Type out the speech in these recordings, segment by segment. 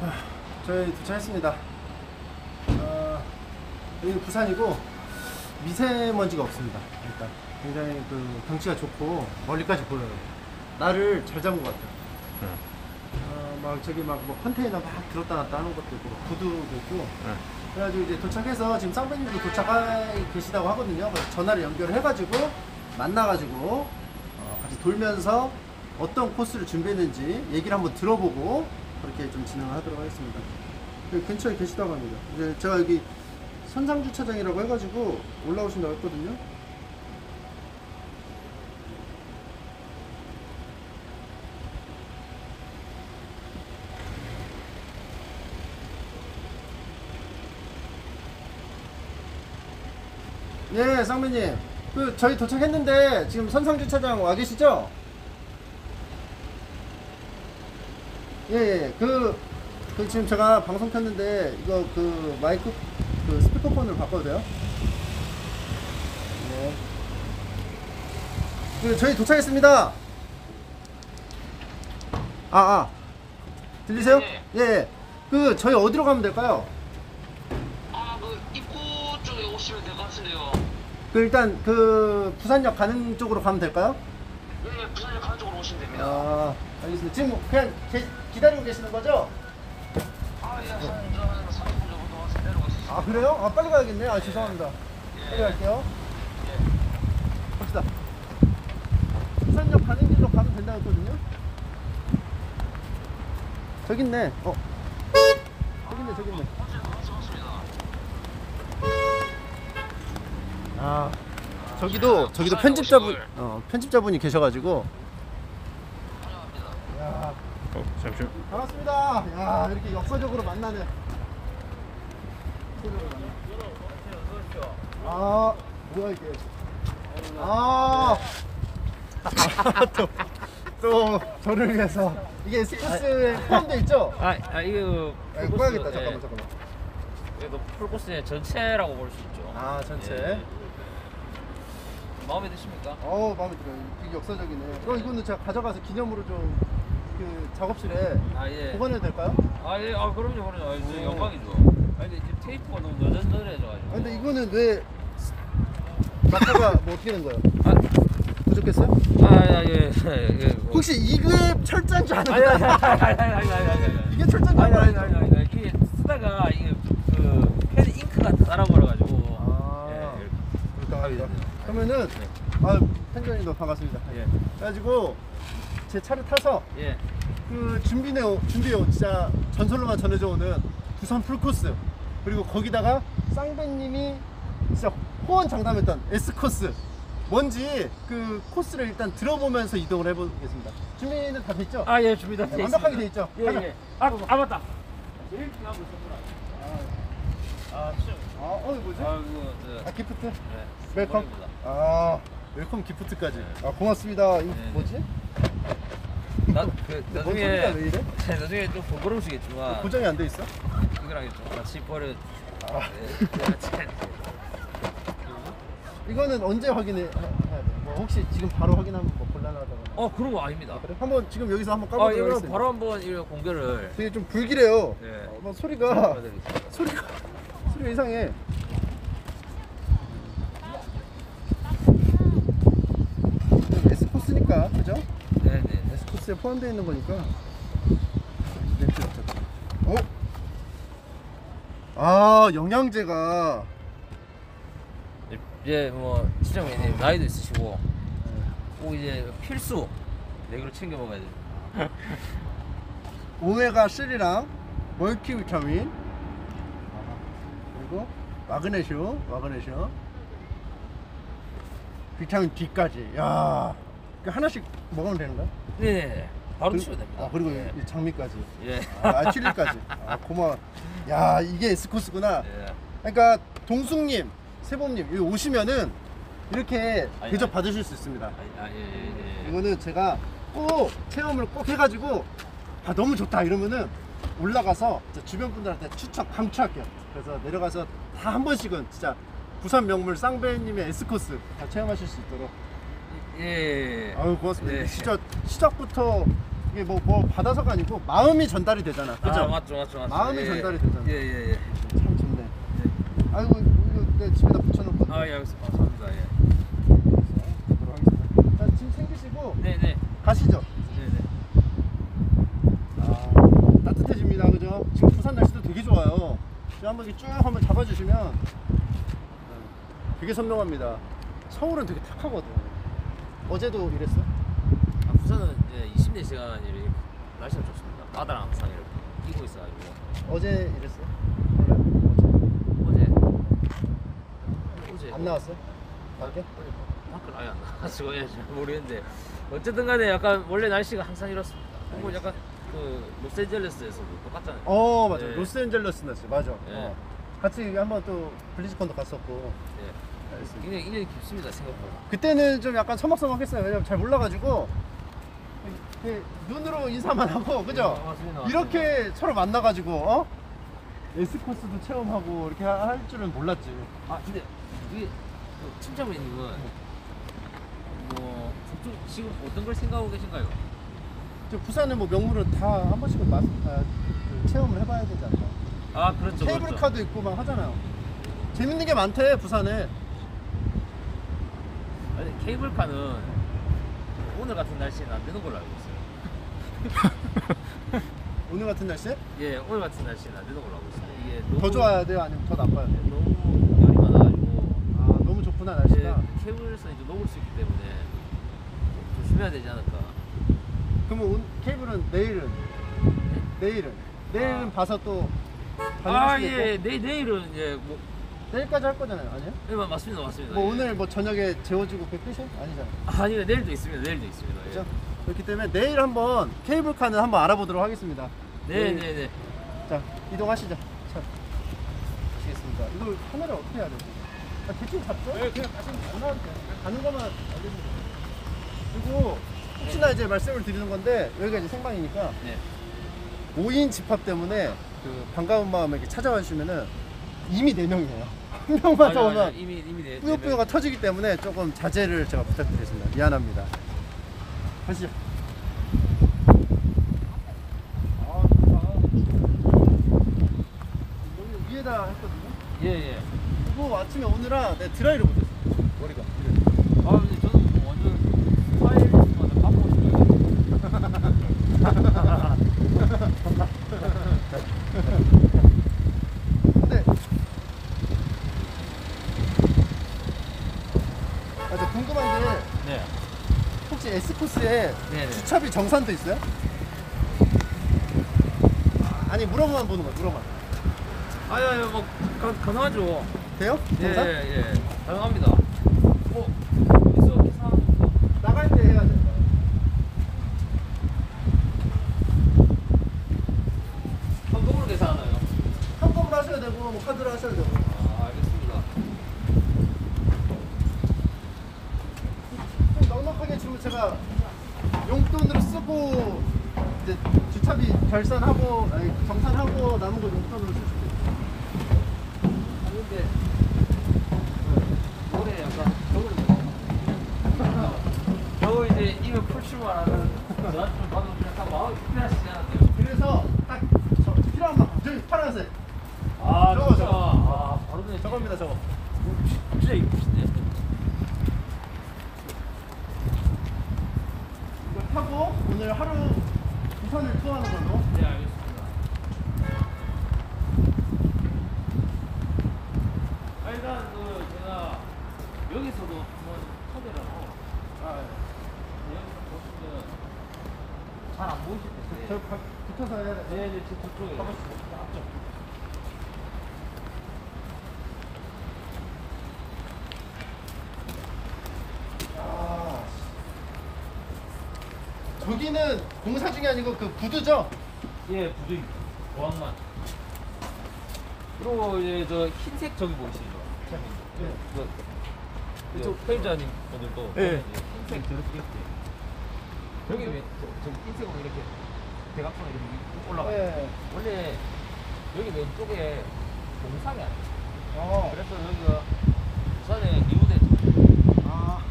자, 저희 도착했습니다. 어, 여기 부산이고 미세먼지가 없습니다. 일단 굉장히 그 경치가 좋고 멀리까지 보여요. 나를 잘 잡은 것 같아요. 어, 막 저기 막 뭐 컨테이너 막 들었다 놨다 하는 것도 있고 구두도 있고 그래가지고 이제 도착해서 지금 쌍배님도 도착하 계시다고 하거든요. 그래서 전화를 연결해가지고 만나가지고 어, 같이 돌면서 어떤 코스를 준비했는지 얘기를 한번 들어보고 그렇게 좀 진행을 하도록 하겠습니다. 여기 근처에 계시다고 합니다. 이제 제가 여기 선상 주차장이라고 해가지고 올라오신다고 했거든요. 예, 쌍배님. 그 저희 도착했는데 지금 선상 주차장 와 계시죠? 예, 예. 그, 그 지금 제가 방송 켰는데 이거 그 마이크 그 스피커폰으로 바꿔도 돼요? 네. 그 저희 도착했습니다. 아, 아. 들리세요? 네. 예, 예. 그 저희 어디로 가면 될까요? 아, 그 입구 쪽에 오시면 될 것 같은데요. 그 일단 그 부산역 가는 쪽으로 가면 될까요? 예, 부산역 가는 쪽으로 오시면 됩니다. 아, 알겠습니다. 지금 그냥 게- 기다리고 계시는 거죠? 아, 예, 한, 한 30분 정도 와서 내려가시죠. 아 그래요? 아 빨리 가야겠네. 아 죄송합니다. 빨리 갈게요. 갑시다. 부산역 가는 길로 가면 된다고 했거든요. 저기 있네. 어. 저기 있네, 저기 있네. 아, 저기도 저기도 편집자분 어, 편집자분이 계셔가지고. 야, 어, 잠시만. 반갑습니다. 야, 이렇게 역사적으로 만나네. 역사적으로 만나. 아, 뭐야 이게? 아, 또, 또 저를 위해서 이게 스코스에 포함돼 있죠? 아, 아 이거 아, 이거 꺼야겠다. 잠깐만, 잠깐만. 이거 풀코스의 전체라고 볼 수 있죠. 아, 전체. 예. 마음에 드십니까? 어, 마음에 들어요. 되게 역사적이네. 그럼 이거는 제가 가져가서 기념으로 좀 그 작업실에 아 예. 보관해도 될까요? 아 예. 아 그럼요, 그럼요. 아, 이제 오. 영광이죠. 아 근데 지금 테이프가 너무 너덜너덜해져가지고. 아, 근데 이거는 왜 마카가 뭐 어떻게 된 거예요? 아, 부족했어요? 아 예, 예, 예. 뭐. 혹시 이게 철자인 줄 아는 아니 아니 거예요? 아니 아니 아니 아니 아니 아니. 이게 철자인 줄 아니 아니 알아요? 아니 아니 아니. 이게 쓰다가 이게 그 펜 잉크가 달아버려가지고. 아. 예, 이렇게. 그렇다 합니다. 그러면은 네. 아 팬전님도 반갑습니다. 예. 그래가지고 제 차를 타서 예. 그 준비해 준비해 진짜 전설로만 전해져 오는 부산 풀코스 그리고 거기다가 쌍베님이 진짜 호언장담했던 S 코스 뭔지 그 코스를 일단 들어보면서 이동을 해보겠습니다. 준비는 다 됐죠? 아 예, 준비 다. 네, 완벽하게 돼 있죠? 예, 가자. 예. 아, 아 맞다. 제일 중요한 거 선물아. 아, 참. 아, 어 이거 뭐지? 아, 그거 저 아 gift? 네. welcome. 아 welcome gift까지. 네. 아 고맙습니다. 이거 네, 뭐지? 나, 그, 뭔 나중에 소리가 왜 이래? 나중에 좀 번거로우시겠지만 고정이 안 돼 있어? 이거랑 좀 같이 버려. 아. 네. 이거는 언제 확인해 해야 돼? 뭐 혹시 지금 바로 확인하면 뭐 곤란하다거나. 어 그런 거 아닙니다. 그래? 한번 지금 여기서 한번 아 까보도록 이거 하겠습니다. 바로 한번 이거 공개를. 되게 좀 불길해요. 네. 어, 뭐 소리가 해드리겠습니다. 소리가 소리가 이상해. 코스니까 그죠? 네네. S 코스에 포함되어 있는 거니까. 렌즈 잡자. 어? 아 영양제가 이제 뭐 시청자님 나이도 있으시고 꼭 이제 필수 내기로 챙겨 먹어야 돼. 오메가 3랑 멀티 비타민 그리고 마그네슘, 마그네슘, 비타민 D까지. 야, 그 하나씩 먹으면 되는 거야? 네. 바로 그- 치면 됩니다. 아, 그리고 예. 이 장미까지. 예. 아, 칠리까지. 아, 고마워. 야, 이게 에스코스구나. 예. 그러니까 동숙님, 세범님 여기 오시면은 이렇게 아니, 대접 아니. 받으실 수 있습니다. 아, 아, 예, 예, 예. 이거는 제가 꼭 체험을 꼭 해가지고 아 너무 좋다 이러면은 올라가서 주변 분들한테 추천 강추할게요. 그래서 내려가서 다 한 번씩은 진짜 부산 명물 쌍배님의 에스코스 다 체험하실 수 있도록 예. 아유 고맙습니다. 네. 진짜 시작부터 이게 뭐 뭐 받아서가 아니고 마음이 전달이 되잖아. 그죠? 아, 맞죠, 맞죠, 맞죠. 마음이 예, 전달이 되잖아. 예, 예, 예. 참 좋네. 아이고 이거 내 집에다 붙여놓고. 아, 예, 알겠습니다. 감사합니다. 예. 자, 짐 챙기시고 네, 네. 가시죠. 네, 네. 아, 따뜻해집니다. 그죠? 지금 부산 날씨도 되게 좋아요. 지금 한번 이렇게 쭉 한번 잡아주시면 되게 선명합니다. 서울은 되게 탁하거든. 어제도 이랬어? 아, 부산은 이제 24시간 이 날씨가 좋습니다. 바다랑 항상 이렇게 끼고 있어가지고. 어제 이랬어? 어제 어제 안 나왔어요? 밖에? 밖을 아예 안 예, 잘 모르겠는데 어쨌든 간에 약간 원래 날씨가 항상 이렇습니다. 뭐 약간 그 로스앤젤레스에서도 똑같잖아요. 어 맞아. 네. 로스앤젤레스 났어. 맞아. 네. 어. 같이 한번 또 블리즈컨도 갔었고. 예. 알겠습니다. 굉장히 인연이 깊습니다 생각보다. 그때는 좀 약간 서먹서먹했어요. 왜냐면 잘 몰라가지고 이렇게 눈으로 인사만 하고 그죠? 어, 맞습니다. 이렇게 서로 만나가지고 어? 에스코스도 체험하고 이렇게 하- 할 줄은 몰랐지. 아 근데 이게 그 팀장님은 뭐 북쪽 지금 어떤 걸 생각하고 계신가요? 저 부산은 뭐 명물은 다한 번씩은 맛, 아, 그 체험을 해봐야 되지 않나? 아 그렇죠. 케이블카도 있고 막 하잖아요. 재밌는 게 많대 부산에. 아니, 케이블카는 오늘 같은 날씨는 안 되는 걸로 알고 있어요. 오늘 같은 날씨에 예, 오늘 같은 날씨는 안 되는 걸로 알고 있어요. 이게 너무 더 좋아야 돼요, 아니면 더 나빠야 돼요? 너무 열이 많아가지고 아 너무 좋구나 이제 날씨가. 케이블선이 좀 녹을 수 있기 때문에 좀 조심해야 되지 않을까. 그러면 온, 케이블은 내일은 내일은 내일은 아. 봐서 또 아 예, 있고 내 내일은 예, 뭐 내일까지 할 거잖아요, 아니요? 예, 맞- 맞습니다, 맞습니다. 뭐 예. 오늘 뭐 저녁에 재워주고 그 끝이 아니잖아요. 아, 아니 내일도 있습니다, 내일도 있습니다. 예. 그렇죠? 그렇기 때문에 내일 한번 케이블카는 한번 알아보도록 하겠습니다. 네, 내일- 네, 네. 자 이동하시죠. 자, 가시겠습니다. 이걸 카메라 어떻게 해야 되지? 아, 대충 잡죠? 네, 그냥 가시면 안 나와도 돼요. 그냥 가는 것만 알려주면 돼요. 그리고 혹시나 이제 말씀을 드리는 건데 여기가 이제 생방이니까 네. 5인 집합 때문에 그 반가운 마음에 이렇게 찾아와 주시면은 이미 4명이에요. 한 명만 더 아니, 아니, 오면 이미 이미 네. 뿌요뿌요가 터지기 때문에 조금 자제를 제가 부탁드리겠습니다. 미안합니다. 가시죠. 아. 여기 위에다 했거든요. 예, 예. 그리고 아침에 오느라 내 드라이를 못했어. 머리가. 아, 근데 저는 뭐 완전 스타일리스트마다 바꾸고 싶어요. 근데 아, 저 궁금한 게 네. 혹시 S코스에 네네. 주차비 정산도 있어요? 아니 물어보만 보는 거야 물어봐 아니, 아니, 뭐 가, 가능하죠. 돼요? 예, 정산? 예, 예. 가능합니다. 뭐 어디서 계산? 나갈 때 해야 돼 현금으로 계산하나요? 현금으로 하셔야 되고 뭐 카드로 하셔야 되고 아, 알겠습니다. 좀 넉넉하게 주면 제가 용돈으로 쓰고 이제 주차비 결산하고 아니 정산하고 남은 거 용돈으로 쓸 수 있어요 아, 근데 올해 약간 겨울 겨울 이제 입에 풀칠만하는 저한테 좀 봐도 약간 마음이 불편하시지 않았나요? 그래서 딱 저, 필요한 만큼 저기 파란색 아, 저거, 진짜. 저거. 아, 바로 눈에 저겁니다 저거 진짜 이쁘시네. 이걸 타고 오늘 하루 부산을 투어하는 걸로 네, 알겠습니다. 아, 일단 그 제가 여기서도 한번 초대를 하고 아, 여기서 보시면 잘 안 보이실 텐데. 저 바- 붙어서 해야 돼 네, 네, 저 저쪽에. 가보시죠. 앞쪽. 아, 저기는 공사 중이 아니고 그 구두죠? 예, 부두입 보안만. 그리고 이제 저 흰색 저기 보이시죠? 네. 그, 그 편집자님 분들도 네. 이제 흰색 저렇게 여기 왜 저, 저 흰색으로 이렇게 대각선으로 이렇게 쭉 올라가요? 네. 원래 여기 왼쪽에 동상이 아니에요. 어. 그래서 여기가 부산의 미우대 쪽. 아.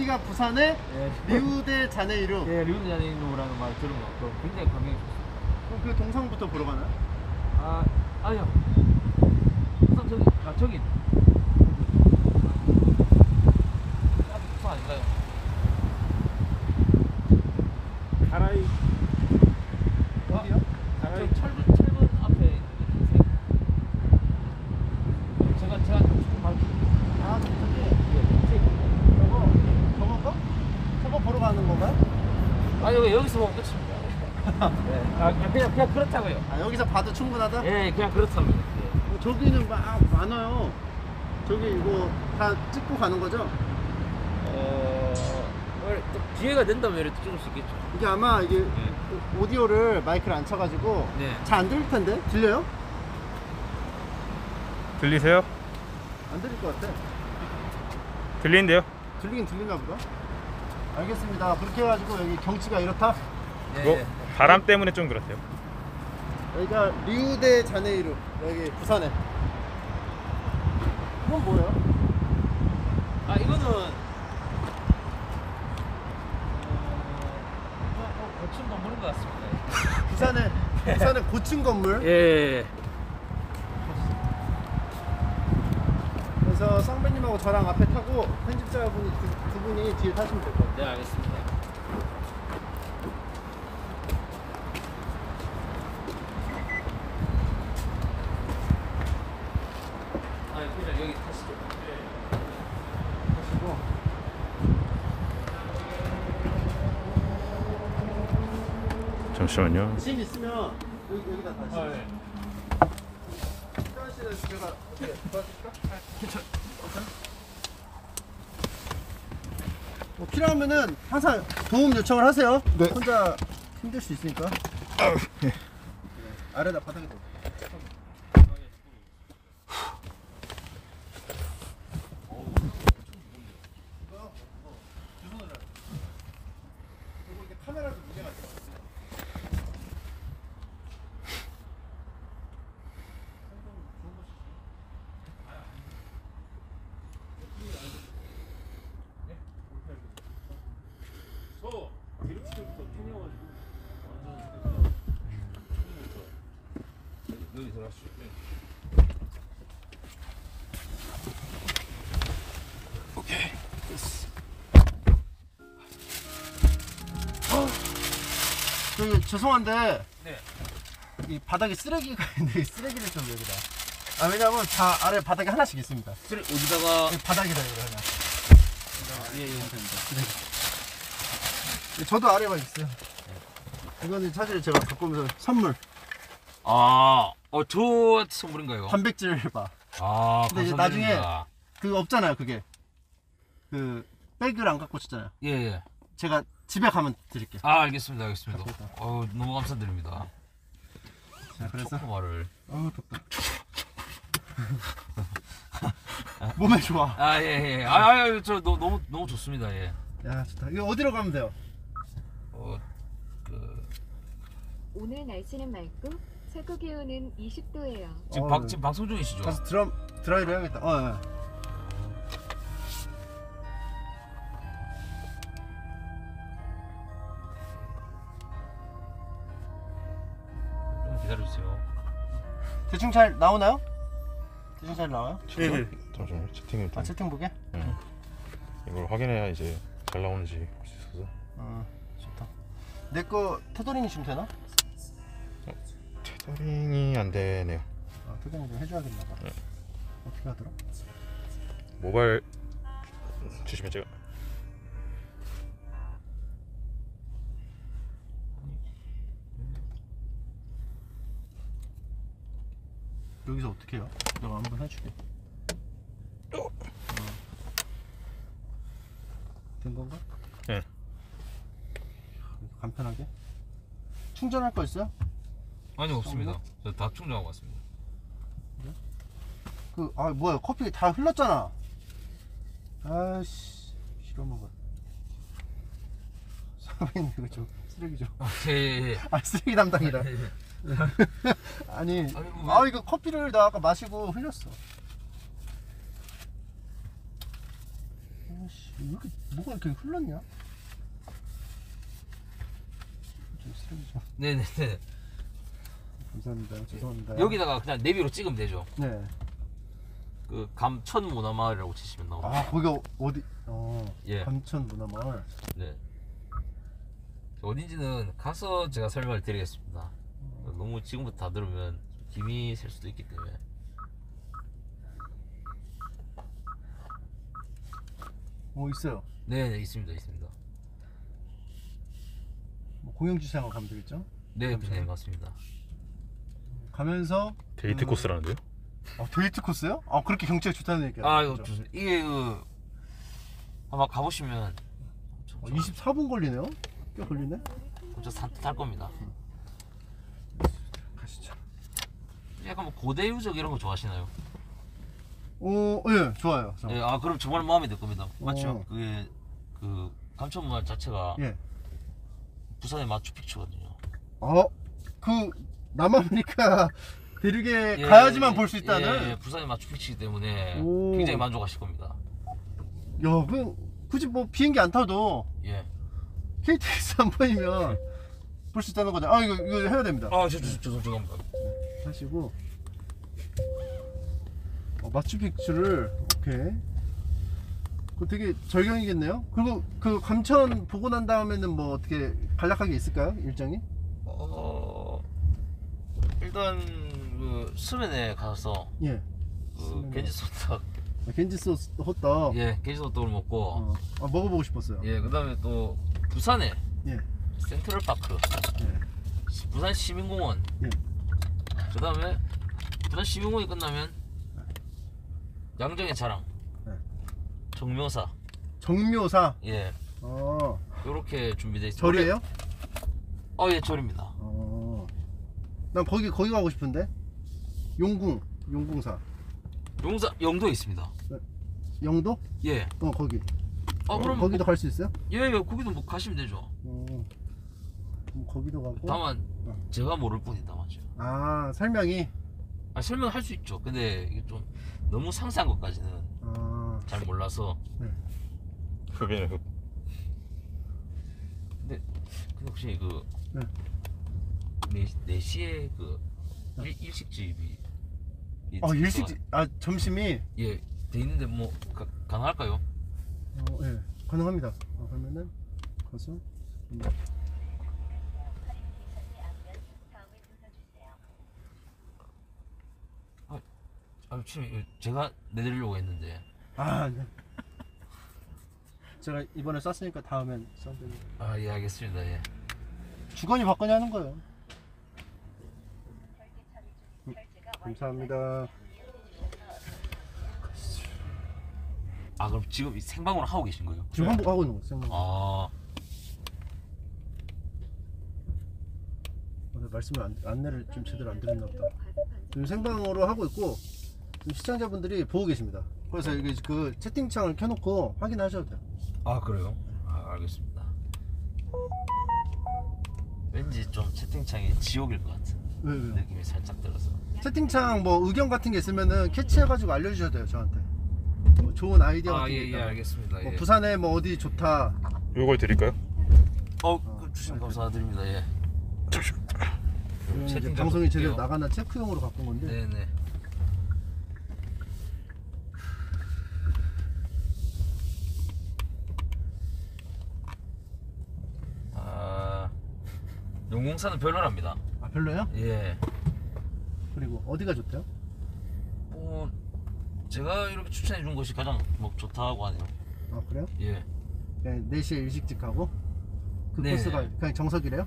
여기가 부산의 예. 리우데 자네이루. 예, 리우드 자네이루라는 말 들은 것 같고 굉장히 감명이 좋습니다. 그럼 그 동상부터 보러 가나요? 아, 아니요. 우선 저기, 아, 저기. 앞에 부산 아닌가요? 가라이 어디요? 저기 철분, 철분 앞에 있는 흰색. 제가, 제가 조금 말 아, 저기. 예, 흰색. 저거, 저건가? 저거 보러 가는 건가요? 아, 여기, 여기서 보면 끝입니다. 네. 아, 그냥, 그렇다고요. 아, 여기서 봐도 충분하다? 예, 그냥 그렇답니다. 예. 어, 저기는 막 많아요. 저기 이거 다 찍고 가는 거죠? 어, 또 기회가 된다면 이렇게 찍을 수 있겠죠. 이게 아마 이게 네. 오디오를 마이크를 안 쳐가지고 네. 잘 안 들릴 텐데 들려요? 들리세요? 안 들릴 것 같아. 들리는데요? 들리긴 들리나 보다. 알겠습니다. 그렇게 해가지고 여기 경치가 이렇다. 네. 뭐 바람 때문에 좀 그렇대요. 여기가 리우데 자네이루 여기 부산에. 이건 뭐예요? 아, 이거는 어, 어, 고층 건물인 것 같습니다. 부산에 부산에 고층 건물. 예. 그래서 쌍배님하고 저랑 앞에 타고 편집자분이 두, 두 분이 뒤에 타시면 될 것 같아요. 네, 알겠습니다. 아, 그냥 여기 타시죠. 하시고 잠시만요. 짐 있으면 여기 여기다 다시. 아, 네. 제가 어떻게? 괜찮. 뭐 필요하면은 항상 도움 요청을 하세요. 네. 혼자 힘들 수 있으니까. 네. 아래다 바닥에 놓. 카메라도 무게가 있어. 여기 들어가시죠. 저기 죄송한데 네. 이 바닥에 쓰레기가 있는데 이 쓰레기를 좀 여기다. 아 왜냐면 다 아래 바닥에 하나씩 있습니다. 쓰레 어디다가 이 바닥에다 이거 하나. 예, 예. 저도 아래만 있어요. 이거는 사실 제가 갖고 오면서 선물 아, 어, 저 선물인가요? 단백질 바. 아, 근데 이제 감사드립니다. 그거 없잖아요. 그게 그 백을 안 갖고 오셨잖아요. 예, 예. 제가 집에 가면 드릴게요. 아, 알겠습니다, 알겠습니다. 감사합니다. 어, 너무 감사드립니다. 자 그래서 초코말을. 어우 덥다. 몸에 좋아. 아, 예, 예. 아, 아, 아, 저 너, 너무 너무 좋습니다. 예. 야 좋다. 이거 어디로 가면 돼요? 어, 그 오늘 날씨는 맑고 최고 기온은 20도예요. 지금 어, 방 지금 방송 중이시죠? 가서 드럼 드라이를 해야겠다. 어. 예. 대충 잘 나오나요? 대충 잘 나와요? 네. 잠시만요. 채팅을 좀 아 채팅 보게? 이걸 확인해야 이제 잘 나오는지 볼 수 있어서. 어 좋다. 내 거 테더링이 지금 되나? 테더링이 안 되네요. 아 테더링 좀 해줘야겠나 봐. 어떻게 하더라? 모바일 주시면 제가 여기서 어떻게 해요? 내가 한번 해줄게. 어. 된 건가? 네. 간편하게. 충전할 거 있어요? 아니 없습니다. 저 다 충전하고 왔습니다. 그, 아, 뭐야, 커피 다 흘렀잖아. 아씨, 싫어 먹어. 사장님, 이거 좀, 쓰레기 좀. 아, 예, 예, 예. 아, 쓰레기 담당이라. 예, 예. 아니, 아니, 뭐 아, 왜- 이거 커피를 나 아까 마시고 흘렸어. 아씨, 이렇게 뭐가 이렇게 흘렀냐? 좀 쓰레기 좀 네네네. 감사합니다. 죄송합니다. 여기다가 그냥 내비로 찍으면 되죠. 네. 그 감천 문화마을이라고 치시면 나옵니다. 아 거기가 어디? 어. 예. 감천 문화마을. 네. 어딘지는 가서 제가 설명을 드리겠습니다. 너무 지금부터 다 들으면 김이 셀 수도 있기 때문에. 어 있어요. 네, 네 있습니다, 있습니다. 뭐 공영주차장으로 가면 되겠죠? 네, 네 맞습니다. 가면서 데이트 음. 코스라는데요? 아, 데이트 코스요? 아 그렇게 경치가 좋다는 얘기야. 아 이거 좋습니다. 이게 그 아마 가보시면 어, 24분 걸리네요? 꽤 걸리네? 엄청 산뜻할 겁니다. 가시죠. 약간 뭐 고대 유적 이런 거 좋아하시나요? 어, 예, 좋아요. 저. 네, 아 그럼 정말 마음에 들 겁니다. 맞죠? 어. 그게 그 감천문화 자체가 예. 부산의 마추픽추거든요. 어, 그 남아메리카 대륙에 예, 가야지만 예, 볼수 있다는. 예, 예, 부산의 마추픽추이기 때문에 오. 굉장히 만족하실 겁니다. 야, 그 굳이 뭐 비행기 안 타도 예. KTX 한 번이면 볼 수 있다는 거죠. 아, 이거 이거 해야 됩니다. 아, 저, 저, 저, 죄송합니다. 하시고 어, 마추픽추를 오케이. 그 되게 절경이겠네요. 그리고 그 감천 보고 난 다음에는 뭐 어떻게 간략하게 있을까요? 일정이? 어, 일단 그 수면에 가서 예. 그 수면에. 겐지 소떡, 겐지 소스 호떡. 예, 겐지 소떡을 먹고, 어, 아, 먹어보고 싶었어요. 예, 그다음에 또 부산에 예. 센트럴 파크, 예. 부산 시민공원, 예. 그 다음에 부산 시민공원이 끝나면 양정의 자랑, 네. 정묘사, 정묘사. 예, 어. 요렇게 준비되어 있습니다. 절이에요? 어, 예, 절입니다. 어. 난 거기 거기 가고 싶은데. 용궁. 용궁사. 용사 영도에 있습니다. 영도? 예. 어, 거기. 아 그럼 거기도 갈 수 있어요? 예, 예, 거기도 뭐 가시면 되죠. 어. 그럼 거기도 가고. 다만 어. 제가 모를 뿐이다 맞죠. 아, 설명이 아, 설명할 수 있죠. 근데 이게 좀 너무 상세한 것까지는 아. 잘 몰라서. 그게 그 근데 혹시 그 네. 네, 4시에 그 일, 일식집이 어, 일식 아, 점심이 예, 돼 있는데 뭐 가, 가능할까요? 어, 예. 가능합니다. 어, 그러면은 가서 음. 아, 지금 제가 내드리려고 했는데. 아, 네. 제가 이번에 쐈으니까 다음엔 쏜다니. 아, 예, 알겠습니다. 예. 주거니 하는 거예요. 음, 감사합니다. 아, 그럼 지금 이 생방으로 하고 계신 거예요? 지금 한복 하고 있는 거예요. 생방. 아, 오늘 말씀을 안, 안내를 좀 제대로 안 드렸나 보다. 지금 생방으로 하고 있고 시청자분들이 보고 계십니다. 그래서 이게 그 채팅창을 켜놓고 확인하셔도 돼요. 아 그래요? 아 알겠습니다. 왠지 좀 채팅창이 지옥일 것 같은 왜, 왜요? 느낌이 살짝 들어서. 채팅창 뭐 의견 같은 게 있으면은 캐치해가지고 알려주셔도 돼요 저한테. 뭐 좋은 아이디어 같은 게 아예예 있다. 알겠습니다. 뭐 예. 부산에 뭐 어디 좋다. 요거 드릴까요? 어 그, 주신 감사드립니다. 예. 이제 채팅창 방송이 제대로. 나가나 체크용으로 바꾼 건데. 네네. 아 용공사는 별로랍니다. 아 별로요? 예. 그리고 어디가 좋대요? 뭐 제가 이렇게 추천해 준 것이 가장 뭐 좋다고 하네요. 아 그래요? 예. 그냥 4시에 일식집 가고 그 네. 코스가 그냥 정석이래요?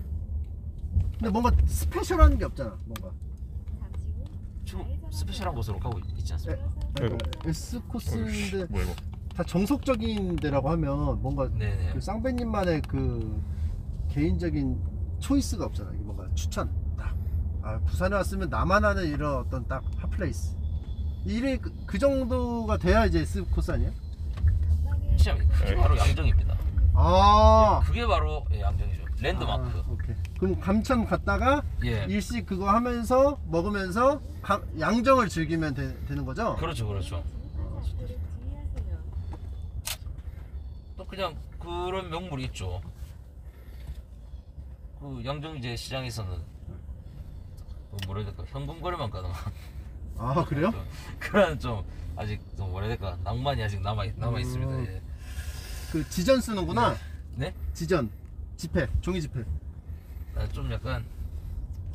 근데 뭔가 스페셜한 게 없잖아 뭔가 지금 스페셜한 곳으로 가고 있- 있지 않습니까? 그러니까 S 어이씨, 코스인데 뭐야 이거 다 정석적인 데라고 하면 뭔가 네네. 그 쌍베님만의 그 개인적인 초이스가 없잖아 이게 뭔가 추천 딱. 아 부산에 왔으면 나만 아는 이런 어떤 딱 핫플레이스 이래 그, 그 정도가 돼야 이제 S 코스 아니에요? 진짜 그게 바로 양정입니다. 아, 그게 바로 예, 양정이죠. 랜드마크. 아, 오케이. 그럼 감천 갔다가 예. 일식 그거 하면서 먹으면서 가- 양정을 즐기면 되, 는 거죠? 그렇죠, 그렇죠. 그냥 그런 명물이 있죠. 그 양정제 시장에서는 그 뭐라 해야 될까 현금 거래만 가능한 아 그래요? 그런 좀 아직 좀 뭐라 해야 될까 낭만이 아직 남아 남아 있습니다. 음. 예. 그 지전 쓰는구나. 네? 지전 지폐 종이 지폐 아, 좀 약간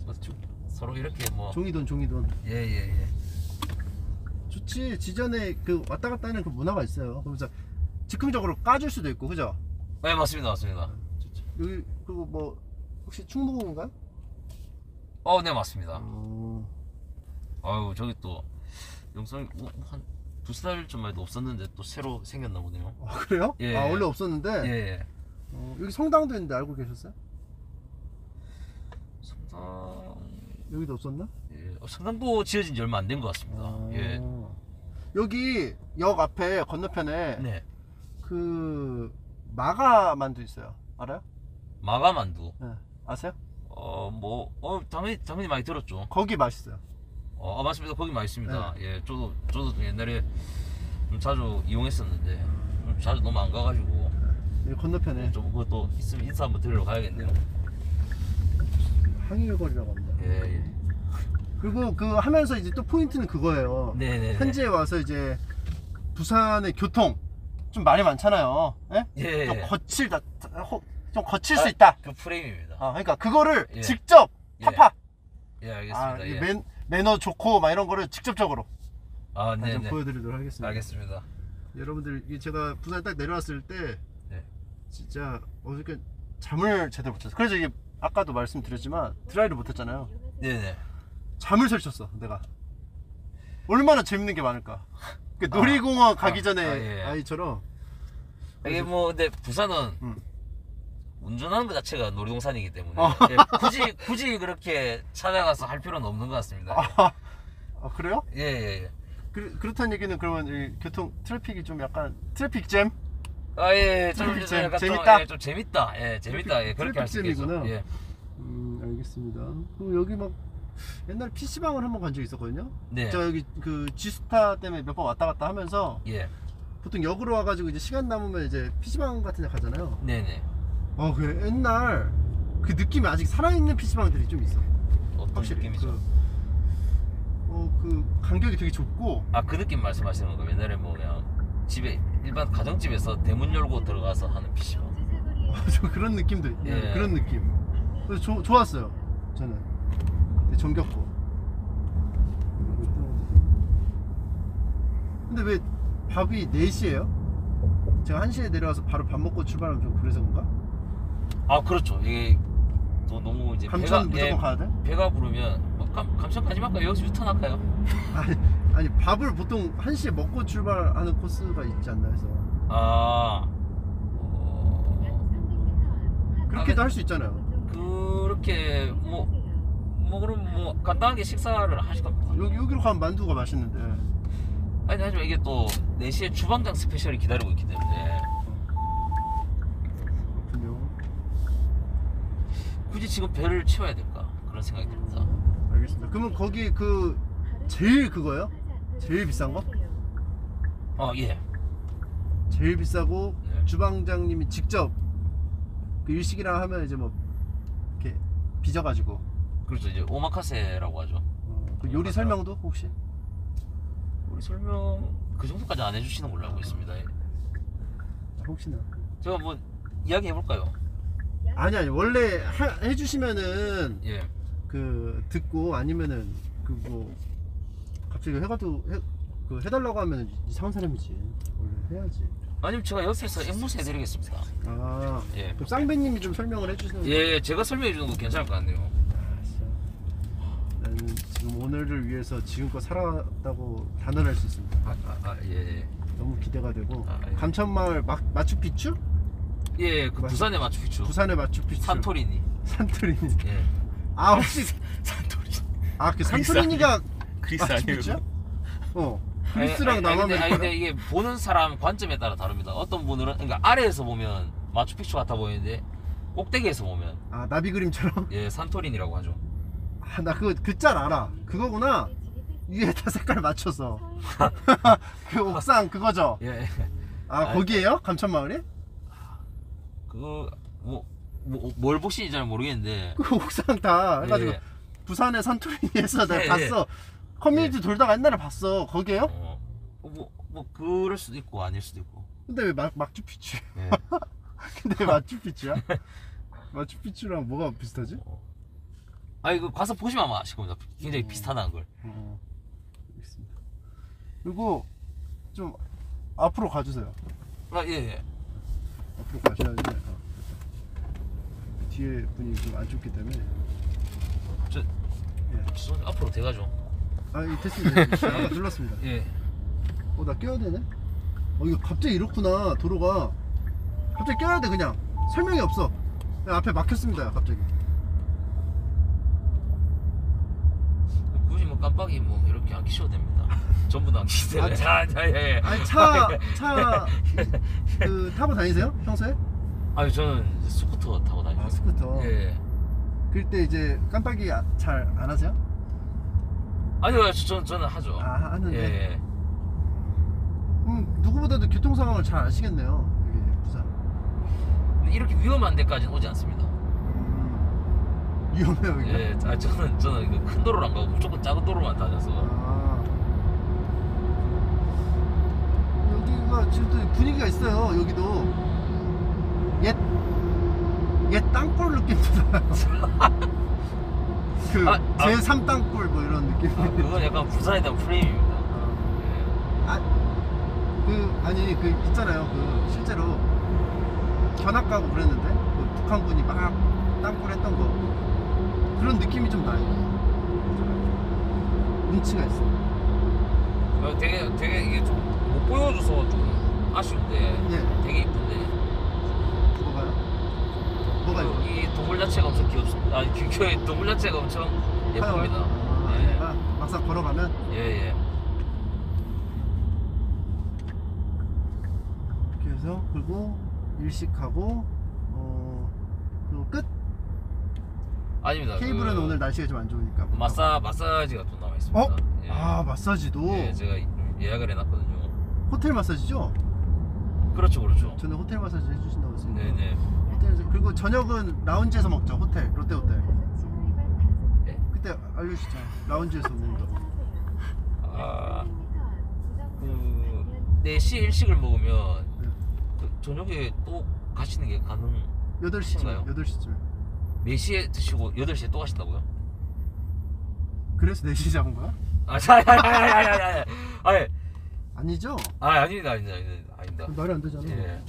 뭐 좀 서로 이렇게 뭐 종이돈 종이돈 예예 예. 좋지 지전에 그 왔다 갔다 하는 그 문화가 있어요. 그래서 즉흥적으로 까줄 수도 있고 그죠? 네 맞습니다 맞습니다. 여기 그리고 뭐 혹시 충무공인가요? 어 네 맞습니다. 어, 아유 저기 또 영상이 뭐, 한두 달쯤만 해도 없었는데 또 새로 생겼나 보네요. 아, 그래요? 예. 아 원래 없었는데 예. 예. 어, 여기 성당도 있는데 알고 계셨어요? 성당 여기도 없었나? 예. 어, 성당도 지어진 지 얼마 안 된 것 같습니다. 아. 예. 여기 역 앞에 건너편에 네. 그 마가 만두 있어요. 알아요? 마가만두. 네. 아세요? 어 뭐 어 당연히 당연히 많이 들었죠. 거기 맛있어요. 어 아, 맞습니다. 거기 맛있습니다. 네. 예. 저도 저도 좀 옛날에 좀 자주 이용했었는데 좀 자주 너무 안 가가지고 여기 건너편에 좀 그것도 있으면 인사 한번 드리러 가야겠네요. 항일거리라고 합니다. 예. 예. 그리고 그 하면서 이제 또 포인트는 그거예요. 네네. 현지에 와서 이제 부산의 교통 좀 말이 많잖아요. 예? 예. 좀 거칠다, 호- 좀 거칠 아, 수 있다. 그 프레임입니다. 아, 그러니까 그거를 예. 직접 예. 파파. 예 아, 알겠습니다. 이 예. 매, 매너 좋고 막 이런 거를 직접적으로 아좀 네네. 보여드리도록 하겠습니다. 알겠습니다. 여러분들 이게 제가 부산에 딱 내려왔을 때 네. 진짜 어저께 잠을 제대로 못 잤어요. 그래서 이게 아까도 말씀드렸지만 드라이를 못 했잖아요. 네 네. 잠을 설쳤어 내가. 얼마나 재밌는 게 많을까. 그 놀이공원 가기 아, 전에 아, 예. 아이처럼 이게 뭐 근데 부산은 음. 운전하는 것 자체가 놀이동산이기 때문에 어. 예, 굳이 굳이 그렇게 찾아가서 할 필요는 없는 것 같습니다. 아, 아, 그래요? 예 예 예. 그, 그렇다는 얘기는 그러면 이 교통 traffic이 좀 약간 traffic jam? 아예 좀, 트래픽 좀 잼, 약간 재밌다? 좀, 예, 좀 재밌다. 예 재밌다. 예 그렇게 할 수 있겠죠. 트래픽 예. 음 알겠습니다. 그리고 여기 막 옛날 PC방을 한번 간 적이 있었거든요. 네. 저 여기 그 G스타 때문에 몇 번 왔다 갔다 하면서 예. 보통 역으로 와가지고 이제 시간 남으면 이제 PC방 같은 데 가잖아요. 네네. 어, 그 옛날 그 느낌이 아직 살아있는 PC방들이 좀 있어. 어떤 확실히. 느낌이죠? 그, 어, 그 간격이 되게 좁고 아 그 느낌 말씀하시는 거 옛날에 뭐 그냥 집에 일반 가정집에서 대문 열고 들어가서 하는 PC방. 어, 좀 그런 느낌도 있- 예. 그런 느낌. 그래서 조, 좋았어요. 저는 되게 정겹고. 근데 왜 밥이 4시에요? 제가 1시에 내려와서 바로 밥 먹고 출발하면 좀 그래서 그런가? 아 그렇죠. 이게 또 너무 이제 감천 무조건 예, 가야 돼? 배가 부르면 뭐 감, 감천 가지 말까 여기서 유턴 할까요? 아니, 아니 밥을 보통 1시에 먹고 출발하는 코스가 있지 않나 해서 아 어, 그렇게도 아, 할수 있잖아요 그렇게 뭐, 뭐 그럼 뭐 간단하게 식사를 하실 겁니다. 여기, 여기로 가면 만두가 맛있는데 아니 하지만 이게 또 4시에 주방장 스페셜이 기다리고 있기 때문에 그렇군요 굳이 지금 배를 채워야 될까 그런 생각이 듭니다. 알겠습니다 그러면 거기 그 제일 그거예요? 제일 비싼 거? 어 예. 제일 비싸고 네. 주방장님이 직접 그 일식이랑 하면 이제 뭐 이렇게 빚어가지고 그렇죠 이제 오마카세라고 하죠. 어, 그 요리 설명도 혹시? 우리 설명 그 정도까지 안 해주시는 걸로 알고 있습니다. 예. 혹시나 제가 뭐 이야기 해볼까요? 아니 아니 원래 하- 해주시면은 예. 그 듣고 아니면은 그 뭐 갑자기 해가도 해, 그 해달라고 하면 이상한 사람이지 원래 해야지 아니면 제가 옆에서 앵무새 해드리겠습니다. 아 예. 그럼 쌍배님이 좀 설명을 해주시는 예, 제가 설명해 주는 거 괜찮을 것 같네요. 아, 진짜. 나는 지금 오늘을 위해서 지금껏 살았다고 단언할 수 있습니다 아, 아, 아 예. 너무 기대가 되고 아, 예. 감천마을 마, 마추픽추? 예, 그 맞- 부산의 마추픽추. 부산의 마추픽추 산토리니. 산토리니 예. 아 혹시 산토리니. 아그 산토리니가 그리스 마추픽추야? 어 그리스랑 아니, 아니, 근데, 남아메리카 아니, 근데 이게 보는 사람 관점에 따라 다릅니다. 어떤 분들은 그러니까 아래에서 보면 마추픽추 같아 보이는데 꼭대기에서 보면 아 나비 그림처럼? 예 산토리니라고 하죠. 아나 그거 그짤 알아 그거구나 위에다 색깔 맞춰서 그 옥상 그거죠? 예. 아 아, 거기에요? 감천마을이? 그거 뭐뭘 보시는지 잘 모르겠는데 그 옥상 다 해가지고 예. 부산의 산토리니에서 내가 예, 봤어 커뮤니티 돌다가 옛날에 봤어 거기에요? 어, 뭐, 뭐 그럴 수도 있고 아닐 수도 있고 근데 왜 막, 막주피추 예. 근데 왜 마추피추야? 마추피추랑 뭐가 비슷하지? 아 이거 가서 보시면 아마 아실 겁니다 굉장히 음. 비슷하다는 걸 어, 알겠습니다. 그리고 좀 앞으로 가주세요. 아, 예, 예. 앞으로 가셔야지. 어. 뒤에 분이 좀 안 좋기 때문에. 저 예. 앞으로 대가죠 아, 이 됐습니다. 아까 눌렀습니다. 예. 어, 나 껴야 되네? 어, 이거 갑자기 이렇구나, 도로가. 갑자기 껴야 돼, 그냥. 설명이 없어. 그냥 앞에 막혔습니다, 갑자기. 굳이 뭐 깜빡이 뭐 이렇게 안 키셔도 됩니다 전부 다안 키세요 아, 아, 아, 예, 예. 아니, 차, 차, 그, 타고 다니세요? 평소에? 아니 저는 이제 스쿠터 타고 다니죠 아, 스쿠터. 예. 그럴 때 이제 깜빡이 아- 잘안 하세요? 아니요 저, 저는 하죠 아, 하는데? 예, 예. 음, 누구보다도 교통 상황을 잘 아시겠네요. 여기 부산. 이렇게 위험한 데까지는 오지 않습니다 음, 위험해요 여기. 예, 아, 저는 저는 그큰 도로를 안 가고 무조건 작은 도로만 다녀서 아. 여기가 지금 또 분위기가 있어요. 여기도 옛, 옛 땅굴 느낌도 나요. 그 아, 아. 제3 땅굴 뭐 이런 느낌. 아, 그건 약간 부산에 대한 프레임입니다 아, 그 아니 그 있잖아요. 그 실제로 견학 가고 그랬는데 그 북한군이 막 땅굴 했던 거 그런 느낌이 좀 나요. 운치가 있어. 어, 되게 되게 이게 좀못 보여줘서 좀 아쉬운데 예. 되게 이쁜데 뭐가요? 뭐가 그, 이거? 이 동물 자체가 엄청 귀엽습니다 아니 귀, 귀, 동물 자체가 엄청 예쁩니다 아, 예. 아, 막상 걸어가면 예예 이렇게 해서 그리고 일식하고 어 그리고 끝. 아닙니다 케이블은 그 오늘 날씨가 좀 안 좋으니까. 못 마사 마사지가 또 나와 있습니다 어? 예. 아 마사지도 예, 제가 예약을 해놨거든요 호텔 마사지죠? 그렇죠 그렇죠 저는 호텔 마사지 해주신다고 했으니까. 네네 호텔에서 그리고 저녁은 라운지에서 먹죠 호텔 롯데 호텔. 예. 그때 알려주시죠. 라운지에서 먹는다고. 아, 그 4시 일식을 먹으면 네. 그 저녁에 또 가시는 게 가능 8시쯤. 그런가요? 8시쯤. 4시에 드시고 8시에 또 가신다고요? 그래서 4시 잡은 거야? 아, 자, 아니, 아니, 아니, 아니, 아니, 아니, 아니 죠? 아, 아닙니다, 아닙니다, 아닙니다, 아닙니다. 말이 안 되잖아. 예.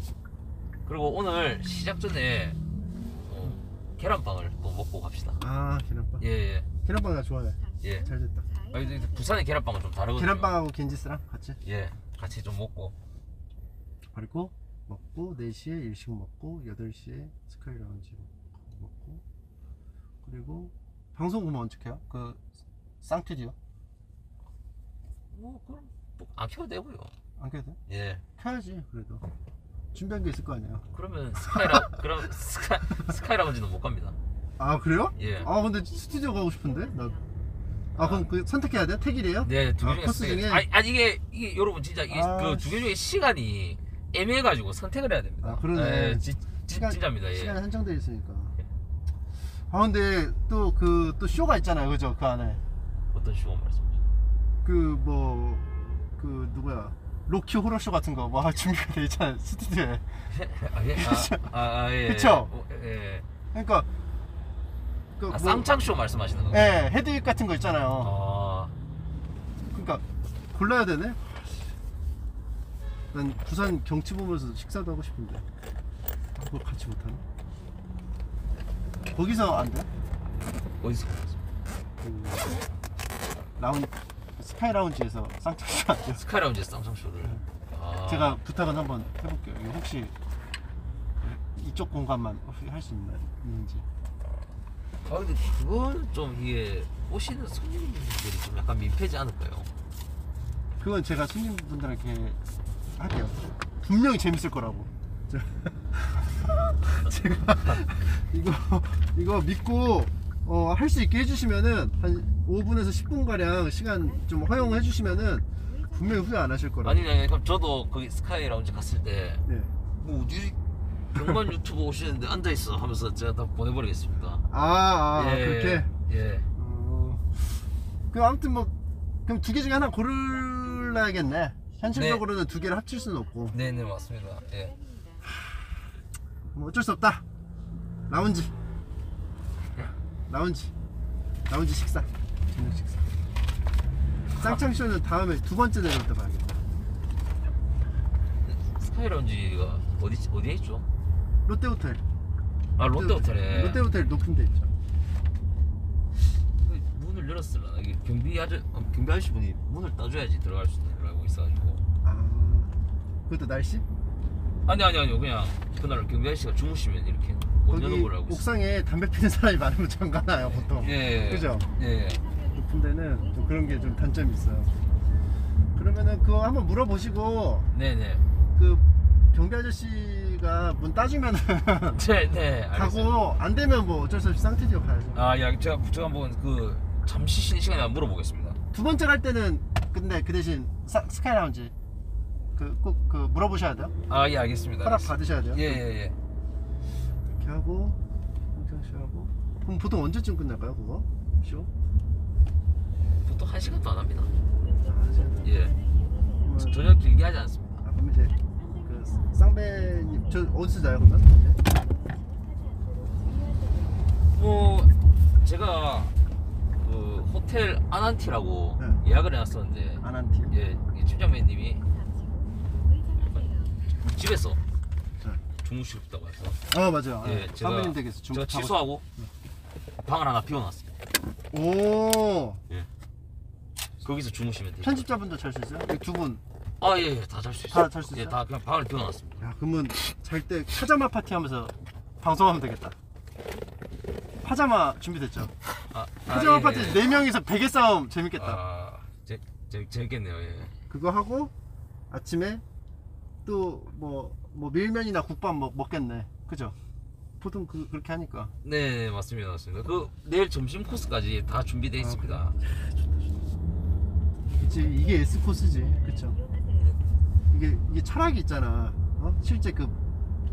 그리고 오늘 시작 전에 어, 계란빵을 또 먹고 갑시다. 아 계란빵. 예, 예, 계란빵 나 좋아해. 예. 잘 됐다. 아, 근데 부산의 계란빵은 좀 다르거든요. 계란빵하고 겐지스랑 같이. 예, 같이 좀 먹고. 그리고 먹고 4시에 일식 먹고 8시에 스카이 라운지 먹고 그리고 방송 그러면 언제 켜요? 그 쌍튜디오 뭐 그럼 뭐 안 켜도 되고요. 안 켜도 돼? 예. 켜야지 그래도 준비한 게 있을 거 아니야 그러면 스카이라 그럼 스카 스카이라운지는 못 갑니다. 아 그래요? 예. 아 근데 스튜디오 가고 싶은데 나. 아 그럼 그 선택해야 돼? 택일이에요? 네, 두 개 아, 중에 코스 중에? 아니, 아니 이게 이게 여러분 진짜 아, 그두 개 중에 시간이 애매해가지고 선택을 해야 됩니다. 아, 그러네. 예, 지, 지, 시간- 진짜입니다. 예. 시간이 한정돼 있으니까 아 근데 또 그 또 쇼가 있잖아요 그죠 그 안에 어떤 쇼 말씀이죠? 그뭐 그 누구야 로키 호러쇼 같은 거뭐 준비가 돼 있잖아요 스튜디오에 아, 예? 아, 아, 아, 예. 그쵸? 어, 예. 그러니까 그 아, 뭐- 쌍창 쇼 말씀하시는 건가요? 예 헤드윅 같은 거 있잖아요 아, 그러니까 골라야 되네 난 부산 경치 보면서 식사도 하고 싶은데 그걸 같이 못하나? 거기서 안 돼? 어디서? 그 라운 스카이 라운지에서 쌍창쇼 안 돼요? 스카이라운지 쌍창 쇼를. 아, 제가 부탁은 한번 해볼게요. 이게 혹시 이쪽 공간만 할수 있는지. 아 근데 그건 좀 이게 오시는 손님들이 좀 약간 민폐지 않을까요? 그건 제가 손님분들한테 할게요. 분명히 재밌을 거라고. 저- 제가 이거 이거 믿고 어, 할 수 있게 해주시면은 한 5분에서 10분 가량 시간 좀 허용해 주시면은 분명히 후회 안 하실 거라고. 아니, 아니, 그럼 저도 거기 스카이 라운지 갔을 때 네. 뭐 어디 경만 유튜브 오시는데 앉아 있어 하면서 제가 다 보내버리겠습니다. 아, 아 예, 그렇게. 예. 어, 그 아무튼 뭐 그럼 두 개 중에 하나 고르려야겠네. 현실적으로는 두 개를 합칠 수는 없고 네네 맞습니다. 예. 뭐 어쩔 수 없다. 라운지. 라운지. 라운지 식사. 저녁 식사. 쌍창쇼는 다음에 두 번째 내려올 때 봐야겠다. 스카이라운지가 어디 어디에 있죠? 롯데호텔. 아 롯데호텔에. 롯데호텔 높은 데 있죠. 그 문을 열었을라나 이게 경비 아저 어, 경비 아저씨 분이 문을 따줘야지 들어갈 수 알고 있어가지고. 아, 그것도 날씨? 아니 아니 아니요 그냥 그날 경비 아저씨가 주무시면 이렇게 못 거기. 옥상에 담배 피는 사람이 많으면 장 가나요 보통. 예. 그죠? 예. 높은 데는 좀 그런 게 좀 단점이 있어요. 그러면은 그거 한번 물어보시고 네네. 그 경비 아저씨가 문 따주면은 네, 네. 알겠습니다. 가고 안 되면 뭐 어쩔 수 없이 쌍태지로 가야죠. 아, 야, 제가 제가 한번 그 잠시 쉬는 시간에 한번 물어보겠습니다. 두 번째 갈 때는 근데 그 대신 사- 스카이 라운지 그 꼭 그 물어보셔야 돼요. 아, 예, 알겠습니다. 허락 알겠습니다. 받으셔야 돼요. 예, 예, 예. 이렇게 하고 홍창 씨 하고 그럼 보통 언제쯤 끝날까요 그거 쇼? 보통 한 시간도 안 합니다. 아, 제가- 예. 그러면- 전혀 길게 하지 않습니다. 아, 그럼 이제 그 쌍배님 저 어디서 자요 그러면? 이제? 뭐 제가 그 호텔 아난티라고 네. 예약을 해놨었는데 아난티. 예, 이 팀장님이 집에서 네. 주무시겠다고 해서 아 맞아요. 예, 아, 제가 쌍배님 댁에서 좀 제가 취소하고 방을 하나. 싶- 오 거기서 주무시면 돼요. 편집자분도 잘 수 있어요? 두 분. 아, 예, 예, 다 잘 수 있어요. 다잘수 예, 있어요? 다 그냥 방을 비워놨습니다. 야 그러면 잘 때 파자마 파티 하면서 방송하면 되겠다. 파자마 준비됐죠? 아, 파자마 예, 파티 예. 네 명이서 베개 싸움 재밌겠다. 아, 재, 재, 재밌겠네요. 예. 그거 하고 아침에 또 뭐 뭐 밀면이나 국밥 먹, 먹겠네. 그죠? 보통 그, 그렇게 하니까. 네, 맞습니다, 맞습니다. 그 내일 점심 코스까지 다 준비되어 아, 있습니다. 그치 이게 S 코스지. 그쵸? 이게 이게 철학이 있잖아. 어? 실제 그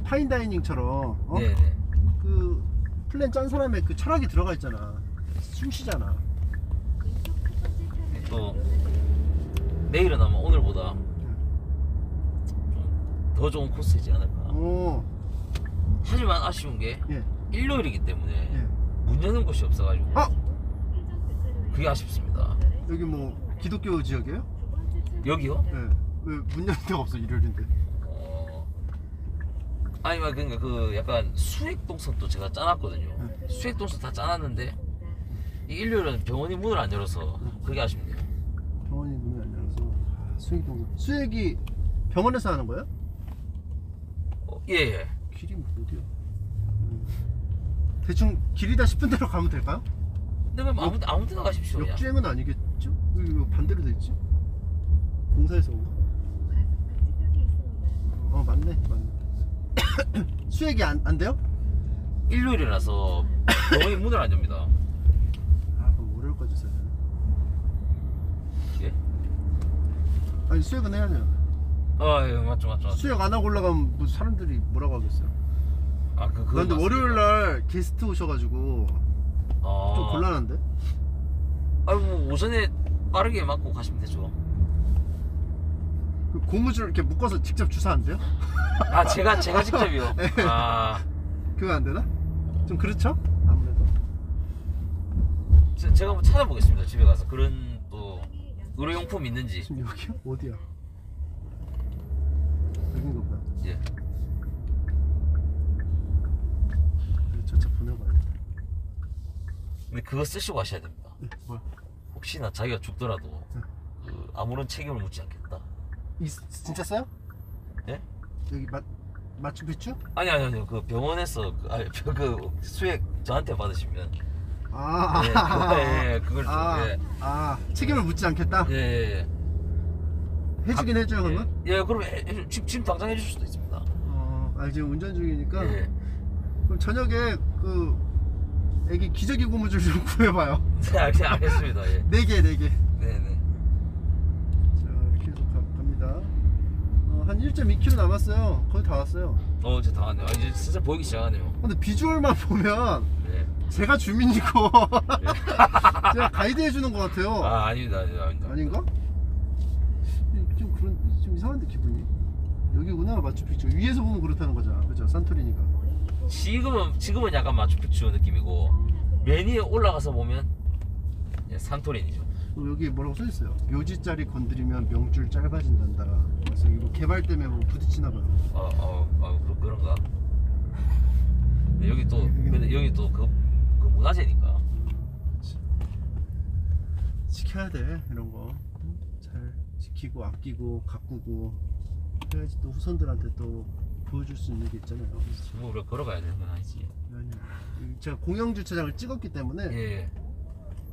fine dining처럼 어? 네, 네. 그 플랜 짠 사람의 그 철학이 들어가 있잖아. 숨 쉬잖아. 또 내일은 아마 오늘보다 좀 더 좋은 코스이지 않을까. 오, 하지만 아쉬운 게 예, 일요일이기 때문에 예. 문 여는 곳이 없어가지고 아! 그게 아쉽습니다. 여기 뭐 기독교 지역이에요? 여기요? 예. 왜문 여는 데가 없어 일요일인데? 어... 아니면 그러니까 그 약간 수액 동선도 제가 짜놨거든요. 네. 수액 동선 다 짜놨는데 이 일요일은 병원이 문을 안 열어서 그게 아쉽네요. 병원이 문이 안 열어서 아, 수액 동선. 수액이 병원에서 하는 거예요? 어, 예, 예. 길이 뭐 어디야? 음. 대충 길이다 싶은 대로 가면 될까요? 근데 그럼 아무, 아무 데나 가십시오. 그냥. 역주행은 아니겠죠? 여기 왜 반대로 돼 있지? 공사에서 온 거? 어 맞네 맞네 수액이 안, 안 돼요? 일요일이라서 병원이 문을 안 엽니다. 아 그럼 월요일까지 써야 되나? 예? 아니 수액은 해야 돼요 아, 예, 맞죠, 맞죠. 맞죠. 수액 안 하고 올라가면 뭐 사람들이 뭐라고 하겠어요 아, 그, 그. 근데 월요일 날 게스트 오셔가지고 아, 좀 곤란한데? 아유, 뭐 오전에 빠르게 맞고 가시면 되죠. 그 고무줄 이렇게 묶어서 직접 주사 안 돼요? 아, 제가, 제가 직접이요. 네. 아, 그거 안 되나? 좀 그렇죠? 아무래도 제- 제가 한번 찾아보겠습니다. 집에 가서. 그런 또 의료용품 있는지. 지금 여기요? 어디야? 여긴가 예. 저차 근데 그거 쓰시고 하셔야 됩니다. 네, 뭐야? 혹시나 자기가 죽더라도 네. 그 아무런 책임을 묻지 않겠다. 이 진짜 써요? 예? 여기 마, 마추픽추? 아니 아니 아니 그 병원에서 그, 아니, 그 수액 저한테 받으시면 아, 예, 아, 그거, 예, 그걸 아, 예. 아, 책임을 묻지 않겠다? 예, 예, 해주긴 해줘요, 예. 그러면? 예, 그럼 해, 해, 지금, 지금 당장 해줄 수도 있습니다. 어, 아, 지금 운전 중이니까. 예. 그럼 저녁에 그, 애기 기저귀 고무줄 좀 구해봐요. 네, 알, 알겠습니다. 예. 네 개, 네 개. 네, 네. 자, 이렇게 해서 가, 갑니다. 어, 한 1.2km 남았어요. 거의 다 왔어요. 어 이제 다 왔네요. 아, 이제 진짜 보이기 시작하네요. 근데 비주얼만 보면 네. 제가 주민이고 제가 가이드 해주는 것 같아요. 아 아닙니다, 아닙니다. 아닙니다. 아닌가? 좀 그런 좀 이상한데 기분이. 여기구나 마추픽추 위에서 보면 그렇다는 거잖아, 그죠? 산토리니가. 지금은 지금은 약간 마추픽추 느낌이고 맨 위에 올라가서 보면 예, 산토리니죠. 또 여기 뭐라고 써 있어요? 묘지자리 건드리면 명줄 짧아진단다. 그래서 이거 개발 때문에 뭐 부딪히나 봐요. 어, 어, 어 그, 그런가? 근데 여기 또 근데 여기 또그 그 문화재니까. 지켜야 돼 이런 거. 잘 지키고 아끼고 가꾸고 해야지 또 후손들한테 또 보여줄 수 있는 게 있잖아요. 뭐 우리가 걸어가야 되는 건 아니지. 아니, 제가 공영 주차장을 찍었기 때문에 예.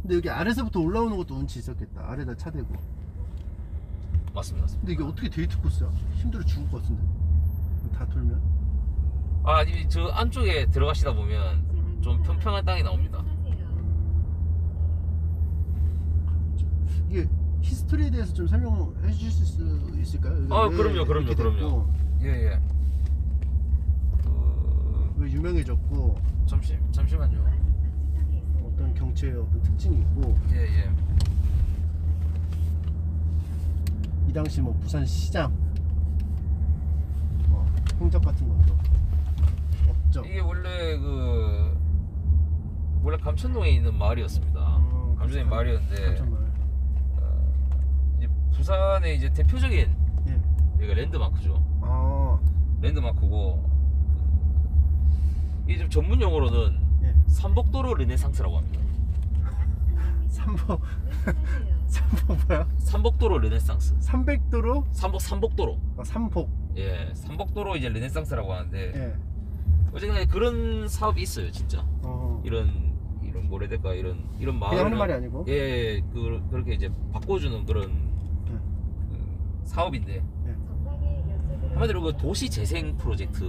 근데 여기 아래서부터 올라오는 것도 운치 있었겠다. 아래다 차 대고. 맞습니다. 맞습니다. 근데 이게 어떻게 데이트 코스야? 힘들어 죽을 것 같은데. 다 돌면. 아, 이저 안쪽에 들어가시다 보면 좀 평평한 땅이 나옵니다. 이게 히스토리에 대해서 좀 설명해 주실 수 있을까요? 아, 왜 그럼요, 그럼요, 이렇게 그럼요. 됐고, 예, 예. 그 왜 유명해졌고 잠시 잠시만요. 어떤 경치의 어떤 특징이 있고 예, 예. 이 당시 뭐 부산 시장 뭐 행적 같은 것도 없죠. 이게 원래 그 원래 감천동에 있는 마을이었습니다. 어, 감천동 마을이었는데 감천마을. 부산의 이제 대표적인 예. 여기가 랜드마크죠. 아, 랜드마크고 이게 좀 전문 용어로는 예. 산복도로 르네상스라고 합니다. 삼복 삼복 뭐야? 산복도로 르네상스. 300도로 산복 산복도로. 아, 산복. 예, 산복도로 이제 르네상스라고 하는데 예. 어쨌든 그런 사업이 있어요, 진짜. 어. 이런 이런 해야 될까 이런 이런 마을 그냥 하는 말이 아니고. 예, 예, 그 그렇게 이제 바꿔주는 그런 예. 그 사업인데 한마디로 그 도시 재생 프로젝트.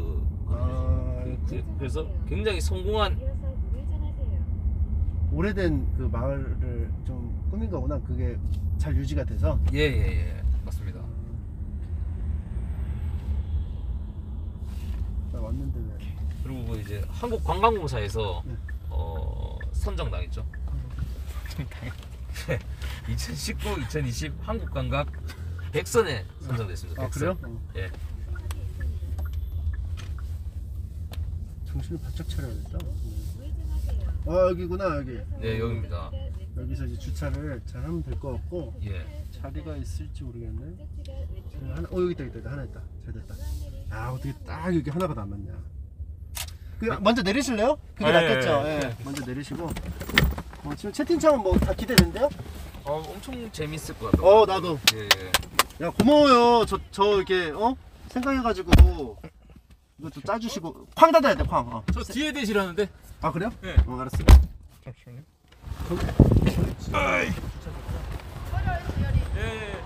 아, 그, 그래서 굉장히 성공한 오래된 그 마을을 좀 꾸민 거구나. 그게 잘 유지가 돼서. 예예예 맞습니다. 나 왔는데 왜? 그리고 그 이제 한국관광공사에서 네. 어, 선정당했죠. 2019, 2020 한국관광 100선에 선정됐습니다. 아 100선. 그래요? 어. 예. 정신을 바짝 차려야겠다. 아 여기구나 여기. 네 여기입니다. 여기서 이제 주차를 잘 하면 될 것 같고 예. 자리가 있을지 모르겠네. 자, 하나, 어 여기 있다 여기 있다 하나 있다. 잘 됐다. 아 어떻게 딱 여기 하나가 남았냐. 그 먼저 내리실래요? 그게 네, 낫겠죠. 네, 예. 먼저 내리시고. 어, 지금 채팅창은 뭐 다 기대된대요? 어, 엄청 재밌을 것 같아요. 어 나도. 예, 예. 야 고마워요. 저 저 이렇게 어 생각해가지고 이것도 짜주시고 쾅 닫아야 돼 쾅. 어. 저 뒤에 대시라는데 아 그래요? 네. 어 알았어. 잠시만요. 예.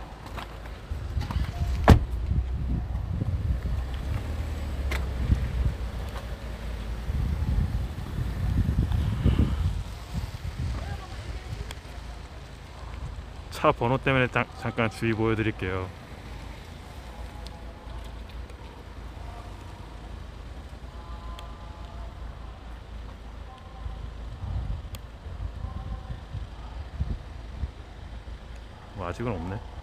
차 번호 때문에 자- 잠깐 주의 보여드릴게요. 뭐 아직은 없네.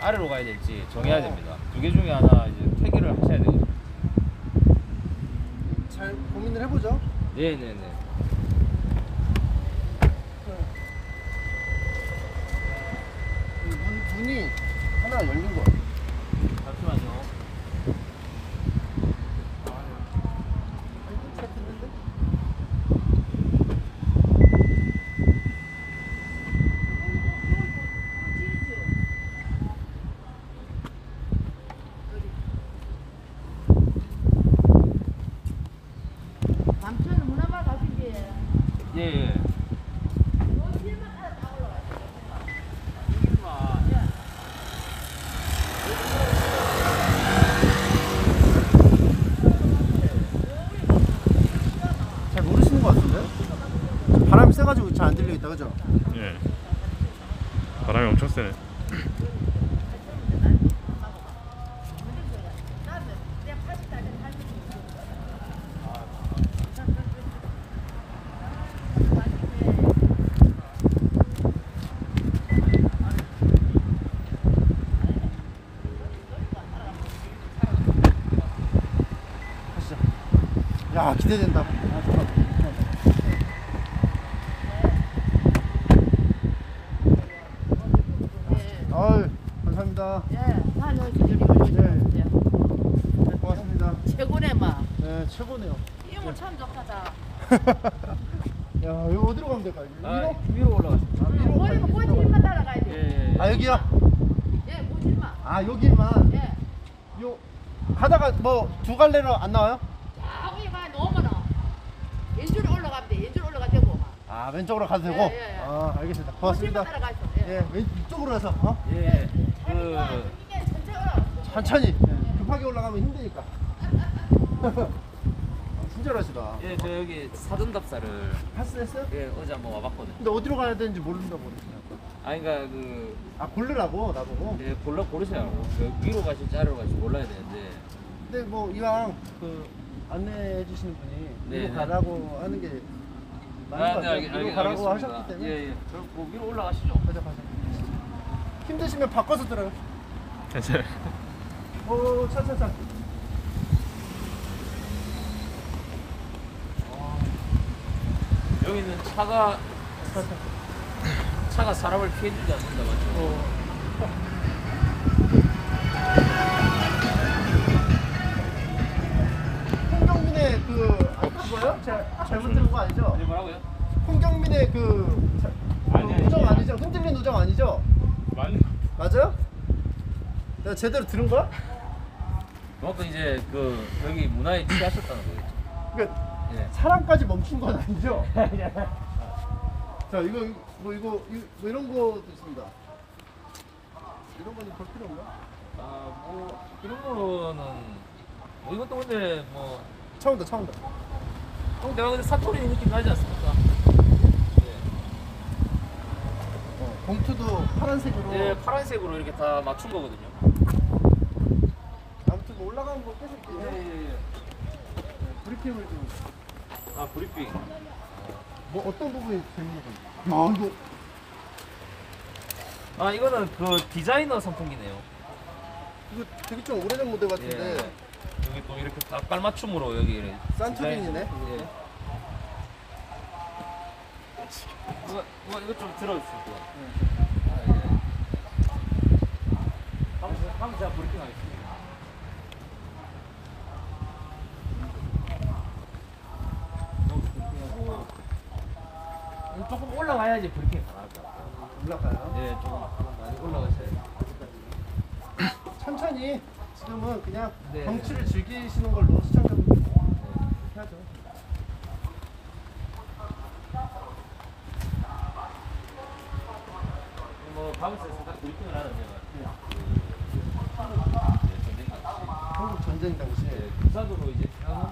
아래로 가야 될지 정해야 됩니다. 두 개 중에 하나 이제 퇴기를 하셔야 되거든요. 잘 고민을 해보죠. 네네네. 문, 문이 하나 열린 거. 같아요. 잠시만요. 잘 됐는데? 남편은 문화마 가시지. 예. 예. 잘 모르시는 것 같은데? 바람이 세가지고 잘 안 들리겠다, 그죠? 예. 바람이 엄청 세네. 가시죠. 야, 기대된다. 아, 좋다. 아유, 감사합니다. 예, 나는 저리 올려주세요. 고맙습니다. 최고네 마. 네, 최고네요. 이모 참 좋다. 야, 이거 어디로 가면 될까요? 아, 위로? 위로 올라가십니다. 위로 머리가 가야지. 꼬질만 따라가야 예. 돼. 예. 아, 여기요? 예, 꼬질만. 아, 여기만. 예. 요 가다가 뭐 두 갈래로 안 나와요? 자, 거기가 넘어는 연줄 올라가면 돼. 연줄 올라가 되고. 아, 왼쪽으로 가도 되고. 예, 예, 예. 아, 알겠습니다. 꼬질만 고맙습니다. 따라가 있어. 예. 예, 왼 이쪽으로 해서 어? 예. 자기가 그 이게 천천히 올라가. 천천히. 예, 급하게 올라가면 힘드니까. 아, 친절하시다. 예, 저 여기 사돈답사를 파스했어요? 예, 어제 한번 와봤거든요. 근데 어디로 가야 되는지 모른다고 그러시냐고. 아, 그러니까 그 아, 고르라고 나보고. 예, 골라 고르시라고. 그 위로 가실지 아래로 가실지 몰라야 되는데. 근데 뭐 이왕 그 안내해 주시는 분이 네, 위로 네. 가라고 하는 게 맞는 아, 것 네, 같아요. 알겠, 위로 알겠, 가라고 알겠습니다. 하셨기 때문에. 예, 예. 그럼 뭐 위로 올라가시죠. 가자 가자. 힘드시면 바꿔서 들어요. 괜찮아요. 오, 차차차. 여기는 차가 차 가 사람을 피해주지 않는다 맞죠? 어. 홍경민의 그 아, 그거요? 제가 잘못 들은 거 아니죠? 네 뭐라고요? 홍경민의 그, 자, 그 아니, 아니, 우정 아니. 아니죠? 흔들린 우정 아니죠? 맞 맞아요? 내가 제대로 들은 거야? 그만큼 이제 그 여기 문화에 취하셨다는 거겠죠. 그러니까 예. 사람까지 멈춘 건 아니죠? 자 이거, 뭐 이거 뭐 이런 것도 있습니다. 이런 거는 볼 필요 없나? 아 뭐 이런 거는 뭐 이것도 근데 뭐 처음다 처음다. 형 내가 근데 사투리 느낌 나지 않습니까? 어, 봉투도 파란색으로. 예. 예, 파란색으로 이렇게 다 맞춘 거거든요. 아무튼 뭐 올라가는 거 계속 있긴 해. 예. 브리핑을 좀. 아 브리핑. 뭐 어떤 부분이 재밌는 건지. 야 이거 아 이거는 그 디자이너 선풍기네요. 이거 되게 좀 오래된 모델 같은데. 예. 여기 또 이렇게 다 깔맞춤으로 여기 이렇게 산토리니네? 디자인- 예. 이거, 이거, 이거 좀 거예요. 아, 예. 한번, 제가- 브리핑 하겠습니다. 브리핑하고 이거 조금 올라가야지 브리핑 가능할 것 같아요. 올라가요. 예, 조금 많이 올라가셔야 돼요. 천천히 지금은 그냥 네. 경치를 즐기시는 걸로 시청자분들 해야죠. 뭐 밤새 살짝 브리핑을 하는 데가 네. 그 전쟁 당시 한국 전쟁 당시에 네, 부산으로 이제 피난온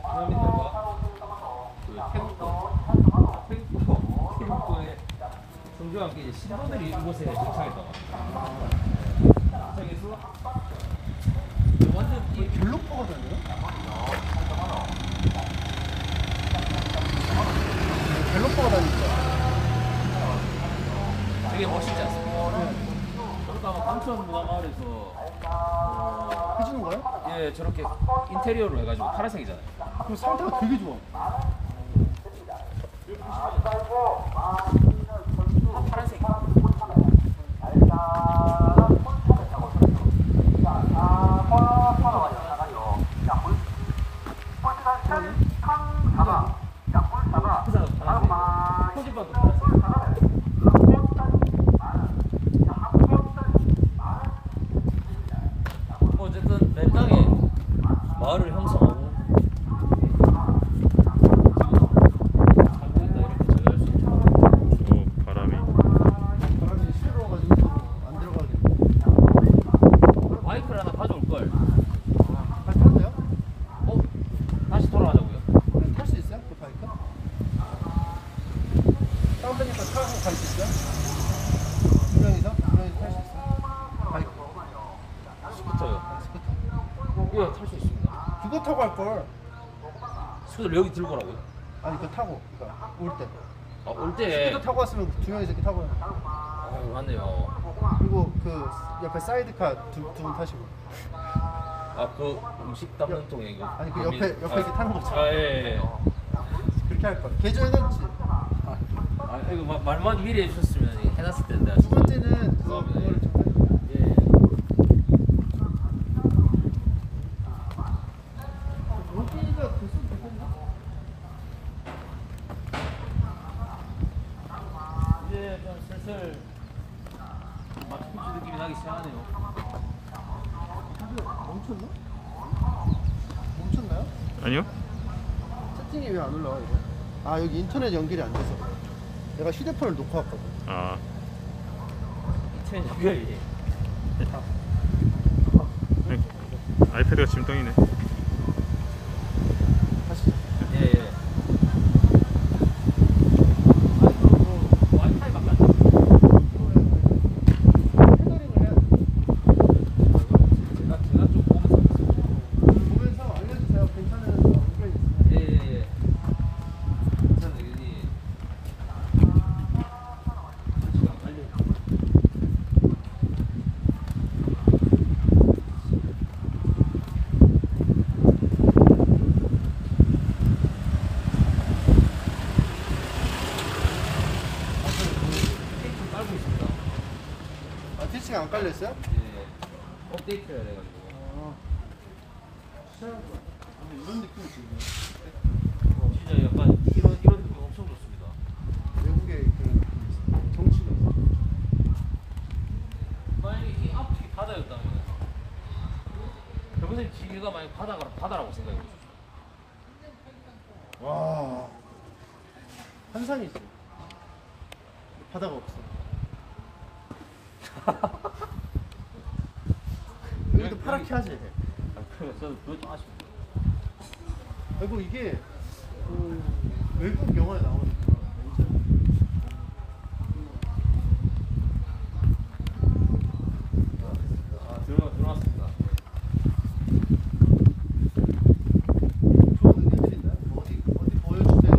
피난민들과 그 태국도 태국도 태국도의 성주와 함께 이제 신도들이 이곳에 도착했다고 합니다. 도착해서 완전 이 다녀요? 벨로퍼가 다니죠. 되게 멋있지 않습니까? 네. 온천 문화마을에서 어, 해주는 거야? 예 저렇게 인테리어로 해가지고 파란색이잖아요. 그럼 상태가 되게 좋아. 다 파란색. 항상 파란색. 표지판도 파란색. 뭐 어쨌든 내 땅에 마을을 형성하고 지금 살고 있다 이렇게 정의할 수 있죠. 오 바람이 바람이 시끄러워가지고 안 들어가게. 마이크를 하나 가져올 걸. 발 타는데요? 어? 다시 돌아가자고요. 탈 수 있어요? 그 바이크? 다운되니까 타고 갈 수 있어요? 두 명이서? 두 명이서 탈 수 있어요? 바이크. 스쿠터요. 스쿠터. 예, 탈 수 있습니다. 그거 타고 할 걸. 스쿠터를 여기 들고 오라고요? 아니 그거 타고. 그러니까 올 때. 아, 올 때. 스쿠터 타고 왔으면 두 명이서 이렇게 타고. 아, 맞네요. 그리고 그 옆에 사이드카 두 분 타시고. 아, 그 음식 담는 통에 이거. 아니, 그 옆에- 옆에 이렇게 타는 거죠. 아, 예, 예. 그렇게 할 걸. 개조해놨지. 아, 이거 마- 말만 미리 해주셨으면 해놨을 텐데. 두 번째는 그거 죄송합니다. 그거를 좀. 해- 예. 여기가 됐으면 좋겠는데? 이제 좀 슬슬 마추픽추 느낌이 나기 시작하네요. 멈췄나? 멈췄나요? 아니요? 채팅이 왜 안 올라와 이거? 아 여기 인터넷 연결이 안 돼서. 내가 휴대폰을 놓고 왔거든. 아 이천 연결이. 아이패드가 짐덩이네 다시. 예, 예. 아이고, 와이파이 바깥. 테더링을 해야 돼. 제가 제가 좀 보면서 하겠습니다. 보면서 알려주세요. 괜찮은 거 연결 있으면. 예, 예, 예. 괜찮아요, 여기. 시간 빨리. 테이프 깔고 있습니다. 아 티치가 안 깔려 있어요? 예. 업데이트해야 돼가지고. 아. 시원할 것 같아. 근데 이런 느낌이 지금 어, 진짜 약간 이런 이런 느낌 엄청 좋습니다. 외국의 그런 느낌이 있어. 정치가 있어. 만약에 이 앞이 바다였다면 저번에 지혜가 만약 바다가 바다라고 생각해 보십시오. 와. 한산이지. 바다가 없어. 여기도 파랗게 하지. 아, 그래서 저도 그거 좀 아쉽고. 그리고 이게 그 외국 영화에 나오니까 아 들어 들어왔습니다. 좋은 의견들 있나요? 뭐 어디 어디 보여주세요.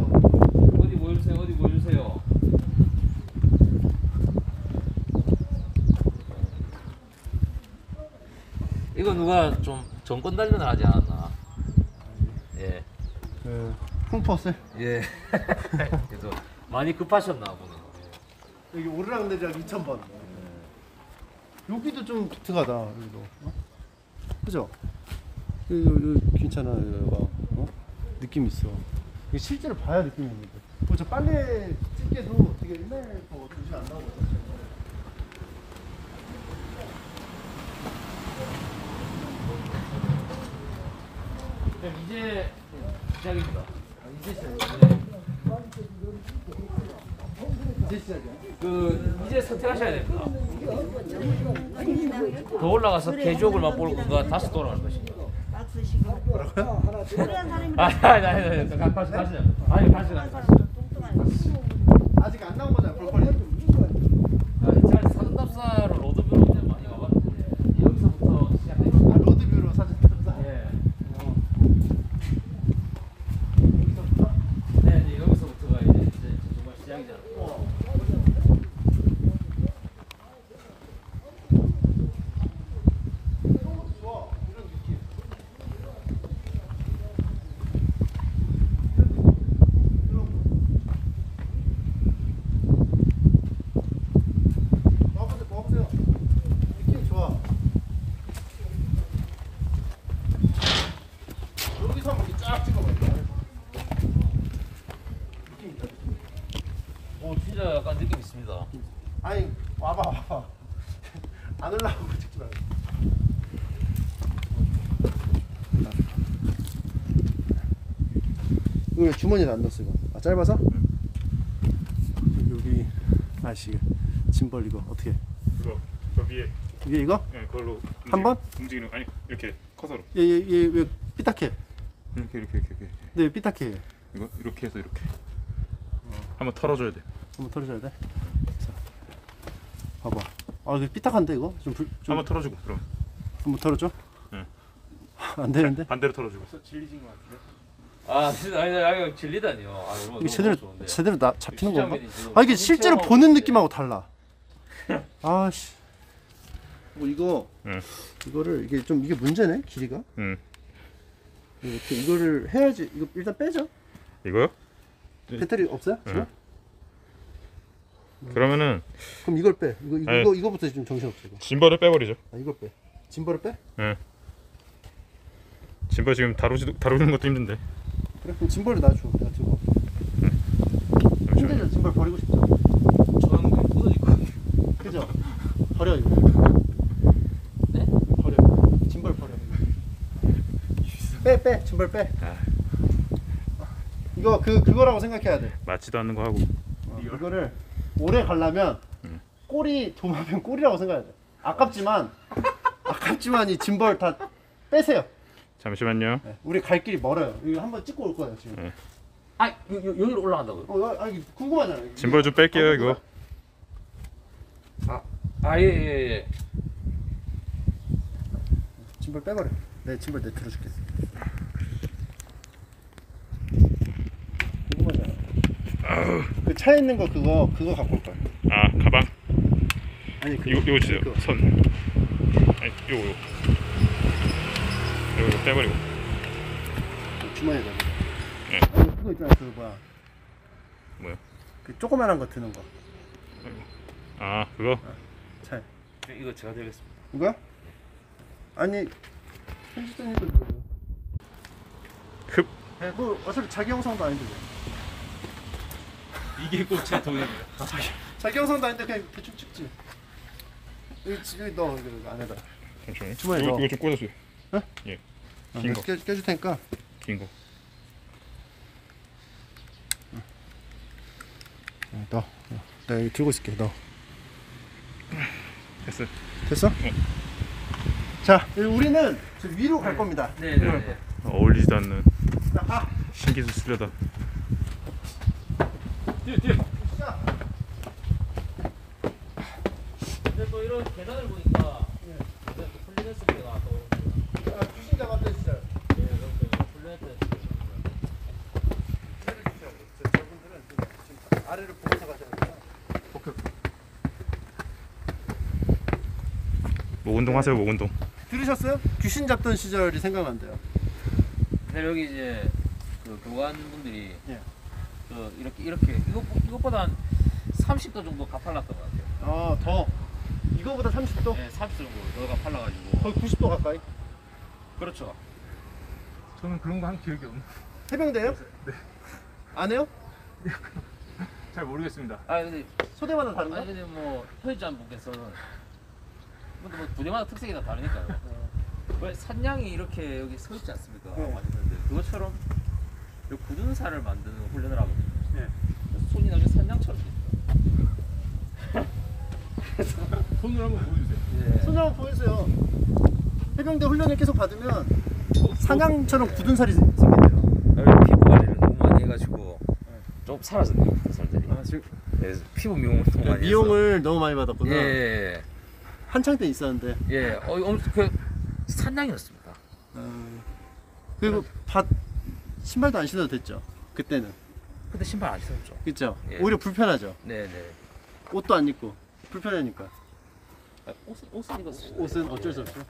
어디 보여주세요. 어디 보여주세요. 이거 누가 좀 정권 단련을 하지 않았나? 예. 그 풍포스 예. 그래서 많이 급하셨나 보네. 여기 오르락내리락 2,000번. 여기도 좀 독특하다. 여기도. 어? 그죠? 여기, 여기 괜찮아 여기가. 어? 느낌 있어. 이게 실제로 봐야 느낌이 있는데. 어, 저 빨래 집게도 되게 옛날 거 조심 안 나오거든. 그럼 이제 시작입니다. 아, 이제 시작입니다. 이제 시작이야. 그 이제 선택하셔야 됩니다. 더 올라가서 개족을 맛볼 건가 다시 돌아갈 것인가. 아니 아니 아니 아니 가- 가시 가시죠. 아니 가시 가시. 아직 안 나온 거잖아. 볼거리. 아, 제가 사전답사를 로드뷰로 이제 많이 와봤는데 여기서부터 시작됩니다. 아, 로드뷰로 사진 탑사. 예. 어. 여기서부터? 네, 이제 여기서부터가 이제, 이제 정말 시작이잖아요. 안 올라오고 찍지 말고. 이거 왜 주머니에 안 넣었어 이거? 아 짧아서? 여기 아씨 짐 벌리고 어떻게? 그거 저 위에 이게 이거? 예, 그걸로 한 번? 움직이는 아니 이렇게 커서로 얘얘얘 왜 삐딱해? 이렇게 이렇게 이렇게 이렇게 네 삐딱해. 이거 이렇게 해서 이렇게 한번 털어줘야 돼. 한번 털어줘야 돼. 자, 봐봐. 아 이거 삐딱한데 이거? 좀, 불, 좀 한번 털어주고 그럼 한번 털어줘? 응. 안 되는데? 반대로 털어주고. 아 진짜 아니 아니 질리다니요. 아 너무 이게 제대로 좋은데. 제대로 나 잡히는 건가? 시장면이 지금 아 이게 실제로 신체하고 보는 있는데. 느낌하고 달라. 아씨. 뭐 이거 응. 이거를 이게 좀 이게 문제네 길이가. 응. 이렇게 이거를 해야지. 이거 일단 빼죠. 이거요? 네. 배터리 없어요? 지금? 응. 그러면은 그럼 이걸 빼. 이거 이거 아니. 이거 이거부터 좀 정신 없어 이거. gimbal을 빼버리죠. 아 이걸 빼. gimbal을 빼? 짐벌 지금 다루지도 다루는 것도 힘든데. 그래 그럼 gimbal을 놔줘. 내가 들고. 힘들죠. 짐벌 버리고 싶죠. 저는 그냥 끊어질 것 같아요. 그죠? 버려 이거. 네? 버려. 짐벌 버려. 빼 빼. 짐벌 빼. 아. 이거 그 그거라고 생각해야 돼. 맞지도 않는 거 하고. 어, 이거를 오래 가려면 음. 꼬리 도마뱀 꼬리라고 생각해야 돼. 아깝지만 아깝지만 이 짐벌 다 빼세요. 잠시만요. 네, 우리 갈 길이 멀어요. 이거 한번 찍고 올 거예요 지금. 네. 아 여기로 올라간다고요? 어, 아, 이게 궁금하잖아요. 이게. 짐벌 좀 뺄게요 어, 이거. 아예 예 예. 짐벌 빼버려. 내 짐벌 내 들어줄게. 궁금하잖아. 그 차에 있는 거 그거 그거 갖고 올 거야. 아 가방. 아니 그 이거 이거 주세요. 그거. 선. 아니 요거 요거. 요거 빼버리고. 주머니에 넣어. 네. 아니 그거 있잖아 그 뭐야. 뭐요? 그 조그만한 거 드는 거. 아 그거. 차에. 이거 제가 드리겠습니다. 이거? 아니 편집장님도 그거. 흡. 네, 그 어차피 자기 영상도 아닌데. 왜. 이게 꼭 제 돈입니다. 자기 영상도 아닌데 그냥 대충 찍지. 여기 넣어 여기 안에다. 잠시만요. 주머니에 이거, 넣어. 이거 좀 꽂아주세요. 어? 예. 어, 긴 거. 껴, 껴줄 테니까. 긴 거. 어, 넣어. 어, 내가 여기 들고 있을게. 넣어. 됐어. 됐어? 자, 우리는 저 위로 갈 겁니다. 네네. 어울리지도 않는 자, 가. 신기술 쓰려다. 뛰어 뛰어. 근데 또 이런 계단을 보니까 또 플리네스 때가 또 자, 귀신 잡았던 시절. 예, 그렇죠. 플리네스 저분들은 지금 아래를 보면서 가셔야 돼요. 목 운동 하세요. 목 운동. 들으셨어요? 귀신 잡던 시절이 생각난대요. 근데 여기 이제 그 교관분들이 예. 그 이렇게 이렇게 이것 이것보다 한 30도 정도 가팔랐던 것 같아요. 아, 더. 이거보다 30도? 네, 30도 정도 더 가팔라가지고. 거의 90도 가까이. 그렇죠. 저는 그런 거 한 기억이 없는. 해병대요? 네. 안 해요? 잘 모르겠습니다. 아 근데 소대마다 다른가? 아니 근데 뭐 편집장 분께서는 근데 뭐 부대마다 특색이 다 다르니까요. 왜 산양이 이렇게 여기 서 있지 않습니까? 네. 만드는데 그것처럼 이 굳은 살을 만드는 훈련을 하거든요. 네. 손이 나중에 산양처럼 됩니다. 손을 한번 보여주세요. 예. 손을 한번 보여주세요. 해병대 훈련을 계속 받으면 사냥처럼 굳은 살이 생- 생긴대요. 여기 피부 관리를 너무 많이 해가지고 좀 사라졌네요 그 살들이. 아, 지금 그래서 피부 미용을 너무 많이 미용을 너무 많이 받았구나. 해서. 예. 한창 때 있었는데. 예. 예. 어 엄청 그 산양이었습니다. 그리고 밭 신발도 안 신어도 됐죠. 그때는. 근데 신발 안 신었죠. 그렇죠. 예. 오히려 불편하죠. 네 네. 옷도 안 입고 불편하니까. 아, 옷은 옷은 입었어요. 옷은 어쩔 수 없죠.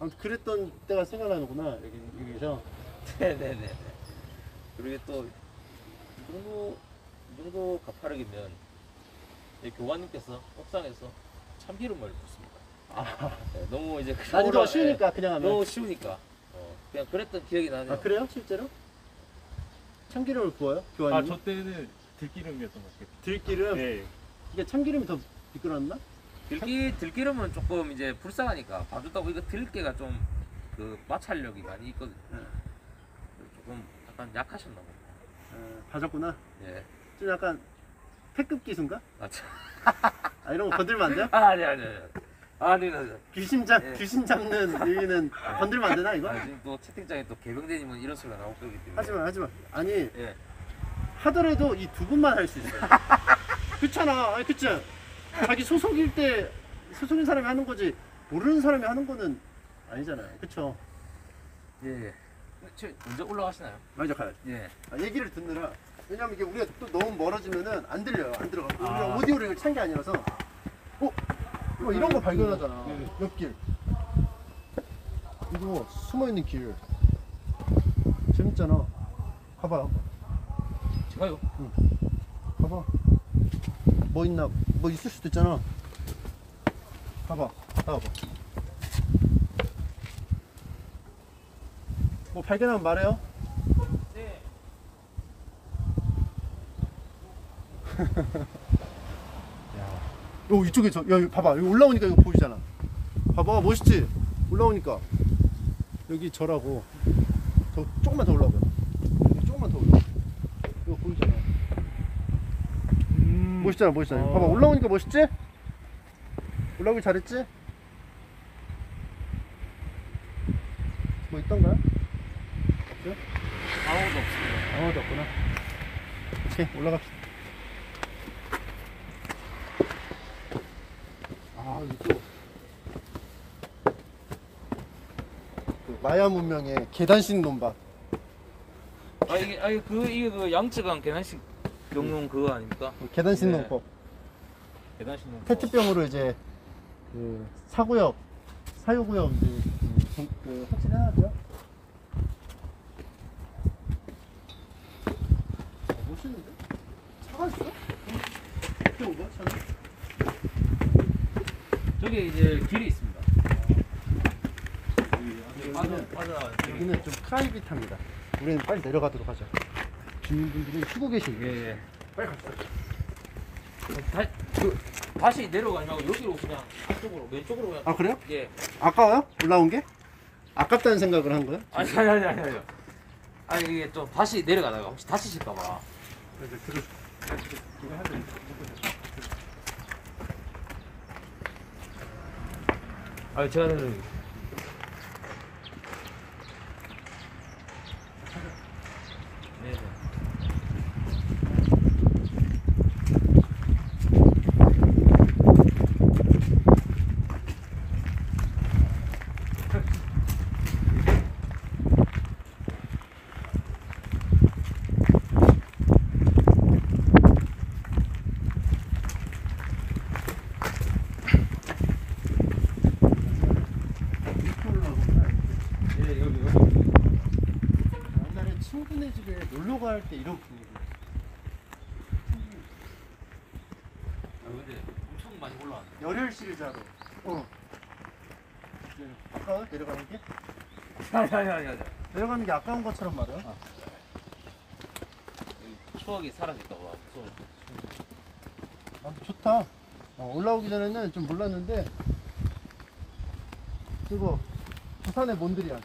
아무튼 그랬던 때가 생각나는구나. 여기 여기서. 네 네 네. 그리고 또 이 정도 이 정도 가파르기면 이 교관님께서 옥상에서 참기름을 붓습니다. 네, 너무 이제 난이도가 겨울에- 쉬우니까 그냥 네, 하면. 너무 쉬우니까 어, 그냥 그랬던 기억이 나네요. 아 그래요? 실제로? 참기름을 부어요? 교환이? 아저 때는 들기름이었던 것 같아요. 들기름? 네. 이게 참기름이 더 미끄러웠나? 들기 들기름은 조금 이제 불쌍하니까 봐줬다고 이거 들깨가 좀 그 마찰력이 많이 있거든요. 네. 조금 약간 약하셨나 보네. 어, 봐줬구나. 예. 좀 약간 태급 기수인가? 아 참. 아 이런 거 건들면 안 돼요? 아 아니 아니 아니. 아니 아니. 귀신 잡 예. 귀신 잡는 여기는 건들면 안 되나 이거? 아, 지금 또 채팅창에 또 개병대님은 이런 소리가 나올 거기 때문에. 하지마 하지마. 아니 예. 하더라도 이 두 분만 할 수 있어요. 그렇잖아. 아니 그치? 자기 소속일 때 소속인 사람이 하는 거지 모르는 사람이 하는 거는 아니잖아요. 그쵸? 예. 예. 저 언제 올라가시나요? 맞아 가요. 예. 아, 얘기를 듣느라 왜냐면 이게 우리가 또 너무 멀어지면은 안 들려요. 안 들어가. 아. 우리가 오디오를 찬 게 아니라서. 어? 이거 이런 거 발견하잖아. 옆길. 이거 숨어 있는 길. 재밌잖아. 가봐. 제가요. 가봐. 뭐 있나? 뭐 있을 수도 있잖아. 가봐. 와봐. 뭐 발견하면 말해요. 네. 요 이쪽에 저, 야, 여기 봐봐. 여기 올라오니까 이거 보이잖아. 봐봐, 멋있지? 올라오니까. 여기 저라고. 더, 조금만 더. 여기 조금만 더 올라와. 이거 보이잖아. 멋있잖아, 멋있잖아. 어. 봐봐, 올라오니까 멋있지? 올라오기 잘했지? 뭐 있던가요? 없어요? 아무것도 없습니다. 아무것도 없구나. 오케이, 올라갑시다. 아, 이거. 그 마야 문명의 계단식 논밭. 아 이게 아 이게 그 이게 그 양쯔강 계단식 경용 그거 아닙니까? 계단식 네. 논법. 계단식 농. 페트병으로 이제 그 사구역, 사유구역 이제 그, 정- 그 확실해놨죠. 아, 멋있는데? 차가 있어? 어떻게 온 거야, 차는? 저기 이제 길이 있습니다. 맞아 여기는, 맞아. 여기는 좀 프라이빗합니다. 우리는 빨리 내려가도록 하죠. 주민분들이 쉬고 계시고. 예 예. 빨리 갑시다. 다, 그, 다시 내려가지 말고 여기로 그냥 앞쪽으로 왼쪽으로 그냥. 아, 그래요? 예. 아까워요? 올라온 게? 아깝다는 생각을 한 거야? 아니 아니 아니 아니. 아니. 아니 이게 좀 다시 내려가다가 혹시 다치실까 봐. 아 제가 는 네. 네. 예, 여기 여기. 옛날에 친구네 집에 놀러 갈 때 이런 분위기. 아 근데 엄청 많이 올라왔네. 열혈 시리자로. 어. 아까워? 내려가는 게? 아니. 내려가는 게 아까운 것처럼 말이야. 추억이 사라질까 봐. 무서워. 아, 좋다. 어, 올라오기 전에는 좀 몰랐는데. 그리고 부산의 몬드리안.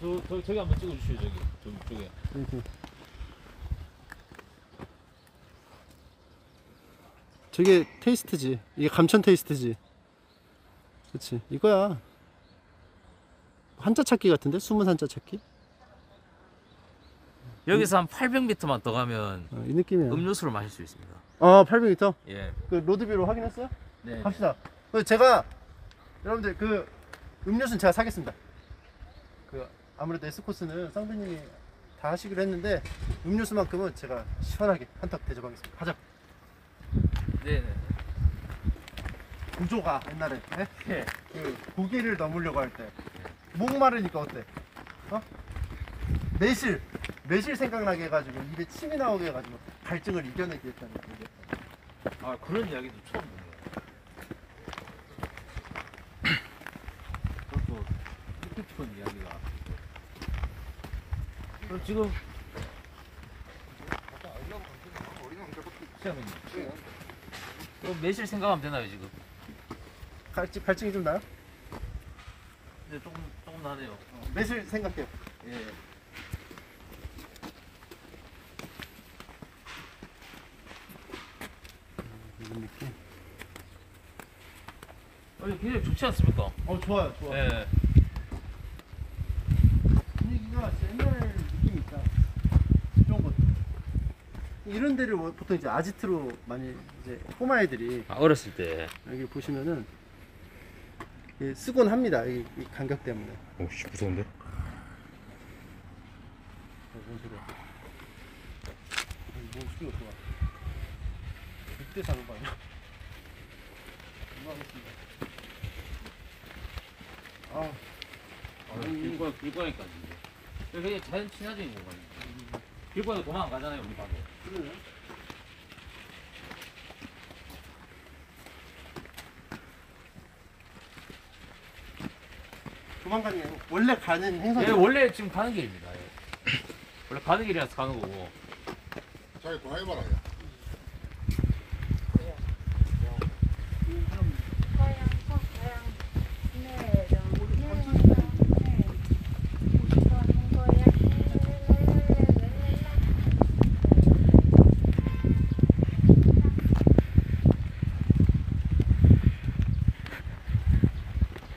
저, 저 저기 한번 찍어주시죠 저기 저기 쪽에. 이렇게. 저게 테이스트지. 이게 감천 테이스트지. 그렇지. 이거야. 한자 찾기 같은데? 숨은 한자 찾기? 여기서 한 800m만 더 가면 어, 이 느낌이야. 음료수를 마실 수 있습니다. 어, 800m. 예. 그 로드뷰로 확인했어요? 네. 갑시다. 그 제가 여러분들 그 음료수는 제가 사겠습니다. 그 아무래도 에스코스는 쌍배님이 다 하시기로 했는데 음료수만큼은 제가 시원하게 한턱 대접하겠습니다. 가자. 네. 네. 구조가 옛날에 네? 예. 그 고기를 넘으려고 할 때 목마르니까 어때? 어? 매실 매실 생각나게 해가지고 입에 침이 나오게 해가지고 갈증을 이겨내기 했다는 얘기. 아 그런 이야기도 처음 듣네요. 그것도 뜻깊은 이야기가. 그럼 지금 시장님 또 매실 생각하면 되나요 지금? 갈증, 갈증이 좀 나요? 근데 조금 나네요. 어, 매실 생각해요. 예. 이런 느낌. 어, 이거 굉장히 좋지 않습니까? 어, 좋아요, 좋아 요. 예. 분위기가 진짜 옛날 느낌이 있다. 이런 것. 이런 데를 뭐 보통 이제 아지트로 많이 이제 꼬마애들이 아, 어렸을 때. 여기 보시면은 예, 쓰곤 합니다. 이, 이 간격 때문에. 오씨 무서운데? 어, 뭔 소리야? 아니, 뭔 소리가 좋아? 늑대 사는 거 아니야? 고마하겠습니다. 아, 아, 길거 길거니까 이게 그냥 자연 친화적인 공간이에요. 길거에 도망 안 가잖아요 우리 봐도. 그러네. 도망가는 게 아니고 원래 가는 행선. 예, 원래 지금 가는 길입니다. 예. 원래 가는 길이라서 가는 거고. 자기 돈 해봐라. 야.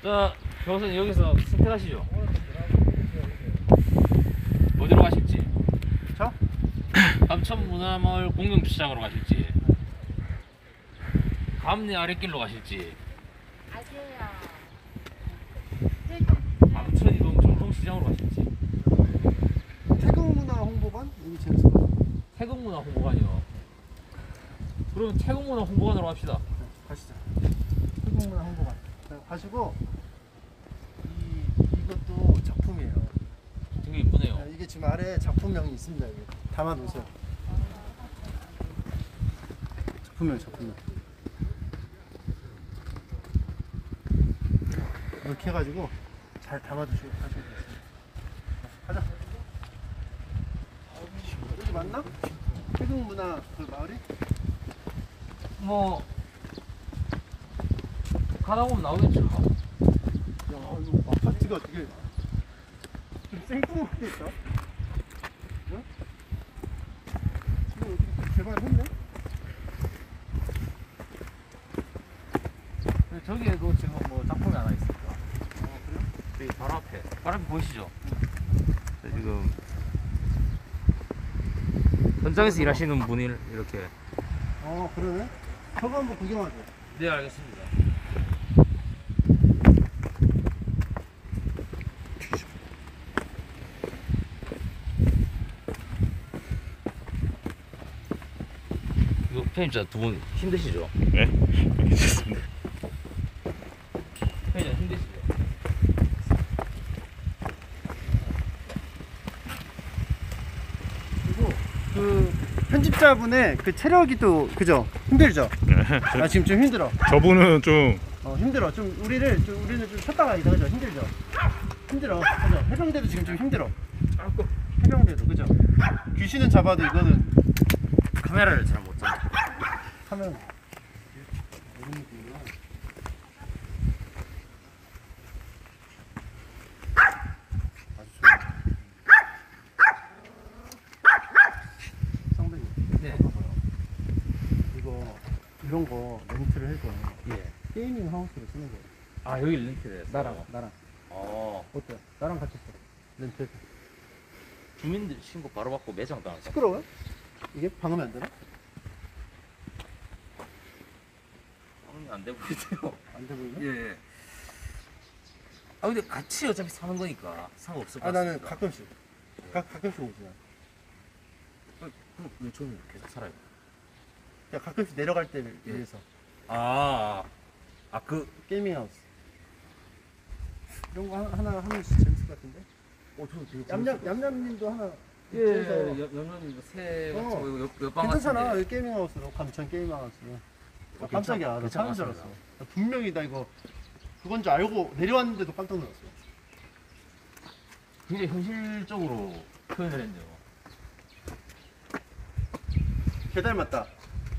자, 교수님 여기서 선택하시죠. 어디로 가실지. 저? 감천문화마을 공영주차장으로 가실지. 감내 아랫길로 가실지. 감천 이동 전통시장으로 가실지. 태극문화 홍보관 여기 같아요. 태국문화 홍보관이요. 그럼 태국문화 홍보관으로 갑시다. 가시죠. 태극문화 홍보관. 자, 가시고 이 이것도 작품이에요. 되게 이쁘네요. 자, 이게 지금 아래 작품명이 있습니다. 여기 담아 놓으세요. 작품명, 작품명. 이렇게 해가지고 잘 담아두시고 가시면 되겠습니다. 가자. 여기 맞나? 태극문화 그 마을이? 뭐 가다 보면 나오겠죠. 야, 이거 아파트가 되게 좀 생뚱하게 있다. 응? 지금 여기 개발했네? 저기에도 지금 뭐 작품이 하나 있습니다. 어, 그래요? 여기 바로 앞에. 바로 앞에 보이시죠? 네, 지금 현장에서 일하시는 분이 이렇게. 어, 그러네? 저거 한번 구경하죠. 네 알겠습니다. 이거 편집자 두분 힘드시죠? 네. 괜찮습니다. 편집자 힘드시죠? 그리고 그 편집자분의 그 체력이 또 그죠? 힘들죠? 아 지금 좀 힘들어. 저분은 좀 어 힘들어. 좀 우리를 좀 우리는 좀 쉬었다가 이거 그죠? 힘들죠? 힘들어. 그죠? 해병대도 지금 좀 힘들어. 해병대도 그죠? 귀신은 잡아도 이거는 카메라를 잡아. 하면 이런. 네. 이런 거 렌트를 해서 예. 게이밍 하우스로 쓰는 거예요. 아 여기 렌트를 했어. 나랑 나랑 어. 어때? 나랑 같이 써. 렌트. 주민들 신고 바로 받고 매장 당했어. 시끄러워요? 이게 방음이 안 되나? 안돼 보이세요? 안 돼 보이나? 예. 아 같이 어차피 사는 거니까 상관없을 것 아 나는 같습니다. 가끔씩 가, 가끔씩 오지 나. 그럼 왜 저는 계속 살아요? 야 가끔씩 내려갈 때 예. 위해서 아, 아 그, 게이밍 하우스 이런 거 하나, 하나 하면 진짜 재밌을 것 같은데 어, 저 되게 얌얌 얌얌님도 하나 예, 연연이 이거 새 어. 같은 거 옆- 옆방 괜찮잖아 같은데. 여기 게이밍 하우스로 감천 게이밍 하우스 아, 어, 깜짝이야 나 괜찮- 사는 줄 괜찮았습니다. 알았어 나 분명히 나 이거 그건 줄 알고 내려왔는데도 깜짝 놀랐어 굉장히 현실적으로 표현을 했네요. 개 닮았다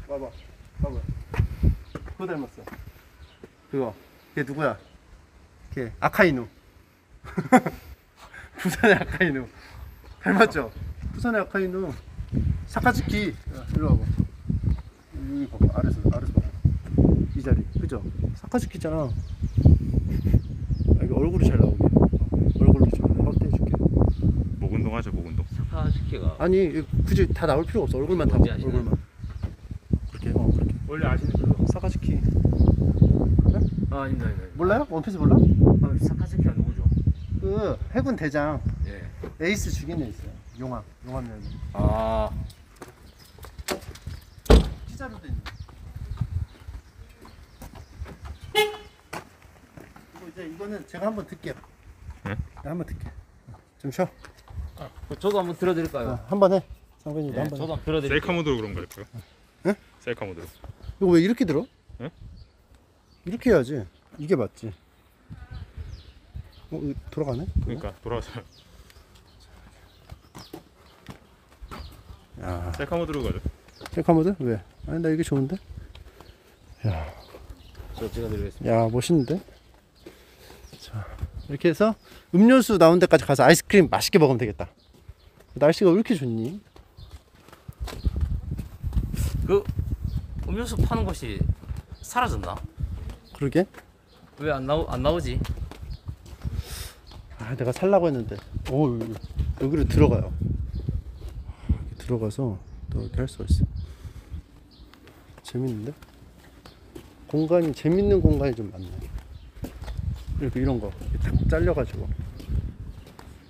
봐봐 봐봐 그거 닮았어. 그거. 걔 누구야? 걔 아카이누. 부산의 아카이누. 닮았죠? 부산의 아카이누. 사카츠키. 야, 일로 와봐. 여기 봐봐. 아래서 아래서 봐봐. 이 자리. 그죠? 사카츠키잖아. 아, 여기 얼굴이 잘 나오게. 얼굴로 좀 확대해줄게. 목 운동하죠 목 운동. 사카스키가 아니 굳이 다 나올 필요 없어. 얼굴만 다 뭔지 아시나요? 얼굴만. 그렇게 어 그렇게. 원래 아시는 그거. 사카츠키. 아 아닙니다 아닙니다 몰라요? 원피스 몰라? 아, 사카스키가 누구죠? 그 해군 대장 예. 에이스 죽인 애 있어요. 용암, 용암 면아 피자로 된. 이거 이제 이거는 제가 한번 듣게요. 네? 네, 한번 듣게. 좀 쉬어. 저도 한번 들어드릴까요? 어, 한번 해. 상근이도 예, 한번. 저도 해. 한번 들어드릴게요. 셀카 모드로 그런 거일까요? 네? 셀카 모드로. 이거 왜 이렇게 들어? 네? 이렇게 해야지. 이게 맞지. 어, 돌아가네? 그러니까 돌아와서 야, 셀카 모드로 가죠. 셀카 모드? 왜? 아니 나 이게 좋은데? 야, 저 제가 드리겠습니다. 야 멋있는데? 자, 이렇게 해서 음료수 나온 데까지 가서 아이스크림 맛있게 먹으면 되겠다. 날씨가 왜 이렇게 좋니? 그 음료수 파는 곳이 사라졌나? 그러게? 왜 안 나오 안 나오지? 아, 내가 살라고 했는데. 오, 여기, 여기로 들어가요. 들어가서 또 이렇게 할 수가 있어. 재밌는데? 공간이 재밌는 공간이 좀 많네. 그리고 이런 거 이렇게 탁 잘려가지고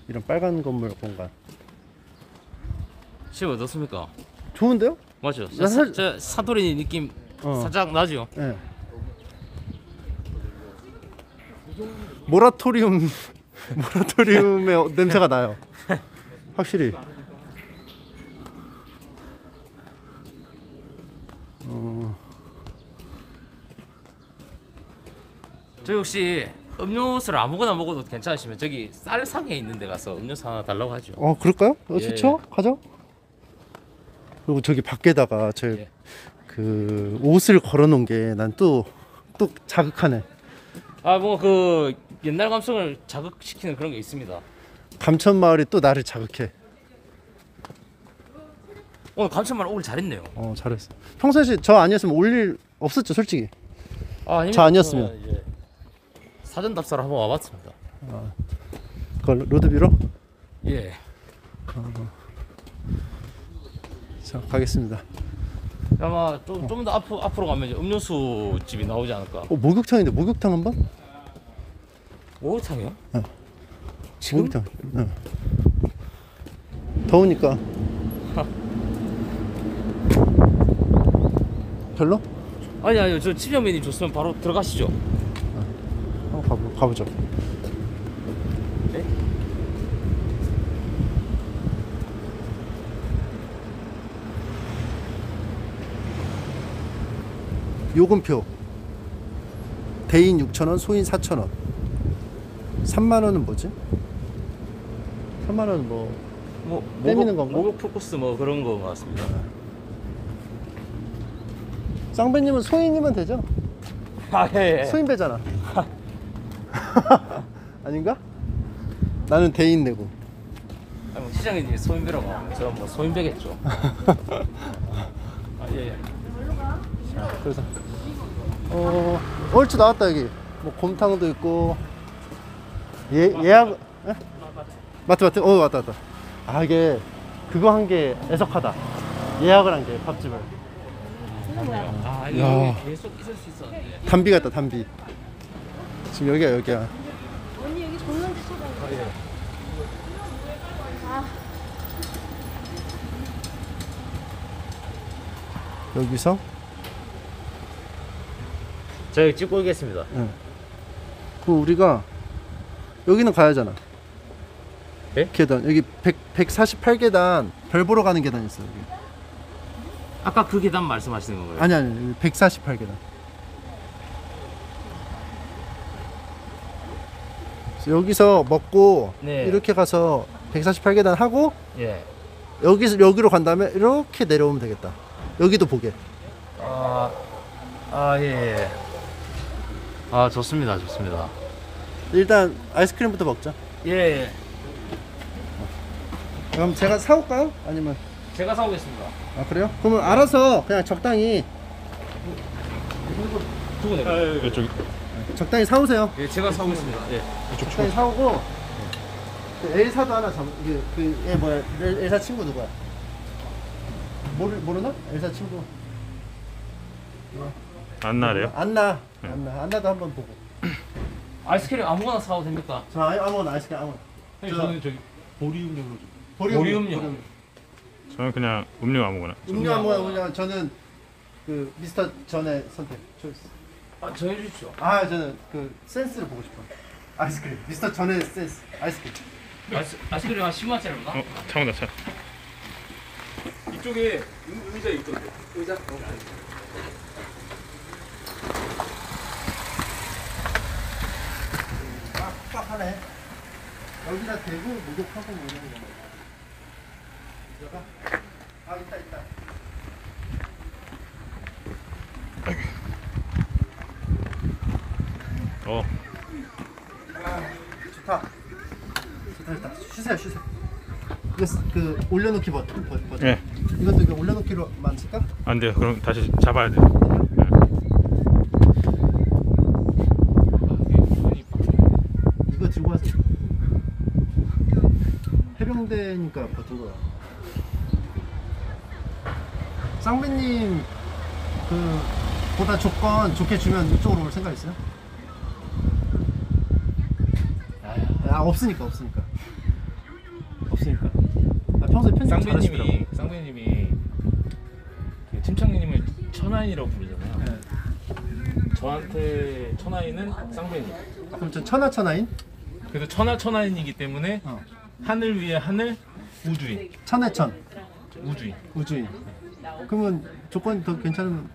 이런 빨간 건물 공간 지금 어떻습니까? 좋은데요? 맞죠? 나 저, 살- 사, 저 사토리 느낌 어. 살짝 나죠? 예. 모라토리움 모라토리움의 냄새가 나요. 확실히. 어, 저 혹시 음료수를 아무거나 먹어도 괜찮으시면 저기 쌀상에 있는 데 가서 음료수 하나 달라고 하죠. 어 그럴까요? 어 예. 좋죠. 가죠. 그리고 저기 밖에다가 저 예. 그 옷을 걸어놓은 게 난 또 또 자극하네. 아 뭔가 그 옛날 감성을 자극시키는 그런 게 있습니다. 감천 마을이 또 나를 자극해. 오늘 감천말 오길 잘했네요. 어 잘했어. 평소에 저 아니었으면 올일 없었죠, 솔직히. 아, 아닙니다. 저 아니었으면. 저는 이제 사전 답사를 한번 와봤습니다. 그걸 로드뷰로 예. 자 가겠습니다. 아마 좀 좀 더 앞으로 앞으로 가면 이제 음료수 집이 나오지 않을까. 어 목욕탕인데 목욕탕 한번? 목욕탕이요? 지금? 목욕탕. 응. 더우니까. 별로? 아니 아니요 저 치료맨이 줬으면 바로 들어가시죠. 한번 가보, 가보 죠. 네? 요금표 대인 6,000원, 소인 4,000원. 3만 원은 뭐지? 3만 원은 뭐 뭐 때미는 건가? 목욕 포커스 뭐 그런 거 같습니다. 쌍배님은 소인이면 되죠? 아 예. 예. 소인 배잖아. 아닌가? 나는 대인 내고. 아니, 뭐 시장님 소인배라고 하면 저는 뭐 소인배겠죠. 아 예. 예. 그래서 어 얼추 나왔다 여기. 뭐 곰탕도 있고 예 예약 에? 마트 마트 어 왔다 왔다. 아 이게 그거 한 게 애석하다. 예약을 한 게 밥집을 아 야. 이거 계속 있을 수 있었는데. 담비 같다 담비. 지금 여기야 여기야. 언니 여기 졸는지 쳐봐. 여기서 저희 찍고 오겠습니다. 그 우리가 여기는 가야잖아. 예? 계단 여기 100, 148계단 별 보러 가는 계단 있어 여기. 아까 그 계단 말씀하시는 건가요? 아니 아니 148계단. 여기서 먹고 네. 이렇게 가서 148계단 하고 예. 여기서 여기로 간 다음에 이렇게 내려오면 되겠다. 여기도 보게. 아 아 예. 예. 아 좋습니다, 좋습니다. 일단 아이스크림부터 먹자. 예, 예. 그럼 제가 사올까요? 아니면 제가 사오겠습니다. 아 그래요? 그러면 알아서 그냥 적당히 두고 내가. 이쪽 적당히 사오세요. 예, 제가 사오겠습니다. 예. 적당히 사오고 그 엘사도 하나 잡. 이게 그얘 뭐야? 엘- 엘사 친구 누구야? 모르 모르나? 엘사 친구 안 나래요? 안나 안나 안나도 한번 보고. 아이스크림 아무거나 사도 됩니까? 자 아니, 아무거나 아이스크림 아무거나. 아니, 저는 저기 보리음료로 좀. 보리음료. 저는 그냥 음료 아무거나. 음료 아무거나 그냥 저는 그 미스터 전의 선택 초이스. 아, 저 해주십시오. 아 저는 그 센스를 보고 싶어. 아이스크림 미스터 전의 센스 아이스크림. 아이스, 아이스크림 한 10만짜리인가? 어, 차 온다 차. 이쪽에 의- 의자 있던데. 의자? 빡빡하네. 여기다 대고 목욕하고 뭐 이런 거. 여가? 아 있다 있다. 어, 좋다. 좋다 좋다. 쉬세요 쉬세요. 이거 쓰- 그 올려놓기 버튼 버- 버튼. 예. 이것도 이거 올려놓기로만 쓸까? 안 돼요. 그럼 다시 잡아야 돼요. 예. 이거 들고 와서. 해병대니까 버튼 거야. 쌍배님 그 보다 조건 좋게 주면 이쪽으로 올 생각 있어요? 아 없으니까 없으니까 없으니까. 아, 평소에 편집 잘하시더라고. 쌍배님이 쌍배님이 그 팀장님을 천하인이라고 부르잖아요. 네. 저한테 천하인은 쌍배님. 그럼 전 천하 천하인? 그래서 천하 천하인이기 때문에 어. 하늘 위에 하늘 우주인 천해천 우주인. 우주인. 그러면 조건이 더 괜찮으면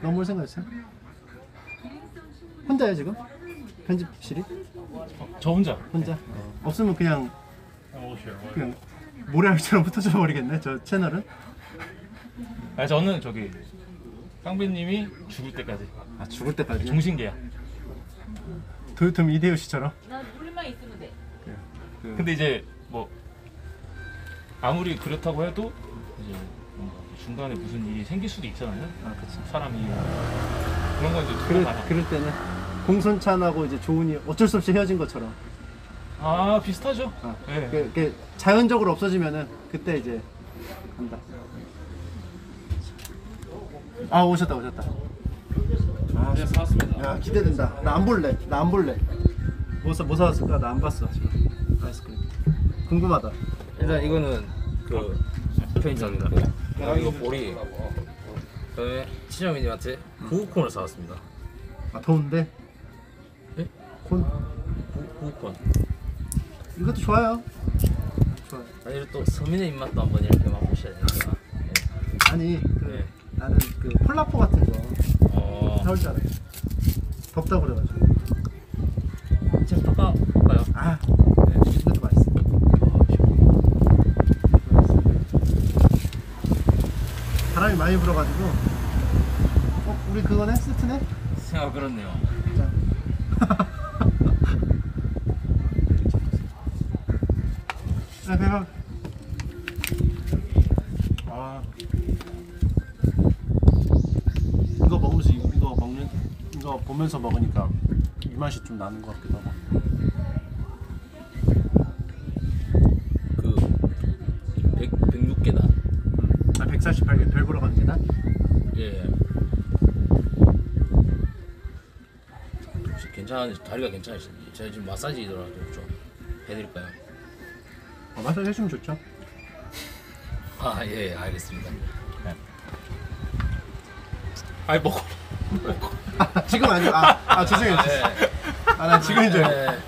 넘어올 생각 있어요? 혼자야 지금? 편집실이? 저 혼자. 혼자? 없으면 그냥 그냥 모래알처럼 흩어져 버리겠네 저 채널은? 아 저는 저기 쌍배님이 죽을 때까지 아 죽을 때까지? 종신계약. 도요토미 이데요시처럼? 난 우리만 있으면 돼. 근데 이제 뭐 아무리 그렇다고 해도 이제 뭔가 중간에 무슨 일이 생길 수도 있잖아요. 아 그치 사람이 그런 건 이제 그럴, 그럴 때는 공손찬하고 이제 조은이 어쩔 수 없이 헤어진 것처럼 아 비슷하죠. 아, 네. 그, 그 자연적으로 없어지면은 그때 이제 간다. 아 오셨다 오셨다. 아, 네, 사왔습니다. 야 기대된다. 나 안 볼래. 나 안 볼래. 뭐, 사, 뭐 사왔을까? 나 안 봤어 지금. 아이스크림. 궁금하다. 일단 이거는 그 편의점입니다. 아, 이거 보리. 그다음에 친정이님한테 구우콘을 사왔습니다. 아 더운데? 구, 구우콘. 이것도 좋아요. 좋아. 아니 또 서민의 입맛도 한번 이렇게 맛보셔야 되니까. 아니 그 네. 나는 그 폴라포 같은 거 어. 사올 줄 알아요. 덥다 그래가지고. 제가 바꿔볼까요? 아 네, 이것도 맛있어. 바람이 많이 불어가지고. 어 우리 그거네 세트네. 생각 그렇네요. 자. 네, 배가. 아. 이거 먹으면서 이- 이거 먹는 이거 보면서 먹으니까 이 맛이 좀 나는 것 같기도 하고. 그 100, 106계단. 아 148개 별 보러 가는 게다. 예. 혹시 괜찮은지 다리가 괜찮으신지 제가 지금 마사지 들어가지고 좀 해드릴까요? 어, 마사지 해주면 좋죠. 아예 알겠습니다. 아니 먹어. 지금 아니요. 아, 아 죄송해요. 예. 아 나 지금 이제. 예.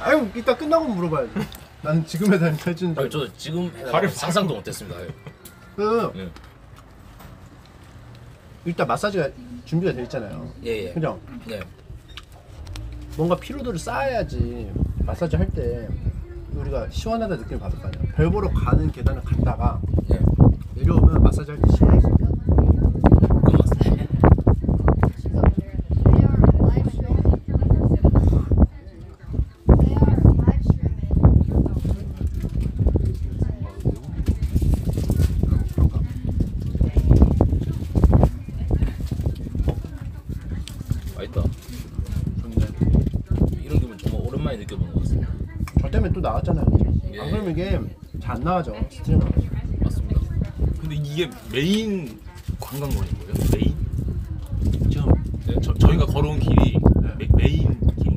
아유 이따 끝나고 물어봐야지. 나는 대한 해주는 줄. 아니, 저 지금 발을 상상도 못했습니다. 예. 그 예. 일단 마사지가 준비가 돼 있잖아요. 예 예. 그죠? 네. 뭔가 피로도를 쌓아야지 마사지 할 때 우리가 시원하다 느낌을 받을 거 아니야. 별 보러 가는 계단을 갔다가 예. 내려오면 마사지 할 때 시원했어. 그건 맞습니다. 맛있다. 좋네. 이런 기분 정말 오랜만에 느껴보는 것 같습니다. 저 때문에 또 나왔잖아요. 예. 안 그러면 이게 잘 안 나가죠. 스트리머. 맞습니다. 근데 이게 메인 관광거리인 거예요? 메인? 지금 네, 저, 저희가 걸어온 길이 메, 메인 길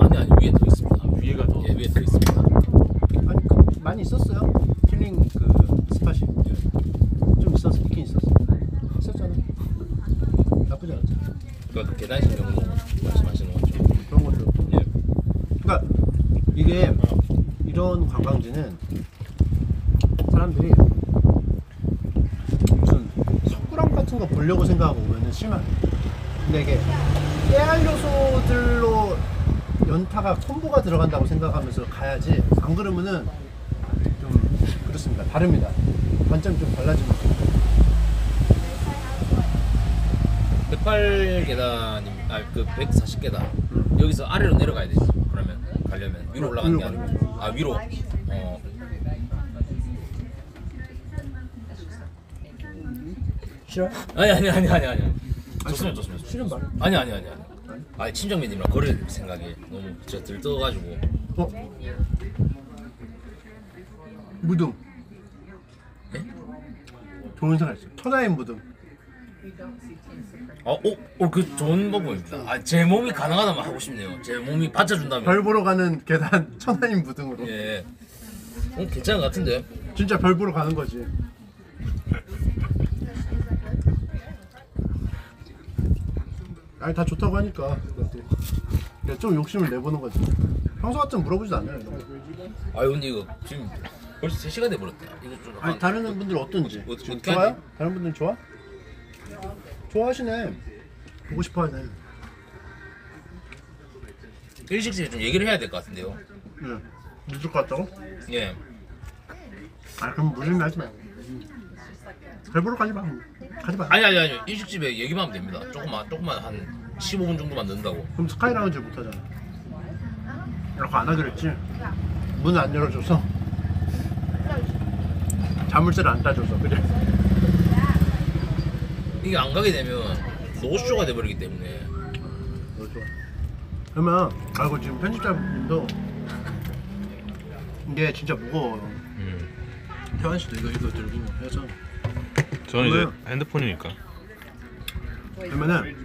아니 아니 위에 더 있습니다. 위에가 더 예, 위에 더 있습니다. 아니 그, 많이 있었어요. 힐링 그 spot이 좀 있었어. 있긴 있었어. 있었잖아. 나쁘지 않았지. 그러니까 그 계단식 경로 말씀하시는 거죠? 그런 것도. 예. 그러니까 이게 이런 관광지는 사람들이 무슨 석굴암 같은 거 보려고 생각하고 오면은 실망. 근데 이게 깨알 요소들로 연타가 콤보가 들어간다고 생각하면서 가야지 안 그러면은 좀 그렇습니다. 다릅니다. 관점이 좀 달라집니다. 108계단이 아그 140 계단 여기서 아래로 내려가야 되죠. 그러면 가려면 위로 올라가는 게 아니고 아 위로. 싫어? 아니 아니 아니 아니 아니. 좋습니다 좋습니다. 싫은 말. 아니 아니 아니 아니. 아니 친정맨님이랑 거릴 생각이 너무 진짜 들떠가지고 어? 무등. 네? 좋은 생각 있어. 천하의 무등. 어, 어, 어, 그 좋은 방법입니다. 아, 제 몸이 가능하다면 하고 싶네요. 제 몸이 받쳐준다면. 별 보러 가는 계단 천하인 무등으로. 예. 어, 괜찮은 것 같은데. 진짜 별 보러 가는 거지. 아니 다 좋다고 하니까. 그냥 좀 욕심을 내보는 거지. 평소 같으면 물어보지도 않아요. 이런 거. 아유, 근데 이거 지금 벌써 3 시간 돼버렸다. 이거 좀 아니 약간- 다른 분들 어떤지 어떻게- 어떻게 좋아요? 하지? 다른 분들 좋아? 좋아하시네. 보고 싶어하네. 일식집에 좀 얘기를 해야 될 것 같은데요. 예. 늦을 것 같다고? 예. 아 그럼 무슨 하지 마. 별 보러 가지 마. 가지 마. 아니, 아니, 아니. 일식집에 얘기만 하면 됩니다. 조금만, 조금만 한 15분 정도만 넣는다고. 그럼 스카이 라운지 못 하잖아. 이렇게 안 하기로 했지. 문 안 열어줘서. 자물쇠를 안 따줘서 그래. 이게 안 가게 되면 노쇼가 돼버리기 때문에. 너무 좋아. 그러면 아이고 지금 편집자분도 이게 진짜 무거워요. 음. 태환 씨도 이거 이거 들고 해서 저는 이제 그러면- 핸드폰이니까. 그러면은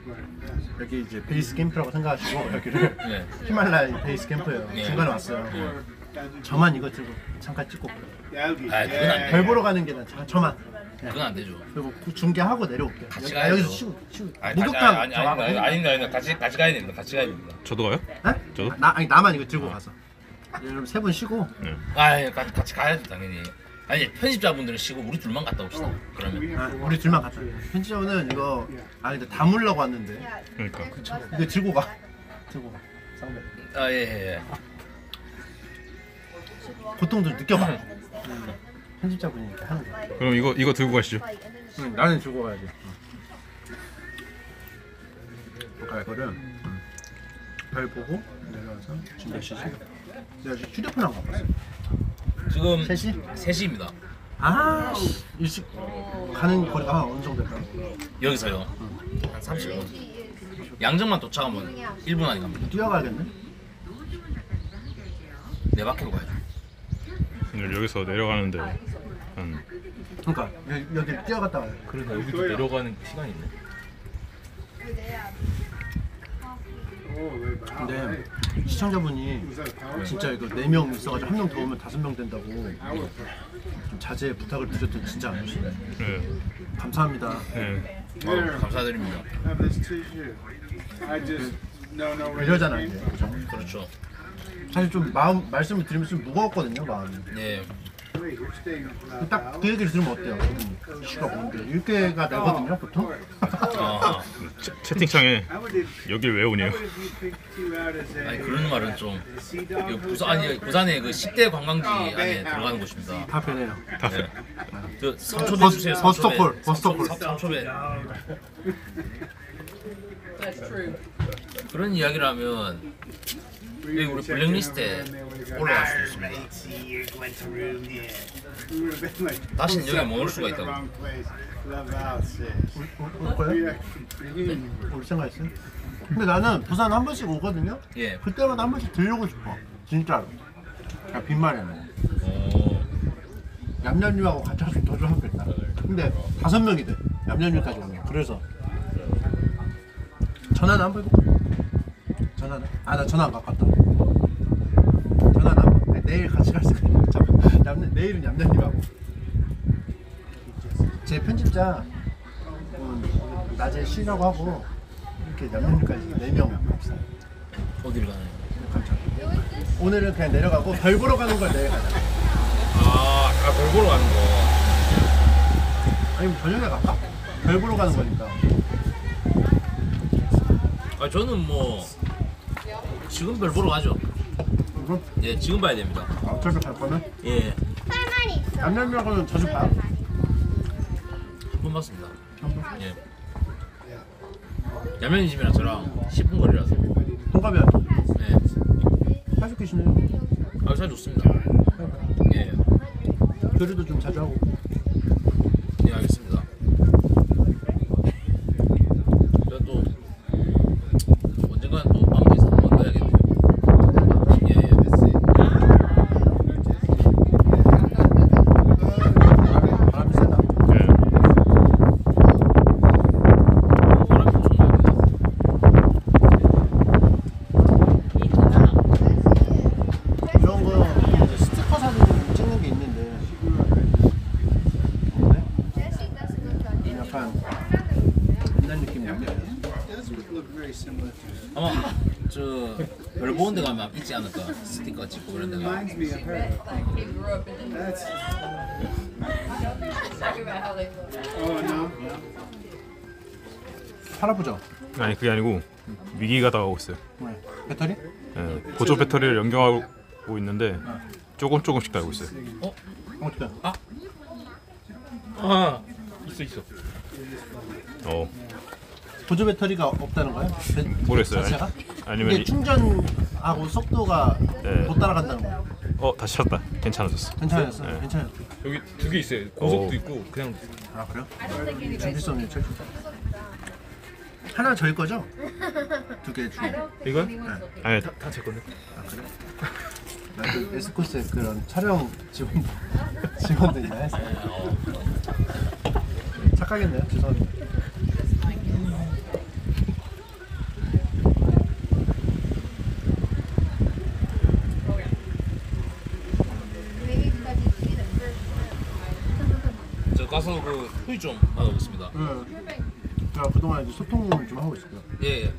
여기 이제 베이스 캠프라고 생각하시고 여기를 예. 히말라야 베이스 캠프예요. 예. 중간에 왔어요. 저만 이거 들고 잠깐 찍고 아, 그건 안 돼. 별 보러 가는 게는 저- 저만. 네. 그건 안 되죠. 그리고 그 중계하고 내려올게요. 같이 여기, 가야죠. 여기서 쉬고 쉬고. 아니, 목욕탕 아니, 저 아니. 아니, 아니, 아니, 아니, 같이, 같이 가야 됩니다. 같이 가야 됩니다. 저도 가요? 네? 저도? 나 아니 나만 이거 들고 가서. 여러분 세 분 쉬고 아, 예, 같이, 같이 가야죠, 당연히. 아니, 편집자분들은 쉬고 우리 둘만 갔다 옵시다. 그러면. 아, 우리 둘만 갔다. 편집자분은 이거 아 근데 담으려고 왔는데 그러니까. 이거 들고 가. 들고 가. 상대. 아, 예, 예, 예. 고통도 느껴봐. 음. 편집자분이 이렇게 하는 거야. 그럼 이거 이거 들고 가시죠. 응, 나는 들고 가야지. 그러니까 이거를 음, 별 보고 내려와서 쉬지. 내가 지금 휴대폰 안 갖고 왔어. 지금 3시? 3시입니다. 아 일찍 가는 거리가 어느 정도 될까? 여기서요. 한 30분. 양정만 도착하면 1분 안에 갑니다. 뛰어가야겠네. 네 바퀴로 가야죠. 오늘 여기서 내려가는데 한 그러니까 여기, 여기 뛰어갔다 와요. 그러다 여기도 내려가는 시간이 있네 근데 시청자분이 진짜 이거 4명 있어가지고 한 명 더 오면 5명 된다고 좀 자제 부탁을 드렸더니 진짜 안 오시네. 네. 감사합니다. 네. 아유, 감사드립니다. 배려잖아 이게. 그죠? 그렇죠. 사실 좀 마음 말씀을 드리면 좀 무거웠거든요 마음이. 네. Wait, you're staying. uh, 딱그 얘기를 들으면 어때요? 이슈가 뭔데? 일개가 되거든요 보통. 아, 채, 채팅창에 여길 왜 오냐. how did you pick you out as a 아니 그런 말은 좀 이거? 부산 아니 부산의 그 10대 관광지 안에 들어가는 곳입니다. 다 변해요. 다 네. 저 3초 배 버스- 주세요. 버스터콜, 버스터콜. 3초배. 그런 이야기를 하면 여기 우리 블랙리스트에 올라갈 수도 있습니다. 다시는 여기 "Look 수가 있다고. 올, 올, 올 생각 있어요? 근데 나는 부산 한 번씩 오거든요. 예. 그때마다 한 번씩 들르고 싶어. 진짜로. 야, 빈말이 아니야. 오. 얌얌님하고 같이 왔으면 더 좋았겠다. 근데 다섯 명이 돼. 얌얌님까지 오면. 그래서 전화는 한번 해볼까? 전화는? 아, 나 전화 안 왔다. 전화는 한 번. 네, 내일 같이 갈 수가 있는 내일은 얌얌님하고. 제 편집자 음, 낮에 쉬라고 하고 이렇게 얌얌님까지 네명 갑시다. 어디를 가나요? 오늘은 그냥 내려가고 별 보러 가는 걸 내일 가자. 아, 다 골고루 가는 거. 아니면 저녁에 갈까? 별 보러 가는 거니까. 아 저는 뭐 지금 별 보러 가죠. 이거 예, 지금 봐야 됩니다. 아, 저녁에 갈 거면 예, 얌얌이라고는 자주 봐. 한번 봤습니다. 예. 야면이 집이랑 저랑 10분 거리라서. 동갑이야. 예. 사주기시네요. 아, 잘 좋습니다. 예, 교류도 좀 자주 하고. 예, 알겠습니다. 저또 언젠간 또 마음에서 한번 가야겠네요. 예, 예. 바람이 세다. 예. 바람이 엄청 납니다. 이런 거 이제 스티커 사진 찍는 게 있는데. 없네? 약간 옛날 느낌이 나네. Look very similar to 아마 저별 보는 데 가면 있지 않을까 reminds me of her. That's oh no. 팔아보죠. 아니 그게 아니고 위기가 다가오고 있어요. 네. 배터리? 예, 보조 배터리를 연결하고 있는데 조금 조금씩 달고 있어요. 어떻게? 아, 있어 있어. 어 보조 배터리가 없다는 거야? 배, 모르겠어요. 자체가? 아니면 이게 이- 충전하고 속도가 네. 못 따라간다는 거야. 어 다시 샀다. 괜찮아졌어. 괜찮았어? 네. 괜찮았어. 여기 두 개 있어요. 고속도 오. 있고 그냥 아 그래요? 준비성이 최고. 하나 저희 거죠? 두개 중에. 이건 아니 다 제 건데. 나그 에스코스의 그런 촬영 직원 직원들이나 해서 착각했네요. 죄송합니다. 저 가서 그 후기 좀 받아보겠습니다 응. 제가 그동안 이제 소통을 좀 하고 있어요. 예, 예.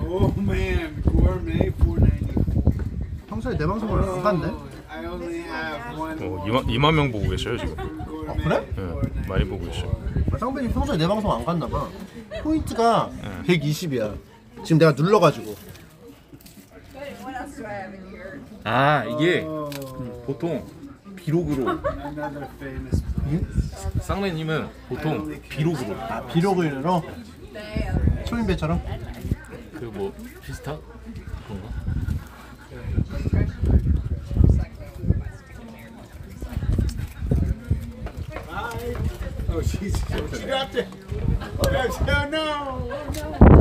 Oh man, gourmet 494. 평소에 내 방송을 안 봤네. I only have one. 어, 2만 2만 명 보고 계셔요 지금. gourmet 그래? 예, 많이 보고 계셔. 아, 쌍배님 평소에 내 방송 안 갔나 봐. 포인트가 120이야. 지금 내가 눌러가지고. 아 이게 보통 비록으로. 쌍매님은 보통 비록으로 아 비로그인으로 초인배처럼. 그뭐 비슷한 그런가? Oh Jesus! Get out there! Oh no!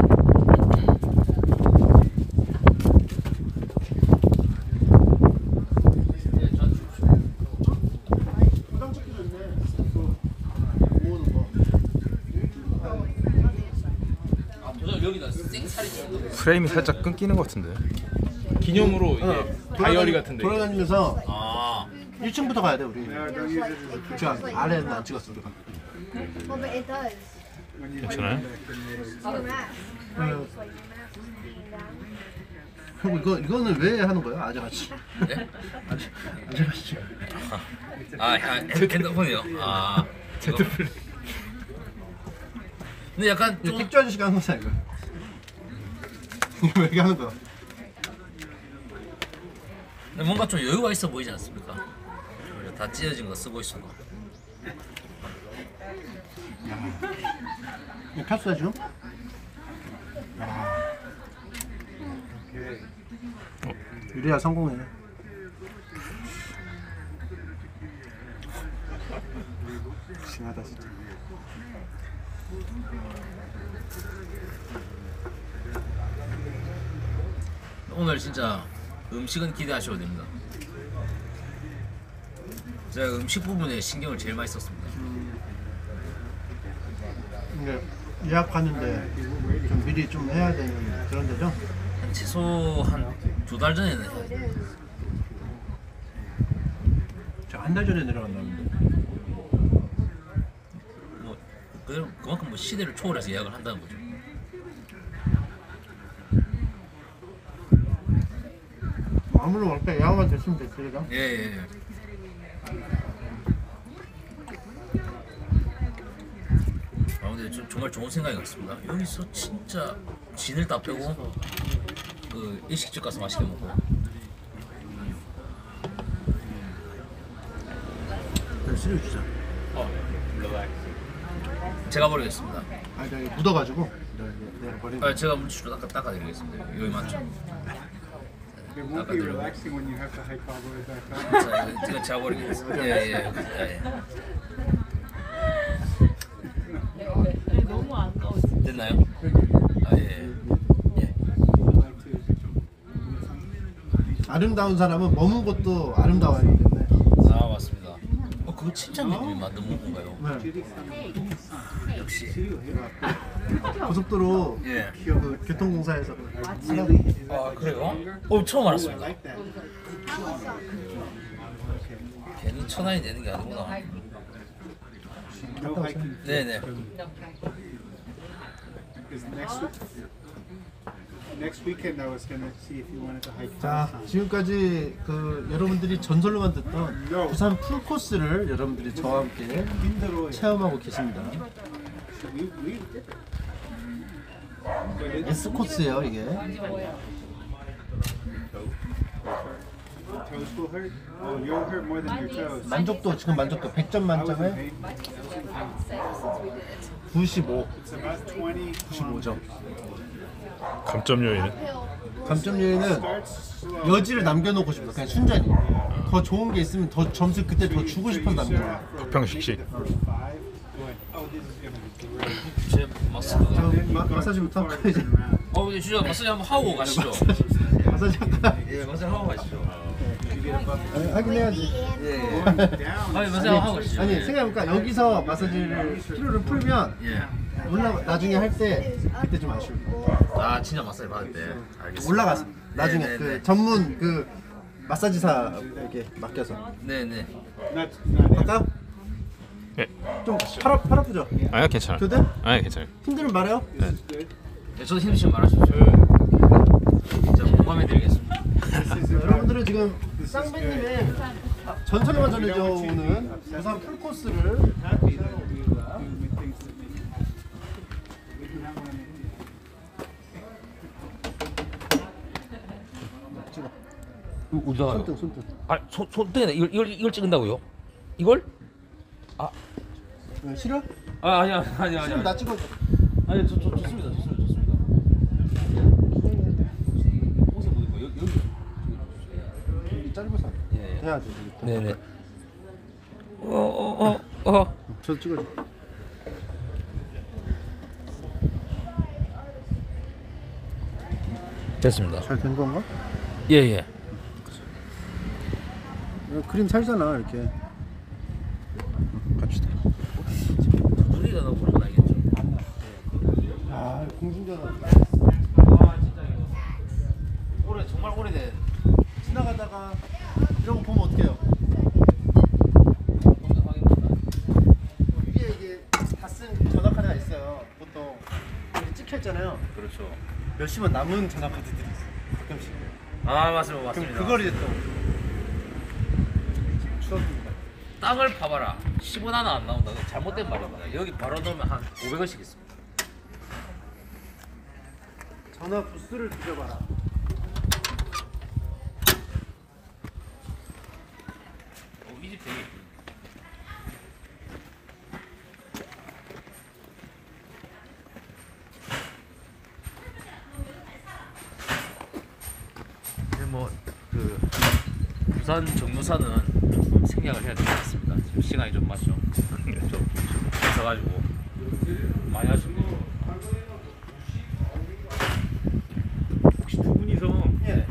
부담 찍기도 있네. 모으는 거. 아, 도장 여기다 생살이 좀 프레임이 살짝 끊기는 것 같은데. 기념으로 이게 다이어리 돌아다니- 같은데. 돌아다니면서 아, 1층부터 가야 돼 우리. It. 지금 아래는 안 찍었어 우리가. Well, but it does. 괜찮아요? 형 이거 이거는 왜 하는 거야 아재같이? 네? 아재 아재같이. 아, 아 핸드폰이요. 아, 제트 플레이. 근데 약간 이거 좀 택주 아저씨가 하는 거잖아 이거. 이거 왜 이렇게 하는 거야? 뭔가 좀 여유가 있어 보이지 않습니까? 다 찢어진 거 쓰고 있어. 이거 켰어요 지금? 유리야 성공해. 싱하다 진짜. 오늘 진짜 음식은 기대하셔도 됩니다. 제가 음식 부분에 신경을 제일 많이 썼습니다. 이게 예약하는데 좀 미리 좀 해야 되는 그런 데죠? 한 최소 한 두 달 전에는 해야 돼요. 저 한 달 전에 내려간다는데. 뭐 그- 그만큼 뭐 시대를 초월해서 예약을 한다는 거죠. 아무로 갈때 예약만 됐으면 됐지, 그죠? 예, 예, 예. 아 근데 좀 정말 좋은 생각이 같습니다. 여기서 진짜 진을 다 빼고 그 일식집 가서 맛있게 먹고 쓰레기 주자. 제가 버리겠습니다. 아, 저기 묻어가지고 내가, 내가 버린 거. 아, 제가 물티슈로 닦아 닦아드리겠습니다. 여기 맞죠? It won't be relaxing when you have to hike all the way back up. 제가 제가 버리겠습니다. 예, 예, 예. 너무 안 가워. 됐나요? 아 예. 예. 아름다운 사람은 머문 곳도 아름다워야 되기 때문에. 아 맞습니다. 어 그거 팀장님이 만든 건가요? 네. 역시. 고속도로 예. 그 교통공사에서 아 그래요? 어 처음 알았습니다. 괜히 천안이 되는 게 아니구나. No hiking. 네네. Because next week, next weekend I was gonna see if you wanted to hike. 자 지금까지 그 여러분들이 전설로만 듣던 부산 풀코스를 여러분들이 저와 함께 힘들어. 체험하고 계십니다. We we S 코스예요 이게. toes will hurt. Oh, you'll hurt more than your toes. 만족도 지금 만족도 100점 I was in 만점에 pain. 95, It's about 20 95점. 감점 요인은 감점 요인은. 여지를 남겨놓고 싶어. 그냥 순전히. 더 좋은 게 있으면 더 점수 그때 더 주고 싶어서 남겨. great. 제 마스크가. 자, 마, 마사지부터 이제 어 근데 진짜 마사지 한번 하고 가시죠. 마사지 할까? 예 마사지 하고 가시죠. 아니, 하긴 해야지. 예. Down. 아니 마사지 하고 가시죠. 아니 예. 생각해보니까 여기서 마사지를 피로를 풀면 예. 올라 나중에 할 때 그때 좀 아쉬울 거야. 아 진짜 마사지 받을 때. 알겠습니다. 올라가서 나중에 네, 네, 그 네. 전문 그 마사지사에게 맡겨서 네네. 할까요? 예. 좀팔 아- 팔 아프죠? 아니야 괜찮아 교대? 아니 괜찮아요 힘들면 말해요. 네, 저도 힘드시면 말하십시오. 제가 공감해드리겠습니다. 여러분들은 지금 쌍배님의 전설만 전해져 오는 부산 풀코스를 우리가 손등 손등. 아, 손, 손 떼네. 이걸, 이걸, 이걸 찍는다고요? 이걸? 네, 싫어? 아, 아니야, 아니야, 싫으면 나 찍어줘. 아니, 저, 저, 좋습니다, 좋습니다, 좋습니다. 옷에 묻은 거, 여기, 여기. 짧아서 예, 예. 해야지. 네네. 어, 어, 어, 어. 저 찍어줘. 됐습니다. 잘 된 건가? 예, 예. 이거 그림 살잖아 이렇게. 갑시다. 우리가 너무 나겠죠. 아 공중전화. 아, 진짜 이거. 오래, 정말 오래된. 지나가다가 이런 거 보면 어떡해요? 위에 이게 다 쓴 전화 카드가 있어요. 보통 있잖아요. 그렇죠. 몇십원 남은 전화 카드들이 있어. 가끔씩. 아, 맞습니다, 그럼 맞습니다. 그걸 이제 또 추억입니다. 땅을 파봐라. 10원 하나 안 나온다. 그건 잘못된 말입니다. 여기 바로 넣으면 한 500원씩 있습니다. 전화 부스를 뒤져봐라. 어, 이집 되게 예쁘네. 근데 뭐 그 부산 정류사는 포기하을 해야 될 것 같습니다. 지금 시간이 좀 맞죠? 좀, 있어가지고 많이 하신 거. 혹시 두 분이서 예.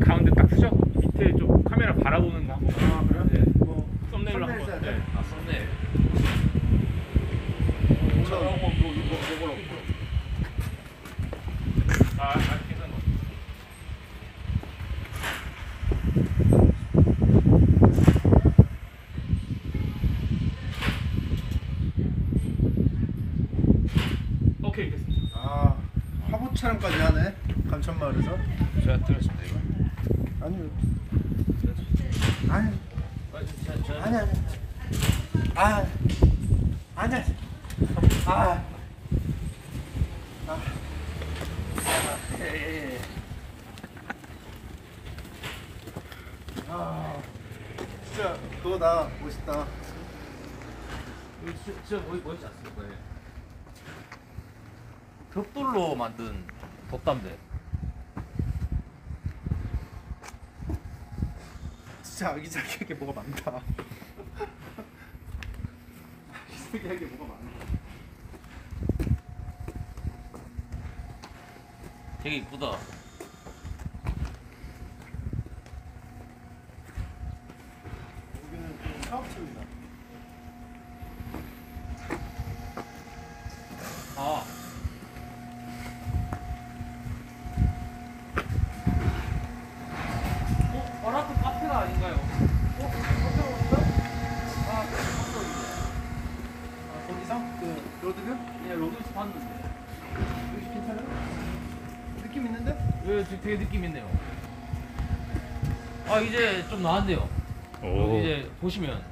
가운데 딱 쓰죠? 밑에 좀 카메라 바라보는 거 한번. 아 그래요? 네. 뭐 썸네일로 한번. 네. 돼? 아 썸네일. 저 한번 이거 이거 이걸로. 아. 감천마을에서 제가 들었습니다 이거. 아니 아니 아, 아니 아니 아 아니 아 아. 예, 예, 예. 아, 진짜 그거다 멋있다. 진짜, 진짜 멋, 멋있지 않습니까? 예. 벽돌로 만든 덕담대. 진짜 아기자기하게 뭐가 많다. 아기자기하게 뭐가 많다. 되게 이쁘다. 여기는 좀 사업체입니다. 아. 어, 바라크 카페가 아닌가요? 어? 카페가 어디가? 아, 카페인데. 아, 거기서? 그 road view? 예, 로드에서 봤는데. 여기 괜찮아요? 느낌 있는데? 예, 지금 되게 느낌 있네요. 아, 이제 좀 나았네요. 오. 이제 보시면.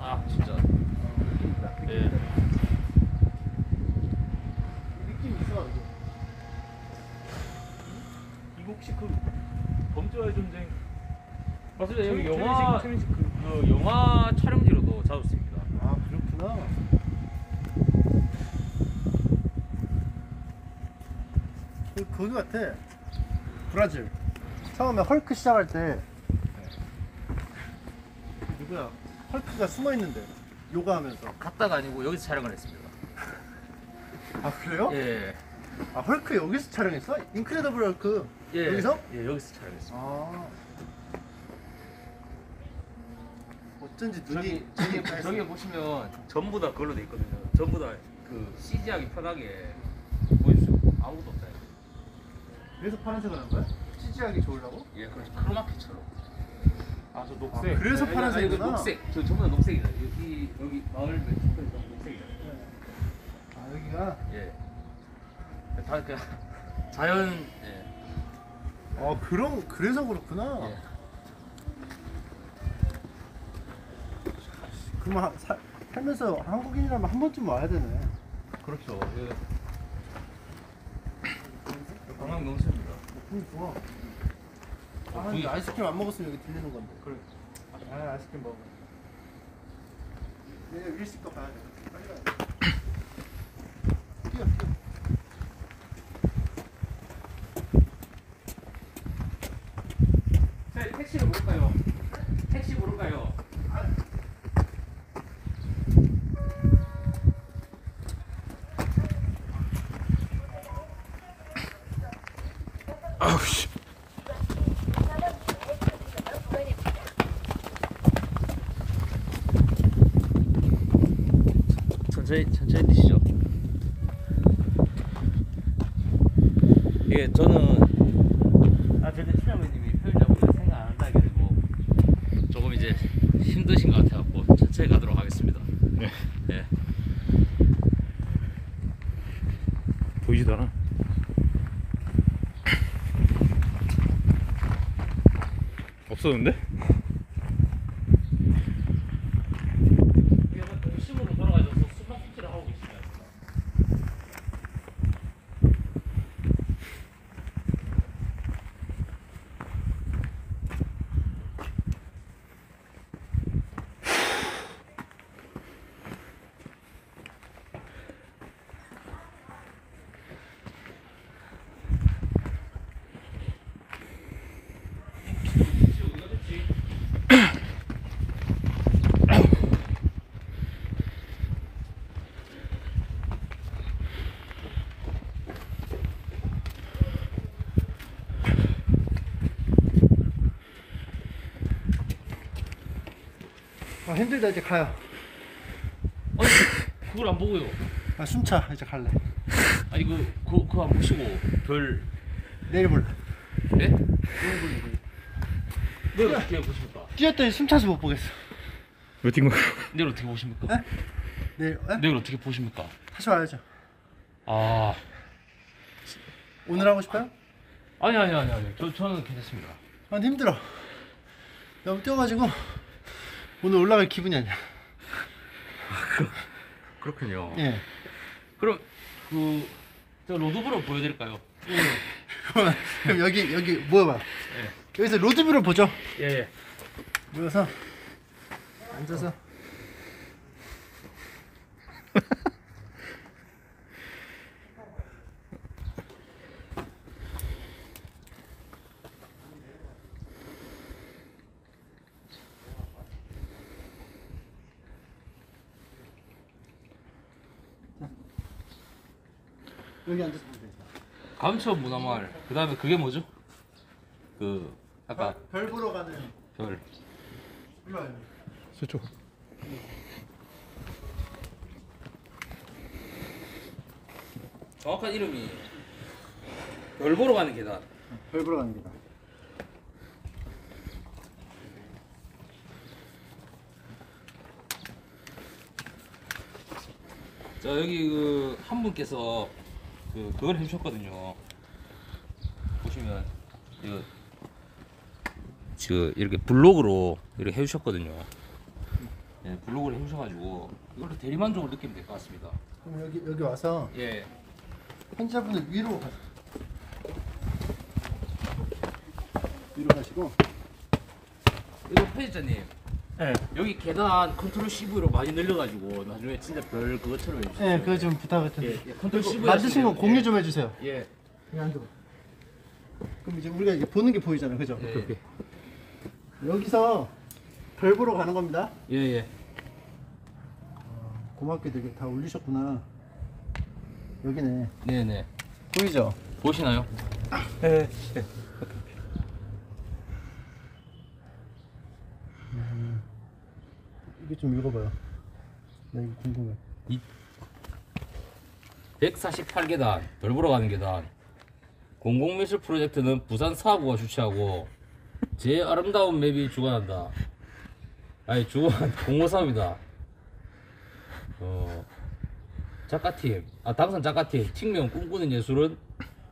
아, 진짜. 예. 느낌 있어 이거. 이거 혹시 그 범죄와의 전쟁 맞습니다. 여기 트레이싱- 영화, 트레이싱 그그 영화 촬영지로도 자주 씁니다. 아 그렇구나. 그 그거 같아. 브라질. 처음에 헐크 시작할 때 누구야? 헐크가 숨어 있는데 요가하면서. 갔다가 아니고 여기서 촬영을 했습니다. 아 그래요? 예. 아 헐크 여기서 촬영했어? 인크레더블 헐크 예. 여기서? 예, 여기서 촬영했습니다. 아 어쩐지 눈이 저기 저기 보시면 전부 다 그걸로 돼 있거든요. 전부 다 그 CG하기 편하게 보여주죠. 아무것도 없어요. 그래서 파란색을 한 거야? CG하기 좋으려고? 예, 그렇죠. 크로마키처럼. 아저 아, 녹색 그래서 아니, 파란색이구나. 그 녹색. 저 전부 다 녹색이다. 여기 여기 마을 왼쪽에서 녹색이다. 아 여기가 예. 다 그냥 자연. 예. 어 그런 그래서 그렇구나. 예. 그럼 하, 사, 살면서 한국인이라면 한 번쯤 와야 되네. 그렇죠. 예. 관광 명소입니다. 분위 좋아. 아, 근데 아이스크림 안 먹었으면 여기 들리는 건데. 그래. 아, 아이스크림 먹어. 얘 일식 거 봐야 돼. 빨리 가야 돼. 뛰어, 뛰어. 자, 택시를 부를까요? 택시 부를까요? 아 우 씨. 천천히 천천히 드시죠. 이게 저는 아 근데 친아버님이 편의점을 생각 안 한다 하게 되고 조금 이제 힘드신 것 같아갖고 천천히 가도록 하겠습니다. 네. 예. 보이지도 않아. 없었는데? 이게 약간 동심으로 돌아가셔서 숨막히기를 하고 계시네요. 아, 힘들다 이제 가요. 아니 그걸 안 보고요. 아, 숨차 이제 갈래. 아니 그 그 그거 안 보시고 별 내일 볼래. 네? 내일 어떻게 보십니까? 뛰었더니 숨차서 못 보겠어. 왜 뛴 거야? 내일 어떻게 보십니까? 네? 내일 에? 내일 어떻게 보십니까? 다시 와야죠. 아 오늘 하고 싶어요? 아니 아니 아니 아니 저 저는 괜찮습니다. 아 힘들어. 너무 뛰어가지고 오늘 올라갈 기분이 아니야. 그렇군요. 예. 그럼 그저 로드브로 보여드릴까요? 그럼, 그럼 여기 여기 모여봐. 여기서 로드뷰를 보죠. 예. 예. 모여서 앉아서. 여기 앉아서 보면 되죠. 감초 문화마을. 그 다음에 그게 뭐죠? 그 아까 별 보러 가는 별. 일로 와요. 저쪽. 정확한 이름이 별 보러 가는 계단. 별 보러 가는 길다. 자 여기 그 한 분께서 그 그걸 해주셨거든요. 보시면 이거 그 이렇게 블로그로 이렇게 해주셨거든요. 네, 블로그를 해주셔가지고 이걸로 대리만족을 느끼면 될 것 같습니다. 그럼 여기 여기 와서 예. 환자분들 위로 가. 위로 가시고. 이거 편집자님. 네. 여기 계단 컨트롤 CV로 많이 늘려가지고 나중에 진짜 별 그것처럼 해주세요. 네, 그거 좀 부탁을 예, 텐데. 예, 컨트롤 CV 만드신 거 하시면, 공유 예. 좀 해주세요. 예. 여기 앉아. 그럼 이제 우리가 이게 보는 게 보이잖아요, 그죠? 예, 여기서 별 보러 가는 겁니다. 예, 예. 고맙게 되게 다 올리셨구나. 여기네. 네네. 보이죠? 보시나요? 예. 이게 좀 읽어봐요. 나 이거 궁금해. 148계단 별 보러 가는 계단 공공미술 프로젝트는 부산 사구가 주최하고 제 아름다운 맵이 주관한다 아니 주관 공모사업이다 어 작가팀 아 당선 작가팀 팀명 꿈꾸는 예술은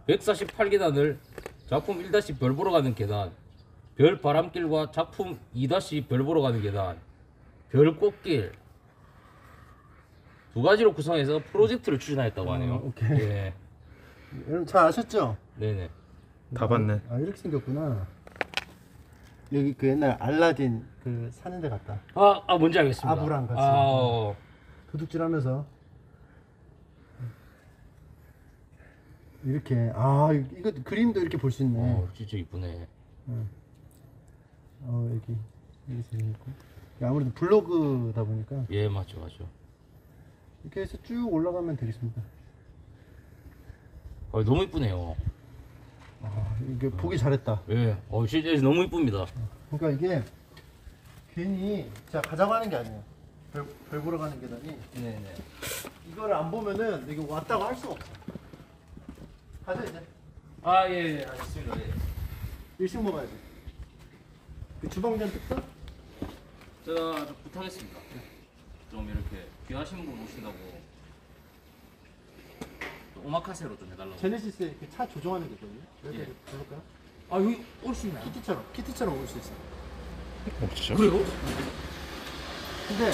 148계단을 작품 1-별 보러 가는 계단 별 바람길과 작품 2-별 보러 가는 계단 별 꽃길 두 가지로 구성해서 프로젝트를 추진하였다고 하네요. 어, 오케이. 예. 여러분 잘 아셨죠? 네네. 다 봤네. 아 이렇게 생겼구나. 여기 그 옛날 알라딘 그 사는 데 같다. 아, 아 뭔지 알겠습니다. 아부랑 같이. 아, 어. 도둑질하면서 이렇게 아 이거 그림도 이렇게 볼 수 있네. 어, 진짜 이쁘네. 어 여기 여기 재밌고 아무래도 블로그다 보니까 예, 맞죠, 맞죠. 이렇게 해서 쭉 올라가면 되겠습니다. 어, 너무 이쁘네요. 아 이게 보기 잘했다. 예, 어, 진짜 너무 이쁩니다. 그러니까 이게 괜히 자 가자고 하는 게 아니에요. 별, 별 보러 가는 계단이 네네. 이거를 안 보면은 이거 왔다고 할 수가 없어. 가자 이제 아, 예, 예, 알겠습니다. 예. 일식 먹어야지. 그 주방장 뜯어? 제가 좀 부탁했습니다. 좀 이렇게 귀하신 분 오신다고 좀 오마카세로 좀 해달라고. 제네시스 이렇게 차 조종하는 게 있거든요. 여기 예. 볼까요? 아, 여기 올 수 있나요? 키티처럼 키티처럼 올 수 있어. 어, 진짜? 그래요? 근데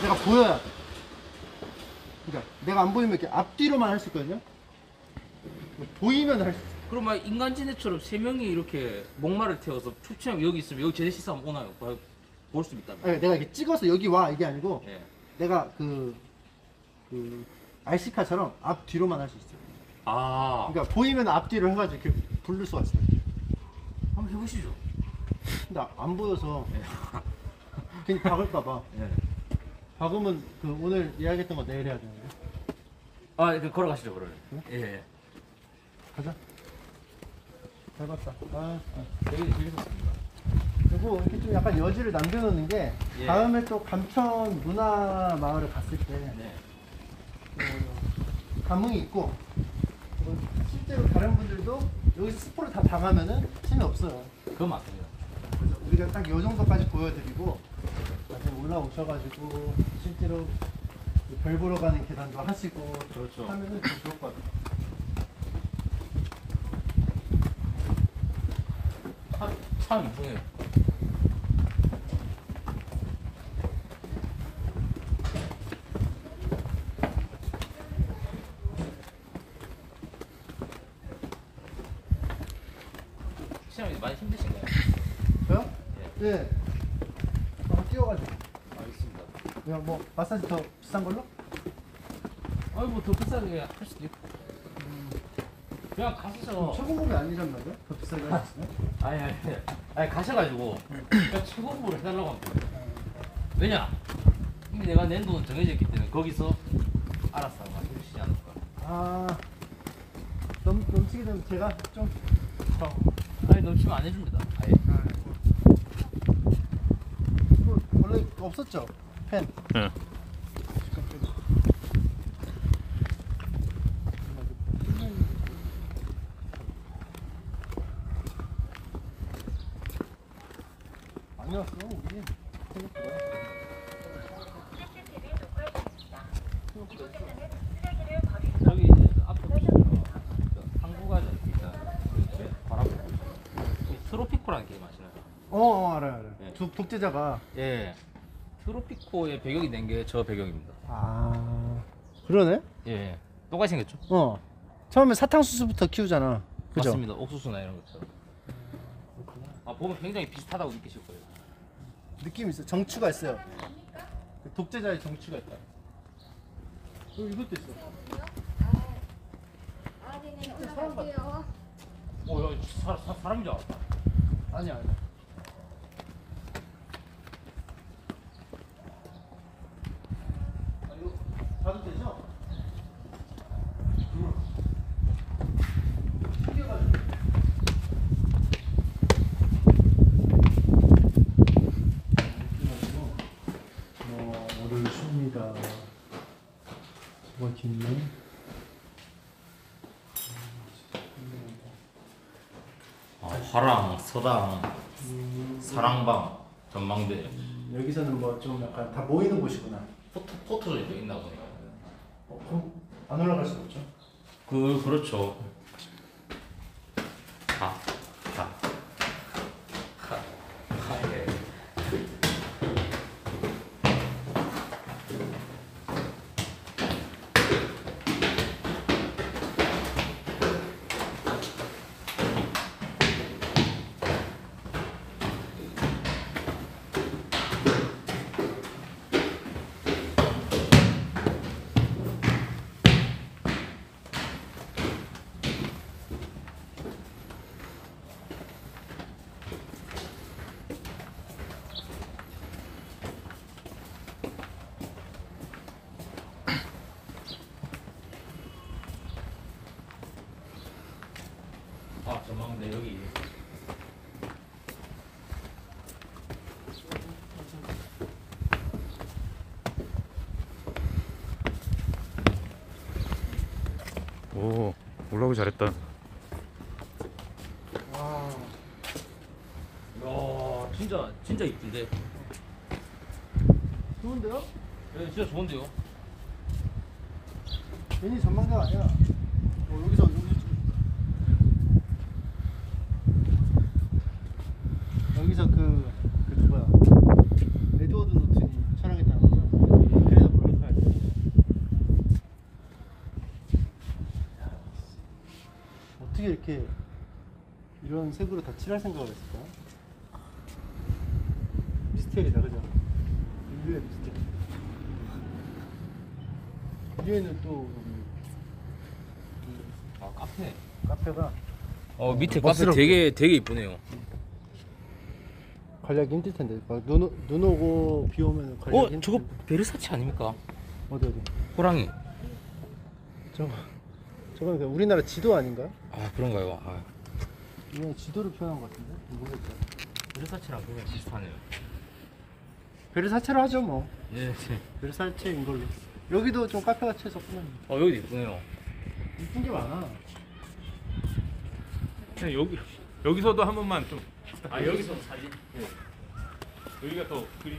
내가 보여야 돼. 그러니까 내가 안 보이면 이렇게 앞뒤로만 할 수 있거든요. 보이면 할 수 있어. 그럼 막 인간 지네처럼 세 명이 이렇게 목마를 태워서 초치형 여기 있으면 여기 제네시스 한번 오나요? 볼 수 있다면. 아니, 내가 이렇게 찍어서 여기 와 이게 아니고 예. 내가 그, 그 RC카처럼 앞 뒤로만 할 수 있어. 아, 그러니까 보이면 앞뒤로 해가지고 이렇게 부를 수가 있어요. 한번 해보시죠. 근데 안 보여서 괜히 박을까봐. 예. 박으면 그 오늘 예약했던 거 내일 해야 되는데. 아, 그 걸어가시죠, 그러면. 예, 예. 가자. 잘 봤다. 아, 아. 되게 재밌었습니다. 그리고 이렇게 좀 약간 여지를 남겨놓는 게 예. 다음에 또 감천 문화 마을을 갔을 때 네. 그 감흥이 있고 실제로 다른 분들도 여기서 스포를 다 당하면은 재미없어요. 그건 맞습니다. 그래서 우리가 딱이 정도까지 보여드리고 나중에 올라오셔가지고 실제로 별 보러 가는 계단도 하시고 그렇죠. 하면은 좀 좋을 것 같아요. 참, 참 이쁘네요. 시장님 많이 힘드신가요? 저요? 네. 한번 뛰어가지고. 알겠습니다. 그냥 뭐 마사지 더 비싼 걸로? 아니 뭐더 비싸게 할 수도 있고. 음, 그냥 가시죠. 최고급이 아니란 말이야? 더 비싸게 하셨어요? 아니 아니 아니 가셔가지고 그냥 최고급으로 해달라고 하면 돼요. 왜냐? 이미 내가 낸 돈은 정해져 있기 때문에 거기서 아마 해주시지 않을까. 아 넘, 넘치게 되면 제가 좀 더. 아니 넘치면 안 해줍니다. 아예. 이거 원래 없었죠? 펜. 네. 많이 왔어 우리. 생각보다. 저기 이제 앞에 보시면 항구가 이렇게 바람 있어요. 이 트로피코라는 게임 아시나요? 어, 어 알아요 알아요. 네. 두 독재자가. 예. 트로피코의 배경이 된 게 저 배경입니다. 아 그러네. 예. 똑같이 생겼죠? 어. 처음에 사탕수수부터 키우잖아. 그죠? 맞습니다. 옥수수나 이런 것처럼. 아 보면 굉장히 비슷하다고 느끼실 거예요. 느낌 있어. 정추가 있어요. 그 독재자의 정추가 있다. 여기 이것도 있어. 오, 야, 사, 사, 사람인 줄 알았다. 아니야 아니야. 아, 이거 봐도 되죠? 뭐를 쉽니다. 뭐가 있네? 아, 화랑, 서당, 사랑방, 전망대, 여기서는 뭐 좀 약간 다 모이는 곳이구나. 포토 포토도 이렇게 있나 보네요. 어, 그럼 안 올라갈 수 없죠. 그 그렇죠. 가, 가, 가, 가게. 아 전망대 여기. 오 올라오기 잘했다. 와, 야 진짜 진짜 이쁜데. 좋은데요? 예, 진짜 좋은데요. 괜히 전망대가 아니야. 어, 여기서 여기서 찍- 여기서 그, 그 누구야? 에드워드 노튼이 촬영했다는 거죠? 그래서 몰카. 어떻게 이렇게 이런 색으로 다 칠할 생각을 했을까? 미스테리다, 그죠? 인류의 미스테리. 위에는 또 아 카페. 카페가 어 밑에 멋스럽게. 카페 되게 되게 이쁘네요. 관리하기 힘들 텐데 막눈 오- 눈 오고 비 오면 관리하기 어 힘들 저거 텐데. 베르사치 아닙니까? 어디 어디 호랑이. 저거 저건 우리나라 지도 아닌가? 아 그런가요? 아, 이건 지도를 표현한 것 같은데? 모르겠다. 베르사치랑 그냥 비슷하네요. 베르사체로 하죠 뭐. 예. 베르사체인 걸로. 여기도 좀 카페같이 해서 꾸몄네. 어 여기도 이쁘네요. 이쁜 게 많아. 그냥 여기 여기서도 한 번만 좀. 아 여기서 사진. 여기가 더 그림이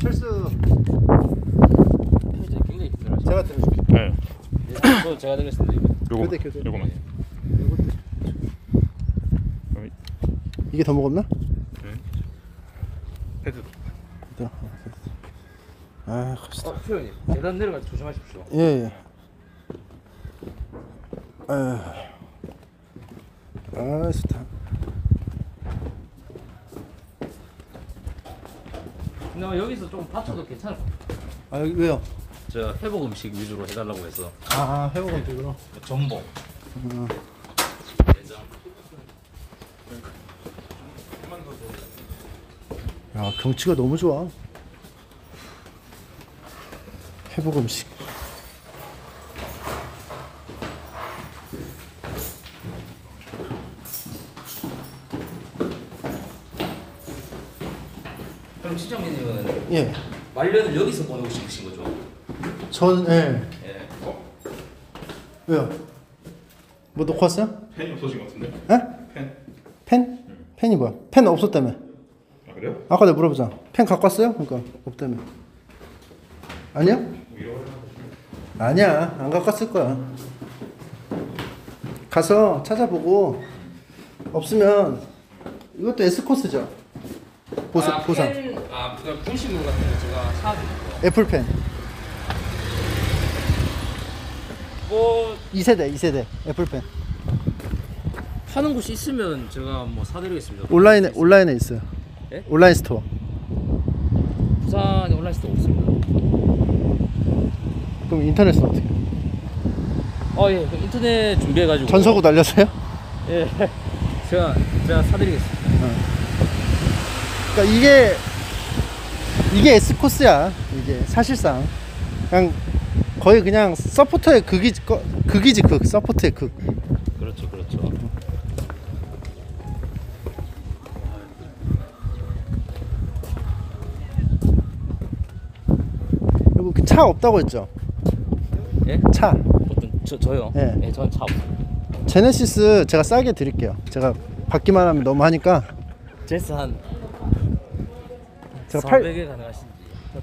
철수 굉장히 힘들어하시죠. 제가 들어줄게. 네. 저 제가 드리겠습니다. 이거. 요거 교대, 교대. 요거만. 이게 더 무겁나? 패드. 아, 갑시다. 어, 표현님 계단 내려갈 때 조심하십시오. 예, 예. 아유. 아, 좋다. 근데 여기서 좀 받쳐도 괜찮을 것 같아요. 아, 여기 왜요? 저 회복 음식 위주로 해달라고 해서 아, 회복은 쪽으로. 전복. 야, 경치가 너무 좋아. 회복 음식. 그럼 시장님은 예. 말년을 여기서 보내고 싶으신? 전, 예. 예. 왜요? 뭐 놓고 왔어요? 펜이 없어진 것 같은데? 예? 펜. 펜? 펜이 뭐야? 펜 없었다며. 아 그래요? 아까 내가 물어보자. 펜 갖고 왔어요? 그러니까 없다며. 아니야? 아니야. 안 갖고 왔을 거야. 가서 찾아보고 없으면 이것도 S 코스죠. 보상 아, 보상. 펜, 아, 그러니까 분실물 같은 거 제가 사드릴게요. 애플 펜. 뭐 2세대 2세대 애플 펜. 파는 곳이 있으면 제가 뭐 사드리겠습니다. 온라인에 온라인에 있어요. 예? 온라인 store. 부산에 온라인 store 없습니다. 그럼 인터넷은 어떻게? 어, 예. 그럼 인터넷 준비해가지고. 전서구 날렸어요? 예. 제가 제가 사드리겠습니다. 그러니까 이게 이게 S 코스야. 이게 사실상 그냥 거의 그냥 서포터의 극이지 거- 극이지 극 서포터의 극. 그렇죠, 그렇죠. 그리고 그 차 없다고 했죠? 예? 차. 어떤 저 저요? 예. 예, 저는 차 없어요. 제네시스 제가 싸게 드릴게요. 제가 받기만 하면 너무 하니까 제스 한 제가 8 400에 가능하신지.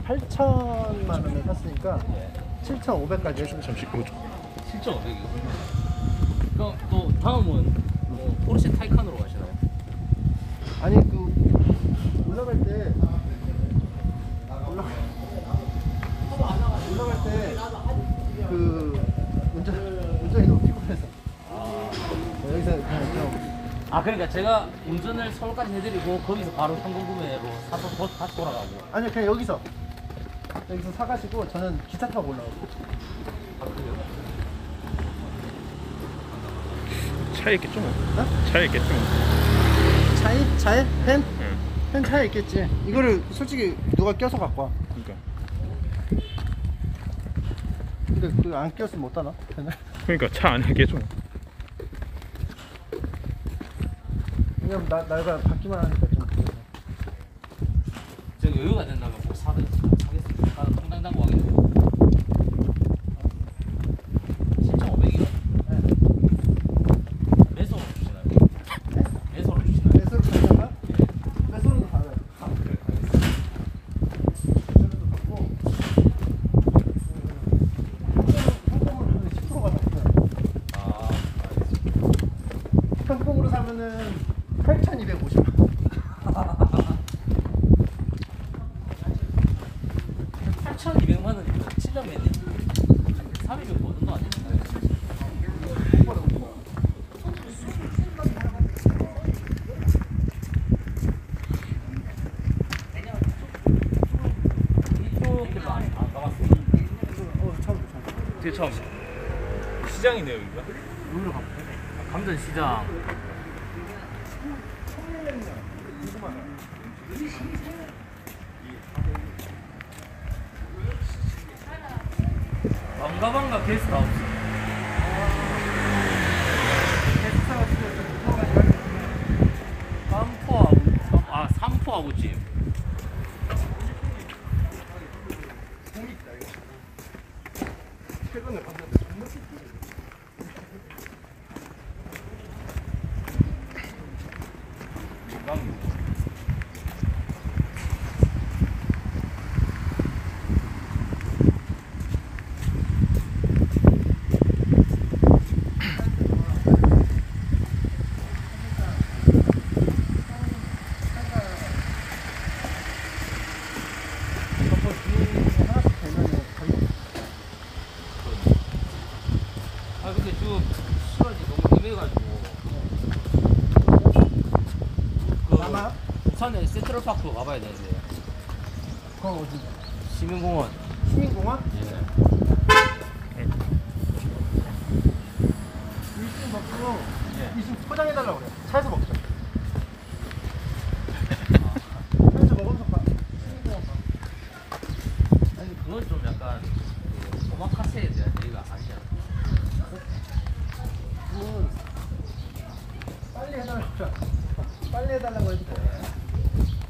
8천만 원에 샀으니까 7,500까지 해주면 잠시 그거 좀. 7,500이요. 그럼 또 다음은 뭐 포르쉐 타이칸으로 가시나요? 아니 그 올라갈 때 올라 올라갈 때그 운전 운전이 너무 피곤해서 여기서 그냥 좀 아 그러니까 제가 운전을 서울까지 해드리고 거기서 바로 현금 구매로 사서 더 다시 돌아가고. 아니 그냥 여기서 여기서 사가시고 저는 기차 타고 올라오고 차에 있겠죠 뭐. 차에 있겠죠 뭐. 차에 차에 펜? 응. 펜 차에 있겠지 이거를 솔직히 누가 껴서 갖고 와 그러니까. 근데 그 안 꼈으면 못 타나 펜을 그러니까 차 안에 있겠죠. 뭐. 왜냐면 나 날가 받기만 하니까 좀 그래서. 제가 여유가 된다면 꼭 사드 사겠습니다. 아, 하겠네요. 7,500이요? 매소로 주시나요? 매소로 주시나요? 매수로 가잖아 매수로도 가요 매수로도 받고 현금으로 하면 10%가 더 아, 알겠습니다. 현금으로 사면은 8,250원 8,200만 원이면 7년 매니 300명 버는 거 아니에요? 이쪽으로 안, 안 가봤어요. 어 처음 처음 되게 처음. 시장이네요, 여기가. 여기로 가볼게 아, 감전 시장. 반가반가 게스트하우스. 삼포하고 아 삼포하고집. 최근에 봤는데 존나 부산에 센트럴파크 가봐야 되는데 그거 어디? 시민공원 시민공원? 예. 일심 먹고 예. 일심 포장해달라고 그래. 차에서 먹자. 차에서 먹으면서 가. 시민공원 가. 아니 그건 좀 약간 그 오마카세에 대한 얘기가 아니야 그건 빨리 해달라고 그래. 빨리 해달라고 해도 돼.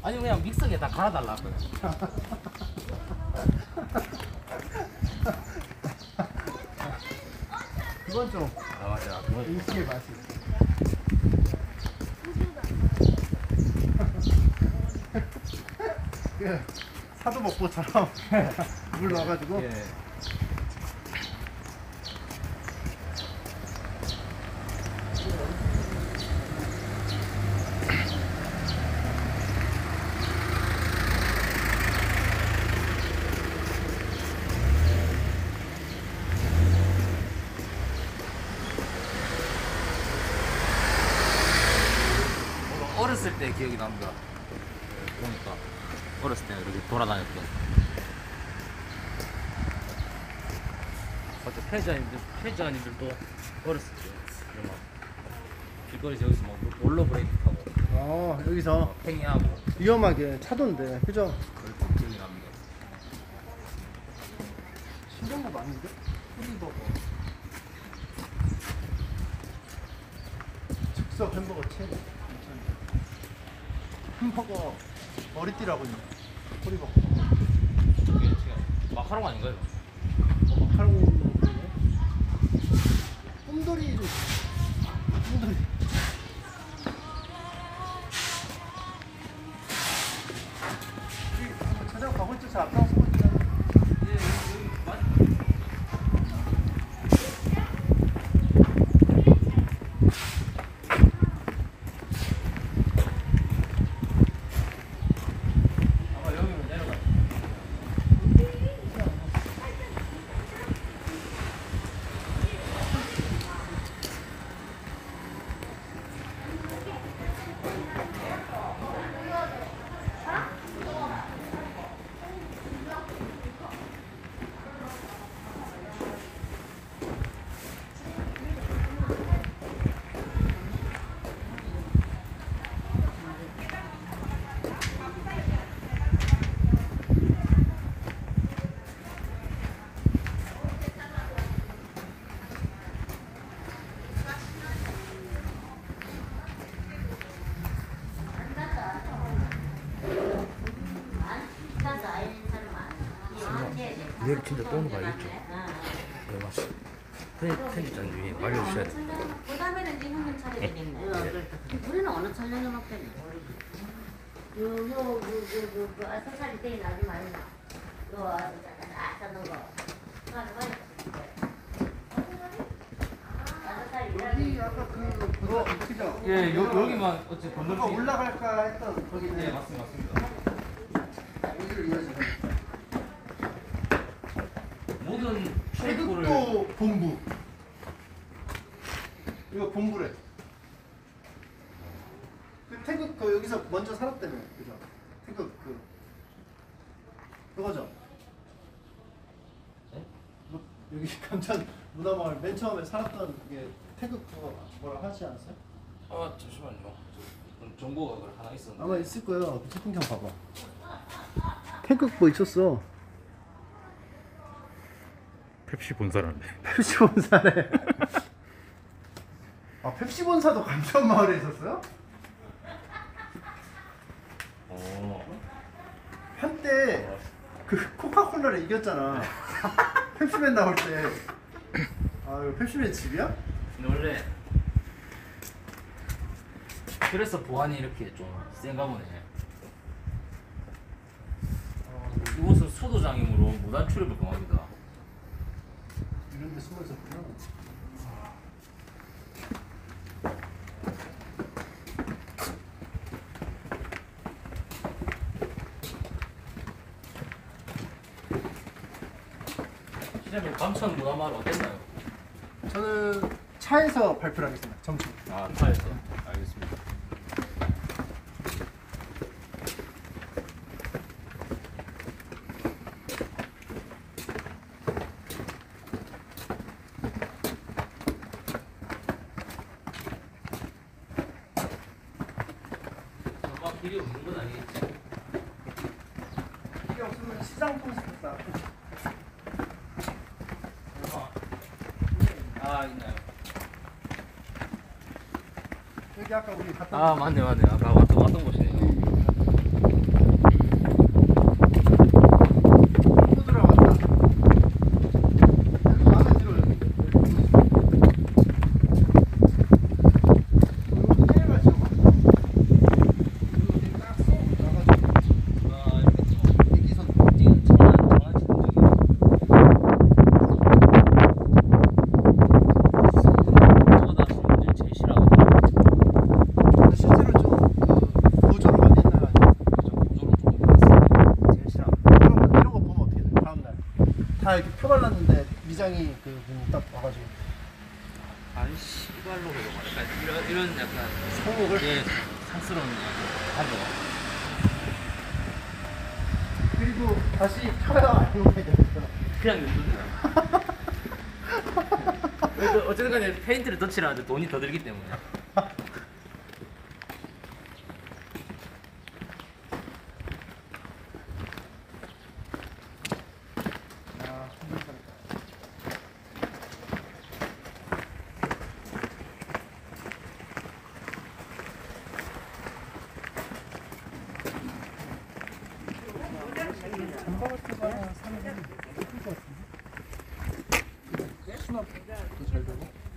아니 그냥 믹서기에 다 갈아달라 그래 그건 좀 아 맞아 그건 음식의 맛이. 그 사도 먹보처럼 물 넣어가지고 예. 어렸을 때 기억이 납니다. 보니까 어렸을 때 이렇게 돌아다녔던. 맞죠 패자님들 패자님들도 어렸을 때 이런 막 길거리 저기서 막 롤러 브레이크 타고 어 여기서 팽이하고 위험하게 차도인데 그죠? 그랬던 기억이 납니다. 신경도 많은데? 프리버거 즉석 햄버거 체리 햄버거 머리띠라고 있네 프리버거 이게 지금 마카롱 아닌가요? 어, 마카롱 꿈돌이도 꿈돌이 우리 찾아가고 있죠 저 앞장 서고 있잖아 아마 여기로 내려가. 또 오는 거 알겠죠? 네 맞습니다. 편- 편집장님이 알려주셔야 돼. 그 다음에는 이분은 차려야겠네. 우리는 어느 천년에 먹겠네. 요, 요, 요, 요, 요, 그 아사살이 떼이 나지 말나. 요, 아사는 거. 그거 하는 거야. 아사살이 여기 일하는 아까 그 그거 그죠? 예, 요, 여기만 어째 누가 건너뛰기. 올라갈까 했던 거기는 네, 맞습니다, 맞습니다. 여기를 이어지는 모든 출입구를 태극도 본부 이거 본부래 그 태극 그 여기서 먼저 살았다며 그죠? 태극 그 그거죠? 네? 뭐, 여기 감천 문화마을 맨 처음에 살았던 그게 태극 그거 뭐라 하지 않았어요? 아 잠시만요. 정보가 그걸 하나 있었는데. 아마 있을 거예요. 그 채팅창 봐봐. 태극 뭐 있었어? 펩시 본사라는데. 펩시 본사래. 아 펩시 본사도 감천 마을에 있었어요? 어. 한때 그 코카콜라를 이겼잖아. 펩시맨 나올 때. 아 이거 펩시맨 집이야? 근데 원래 그래서 보안이 이렇게 좀 센가 보네. 어, 이곳은 수도장이므로 무단 출입을 금합니다. 이런 데 숨어 있었구나. 시장님 감천 문화마을 어땠나요? 저는 차에서 발표를 하겠습니다. 점심. 아 차에서 알겠습니다. 길이 없는 건 아니겠지. 이게 없으면 시장 통신사. 아 있나요? 여기 아 맞네 맞네. 아까 왔던 왔던 곳이네. 또 들어갔다. 여기 마음에 들어요. 이거 해가지고 여기 딱 쏘고 나가지고 아 이렇게 좀 대기선 지금 장난 장난치는 중이야. 저보다 손질 제일 싫어하거든. 실제로 좀그 보조로 많이 했나가지고 좀 보조로 좀 했어. 제일 싫어. 이런 거, 이런 거 보면 어떻게 돼? 다음날 다 이렇게 표 발랐는데 미장이 그 그딱 와가지고 씨발로 그거 말까 이런 이런 약간 성목을 예 상스러운 약간. 그리고 다시 펴야 아니면 되겠다. 그냥. 그래도 어쨌든 간에 페인트를 덧칠하는데 돈이 더 들기 때문에. 아, 힘들다.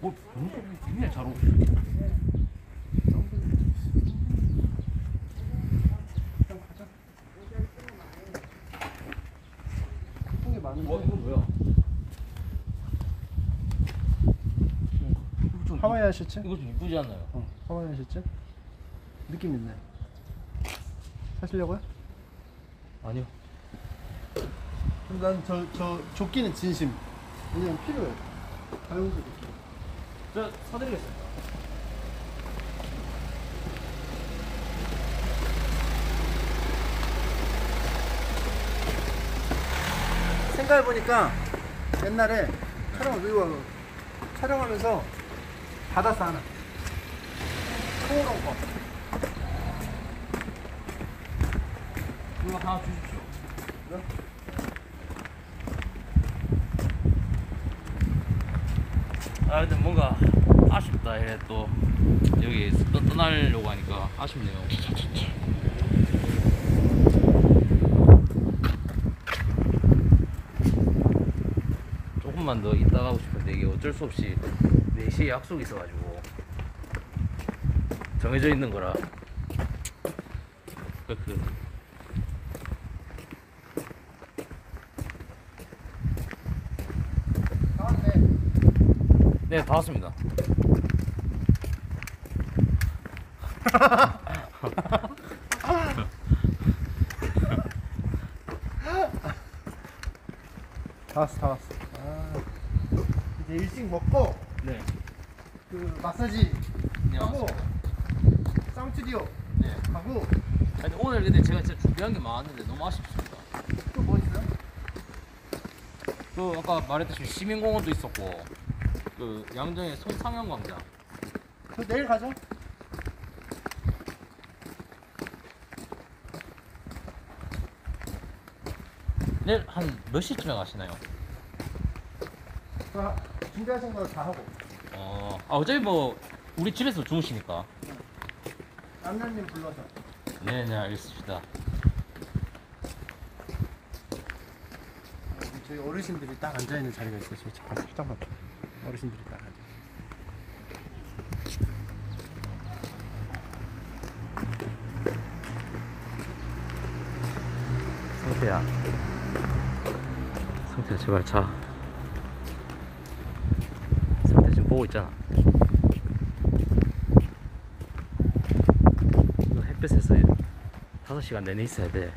어, 굉장히 잘 오고. 통이 많은데. 와 이건 뭐야? 이거 좀 하와이안 셔츠? 이거 좀 이쁘지 않나요? 어, 하와이안 셔츠? 느낌 있네. 사시려고요? 아니요. 난 저 저 조끼는 진심. 왜냐면 필요해. 가용도 조끼. 저 사드리겠습니다. 생각해 보니까 옛날에 촬영을 이거 촬영하면서 받았어 하나. 통으로 거. 이거 하나 주십시오. 아 근데 뭔가 아쉽다 이래 또 여기 떠, 떠나려고 하니까 아쉽네요. 조금만 더 이따 가고 싶은데 이게 어쩔 수 없이 4시에 약속이 있어가지고 정해져 있는 거라 그, 그. 네, 다 왔습니다. 다 왔어, 다 왔어. 아, 이제 일찍 먹고 네. 그 마사지 네, 하고. 쌍스튜디오 네. 하고 아니, 오늘 근데 제가 진짜 준비한 게 많았는데 너무 아쉽습니다. 또 뭐 있어요? 그 아까 말했듯이 시민공원도 있었고 그 양정의 송상현 광장 그 내일 가죠. 내일 한 몇 시쯤에 가시나요? 다 준비하신 거 다 하고 어, 아, 어차피 뭐 우리 집에서 주무시니까 안나님 불러서. 네, 네, 알겠습니다. 저희 어르신들이 딱 앉아 있는 자리가 있어요. 저 잠깐 살짝만 어르신들이 딱 앉아. 성태야. 성태야, 제발 자. 성태 지금 보고 있잖아. 너 햇볕에서 5시간 내내 있어야 돼.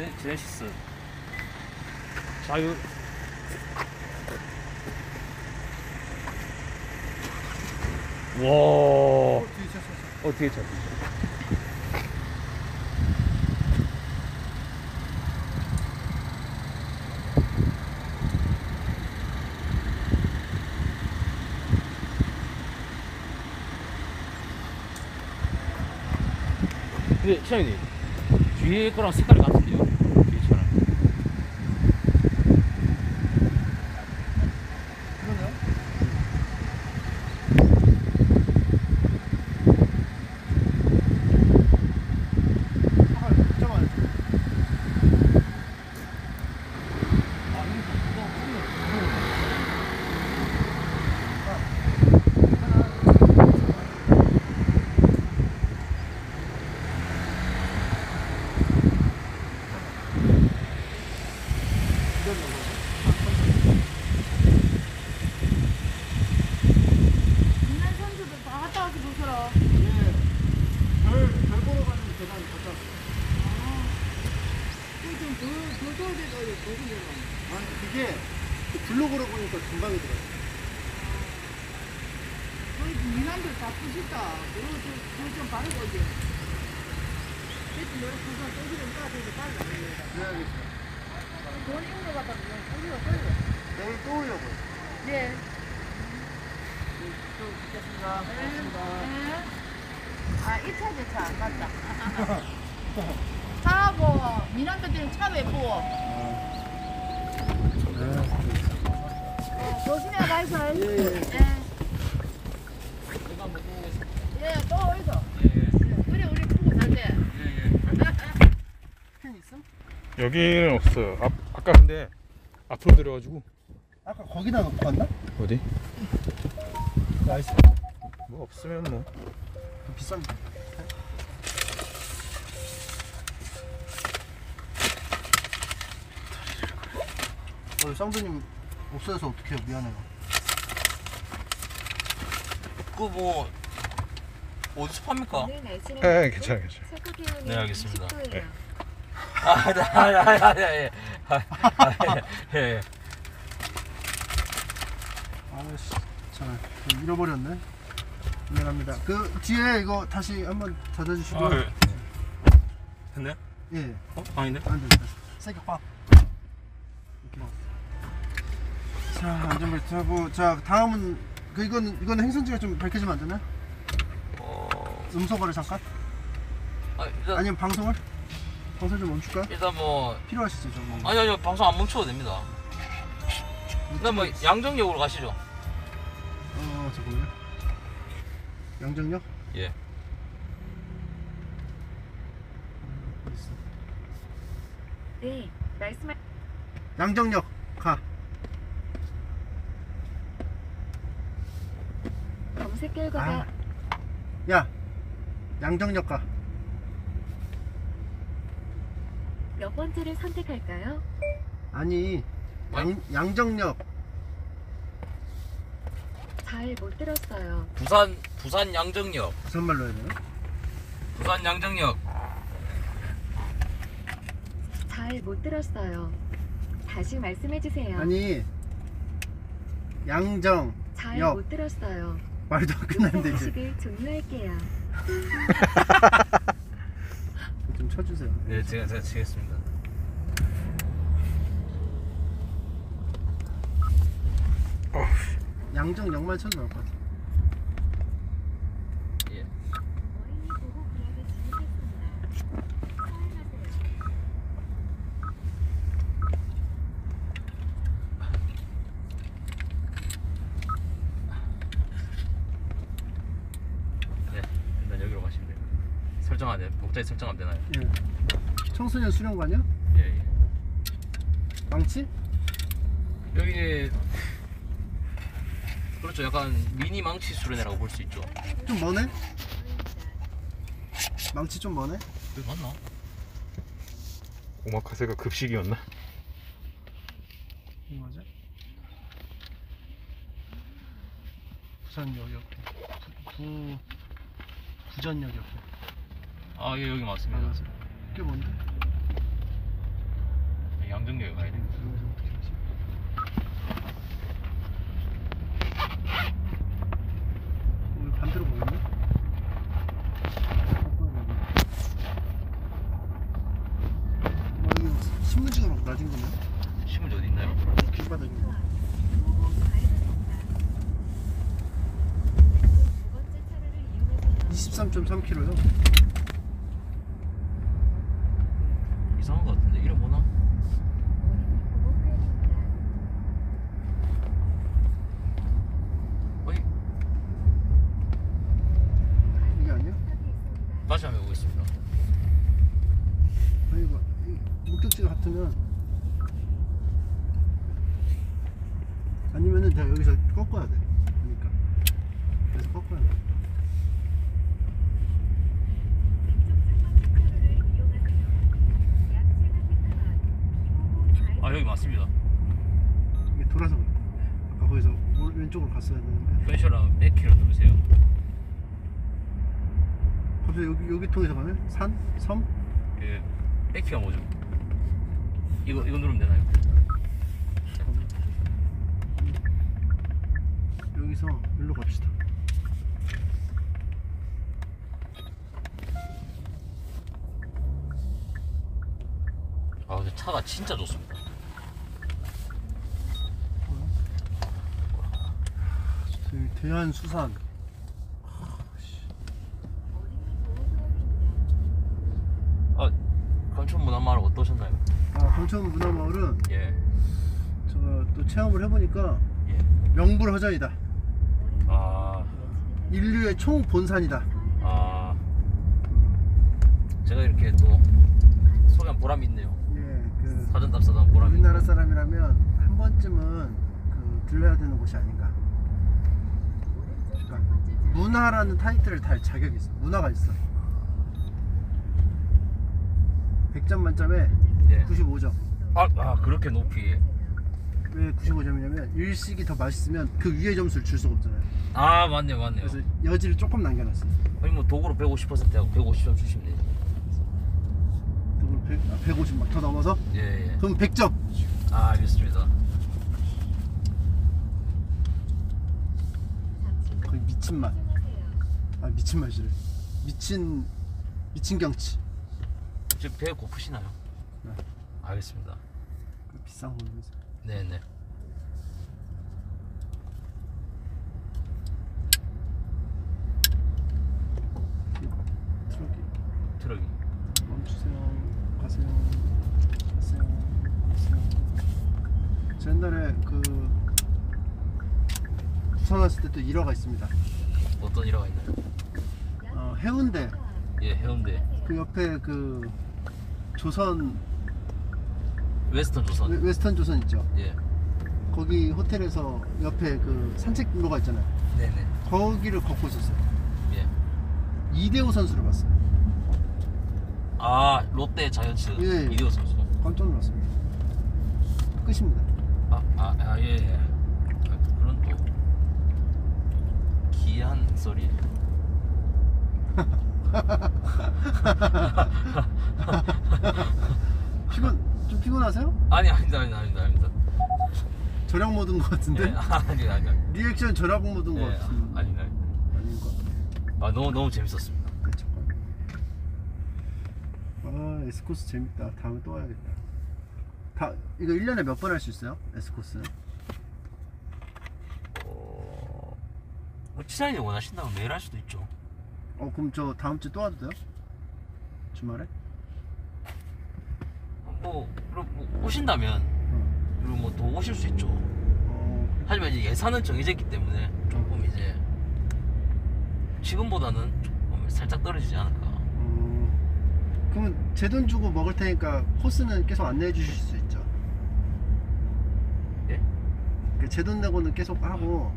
제, 제네시스. 자유 와. 어, 뒤에 있었어. 어 뒤에 차. 근데 시장님 뒤에 거랑 색깔이 여기는 없어요. 앞, 아까 근데 앞으로 들어가지고 아까 거기다 놓고 왔나? 어디? nice. 뭐 없으면 뭐 비싼데. 어, 쌍두님 없어져서 어떡해요. 미안해요. 그뭐 어디서 팝니까? 에 괜찮아 괜찮아. 네 알겠습니다. 아, 네, 아, 아, 아, 예, 예. 아, 아, 예, 예. 아씨, 참 잃어버렸네. 미안합니다. 그 뒤에 이거 다시 한번 젖어주시고. 아, 예. 됐나요? 예, 어? 아닌데? 안 돼. 세게 꽉. 이렇게. 자, 안전벨트 하고, 자 다음은 그 이거는 이거는 행선지가 좀 밝혀지면 안 되나? 어, 음소거를 잠깐? 아, 일단 아니면 방송을? 방송 좀 멈출까? 일단 뭐 필요하시죠, 저 뭐. 아니 아니 방송 안 멈춰도 됩니다. 일단 뭐 양정역으로 가시죠. 어, 잠깐만요. 양정역? 예. 네, 말씀하 양정역 가. 검색 결과가 아. 야, 양정역 가. 몇 번째를 선택할까요? 아니, 양, 양정역. 잘 못 들었어요. 부산 부산 양정역. 무슨 말로 해야 되나? 부산 양정역. 잘 못 들었어요. 다시 말씀해 주세요. 아니, 양정. 잘 역. 못 들었어요. 말도 안 끝났는데 이제 종료할게요. 네 제가 제가 치겠습니다. 양정역만 쳐도 나올 것 같아. 예. 어린이 보호 구역에 진입했습니다. 사용하세요. 네. 일단 여기로 가시면 돼요. 설정 안 돼. 목자에 설정 안 되나요? 예. 청소년 수련관이요? 예 예. 망치? 여기 그렇죠. 약간 미니 망치 수련회라고 볼 수 있죠. 좀 머네? 망치 좀 머네? 여기 맞나? 오마카세가 급식이었나? 맞아? 부산역 옆에 부, 부 부전역 옆에 아 예 여기 아 맞습니다. 맞아 꽤 뭔데? 양정역에 가야 돼. 우리 반대로 가겠네? 어, 여기 신문지가 막 낮은 거네? 신문지 어디 있나요? 길바닥에. 두 번째 차로를 이용하세요. 23.3km요. 이상한 것 같은데 이름 뭐나? 어이 이게 아니야? 다시 한번 해보겠습니다. 아니, 뭐, 이 목적지가 같으면. 아니면은 내가 여기서 꺾어야 돼. 그러니까. 그래서 꺾어야 돼. 아 여기 맞습니다. 이게 돌아서 그래. 아까 거기서 오른- 왼쪽으로 갔어야 되는데. 펜셔랑 100km 누르세요. 갑자기 여기, 여기 통해서 가네? 산? 섬? 그 100km 뭐죠? 이거 이거 누르면 되나요? 여기서 일로 갑시다. 아 근데 차가 진짜 좋습니다. 저기 대한수산. 아 건축 문화마을 어떠셨나요? 아, 광천 문화마을은 예. 제가 또 체험을 해보니까 예. 명불허전이다. 아, 인류의 총 본산이다. 아. 제가 이렇게 또 소개한 보람이 있네요. 사전 답사단 보람이. 우리나라. 사람이라면 한 번쯤은 그 들려야 되는 곳이 아닌가. 그러니까 문화라는 타이틀을 달 자격이 있어. 문화가 있어. 100점 만점에 예. 95점. 아, 아 그렇게 높이. 왜 95점이냐면 일식이 더 맛있으면 그 위에 점수를 줄 수가 없잖아요. 아 맞네요, 맞네요. 그래서 여지를 조금 남겨놨어. 아니 뭐 도구로 150%하고 150점 주시면 되죠. 그걸 100, 아, 150막 더 넘어서 예, 예. 그럼 100점. 아 알겠습니다. 거의 미친 맛. 아 미친 맛이래. 미친 미친 경치. 지금 배 고프시나요? 네. 알겠습니다. 그 비싼 거면서. 네 네. 트럭이 트럭이. 멈추세요. 가세요. 가세요. 가세요. 저 옛날에 그 왔을 때 또 일화가 있습니다. 어떤 일화가 있나요? 어, 해운대 예, 해운대. 그 옆에 그 조선 웨스턴 조선. 웨- 웨스턴 조선 있죠. 예. 거기 호텔에서 옆에 그 산책로가 있잖아요. 네네. 거기를 걷고 있었어요. 예. 이대호 선수를 봤어요. 아 롯데 자이언츠 예. 이대호 선수. 깜짝 놀랐습니다. 끝입니다. 아, 아, 아 예, 예. 아, 또 그런 또 기이한 소리. 피곤 좀 피곤하세요? 아니 아니다 아니다 아니다 아니다. 절약 모드인 것 같은데? 예, 아니 아니 아니. 리액션 절약 모드인 것 예, 같은데? 아니다 아니다. 아닌 것 같아. 아 너무 너무 재밌었습니다. 그쵸. 아 에스코스 재밌다. 다음에 또 와야겠다. 다 이거 1년에 몇 번 할 수 있어요? 에스코스? 어, 뭐 치사님이 원하신다면 매일 할 수도 있죠. 어 그럼 저 다음 주에 또 와도 돼요? 주말에? 뭐 그럼 뭐 오신다면 어. 그리고 뭐 더 오실 수 있죠. 어 하지만 이제 예산은 정해져 있기 때문에 조금 이제 지금보다는 조금 살짝 떨어지지 않을까. 어, 그러면 제돈 주고 먹을 테니까 코스는 계속 안내해 주실 수 있죠? 예? 제 돈 내고는 계속 하고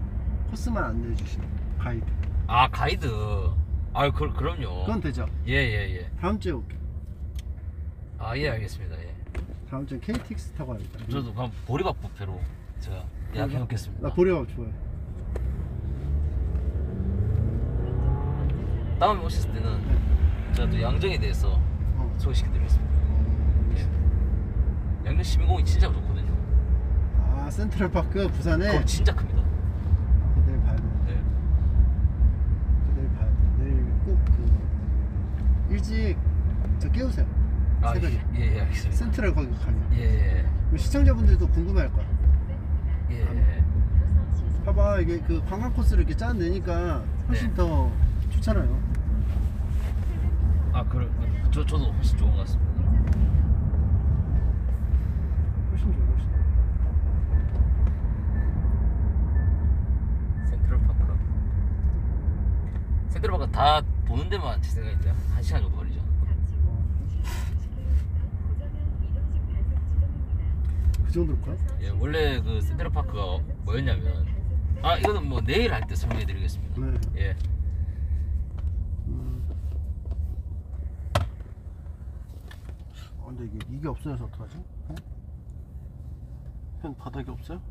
코스만 안내해 주시는 가이드 아 가이드. 아 그, 그럼요. 그건 되죠? 예예 예. 다음 주에 올게 아예 알겠습니다. 예. 다음 주에 KTX 타고 와야겠다 저도 그럼 보리밥 뷔페로 제가 예약해 놓겠습니다. 나 보리밥 좋아해 다음에 오셨을 때는 제가 또 양정에 대해서 어. 소개시켜 드리겠습니다. 예. 양재 시민공원 진짜 좋거든요. 아 센트럴파크 부산에 거기 진짜 큽니다. 내일 봐야 돼. 네. 내일 봐야 돼. 내일 꼭 그 일찍 저 깨우세요. 아, 새벽에. 예, 예, 알겠습니다. 센트럴 거기 가면. 예, 그 시청자분들도 궁금해할 거야. 예, 예. 봐봐 이게 그 관광 코스를 이렇게 짜내니까 훨씬 네. 더 좋잖아요. 아, 그래, 저 저도 훨씬 좋은 것 같습니다. 센트럴파크 다 도는 데만 제 생각인데 한 시간 정도 걸리죠. 그 정도일까? 예, 원래 그 센트럴 파크가 뭐였냐면 아 이거는 뭐 내일 할 때 설명해드리겠습니다. 네. 예. 음. 아, 근데 이게 이게 없어져서 어떡하지? 펜? 펜 바닥에 없어요?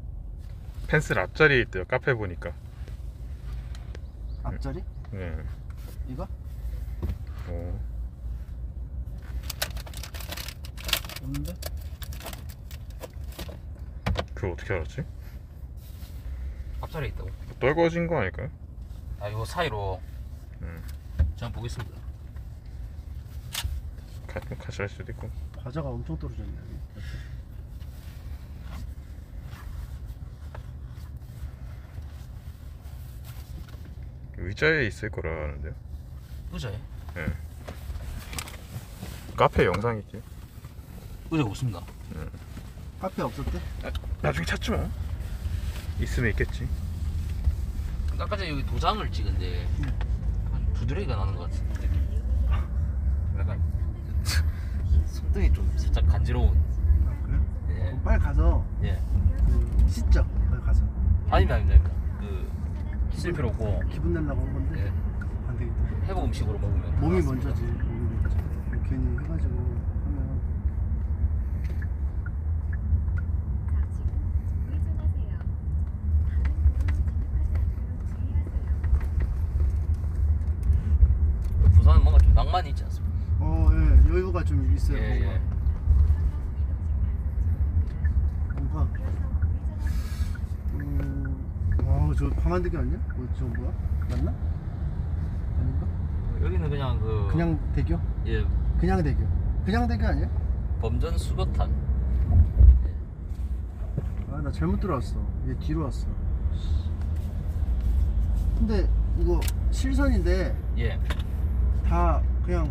펜슬 앞자리에 있대요. 카페 보니까. 앞자리? 네. 이거? 어. 없는데? 그거 어떻게 알았지? 앞자리에 있다고. 떨궈진 거 아닐까요? 아 이거 사이로 음. 제가 보겠습니다. 가, 같이 할 수도 있고. 과자가 엄청 떨어졌네. 여기. 의자에 있을 거라는데요. 의자에 카페 영상 있지. 의자 없습니다. 카페 없었대? 나중에 찾지 뭐. 있으면 있겠지. 아까 전에 여기 도장을 찍은데 약간 두드러기가 나는 것 같은 느낌. 약간 손등이 좀 살짝 간지러운. 아 그래? 예. 그럼 빨리 가서 예. 그 씻죠. 빨리 가서. 아닙니다, 아닙니다, 아닙니다. 그 씻을 필요 없고 기분 내려고 한 건데 예. 안 되겠다. 회복 음식으로 먹으면 몸이. 먼저지. 몸이 먼저. 괜히 해가지고 하면 부산은 뭔가 좀 낭만이 있지 않습니까? 어, 예, 여유가 좀 있어요. 예, 뭔가. 예. 뭔가. 음, 와, 저 광안대교 아니야? 뭐, 저 뭐야? 맞나? 아닌가? 여기는 그냥 그 그냥 대교? 예 그냥 대교. 그냥 대교 아니야? 범전 수거탄 아, 나 잘못 들어왔어. 얘 뒤로 왔어. 근데 이거 실선인데 예. 다 그냥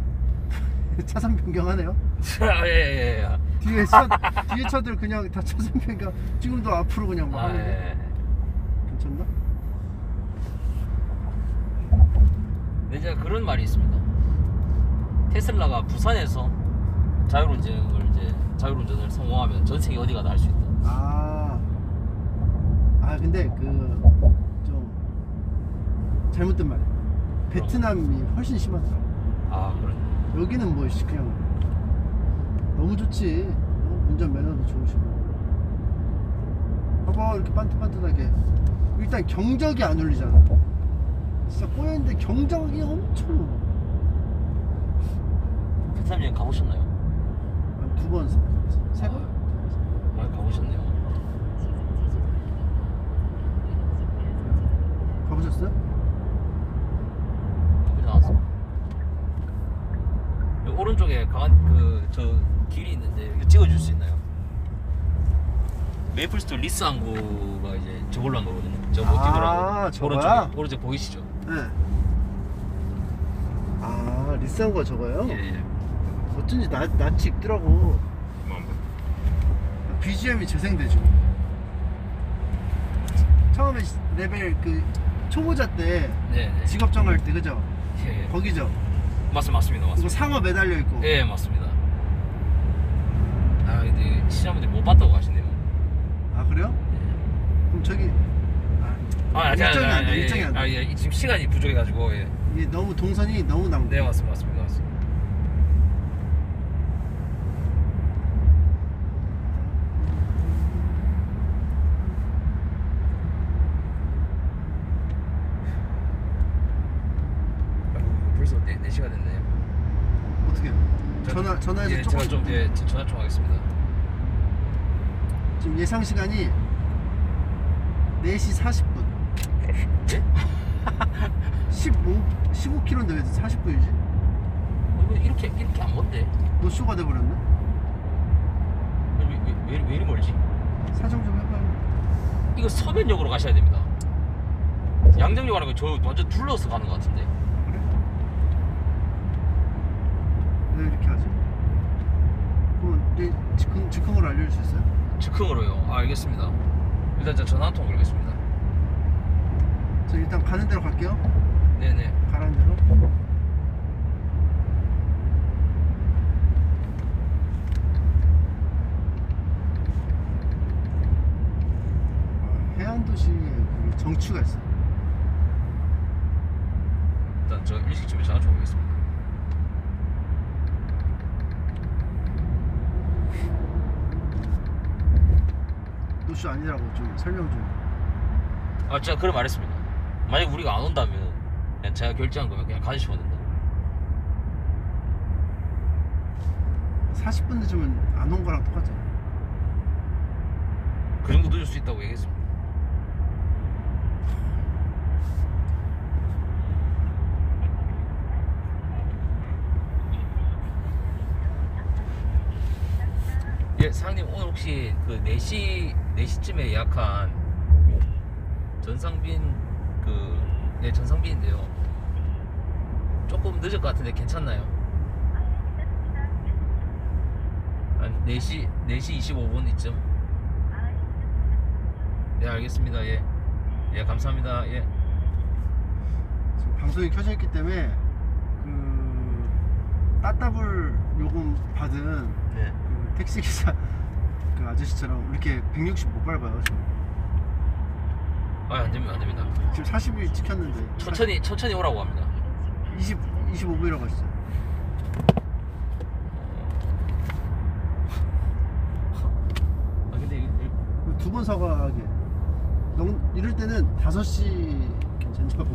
차선 변경하네요. 예예예. 예, 뒤에 차 뒤에 차들 그냥 다 차선 변경. 지금도 앞으로 그냥 막 아 하는데 예. 괜찮나? 근데 이제 그런 말이 있습니다. 테슬라가 부산에서 자율운전을 이제 자율운전을 성공하면 전 세계 어디 가나 할수 있다. 아, 아 근데 그 좀 잘못된 말이야. 베트남이 훨씬 심하더라. 아 그런. 여기는 뭐 씨, 그냥 너무 좋지. 어? 운전 매너도 좋으시고. 봐봐 이렇게 반듯반듯하게. 일단 경적이 안 울리잖아. 진짜 꼬여있는데 경적이 엄청 여행 가보셨나요? 두번 세 번? 아 가보셨네요. 가보셨어요? 않았습니다. 여기 오른쪽에 강한 그 저 길이 있는데 이거 찍어줄 수 있나요? 메이플스토리 리스 항구가 이제 저걸로 한 거거든요. 저뭐 아, 뛰더라고. 저거야? 오른쪽 오른쪽 보이시죠? 네. 아 리스한 거 저거요? 예, 예. 어쩐지 나, 낯이 익더라고 뭐 한번. BGM이 재생되죠 처음에 시- 레벨 그 초보자 때 네, 네. 직업 정할 때 그죠? 예, 예. 거기죠? 맞습니다, 맞습니다, 맞습니다. 상어 매달려 있고 예, 맞습니다. 아 근데 시청자분들이 못 봤다고 하시네요. 아 그래요? 그럼 저기 아, 아, 아니, 일정이 아니, 안 돼, 아니, 일정이 안 돼. 아, 예, 지금 시간이 부족해가지고 예. 이게 너무 동선이 너무 낭 네, 맞습니다, 맞습니다, 맞습니다. 아이고, 벌써 4, 4시가 됐네요. 어떻게 저- 전화 전화해서 예, 조금 제가 좀 예, 저- 전화 좀 하겠습니다. 지금 예상 시간이 4시 40분. 예? 15 15km인데 왜 40분이지? 어, 이거 이렇게 이렇게 안 먼데 너 쇼가 돼 버렸네. 왜, 왜, 왜, 왜 이리 멀지? 사정 좀 해봐요. 이거 서면역으로 가셔야 됩니다 양정역 가는 거저 완전 둘러서 가는 것 같은데 그래? 왜 이렇게 하지? 그럼 내 즉흥 즉흥으로 알려줄 수 있어요? 즉흥으로요 아, 알겠습니다 일단 저 전화 한 통 걸겠습니다 저 일단 가는 대로 갈게요. 네네 가라는 대로. 아, 해안 도시에 그 정취가 있어. 일단 저 일식 집에 전화 좀 걸겠습니다 노쇼 아니라고 좀 설명 좀. 아 제가 그래 말했습니다 만약 우리가 안 온다면 그냥 제가 결제한 거면 그냥 가지시면 된다 40분 늦으면 안 온 거랑 똑같잖아. 그 정도 늦을 수 있다고 얘기했습니다 예, 사장님 오늘 혹시 그 4시 4시쯤에 예약한 전상빈 그 네, 전상빈인데요. 조금 늦을 것 같은데 괜찮나요? 한 4시 4시 25분 이쯤. 네, 알겠습니다. 예. 예, 감사합니다. 예. 지금 방송이 켜져 있기 때문에 그 따따블 요금 받은 네. 그 택시 기사 그 아저씨처럼 이렇게 160 못 밟아요 지금. 아, 안 됩니다. 안 됩니다. 지금 40일 찍혔는데 천천히 천천히 오라고 합니다. 20 25분이라고 하시죠. 아, 근데 이- 이- 두 번 사과하게. 너 이럴 때는 5시 괜찮냐고.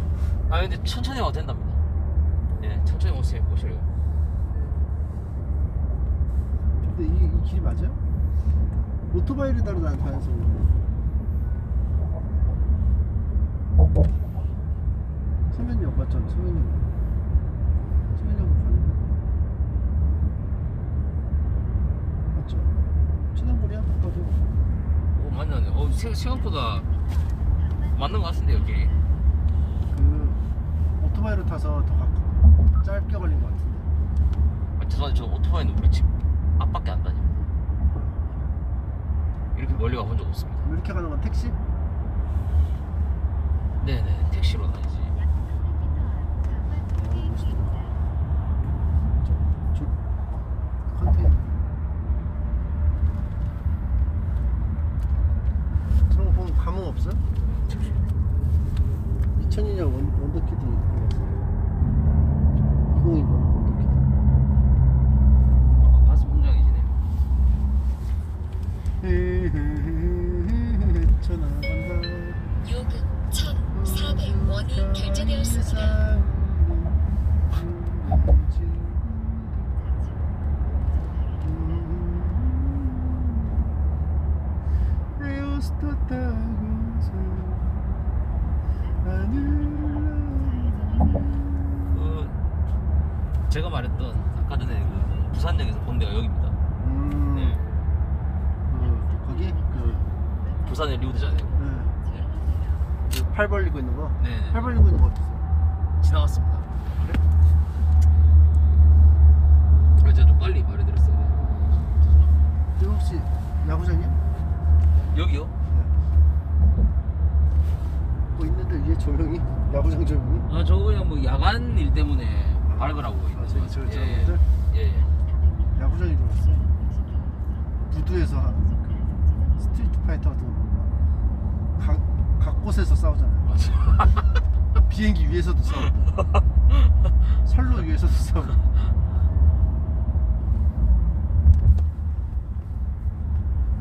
아, 근데 천천히 와도 된답니다. 예, 천천히 오세요. 오시래요. 근데 이, 이 길이 맞아요? 오토바이를 다루다는 다녀서 서면역 맞잖아 서면역 서면역 가는데 맞죠? 친한거리야 오, 맞네. 어, 생- 생각보다 맞는 것 같은데요, 길이. 그 오토바이로 타서 더 가, 짧게 걸린 것 같은데 아, 죄송한데 저 오토바이는 우리 집 앞밖에 안 다녀요. 이렇게 멀리 가본 적 없습니다. 이렇게 가는 건 택시? 네네, 택시로 다니지. 어, 멋있다. 저, 저 컨테이너. 저런 거 보면 감흥 없어요? 2002년 원, 원더키드 2020 원더키드. 아, 가슴 웅장해지네 그 제가 말했던 아까 전에 그 부산역에서 본 데가 여기입니다. 음, 네. 그, 거기 그, 부산의 리우드잖아요. 네. 그팔 벌리고 있는 거. 네네. 팔 벌리고 있는 거 어디 있어? 지나갔습니다. 그래? 제가 좀 빨리 말해드렸어야 돼. 이거 혹시 야구장이야? 여기요? 뭐 있는데 위에 조명이 야구장 조명이? 아 저거 그냥 뭐 야간 일 때문에 밝으라고 있는 아, 저기 것 저. 저런 예, 것들 예, 예. 야구장인 줄 알았어. 부두에서 그 스트리트 파이터 같은 거. 각, 각 곳에서 싸우잖아요. 비행기 위에서도 싸우고, 선로 위에서도 싸우고.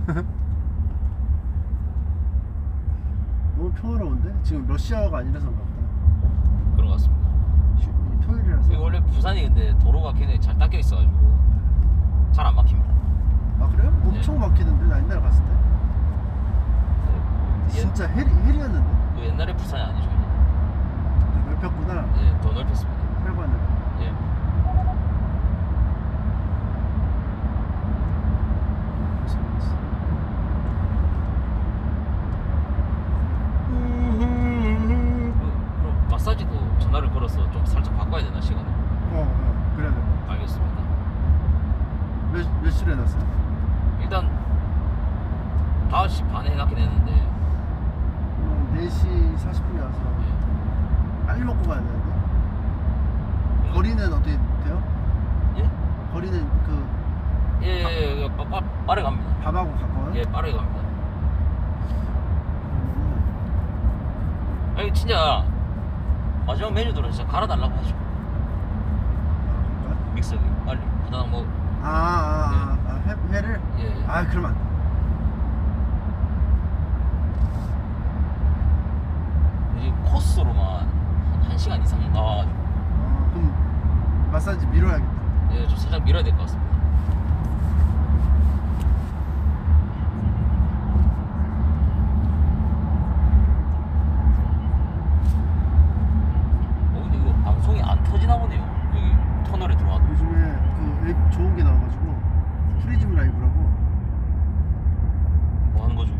너무 평화로운데? 지금 러시아가 아니라서 그런가 보다. 그런 것 같습니다. 쉬- 이 토요일이라서. 이거 원래 부산이 근데 도로가 굉장히 잘 닦여 있어가지고 잘 안 막힙니다. 아 그래요? 엄청 막히던데 나 옛날에 갔을 때. 진짜 헬이, 헬이었는데? 그 옛날에 부산이 아니죠. 넓혔구나. 예, 더 넓혔습니다. 혈관을. 예. 그, 그럼 마사지도 전화를 걸어서 좀 살짝 바꿔야 되나 시간을? 어, 어, 그래야 돼. 알겠습니다. 몇, 몇 시로 해놨어? 일단 5시 반에 해놨긴 했는데 음, 4시 40분에 와서 빨리 먹고 가야 되는데. 거리는 어떻게 돼요? 예? 거리는 그 예, 예, 예, 빠, 빠, 빠르게 갑니다. 밥하고 가까워요? 예, 빠르게 갑니다. 그러면은 아니 진짜 마지막 메뉴들은 진짜 갈아달라고 하죠. 그럴까? 믹서기 빨리 부담 뭐 아, 아, 아, 아 회, 회를? 예. 예. 아, 그러면 안 돼. 이제 코스로만 한 1시간 이상 나와가지고 아, 그럼 마사지 미뤄야겠다. 예, 좀 살짝 밀어야 될 것 같습니다. 어, 근데 이거 방송이 안 터지나 보네요. 여기 터널에 들어와도. 요즘에 그 앱 좋은 게 나와가지고 프리즘 라이브라고 뭐 하는 거죠?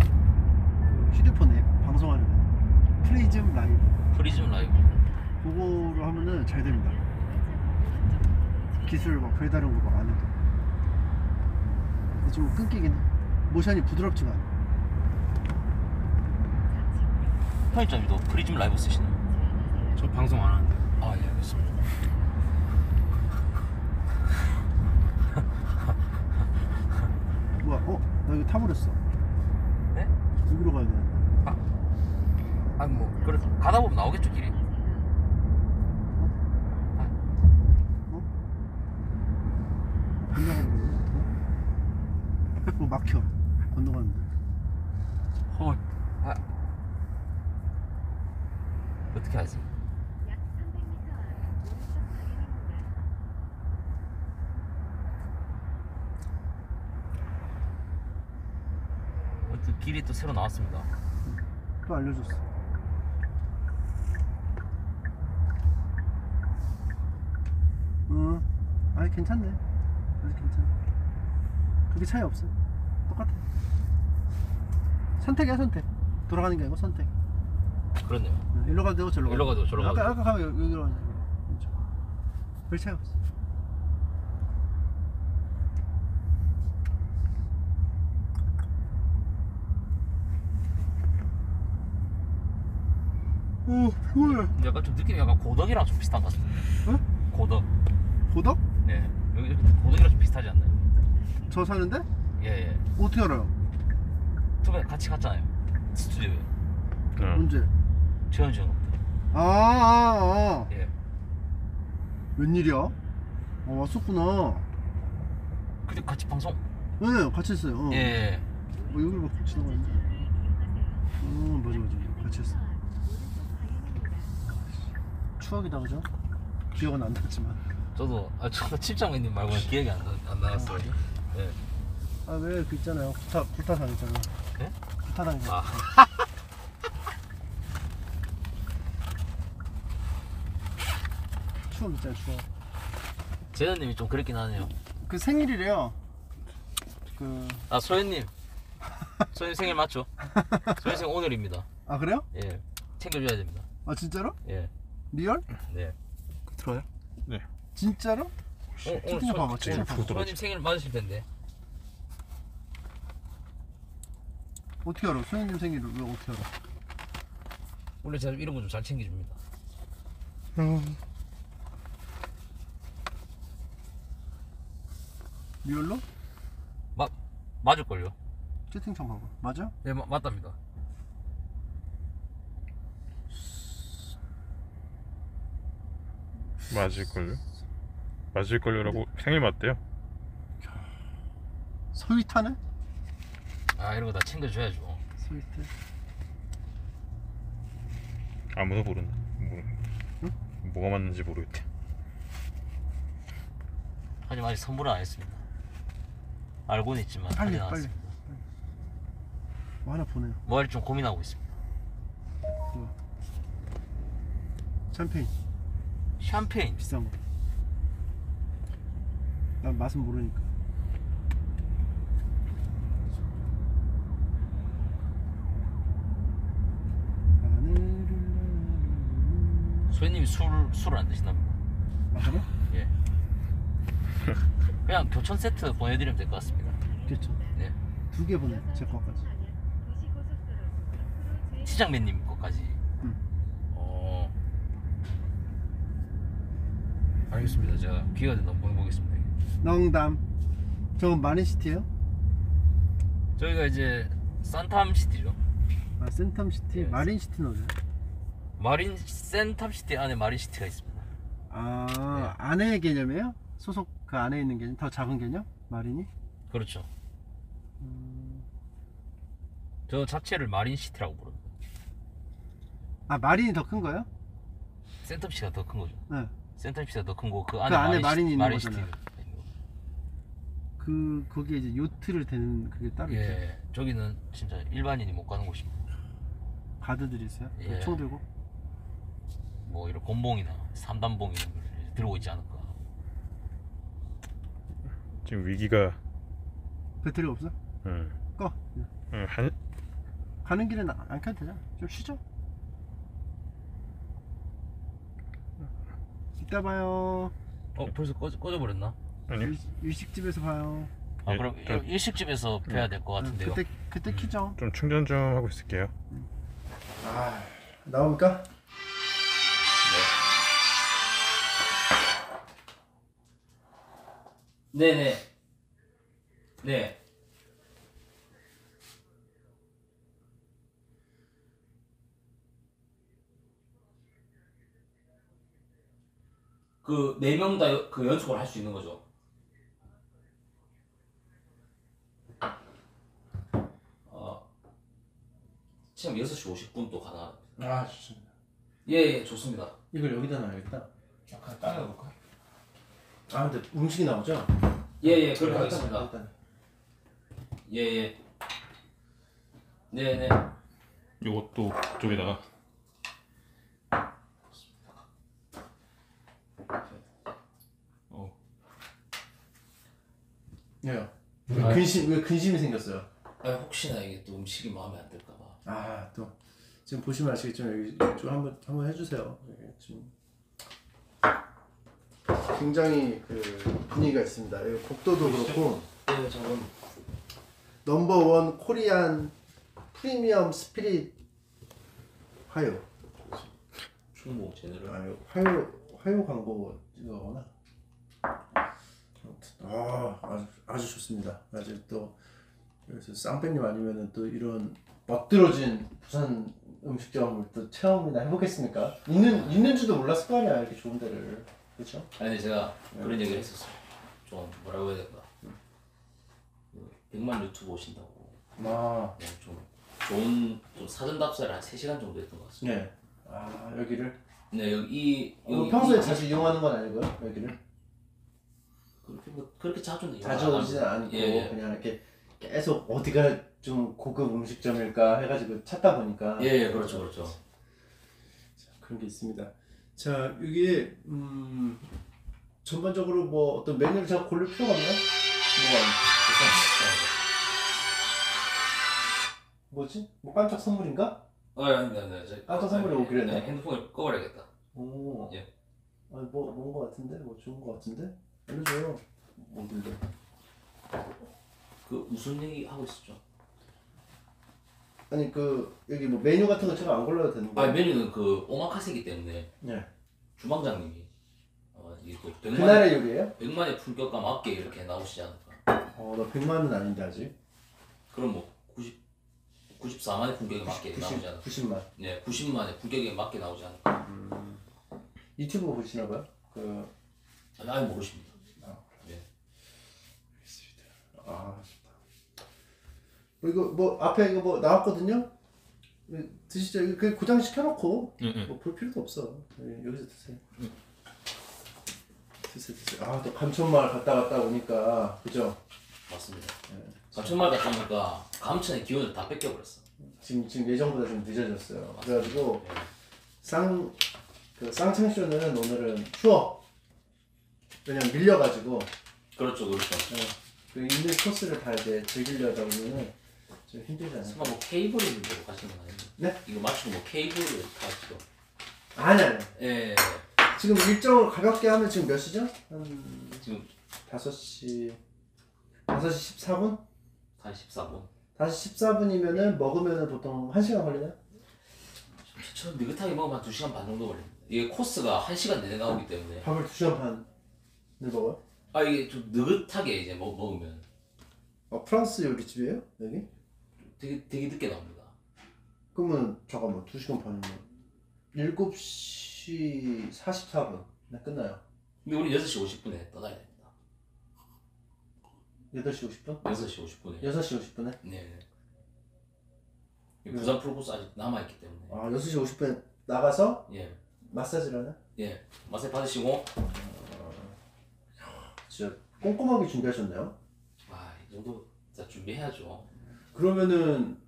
그 휴대폰 앱 방송하는 앱 프리즘 라이브 프리즘 라이브. 그거로 하면은 잘 됩니다. 기술 막 별다른 거 막 안 해도. 근데 좀 끊기긴 해. 모션이 부드럽지가 않아. 편의점도 프리즘 라이브 쓰시나요? 저 방송 안 하는데. 아, 예, 알겠습니다. 뭐야? 어? 나 이거 타버렸어. 네? 여기로 가야 되는데. 아니 뭐 그래 가다 보면 나오겠죠 길이. 건너가는 거야? 뭐 막혀. 건너가는데. 헐. 아. 어떻게 하지? 약 300m 앞 오른쪽 방향입니다. 어떤 길이 또 새로 나왔습니다. 또 알려줬어. 응. 아니 괜찮네. 아직 괜찮아. 그게 차이 없어. 똑같아. 선택이야 선택. 돌아가는 게 아니고 선택. 그렇네요. 응, 일로 가도 되고 절로 일로 가도. 저로 아까 가도 아까 가면 여기- 여기로 가는 거야. 그렇죠. 별 차이 없어. 오 피곤해. 근데 약간 좀 느낌이 약간 고덕이랑 좀 비슷한 것 같습니다. 응? 고덕. 고덕? 네. 여기 고덕이랑 좀 비슷하지 않나요? 저 사는데? 예 예. 어떻게 알아요? 저번에 같이 갔잖아요. 스튜디오에. 어. 언제? 재현 씨 형. 아, 아, 아. 예. 웬일이야? 어, 왔었구나. 그때 같이 방송. 네, 같이 했어요. 어. 예, 예. 뭐 여기를 막 지나가는데. 어, 맞아, 맞아. 같이 했어. 추억이다, 그죠? 기억은 안 났지만. 저도 아 저도 칠장님 말고는 기억이 안, 나, 안 나갔어요. 예. 아, 왜 그 있잖아요. 구타, 구타 당했잖아. 예? 구타 당했잖아. 아. 추억 있잖아, 추억. 재현님이 좀 그랬긴 하네요. 그 생일이래요. 그, 아 소연님. 소연 생일 맞죠? 소연 생일 오늘입니다. 아, 그래요? 예. 챙겨줘야 됩니다. 아, 진짜로? 예. real? 네. 들어요? 네. 진짜로? 오, 오늘 채팅창 봐봐, 소, 채팅창 봐봐. 소연님 생일 맞으실 텐데. 어떻게 알아? 소연님 생일을 왜 어떻게 알아? 원래 제가 이런 거 좀 잘 챙겨줍니다. 리얼로? 맞 맞을걸요? 채팅창 봐봐. 맞아? 예, 마, 맞답니다. 맞을걸요? 맞을걸요라고 생일 맞대요. 스위트하네? 아 이런 거 다 챙겨줘야죠. 스위트. 아무도 모른다. 모르. 뭐가 맞는지 모르겠대. 하지만 아직 선물은 안 했습니다. 알고는 있지만 빨리, 하진 빨리. 뭐 하나 보네요. 뭐 할지 좀 고민하고 있습니다. 샴페인 샴페인. 비싼 거. 난 맛은 모르니까. 하늘을 나는 소연님이 술 술을 안 드신답니다. 아 그래? 예. 그냥 교촌 세트 보내드리면 될 것 같습니다. 그렇죠. 네. 두개 보내 제 거까지. 시장맨님 거까지. 응. 어. 알겠습니다. 제가 기회가 된다 보내보겠습니다. 농담. 저건 마린시티예요? 저희가 이제 센텀시티죠. 아 센텀시티, 예. 마린시티는 어디야? 마린 센텀시티 안에 마린시티가 있습니다. 아 네. 안에 개념이에요? 소속 그 안에 있는 개념? 더 작은 개념? 마린이? 그렇죠. 음. 저 자체를 마린시티라고 부릅니다. 아 마린이 더 큰 거예요? 센텀시티가 더 큰 거죠. 네. 센텀시티가 더 큰 거고 그 안에, 안에 마린시- 마린이 있는 마린시티가 거잖아요. 그 거기에 이제 요트를 대는 그게 따로 있어요. 예, 저기는 진짜 일반인이 못 가는 곳입니다. 가드들이 있어요? 그 예. 총 들고? 뭐 이런 곤봉이나 삼단봉 이런 걸 들고 있지 않을까. 지금 위기가 배터리가 없어? 음, 꺼. 음, 한 가는 안- 안 켜도 되잖아. 좀 쉬죠. 이따 봐요. 어 벌써 꺼져, 꺼져버렸나? 아니요. 일, 일식집에서 봐요. 아 예, 그럼 저- 일- 일식집에서 뵈야 될것 같은데요. 그때 그때 키죠. 좀 충전 좀 하고 있을게요. 아 나옵니까? 네네. 네. 그 네 명 다 그 연속을 할 수 있는 거죠. 어, 지금 6시 50분 또 가나. 아 좋습니다. 예, 예, 좋습니다. 이걸 여기다 놔야겠다. 약간 따라 볼까? 아 근데 음식이 나오죠? 예, 예, 그렇게 하겠습니다. 일단. 예, 예. 네, 네. 요것도 그쪽에다가 예요. 왜 근심 왜 근심이 생겼어요? 아, 혹시나 이게 또 음식이 마음에 안 들까 봐. 아 또 지금 보시면 아시겠지만 여기 좀 한번 한번 해주세요. 여기 지금 굉장히 그 분위기가 있습니다. 여기 곡도도 그렇고 네, 저는 넘버 원 코리안 프리미엄 스피릿 화요. 충무 제대로. 아, 화요 화요 광고 이거구나. 아 아주 아주 좋습니다. 아주 또 여기서 쌍배님 아니면은 또 이런 멋들어진 부산 음식점을 또 체험이나 해보겠습니까? 있는 있는 줄도 몰랐을 거 아니야 이렇게 좋은 데를 그렇죠? 아니 근데 제가 그런 얘기를 했었어요. 좀 뭐라고 해야 될까? 그 100만 유튜브 오신다고 아 네, 좀 좋은 좀 사전 답사를 한 3시간 정도 했던 것 같습니다. 네. 아 여기를 네, 여기 이 어, 여기 평소에 이- 자주 이용하는 건 아니고요 여기를 그렇게 뭐 그렇게 자주 안 오지는. 않고 예, 예. 그냥 이렇게 계속 어디가 좀 고급 음식점일까 해가지고 찾다 보니까 예, 예, 그렇죠, 그렇죠. 그런 게 있습니다. 자, 이게 음, 전반적으로 뭐 어떤 메뉴를 제가 고를 필요가 없나요? 뭐가 뭐지? 뭐 깜짝 선물인가? 어, 아닙니다, 네, 저- 깜짝 선물이 오기로 했네. 네, 핸드폰을 꺼버려야겠다. 오. 예. 아니 뭐뭔거 같은데? 뭐 좋은 거 같은데? 알려줘요. 뭔데? 그 무슨 얘기 하고 있었죠? 아니 그 여기 뭐 메뉴 같은 거 제가 안 골라도 되는 아 거예요? 메뉴는 그 오마카세기 때문에 네. 주방장님이 어, 이게 또 100만의, 그날의 요리예요? 100만의 품격과 맞게 이렇게 나오시지 않을까. 어, 나 100만은 아닌데 아직. 그럼 뭐 90, 94만의 품격에 맞게 90, 나오지 않을까. 90만. 네, 90만의 품격에 맞게 나오지 않을까. 유튜브 보시나 봐요? 그 아예 모르십니다. 네. 아. 뭐 이거 뭐 앞에 이거 뭐 나왔거든요. 드시죠. 그냥 고장 시켜놓고 응, 응. 뭐볼 필요도 없어. 여기, 여기서 드세요. 드세요, 드세요. 아 또 감천마을 갔다 갔다 오니까 그죠? 맞습니다. 네. 감천마을 갔다 보니까 감천의 기운을 다 뺏겨버렸어. 지금 지금 예정보다 좀 늦어졌어요. 그래가지고 네. 쌍, 그 쌍창쇼는 오늘은 추워. 왜냐면 밀려가지고 그렇죠, 그렇죠. 그 있는 코스를 다 이제 즐기려다 보면은 좀 힘들잖아요. 설마 뭐 케이블을 들고 가시는 거 아니에요? 네? 이거 맞추고 뭐 케이블을 타시죠? 아니 아니. 예. 지금 일정을 가볍게 하면 지금 몇 시죠? 한 지금 5시 5시 14분? 다시 14분. 5시 14분이면은 먹으면은 보통 1시간 걸리나요? 저 느긋하게 먹으면 한 2시간 반 정도 걸립니다. 이게 코스가 1시간 내내 나오기 때문에 밥을 2시간 반을 먹어요? 아 이게 좀 느긋하게 이제 먹, 먹으면 어, 프랑스 요리집이에요? 여기? 되게 되게 늦게 나옵니다. 그러면 잠깐만 2시간 반이면 7시 44분 네 끝나요 근데 우리 6시 50분에 떠나야 됩니다. 8시 50분? 6시 50분에. 6시 50분에? 네. 부산 풀코스 아직 남아 있기 때문에. 아 6시 50분에 나가서 예. 마사지를 하나? 예. 맛에 받으시고 진짜 꼼꼼하게 준비하셨나요? 아, 이 정도 다 준비해야죠. 그러면은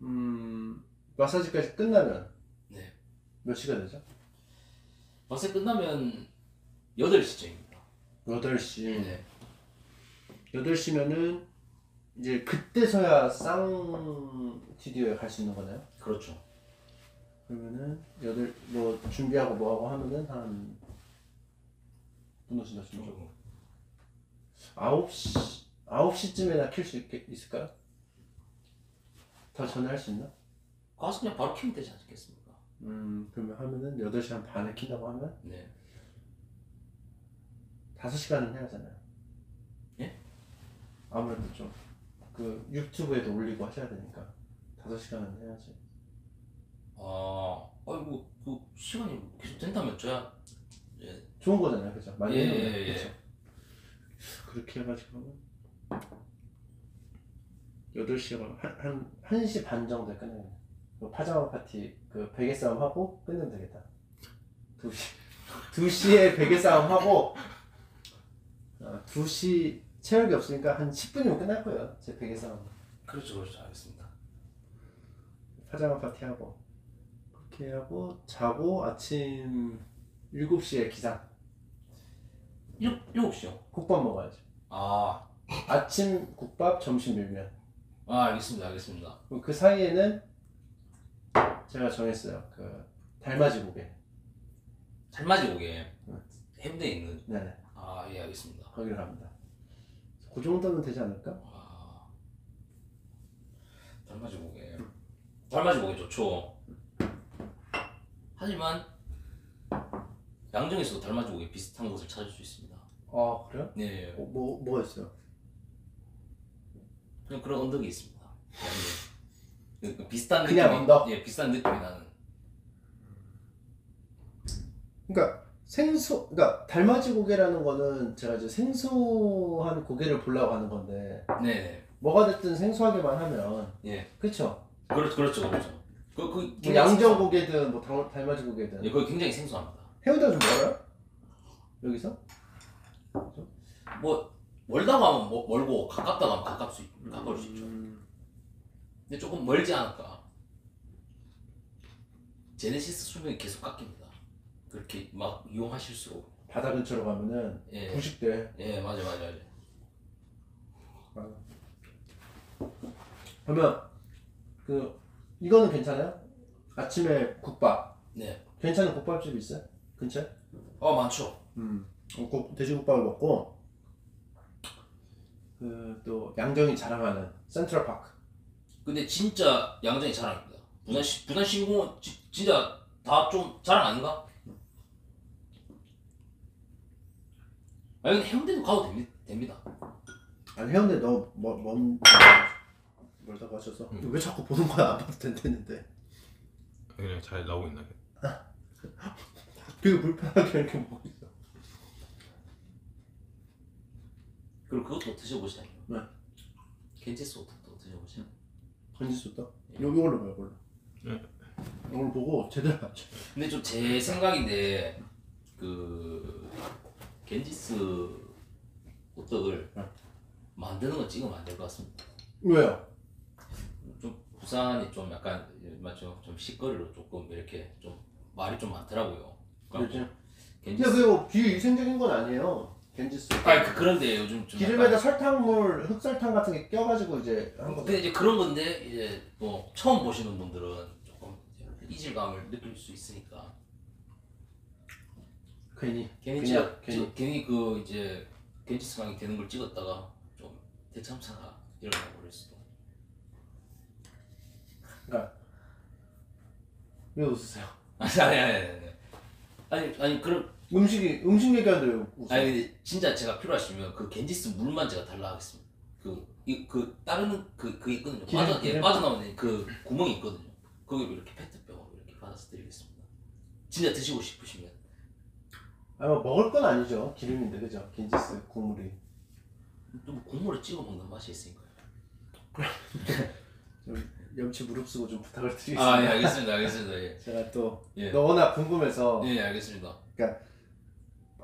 음 마사지까지 끝나면 네. 몇 시간 되죠? 마사지 끝나면 8시쯤입니다. 8시. 네. 8시면은 이제 그때서야 쌍티디오에 갈 수 있는 거나요? 그렇죠. 그러면은 여덟 뭐 준비하고 뭐하고 하면은 한 분오신다 준비. 조금 9시, 9시쯤에나 킬 수 있을까요? 더 전에 할 수 있나? 가서 그냥 바로 키면 되지 않겠습니까? 음, 그러면 하면은 8시 한 반에 킨다고 하면? 네. 5시간은 해야 하잖아요. 예? 아무래도 좀, 그, 유튜브에도 올리고 하셔야 되니까. 5시간은 해야지. 아, 아이고, 뭐, 그, 시간이 계속 된다면 저야. 예. 좋은 거잖아요, 그죠? 많이 예, 예, 예, 예. 그죠? 그렇게 해가지고 여덟 시가 한한 1시 반 정도에 끝내요. 그 파자마 파티 그 베개 싸움 하고 끝내면 되겠다. 2시 2시에 베개 싸움 하고 아, 2시 체력이 없으니까 한 10분이면 끝날 거예요. 제 베개 싸움. 그렇죠, 그렇죠, 알겠습니다. 파자마 파티 하고 그렇게 하고 자고 아침 7시에 기상. 일 일곱 시요? 국밥 먹어야지. 아, 아침 국밥, 점심 밀면. 아 알겠습니다, 알겠습니다. 그 사이에는 제가 정했어요. 그 달맞이 고개. 살맞이 고개 해운대에 있는 네, 아 예 알겠습니다. 거기를 갑니다. 그 정도면 되지 않을까? 아, 달맞이 고개 달맞이 고개 좋죠. 하지만 양정에서도 달맞이 고개 비슷한 곳을 찾을 수 있습니다. 아 그래요? 네, 어, 뭐 뭐가 있어요? 그냥 그런 언덕이 있습니다. 양정. 그- 그 비슷한 그냥 느낌이, 언덕? 예, 비슷한 느낌이 나는. 그러니까 생소, 그러니까 달맞이 고개라는 거는 제가 이제 생소한 고개를 보려고 하는 건데 네, 뭐가 됐든 생소하게만 하면 예, 그렇죠. 그렇죠, 그렇죠, 그렇죠. 그, 그 뭐 굉장히 양정 고개든 뭐 달, 달맞이 고개든 예, 그거 굉장히 생소합니다. 해운대가 좀 멀어요? 여기서? 뭐 멀다고 하면 뭐- 멀고 가깝다고 하면 가깝 수 있, 가까울 수 있죠. 음, 근데 조금 멀지 않을까. 제네시스 수명이 계속 깎입니다. 그렇게 막 이용하실수록. 바다 근처로 가면은 예, 부식돼. 예, 맞아, 맞아, 맞아. 그러면 그 이거는 괜찮아요? 아침에 국밥 네, 괜찮은 국밥집 있어요? 근처에? 어 많죠. 음. 국, 돼지국밥을 먹고 그 또 양정이 자랑하는 센트럴파크 근데 진짜 양정이 자랑입니다. 부산 시, 부산 시공은 지, 진짜 다 좀 자랑 아닌가? 아니 근데 해운대도 가도 됩니, 됩니다. 아니 해운대 너무 먼, 먼 멀다고 하셔서 음. 왜 자꾸 보는 거야 안 봐도 된다는데 그냥 잘 나오고 있나? 되게 불편하게 이렇게 먹고 있어 그리고 그것도 드셔보시나요? 네. 겐지 소스도 드셔보시나요? 건지수다? 요, 요걸로 봐요 요걸로 네. 이걸 보고 제대로 하죠 근데 좀 제 생각인데 그 겐지스 호떡을 네. 만드는 건 찍으면 안될 것 같습니다. 왜요? 좀 부산이 좀 약간 맞죠? 좀 시거리로 조금 이렇게 좀 말이 좀 많더라고요. 그렇죠. 겐지. 근데 그거 비위생적인 건 아니에요. 겐지스. 아, 그, 그런데 요즘 좀 기름에다 설탕물, 흑설탕 같은 게 껴가지고 이제 한 거. 근데 이제 그런 건데 이제 뭐 처음 보시는 분들은 조금 이질감을 느낄 수 있으니까 괜히 괜히 그냥 제가 괜히. 저- 괜히 그 이제 겐지스 강이 되는 걸 찍었다가 좀 대참사가 일어나 버릴 수도. 그러니까 왜 웃으세요? 아니 아니 아니 아니 아니 아니 그럼 음식이 음식 얘기하는데 왜? 아니 근데 진짜 제가 필요하시면 그 겐지스 물만 제가 달라 하겠습니다. 그이그 그 다른 그 그게 있거든요. 기름, 빠져 예, 기름? 빠져나오는 그 구멍이 있거든요. 거기로 이렇게 페트병으로 이렇게 받아서 드리겠습니다. 진짜 드시고 싶으시면 아니 뭐 먹을 건 아니죠. 기름인데 그죠? 겐지스 국물이. 좀 국물을 찍어 먹는 맛이 있으니까요. 좀 염치 무릅쓰고 좀 부탁을 드리겠습니다. 아, 예, 알겠습니다. 알겠습니다. 예. 제가 또 예. 너무나 궁금해서 예, 알겠습니다.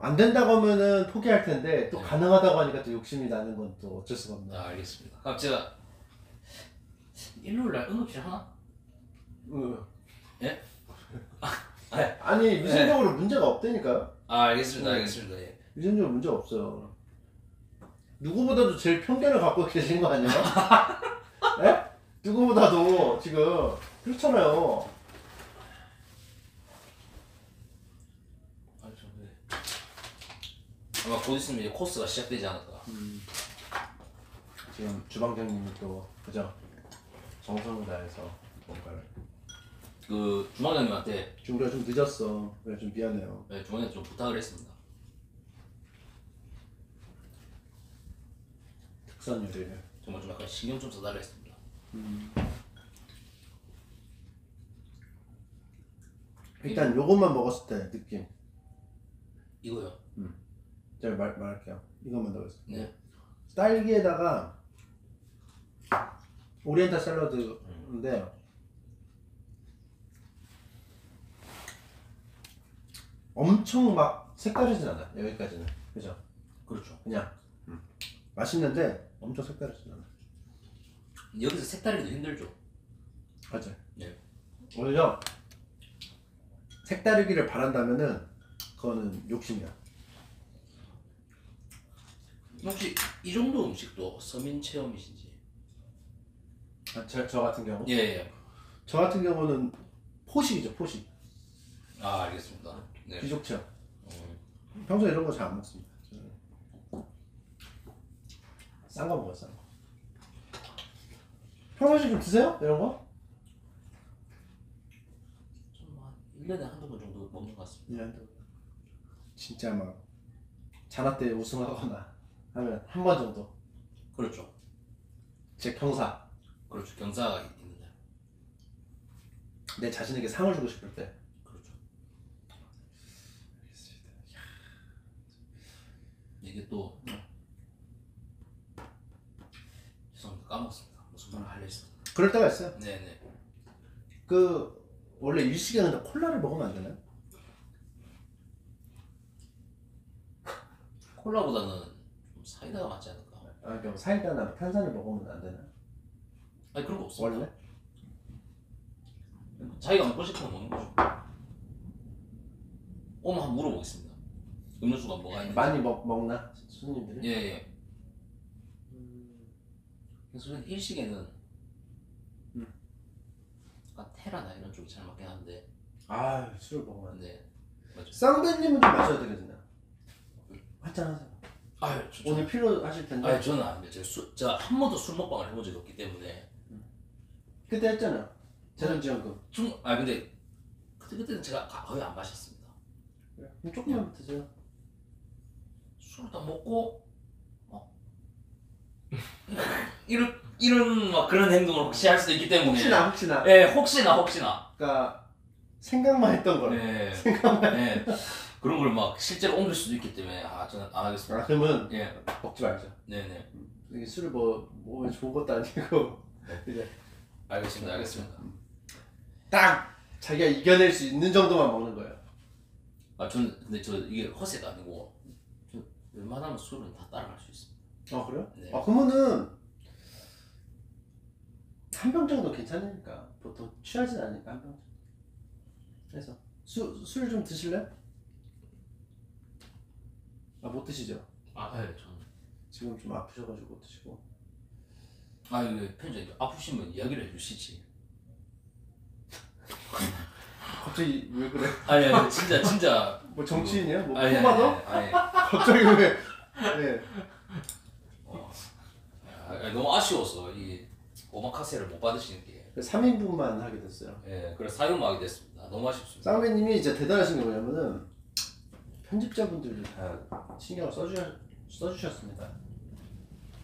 안 된다고 하면은 포기할 텐데 또 네. 가능하다고 하니까 또 욕심이 나는 건 또 어쩔 수가 없네. 아, 알겠습니다. 그럼 제가 일요일 날 응급실 하나? 응. 예? 아니 위생적으로 문제가 없다니까요. 아, 알겠습니다. 네. 알겠습니다. 예. 위생적으로 문제 없어요. 누구보다도 제일 편견을 갖고 계신 거 아니에요? 예? 누구보다도 지금 그렇잖아요. 아, 저 네. 아마 곧 있으면 이제 코스가 시작되지 않을까. 지금 주방장님이 또 그죠? 정성을 다해서 뭔가를 그 주방장님한테 준비가 좀 늦었어. 그래 좀 미안해요. 네, 주방장님 좀 부탁을 했습니다. 특선 요리를. 정말 좀 약간 신경 좀 써달라 했습니다. 일단 요것만 먹었을 때 느낌. 이거요. 제가 말 말할게요. 이것만 넣었을 때. 네. 딸기에다가 오리엔탈 샐러드인데 엄청 막 색다르진 않아 여기까지는 그죠? 그렇죠. 그냥 맛있는데 엄청 색다르진 않아 여기서 색다리도 힘들죠. 맞아 네. 오히려 색다르기를 바란다면은 그거는 욕심이야 혹시 이 정도 음식도 서민 체험이신지? 아, 저, 저 같은 경우 예, 예. 저 같은 경우는 포식이죠 포식 아, 알겠습니다. 네. 귀족 체험 음, 평소에 이런 거 잘 안 먹습니다. 싼 거 먹어요, 싼 거. 평소에 좀 드세요? 이런 거? 좀한 1년에 한두 번 정도 먹는 것 같습니다. 이런 거. 진짜 막 자나 때 우승하거나 하면 한 번 정도. 그렇죠. 제 경사. 그렇죠. 경사가 있는데. 내 자신에게 상을 주고 싶을 때. 그렇죠. 이게 또 죄송합니다. 까먹었습니다. 하려 했습니다. 그럴 때가 있어요. 네네. 그 원래 일식에는 콜라를 먹으면 안 되나요? 콜라보다는 좀 사이다가 맞지 않을까? 아, 그럼 사이다나 탄산을 먹으면 안 되나요? 아니 그런 거 없습니다. 원래? 자기가 먹고 거 먹는 거죠. 오면 한번 물어보겠습니다. 음료수가 뭐가 있는지. 많이 먹, 먹나? 손님들이? 예, 예. 그래서 저는 일식에는 음. 약간 테라나 이런 쪽이 잘 맞긴 한데 아, 술을 먹으면 안 돼. 네 맞죠. 쌍배님은 좀 마셔야 되거든요. 한잔 하세요. 아유, 저, 오늘 필요하실 텐데. 아니 저는 아닙니다. 제가, 술, 제가 한 번도 술 먹방을 해본 적이 없기 때문에 그때 했잖아요. 재난지원금. 좀, 아 근데 그때 그때는 제가 가- 거의 안 마셨습니다. 그럼 조금만 드세요. 술을 다 먹고 어? 이런 이런 막 그런 행동을 혹시 할 수도 있기 때문에 혹시나 혹시나. 예 혹시나 혹시나 그러니까 생각만 했던 걸. 예 생각만. 예 그런 걸 막 실제로 옮길 수도 있기 때문에 아 저는 안아 하겠습니다. 그러면 예 먹지 말자. 네네 이게 술을 뭐, 뭐 좋은 것도 아니고 이제 알겠습니다 알겠습니다. 딱 자기가 이겨낼 수 있는 정도만 먹는 거예요. 아 저는 근데 저 이게 허세가 아니고 저 웬만하면 술은 다 따라갈 수 있습니다. 아 그래요? 네. 아 그러면은 한 병 정도 괜찮으니까 보통 취하진 않으니까 한 병. 정도. 그래서 술술 좀 드실래요? 아못 드시죠? 아, 네, 저는. 지금 좀 아프셔가지고 못 드시고. 아, 이거 편집 아프시면 이야기를 해주시지. 갑자기 왜 그래? 아니, 아니, 진짜, 진짜. 뭐 정치인이야? 뭐 아니, 아니, 뽑아서? 아니, 아니. 갑자기 왜? 네. 어. 아, 너무 아쉬워서 이 오마카세를 못 받으시는 게. 3인분만 하게 됐어요. 예, 그래서 사용하게 됐습니다. 너무 아쉽습니다. 쌍배님이 이제 대단하신 게 뭐냐면은 편집자분들도 다 신경을 써주 써주셨습니다.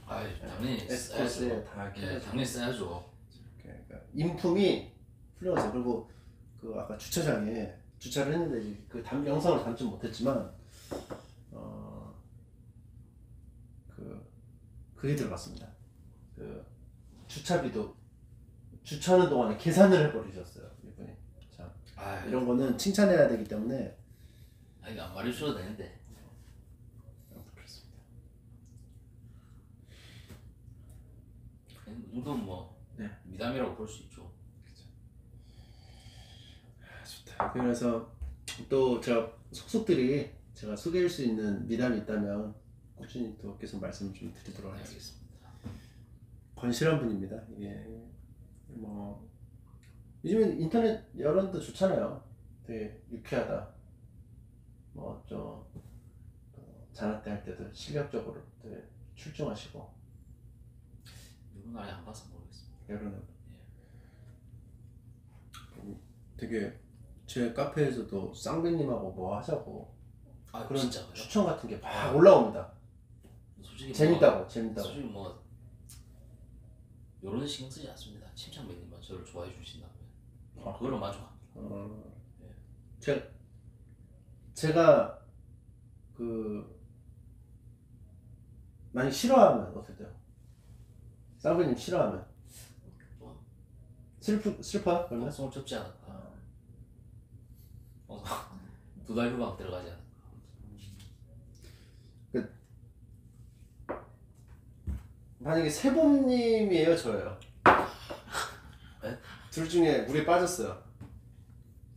아, 당연히 에스코스에 써야죠. 다 예. 당연히 써야죠. 그러니까 인품이 훌륭하세요. 그리고 그 아까 주차장에 주차를 했는데 이제 그 담, 영상을 담지 못했지만 어, 어그 그게 들어갔습니다. 그 주차비도 주차하는 동안에 계산을 해버리셨어요 이분이. 자 아, 이런 거는 칭찬해야 되기 때문에 아니 안 말해주셔도 되는데. 그렇습니다. 이 정도는 뭐 네. 미담이라고 볼 수 있죠. 좋다. 그래서 또 제가 속속들이 제가 소개할 수 있는 미담이 있다면 꾸준히 또 계속 말씀을 좀 드리도록 네, 하겠습니다. 알겠습니다. 건실한 분입니다. 이게 뭐 요즘엔 인터넷 여론도 좋잖아요. 되게 유쾌하다. 뭐좀 자나때 할 때도 실력적으로 되게 출중하시고 이분 아예 안 봐서 모르겠습니다. 여론은 예. 음, 되게 제 카페에서도 쌍배님하고 뭐 하자고 아 그런 진짜요? 추천 같은 게 막 올라옵니다. 솔직히 재밌다고 뭐, 재밌다고. 솔직히 뭐 요런 신경 쓰지 않습니다. 침착맨님만 저를 좋아해 주신다면 아, 그걸로 만족합니다. 어, 예. 제가 제가 그 많이 싫어하면 어떨 때요? 쌍배님 싫어하면 뭐 슬프 슬퍼 그러면? 방송을 접지 않을까. 어, 두달 휴방 들어가지 않을까. 만약에 세봄님이에요 저예요? 네? 둘 중에 물에 빠졌어요.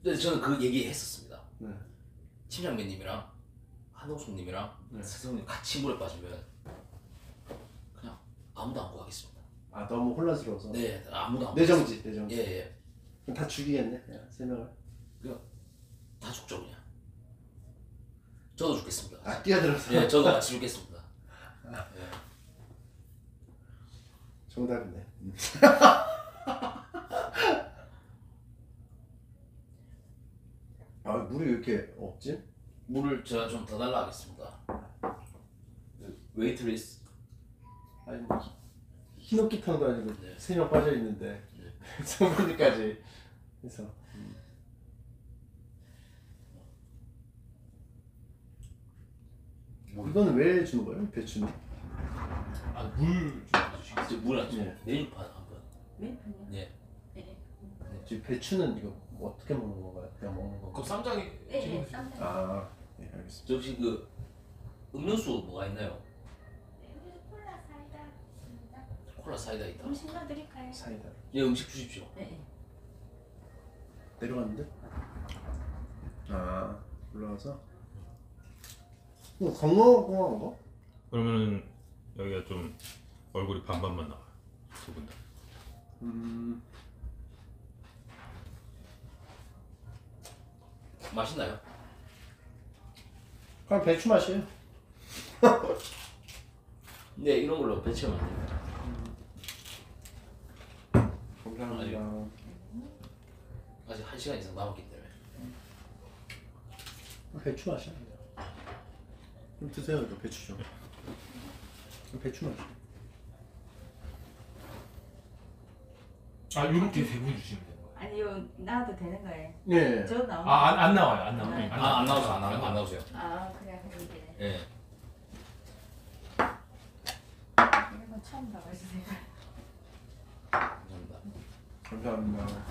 근데 저는 그 얘기 했었습니다. 네. 팀장맨님이랑 한동숙님이랑 네. 세성님 같이 물에 빠지면 그냥 아무도 안 구하겠습니다. 아 너무 혼란스러워서. 네, 아무도 안 내정지 구하겠습니다. 내정지. 예, 예. 그럼 다 죽이겠네 그냥 세 명을. 다 죽죠 그냥. 저도 죽겠습니다. 아 뛰어들어서. 예, 저도 같이 죽겠습니다. 예. 정답이네. 아 물이 왜 이렇게 없지? 물을 제가 좀 더 달라 하겠습니다. 그 웨이트리스 아니 뭐 히- 흰옥기탕도 아니고 네. 세명 빠져 있는데 네. 성분이까지 해서 이거는 왜 주는 거예요? 배추는? 아물 주시겠어요? 물안 줘. 네. 메뉴판 한번. 맨편이요? 네. 네. 지금 배추는 이거 뭐 어떻게 먹는 건가요? 그냥 먹는 건가요? 그럼 쌈장이 네, 지금 네, 쌈장. 아, 네 알겠습니다. 저 혹시 그 음료수 뭐가 있나요? 여기서 콜라 사이다 있습니다. 콜라 사이다 있다. 음식 넣어드릴까요? 사이다 예, 음식 주십시오. 네. 내려갔는데? 아 올라와서 이거 건강한 거? 그러면은 여기가 좀 얼굴이 반반만 나와요. 두 분 다. 음 맛있나요? 그냥 배추 맛이에요. 네, 이런 걸로 배치하면 안 됩니다. 감사합니다. 아직 한 시간 이상 남았기 때문에. 배추 맛이야. 좀 드세요, 이거 배추 좀. 배추 맛. 아 이렇게 세분 주시면 되는 거예요. 아니요 나와도 되는 거예요. 예. 저 나오면 아안 안 나와요 안 나와요. 네. 안 아, 안 나와요. 나오세요, 안, 나오, 안 나오세요. 아 그냥 이제 예. 이런 건 처음 봐가지고 감사합니다. 감사합니다.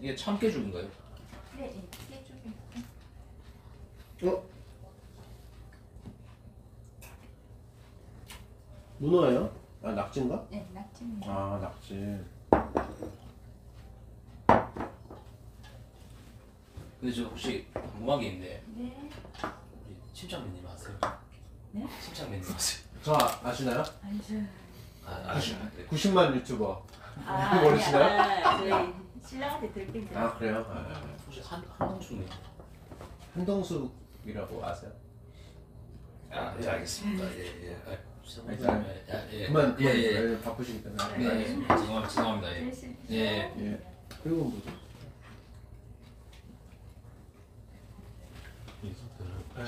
이게 참깨죽인가요? 네, 네, 이게 좀 어? 문어예요? 아 낙지인가? 네, 낙지입니다. 아 낙지. 근데 저 혹시 궁금한 게 있는데 네. 우리 침착맨님 아세요? 네? 침착맨님 아세요? 저 아시나요? 아니죠. 아, 아시나요? 네. 90만 유튜버. 아, 모르시나요? 아니야. 저희 신랑한테 들긴 들었어요. 아 그래요? 혹시 한 한동숙님? 한동숙 이라고 아세요? 아, 예, 알겠습니다. 예, 예. 아. 아니. 예, 예. 그만 예, 그만 예. 예, 바쁘시기 때문에. 네, 예. 죄송합니다. 죄송합니다. 예. 예. 예. 그리고 뭐죠?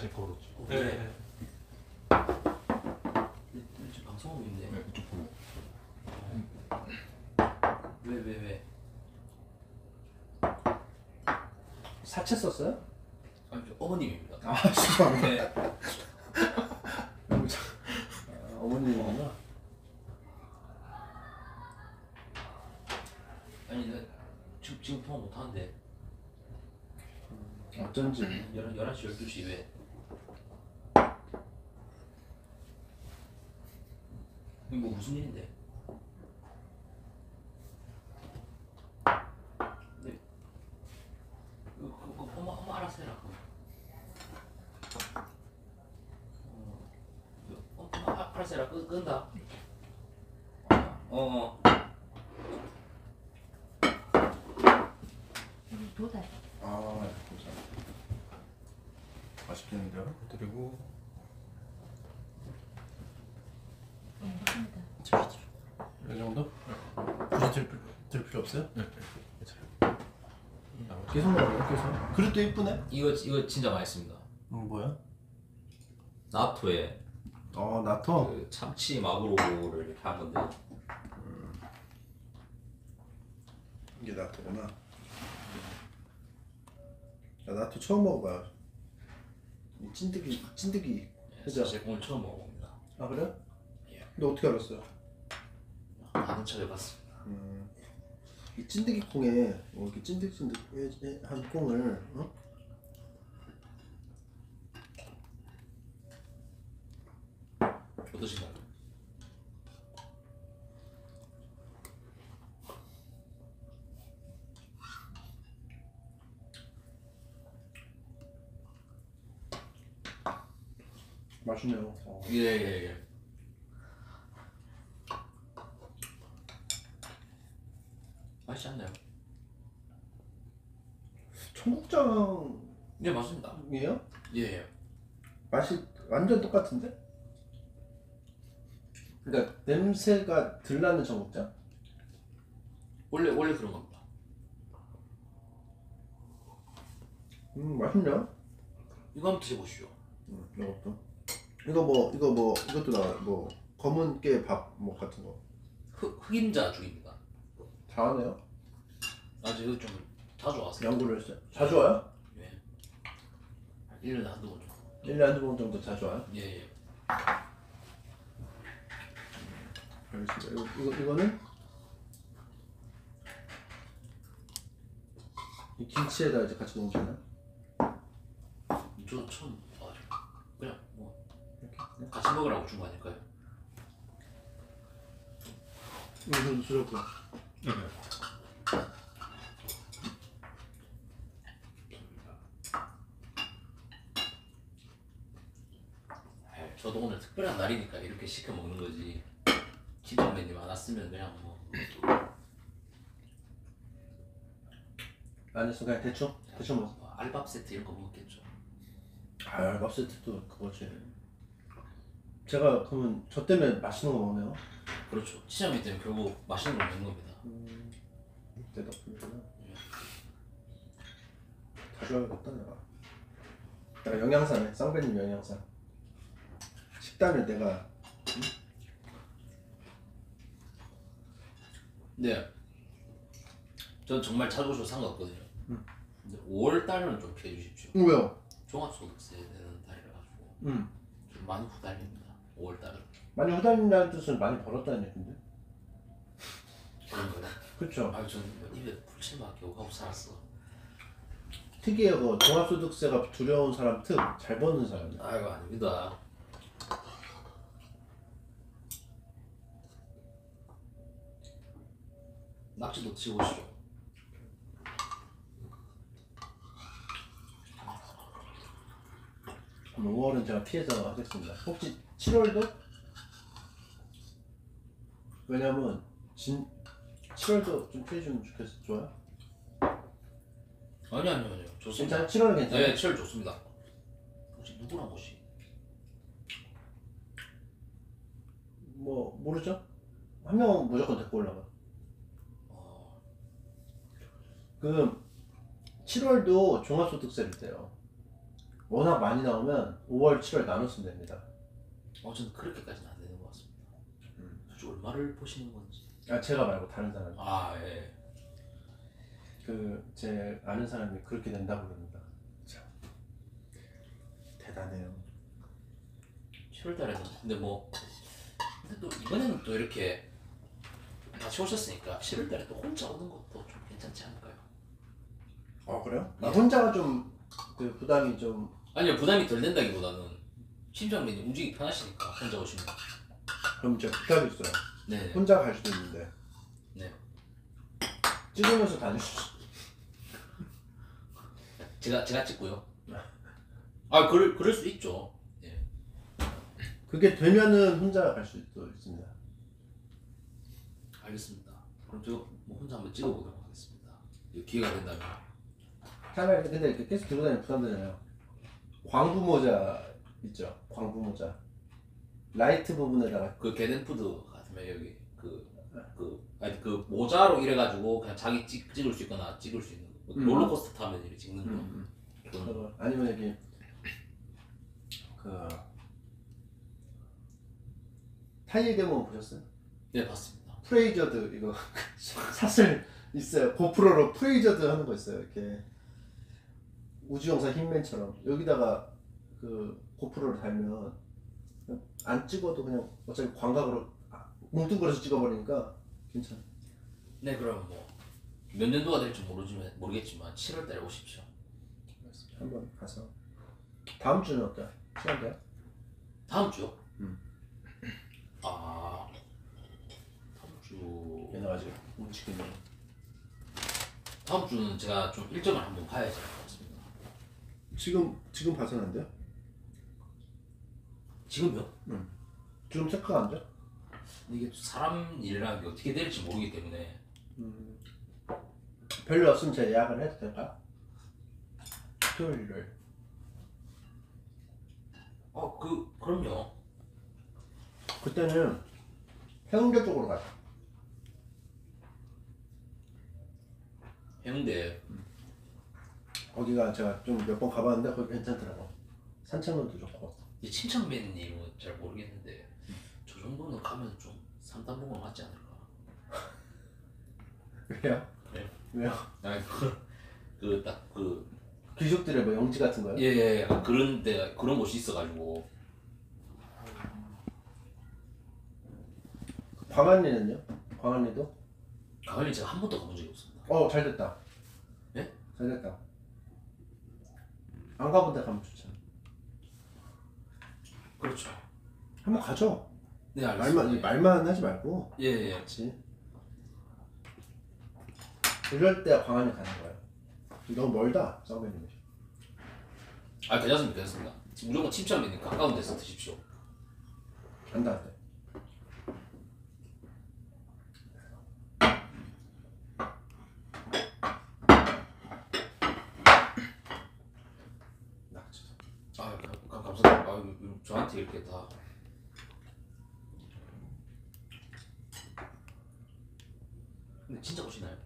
제 거로죠. 네. 지금 방송하고 있네. 네, 이쪽 보고. 왜, 왜, 왜? 사채 썼어요? 아니, 저 어머님입니다. 아 죄송합니다. 네. 아, 어머님이구나. 아니, 나 지금, 지금 통화 못 하는데. 어쩐지. 11시, 12시 왜? 이거 뭐 무슨 일인데? 네. 그, 그, 그, 엄마, 엄마 알아서 해라. 그거. 어, 그, 아-. 끄, 끈다. 어, 어. 도달. 아 감사합니다. 맛있겠는데요? 그리고 행복합니다. 이 정도? 굳이 들, 필- 들 필요 없어요? 네, 계속 먹어요 계속. 그릇도 이쁘네. 이거, 이거 진짜 맛있습니다. 음 뭐야? 나토에 어 나토. 그 참치 마구로를 이렇게 한 건데 이게 나토구나. 나 나토 처음 먹어봐요. 이 찐득이 찐득이. 그죠? 사실 오늘 처음 먹어봅니다. 아 그래? 예. 근데 어떻게 알았어요? 아는 척 해봤습니다. 음, 이 찐득이 콩에 어, 이렇게 찐득찐득한 콩을 어? 어떠신가요? 맛있네요. 어. 예 예 예. 맛있지 않나요? 청국장이에요? 네 맞습니다. 예 예. 맛이 완전 똑같은데? 그러니까 냄새가 덜 나는 청국장? 원래 원래 그런 겁니다. 음 맛있네요. 이거 한번 드셔보시죠. 음, 이것도. 이거 뭐 이거 뭐 이것도 나와 뭐 검은 깨밥뭐 같은 거. 흑 흑임자 죽입니다. 잘하네요. 아주 이거 좀 자주 왔어요. 연구를 했어요. 자주 와요? 예. 1년에 한두 번 정도. 1년에 한두 번 정도 자주 와요? 예 예. 알겠습니다. 이거, 이거 이거는 이 김치에다 이제 같이 넣으시나요? 저 처음 와가지고 그냥 뭐 이렇게. 네. 같이 먹으라고 준 거 아닐까요? 이거 주셨고. 네. 에이, 저도 오늘 특별한 날이니까 이렇게 시켜 먹는 거지. 기정맨님 안 왔으면 그냥 뭐안 했어 그냥 대충 대충 먹어. 뭐 알밥 세트 이런 거 먹었겠죠. 아 밥세트도 그거지. 제가 그러면 저 때문에 맛있는 거 먹네요. 그렇죠. 치장맨 때문에 결국 맛있는 걸 먹는 겁니다. 음, 내 덕분이구나. 자주 하겠다 내가. 내가 영양사네. 쌍배님 영양사. 식단을 내가 네. 전 정말 오셔도 상관없거든요. 음. 근데 5월 달은 좀 피해 주십시오. 음, 왜요? 종합소득세 내는 달이라 가지고 음. 좀 많이 후달립니다. 5월 달은 많이 후달린다는 뜻은 많이 벌었다는 얘긴데. 그런 거요. 그렇죠. 저는 뭐 입에 풀칠밖에 오가고 살았어. 특이하고 종합소득세가 두려운 사람 특 잘 버는 사람이야. 아이고 아닙니다. 낙지도 드셔보시죠. 그럼 5월은 제가 피해서 하겠습니다. 혹시 7월도? 왜냐면 진 7월도 좀 피해주면 좋겠어 좋아요? 아니 아니 아니요 좋습니다. 괜찮아? 7월은 괜찮아? 네, 7월 좋습니다. 혹시 누구랑 혹시? 뭐 모르죠? 한 명은 무조건 데리고 올라가. 어, 그 7월도 종합소득세를 떼요. 워낙 많이 나오면 5월, 7월 나눠쓰면 됩니다. 어 저는 그렇게까지는 안 되는 것 같습니다. 음. 얼마를 보시는 건지? 아 제가 말고 다른 사람. 아 예. 그제 아는 사람이 그렇게 된다고 그럽니다. 참 대단해요. 7월 달에는 근데 뭐 근데 또 이번에는 또 이렇게 같이 오셨으니까 7월 달에 또 혼자 오는 것도 좀 괜찮지 않을까요? 아 그래요? 나 예. 혼자가 좀 그 부담이 좀 아니요 부담이 덜 된다기보다는 심장면이 움직이기 편하시니까 혼자 오시면 그럼 제가 부탁이 있어요. 네. 혼자 갈 수도 있는데 네. 찍으면서 다닐 수 있어. 제가 제가 찍고요. 아 그럴 그럴 수 있죠. 예. 그게 되면은 혼자 갈 수도 있습니다. 알겠습니다. 그럼 제가 뭐 혼자 한번 찍어보도록 하겠습니다. 이 기회가 된다면. 차라리 근데 이렇게 계속 들고 다니면 부담되잖아요. 광부 모자 있죠? 광부 모자. 라이트 부분에다가 그 게덴푸드 같으면 여기 그, 그, 아니 그 모자로 이래가지고 그냥 자기 찍, 찍을 수 있거나 찍을 수 있는 거. 음. 롤러코스터 타면 이렇게 찍는 거. 음, 그런 거. 그거 아니면 여기 그 타일 데모 보셨어요? 네 봤습니다. 프레이저드 이거 사슬 있어요. 고프로로 프레이저드 하는 거 있어요. 이렇게 우주영상 힘맨처럼 여기다가 그 고프로를 달면 안 찍어도 그냥 어차피 광각으로 아, 뭉뚱그려서 찍어버리니까 괜찮아. 네 그럼 뭐 몇 년도가 될지 모르지만 모르겠지만 7월달에 오십시오. 한번 가서 다음 주는 어때? 시간 돼요? 다음 주요? 음. 아 다음 주 얘는 아직 움직이네. 다음 주는 제가 좀 일정을 한번 같습니다. 지금 지금 봐서는 안 돼요? 지금요? 지금 체크가 안 돼? 이게 또 사람 일이라는 게 어떻게 될지 모르기 때문에 음, 별로 없으면 제가 예약을 해도 될까요? 토요일을 어그 그럼요. 그때는 해운대 쪽으로 가자. 해운대 거기가 제가 좀 몇 번 가봤는데 거기 괜찮더라고. 산책로도 좋고. 이 침착맨님은 잘 모르겠는데 저 정도는 가면 좀 삼단봉가 맞지 않을까? 왜요? 그래요? 왜요? 아니 그그딱그 귀족들의 뭐 영지 같은 거요? 예 예 약간 그런 데 그런 곳이 있어가지고 광안리는요? 광안리도? 가을에 제가 한 번도 가본 적이 없습니다. 어, 잘 됐다. 예? 잘 됐다. 안 가본 데 가면 좋잖아. 그렇죠. 한번 가죠. 네 알겠습니다. 말만 말만 하지 말고 예예. 같이. 이럴 때 광안리 가는 거예요. 너무 멀다, 서베님이. 아 괜찮습니다 괜찮습니다. 무조건 침착맨님 가까운 데서 드십시오. 안돼 안돼. 낙지. 아 감, 감, 감사합니다. 아 이거 저한테 이렇게 다 근데 진짜 오시나요?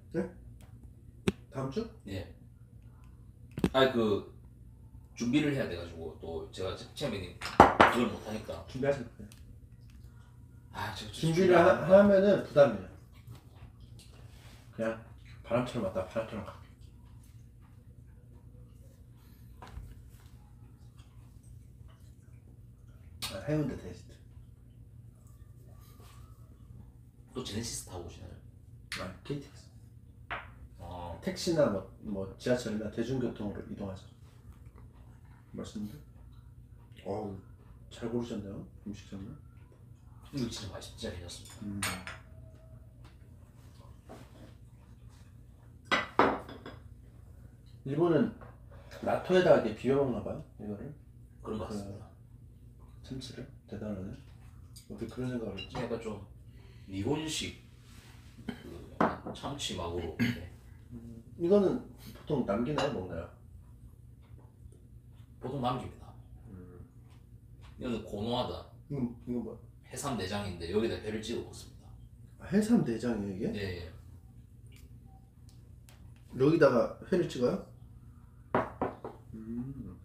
다음 주? 예. 아니 그 준비를 해야 돼가지고 또 제가 침착맨님 그걸 못하니까 준비하실 거예요. 아 제가 진짜 준비를 준비를 하, 하면은 부담이에요. 그냥 바람처럼 왔다 바람처럼 가. 아, 해운대 테스트. 또 제네시스 타고 오시나요? 아, KTX. 아 택시나 뭐, 뭐 지하철이나 대중교통으로 이동하죠. 맛있는데? 어우 잘 고르셨네요 음식점을. 이거 진짜 맛있 진짜 괜찮습니다. 음. 일본은 나토에다가 이렇게 비벼 먹나 봐요 이거를 그런 것 같습니다. 참치를 대단하네. 어떻게 그런 생각을 했지? 약간 좀 일본식 그 약간 참치막으로 네. 이거는 보통 남기나요 먹나요? 보통 남깁니다. 이거는 고노하다 이건 이건 뭐 해삼 내장인데 여기다 회를 찍어 먹습니다. 아, 해삼 내장이에요 이게? 네, 예. 여기다가 회를 찍어요? 음.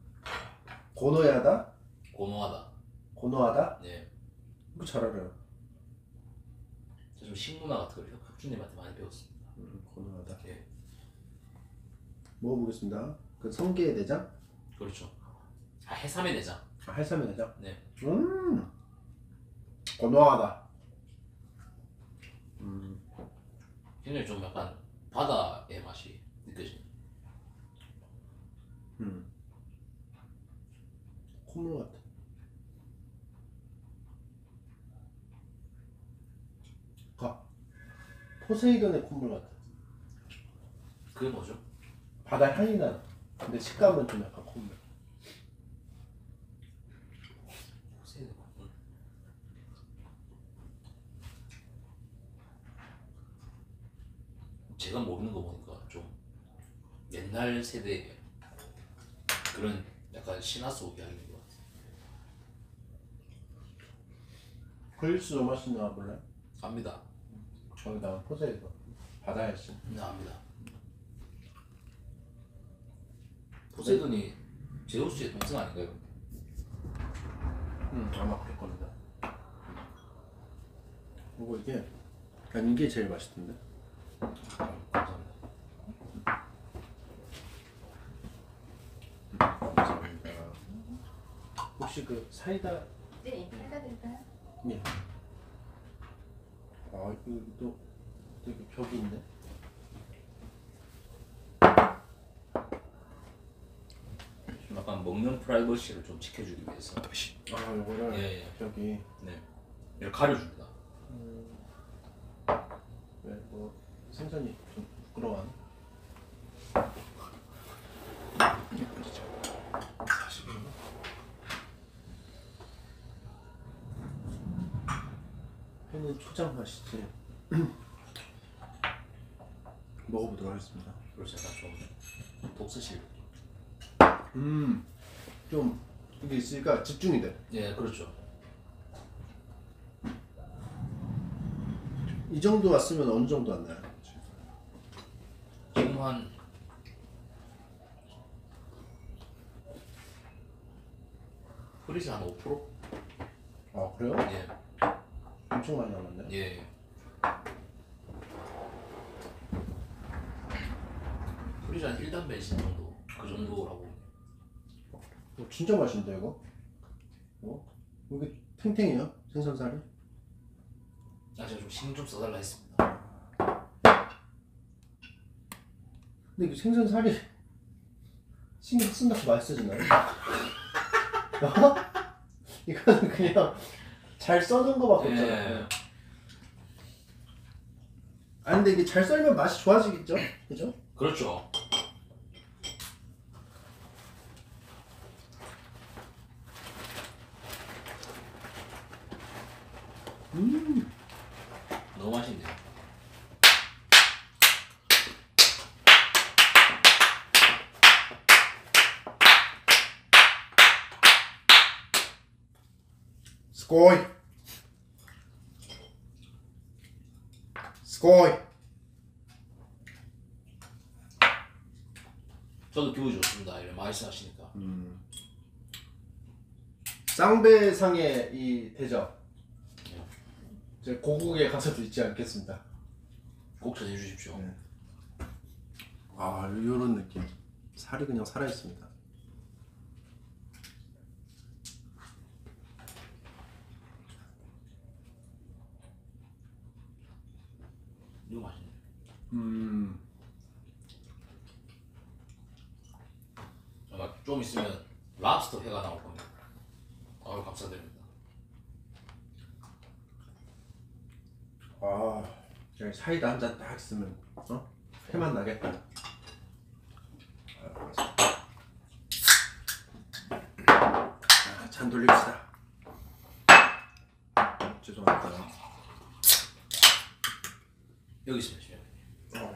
고노야다? 고노하다. 고노하다? 네. 이거 잘 알아요. 제가 좀 식문화 같은 걸 혁준님한테 많이 배웠습니다. 음, 고노하다. 예, 먹어보겠습니다. 그 성게의 내장? 그렇죠. 아 해삼의 내장. 아, 해삼의 내장? 네. 음. 고노하다. 음. 굉장히 좀 약간 바다의 맛이 느껴집니다. 음. 콧물 같아. 가. 포세이돈의 콧물 같아. 그게 뭐죠? 바다 향이 나. 근데 식감은 좀 약간 콧물. 제가 모르는 거 보니까 좀 옛날 세대의 그런 약간 신화 속 이야기인 것 같아요. 그릴스 맛있는 거 몰라요? 압니다. 거기다가 포세이돈. 바다의 신. 네, 압니다. 포세이돈이 제우스의 동생 아닌가요? 음, 아마 그럴 겁니다. 그리고 이게, 난 이게 제일 맛있던데. 감사합니다. 혹시 그 사이다, 네, 해다 드릴까요? 예. 아, 이거 되게 벽이 있네. 약간 먹는 프라이버시를 좀 지켜주기 위해서 아, 이거를 예, 예. 벽이 네 이렇게 가려줍니다. 왜, 뭐, 생선이 좀 부끄러워하네. 회는 초장 맛이지. 먹어보도록 하겠습니다. 그래서 약간 좀 독서실. 음, 좀 이게 있으니까 집중이 돼. 예, 그렇죠. 이 정도 왔으면 어느 정도 왔나요? 지금 한 프리저 한 5%? 아 그래요? 예, 엄청 많이 남았네. 예. 프리저 한 1단 변신 정도 그 정도라고. 어, 진짜 맛있는데 이거? 어? 이게 탱탱해요? 생선살이? 아 제가 좀 신경 좀 써달라 했습니다. 근데 그 생선살이 신경 쓴다고 맛있어지나요? 어? 이거는 그냥 잘 써는 거밖에 없잖아요. 예. 아니 근데 이게 잘 썰면 맛이 좋아지겠죠? 그죠? 그렇죠. 음. 너무 맛있네요. 스코이 스코이 저도 기분이 좋습니다. 이런 말씀하시니까. 음. 쌍배상의 이 대접 제 고국에 가서도 있지 않겠습니다. 꼭 전해 주십시오. 네. 아 요런 느낌. 살이 그냥 살아 있습니다. 이거 맛있네. 음. 아마 좀 있으면 랍스터 회가 나올 겁니다. 아유 감사드립니다. 아, 그냥 사이다 한 잔 딱 있으면 어? 회만 나겠다. 아. 아, 잔 돌립시다. 죄송합니다. 여기 있습니다. 어,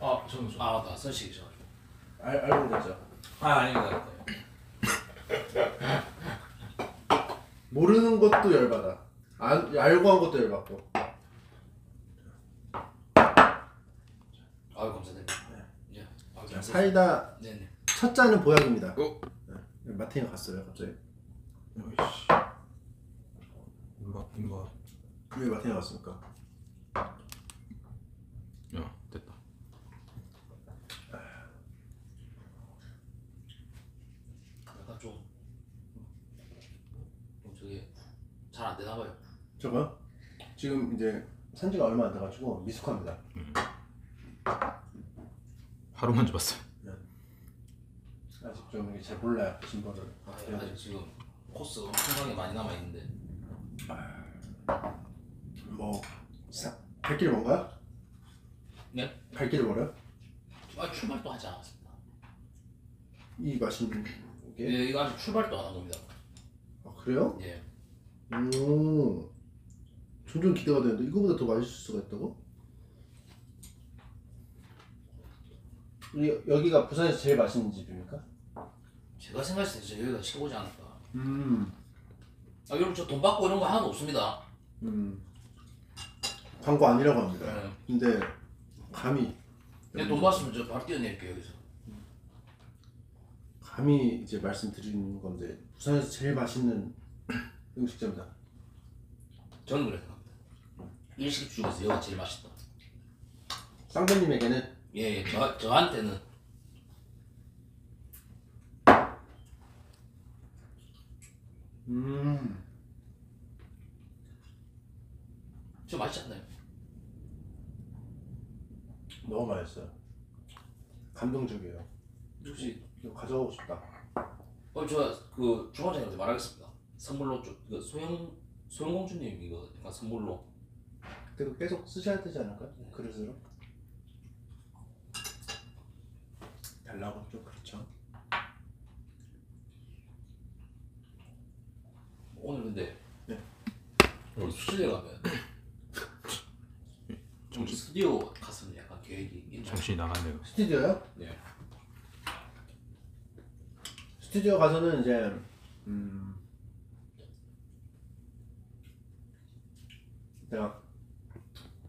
아 저는 좀. 아나 선식이 셔가지고. 알, 알고 계죠. 아 아닙니다. 모르는 것도 열받아. 안, 알고 한 것도 열받고. 아유 감사드립니다. 예. 아유, 자, 감사드립니다. 사이다 네네. 첫 잔은 보약입니다. 어? 네, 마틴이 갔어요 갑자기. 인가 인가. 왜 마틴이 갔습니까? 야 됐다. 약간 좀, 좀 저기 잘 안 되나 봐요. 저거 지금 이제 산지가 얼마 안 돼가지고 미숙합니다. 하루 만져봤어요. 아직 좀 이게 잘 몰라요 진보를. 아, 아직 지금 코스 엄청나게 많이 남아 있는데. 뭐 사, 발길 뭔가요? 네? 발길 뭐래요? 아 출발도 하지 않았습니다. 이 맛있는 게? 예, 이거 아직 출발도 안 한 겁니다. 아 그래요? 예. 오 점점 기대가 되는데 이거보다 더 맛있을 수가 있다고? 우리 여기가 부산에서 제일 맛있는 집입니까? 제가 생각했을 때 진짜 여기가 최고지 않을까. 음, 아 여러분 저 돈 받고 이런 거 하나도 없습니다. 음 광고 아니라고 합니다. 네. 근데 감히 근데 돈 받으면 저 바로 뛰어내릴게요 여기서. 감히 이제 말씀드리는 건데 부산에서 제일 맛있는 음식점이다. 저는 그래 생각합니다. 일식 중에서 여기가 제일 맛있다. 쌍배님에게는 예, 예. 저, 저한테는 음 저 맛있지 않나요? 너무 맛있어요. 감동적이에요. 혹시 이거 가져가고 싶다. 어, 저그 주방장님한테 말하겠습니다. 선물로 좀그 소영 소영 공주님 이거 약간 선물로 그때도 계속 쓰셔야 되지 않을까요? 그릇으로 달라고 좀 그렇죠. 오늘 근데 네. 우리 스튜디오 가면 좀 스튜디오 갔으면 약간 계획이 있나요? 정신이 나갔네요. 스튜디오요? 네. 스튜디오 가서는 이제 음 내가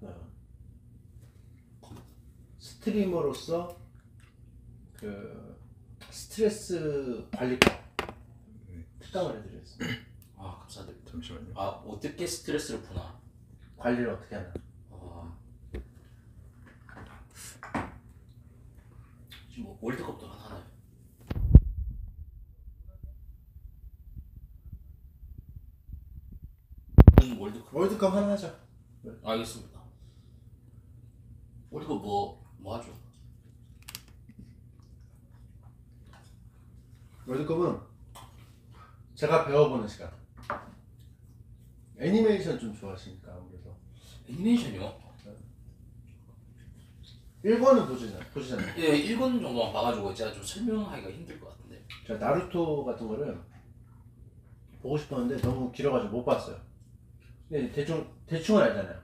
어, 스트리머로서 그 스트레스 관리 특강을 해드리겠습니다. 아 감사드립니다. 잠시만요. 아 어떻게 스트레스를 푸나? 관리를 어떻게 하나? 아 지금 뭐 월드컵도 하나 하나요? 음, 월드컵 월드컵 하나 하자. 알겠습니다. 월드컵 뭐 뭐 하죠? 월드컵은 제가 배워보는 시간. 애니메이션 좀 좋아하시니까 아무래도 애니메이션이요? 1권은 보시잖아요. 보시잖아요. 예, 1권 정도만 봐가지고 제가 좀 설명하기가 힘들 것 같은데. 제가 나루토 같은 거를 보고 싶었는데 너무 길어가지고 못 봤어요. 근데 대충 대충은 알잖아요.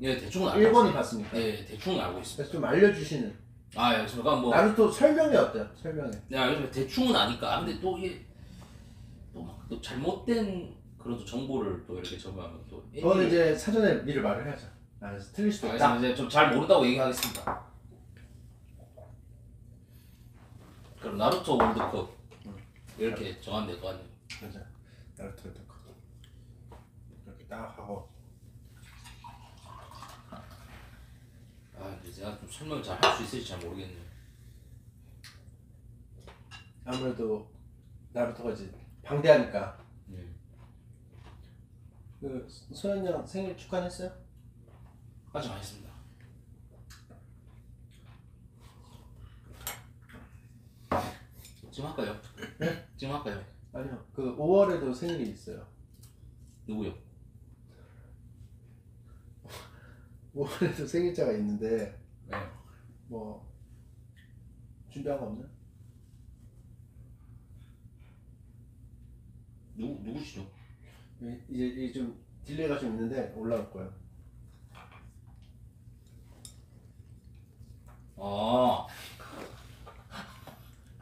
예, 대충은 알고 1권이 있습니다. 봤으니까. 예, 대충은 알고 있습니다. 그래서 좀 알려주시는. 아, 예, 제가 뭐, 나루토 설명이 어때요? 설명이. 야, 요즘 대충은 아니까. 아, 근데 또 이게 또막 또 잘못된 그런 또 정보를 또 이렇게 적용하면 또. 그거는 이제 사전에 미리 말을 해야죠. 아, 틀릴 수도 있다. 알겠습니다. 이제 좀 잘 모른다고 얘기하겠습니다. 그럼 나루토 월드컵 이렇게 정하면 될거 아니에요? 맞아. 나루토 월드컵. 딱 하고 아 근데 제가 좀 설명 잘 할 수 있을지 잘 모르겠네요 아무래도 나루토가 이제 방대하니까 네. 그 소연이랑 생일 축하했어요? 아직 안 했습니다 지금 할까요? 네? 지금 할까요? 아니요 그 5월에도 생일이 있어요 누구요? 5월에도 생일자가 있는데 네. 뭐 준비한 거 없나? 누구 누구시죠? 예, 이제 이제 좀 딜레이가 좀 있는데 올라올 거예요. 아.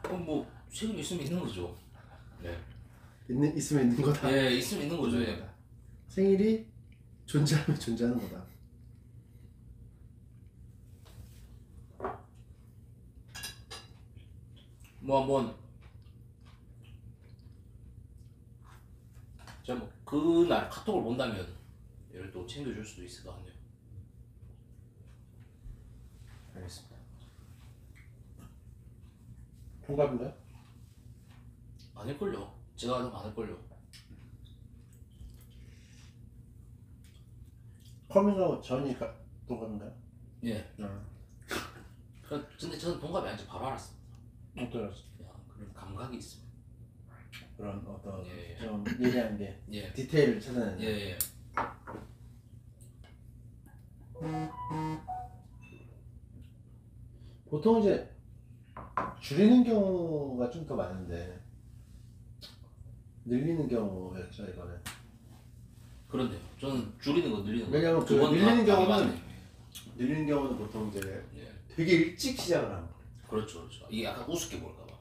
그럼 뭐 생일 있으면 있는 거죠. 네. 있는 있으면 있는 거다. 예, 있으면 있는 거죠. 예. 생일이 존재하면 존재하는 거다. 뭐 한번 제가 뭐 그날 카톡을 본다면 얘를 또 챙겨줄 수도 있을 것 같네요. 알겠습니다. 동갑인가요? 아닐걸요. 제가 더 많을걸요. 커밍아웃 전이 가- 동갑인가요? 예. 아, 그- 근데 저는 동갑이 아닌지 바로 알았습니다. 어떠셨어? 그냥 그런 감각이 있습니다. 그런 어떤 예, 예. 좀 예리한 게 예. 디테일을 찾아내는. 예, 예. 보통 이제 줄이는 경우가 좀 더 많은데 늘리는 경우였죠 이거는. 그런데요. 저는 줄이는 거 늘리는 거. 왜냐면 그 두번 늘리는 다- 다 경우는. 늘리는 경우는 보통 이제 예. 되게 일찍 시작을 거예요. 그렇죠, 그렇죠. 이게 약간 우습게 볼까봐.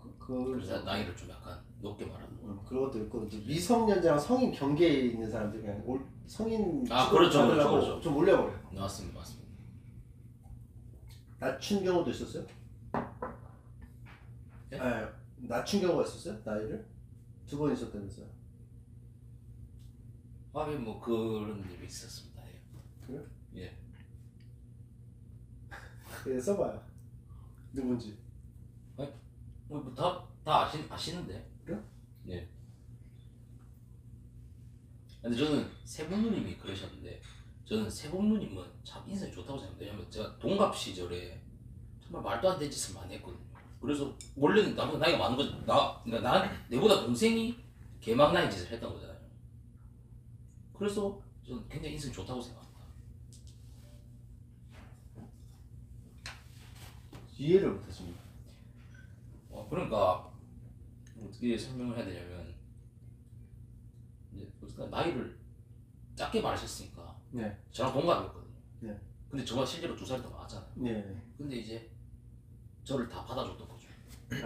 그, 그, 그래서 나이를 좀 약간 높게 말하는 거. 음, 그런 것도 있고 이제 미성년자랑 성인 경계에 있는 사람들 그냥 올, 성인 아, 취급을 그렇죠, 그렇죠, 받으려고 그렇죠. 좀 올려버려 요. 맞습니다, 맞습니다. 낮춘 경우도 있었어요? 예? 아, 낮춘 경우가 있었어요? 나이를? 두 번 있었다면서요? 아, 예, 뭐 그런 일이 있었습니다. 예. 그래요? 예. 예, 써봐요. 누군지. 뭐다 다 아시 아시는데. 그래요? 예. 근데 저는 세봉 누님이 그러셨는데 저는 세봉 누님은 참 인상이 좋다고 생각해요. 왜냐면 제가 동갑 시절에 정말 말도 안 되는 짓을 많이 했거든요. 그래서 원래는 나보다 나이가 많은 거, 나, 그러니까 나 내보다 동생이 개막 나이 짓을 했던 거잖아요. 그래서 저는 굉장히 인상이 좋다고 생각합니다. 이해를 못했습니다. 어, 그러니까 어떻게 설명을 해야 되냐면 이제 어쨌든 나이를 작게 말하셨으니까 네. 저랑 동갑이었거든요. 네. 근데 저가 실제로 두살더 많았잖아요. 네. 근데 이제 저를 다 받아줬던 거죠.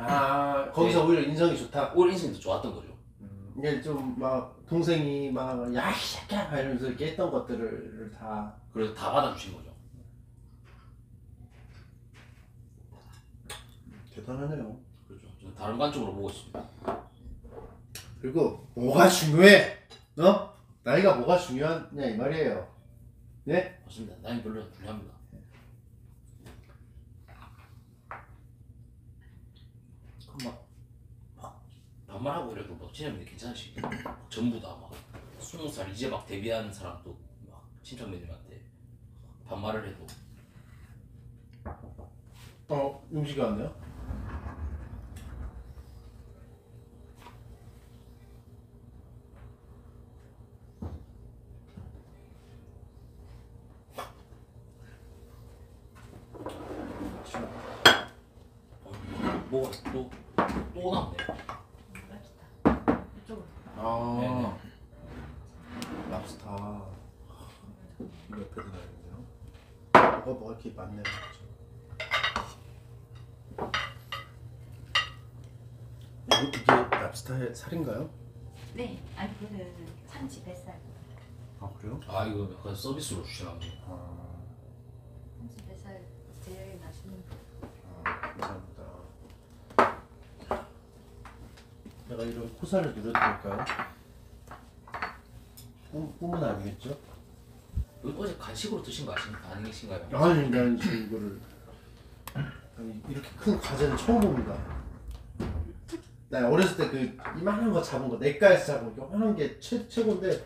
아, 거기서 네. 오히려 인성이 좋다. 인생이 더 좋았던 거죠. 음, 이게 좀 막 동생이 막 야, 이 새끼야! 막 이러면서 이렇게 했던 것들을 다 그래서 다 받아주신 거죠. 대단하네요. 그렇죠. 저는 다른 관점으로 보고 있습니다. 그리고 뭐가 중요해? 어? 나이가 뭐가 중요하냐 이 말이에요. 네? 맞습니다. 나이 별로 중요합니다. 그럼 막, 막 반말하고 그래도 막 친척님들 괜찮으시게 전부 다막 스무 살 이제 막 데뷔하는 사람도 막 친척님들한테 반말을 해도 어, 음식이 왔네요. 어, 뭐가 또, 또 나오네. 아, 네네. 랍스타. 이거 옆에 넣어야겠네요. 뭐가 뭐가 이렇게 많네요. 이거 이게 랍스타의 살인가요? 네, 아니 그거는 참치 뱃살. 아 그래요? 아 이거 약간 서비스로 보네. 아, 참치 뱃살 제일 맛있는 거. 아 감사합니다. 내가 이런 코사를 누려도 될까요? 꿈, 꿈은 아니겠죠? 어제 간식으로 드신 거 아시, 아니신가요? 아니 난 지금 이거를 아니, 이렇게 큰 과자는 처음 봅니다. 나 어렸을 때 그 이만한 거 잡은 거 내과에서 잡은 거 이만한 게 최, 최고인데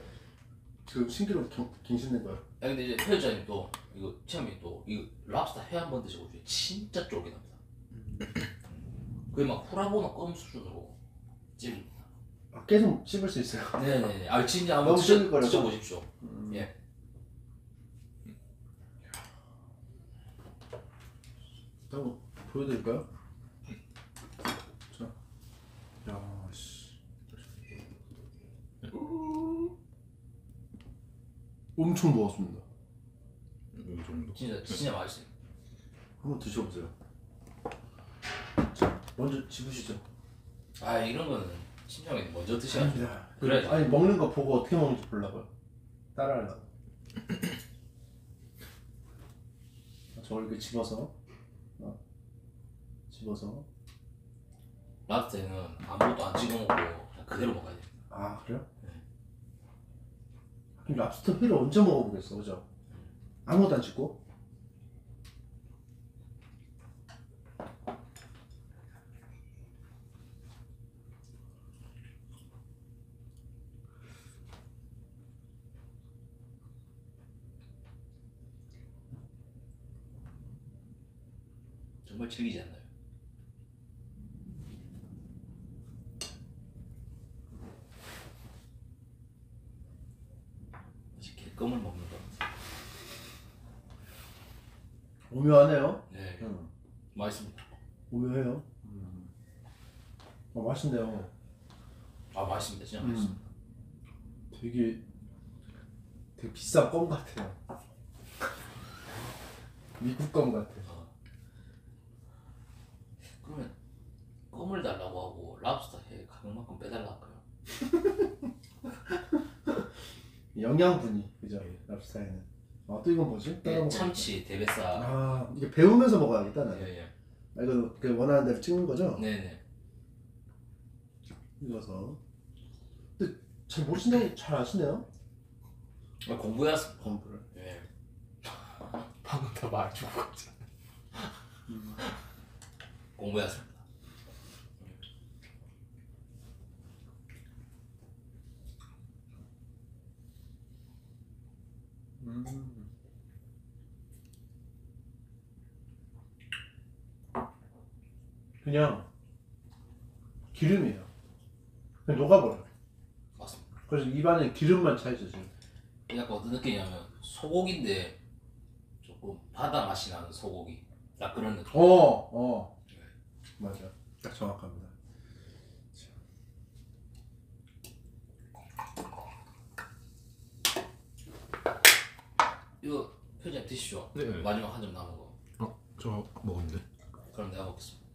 지금 신기로 경- 갱신된 거야. 야 근데 이제 편집자님 또 이거 체험이 또 이거 랍스타 회한 번 드셔보세요. 진짜 쫄깃합니다. 거의 막 후라보나 껌 수준으로 찜. 아, 계속 씹을 수 있어요. 네네네. 아 진짜 한번 너무 드셔, 거라서. 드셔보십시오. 음. 예. 한번 보여드릴까요? 자, 야, 씨. 엄청 먹었습니다. 이 정도. 진짜 진짜 맛있어요. 한번 드셔보세요. 자, 먼저 집으시죠. 아 이런 거는 친정에 먼저 드셔야죠. 그래. 그래. 아니 먹는 거 보고 어떻게 먹는지 보려고요. 따라하려고. 저걸 이렇게 집어서, 어. 집어서. 랍스터에는 아무것도 안 찍어 먹고 그냥 그대로 먹어야 돼요. 아 그래요? 그럼 랍스터 회를 언제 먹어보겠어, 그죠? 아무것도 안 찍고? 정말 질기지 않나요? 개껌을 먹는 것 같아요. 오묘하네요. 네, 응. 맛있습니다. 오묘해요. 어, 맛있네요. 아 맛있습니다. 진짜 음. 맛있습니다. 되게 되게 비싼 껌 같아요. 미국 껌 같아. 어. 그러면 껌을 달라고 하고 랍스터 회 가격만큼 빼달라 할까요? 영양분이 그죠? 랍스타에는. 아, 또 이건 뭐지? 네, 먹어야겠다. 참치, 대뱃살. 아, 이게 배우면서 먹어야겠다 나는. 예, 예. 아, 이거 그 원하는 대로 찍는 거죠? 네네. 이거서. 근데 잘 모르신다고 잘 아시네요? 아, 공부해왔습니다. 공부를. 예. 방금 다 말해주고 갔잖아. 공부해왔습니다. 음. 그냥 기름이에요. 그냥 녹아버려. 맞습니다. 그래서 입안에 기름만 차있어 지금. 약간 어떤 느낌이냐면 소고기인데 조금 바다 맛이 나는 소고기. 딱 그런 느낌. 어, 어. 맞아. 딱 정확합니다. 이거 표정 드시죠. 네. 마지막 한 점 남은 거. 어, 저 먹었는데. 그럼 내가 먹겠습니다.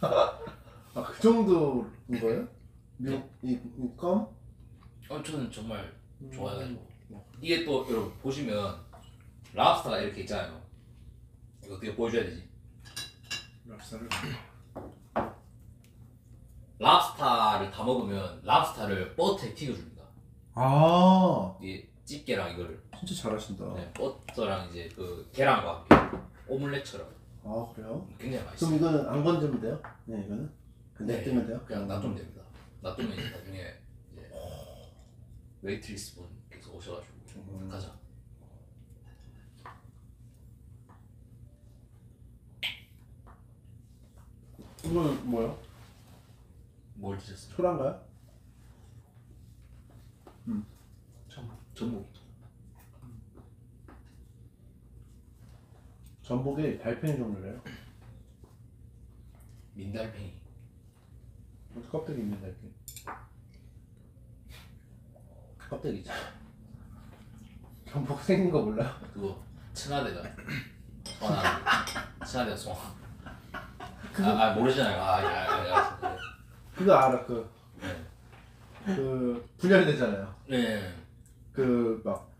아, 그 정도인 거예요? 미국 이, 이 껌? 어, 저는 정말 좋아해가지고. 음. 이게 또 여러분 보시면 랍스타가 이렇게 있잖아요. 이거 어떻게 보여줘야 되지? 랍스타를. 랍스타를 다 먹으면 랍스타를 버터에 튀겨줍니다. 아, 이게 집게랑 이거를 진짜 잘하신다. 네, 버터랑 이제 그 계란과 함께 오믈렛처럼 아, 그래요? 굉장히 맛있어요. 그럼 이거는 안 건드면 돼요? 네, 이거는? 그냥 냅두면 돼요? 그냥 놔두면 됩니다. 놔두면 이제 나중에 이제 웨이트리스 분께서 오셔가지고 음. 가자. 이거는 뭐요? 뭘 드셨어요? 소란가요? 전복. 전복이 달팽이 종류래요. 민달팽이. 껍데기 있는 달팽이. 껍데기죠. 전복 생긴 거 몰라요? 그거 청와대가. 청와대가 송 환. 아, 아 모르잖아요. 아, 예, 아, 예, 아, 그거 알아, 그, 네. 그, 분열되잖아요. 네. 그, 막,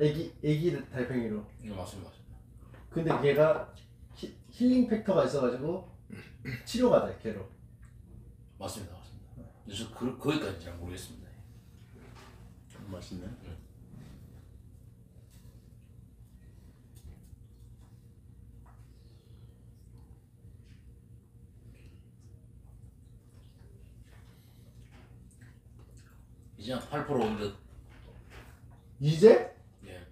애기, 애기 달팽이로. 이거 맞습니다, 맞습니다. 근데 걔가 히, 힐링 팩터가 있어가지고 치료가 돼, 걔로. 맞습니다, 맞습니다. 저 그, 거기까지 잘 모르겠습니다. 맛있네. 이제 한 8%온 듯. 이제? 예.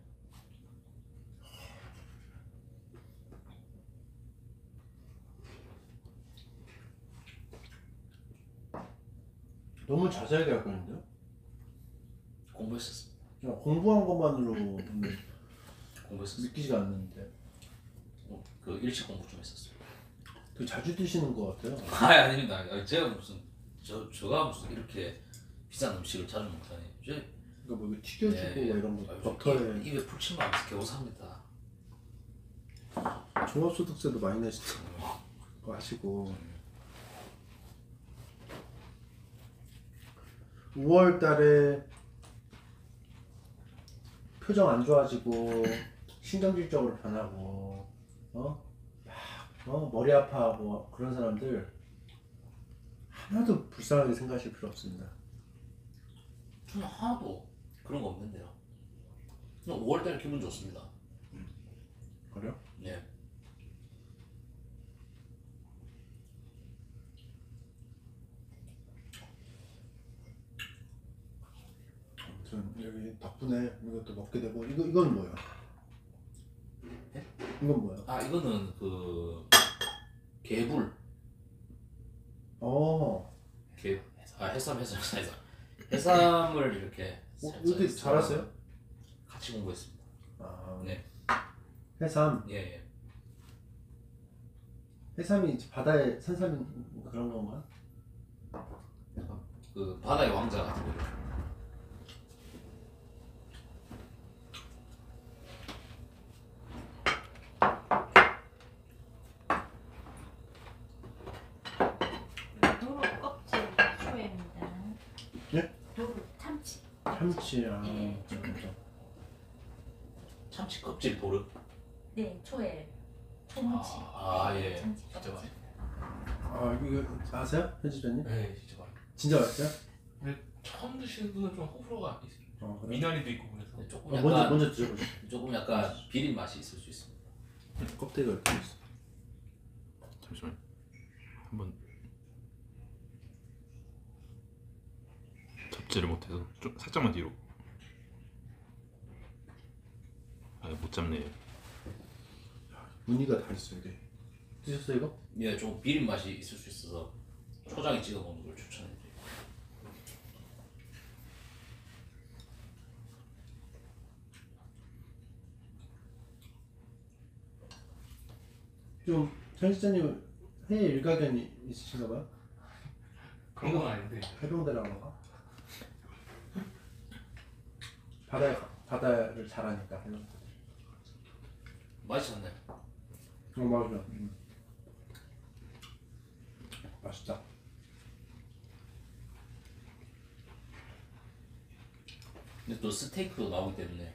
너무 자세하게 할 건데요? 공부했었어 공부한 것만으로 공부했었어요. 느끼지가 않는데. 어, 그 일찍 공부 좀 했었어요. 되게 그 자주 드시는 것 같아요. 아 아닙니다. 제가 무슨 저 저가 무슨 이렇게 비싼 음식을 자주 먹다니. 저 그러니까 뭐 이거 튀겨주고 뭐 이런 거 버터에 입- 입에 풀칠만 하면서 개고삽니다. 종합소득세도 많이 내시는 거 하시고 5월 달에 표정 안 좋아지고 신경질적으로 변하고 어? 막, 어? 머리 아파하고 그런 사람들 하나도 불쌍하게 생각하실 필요 없습니다. 저는 하나도 그런 거 없는데요. 그냥 5월달 기분 좋습니다. 그래요? 네. 아무튼 여기 덕분에 이것도 먹게 되고 이거 이건 뭐예요? 네? 이건 뭐예요? 아 이거는 그 개불 어, 개 아, 해삼 해삼 해삼 해삼을 이렇게 어, 살짝 이렇게 썰어서 잘하세요? 같이 공부했습니다. 아, 네. 해삼 예, 예. 해삼이 이제 바다의 산삼인 그런 건가? 그 바다의 왕자 같은 거. 도로 껍질 초회입니다. 예? 도로 참치. 참치야. 예. 참치 껍질 보르. 네, 초회. 초무치. 아, 아, 예. 참치 진짜 껍질. 맛있다. 아 이거 아세요, 편집자님? 네, 진짜 맛있어. 진짜 맛있어요? 근데 처음 드시는 분은 좀 호불호가 있어요. 어, 그래? 미나리도 있고 그래서. 네, 조금 어, 약간 먼저 먼저 드셔보세요. 조금 약간 비린 맛이 있을 수 있습니다. 껍데기가 이렇게 있어. 잠시만. 한번 잡지를 못해서 좀 살짝만 뒤로. 아못 잡네. 무늬가 다 있어 이게. 드셨어 이거? 예, 조금 비린 맛이 있을 수 있어서 초장에 찍어 먹는 걸 추천해드려요. 좀 편집자님 해외 일가견이 있으신가 봐요? 그런 건 아닌데. 해병대라고 가 바다에 가- 바다를 잘하니까. 맛있었나요? 어 맞아. 음. 맛있다. 근데 또 스테이크도 나오기 때문에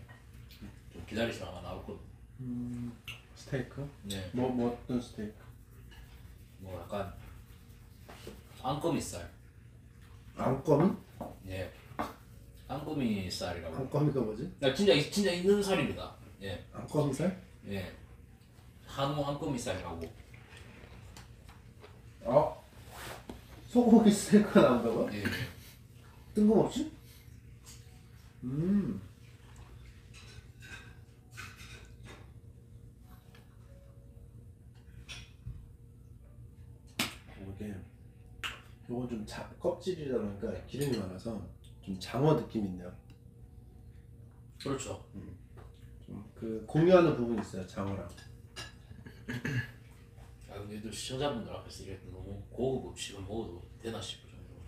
좀 나올 거예요. 음, 스테이크? 네, 뭐, 뭐 어떤 스테이크? 뭐 약간 안거미살. 안꺼미? 예, 안거미살이라고. 안꺼미가 뭐지? 야, 진짜 이- 진짜 있는 살입니다. 예, 안꺼미살? 예. 한우 안거미살이라고. 어? 소고기 스테이크가 나온다고요? 예, 예. 뜬금없이? 음. 이게 요건 좀 자, 껍질이다 보니까 기름이 많아서 좀 장어 느낌이 있네요. 그렇죠. 좀 그 공유하는 부분 이 있어요 장어랑. 아 근데 또 시청자분들 앞에서 이게 너무 고급 음식을 먹어도 되나 싶을 정도로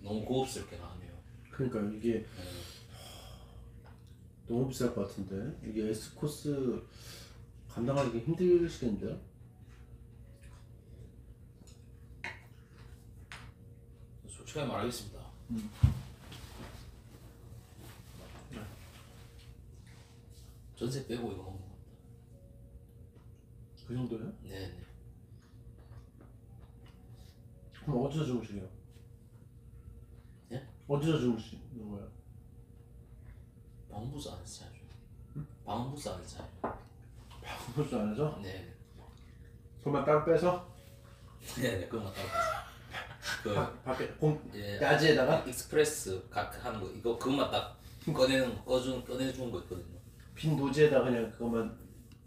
너무 고급스럽게 나왔네요. 그러니까 이게 예. 너무 비쌀 것 같은데 이게 S 코스 감당하기 힘드시겠는데요? 솔직하게 말하겠습니다. 전세 빼고 이거 먹는 겁니다. 그 정도요? 네, 네. 그럼 어디서 주무시게요? 예? 어디서 주무시는 거예요? 방부스 안에서 자죠. 방부스 안에서 자죠. 벌써 안 하죠? 네, 그만 따로 빼서 네, 네, 그것만 따로 봤어요. 그 바, 밖에 공 예, 야지에다가 익스프레스 각 하는 거 이거 그것만 딱 꺼내는 꺼준 꺼내주는 거 있거든요. 빈 노지에다 그냥 그것만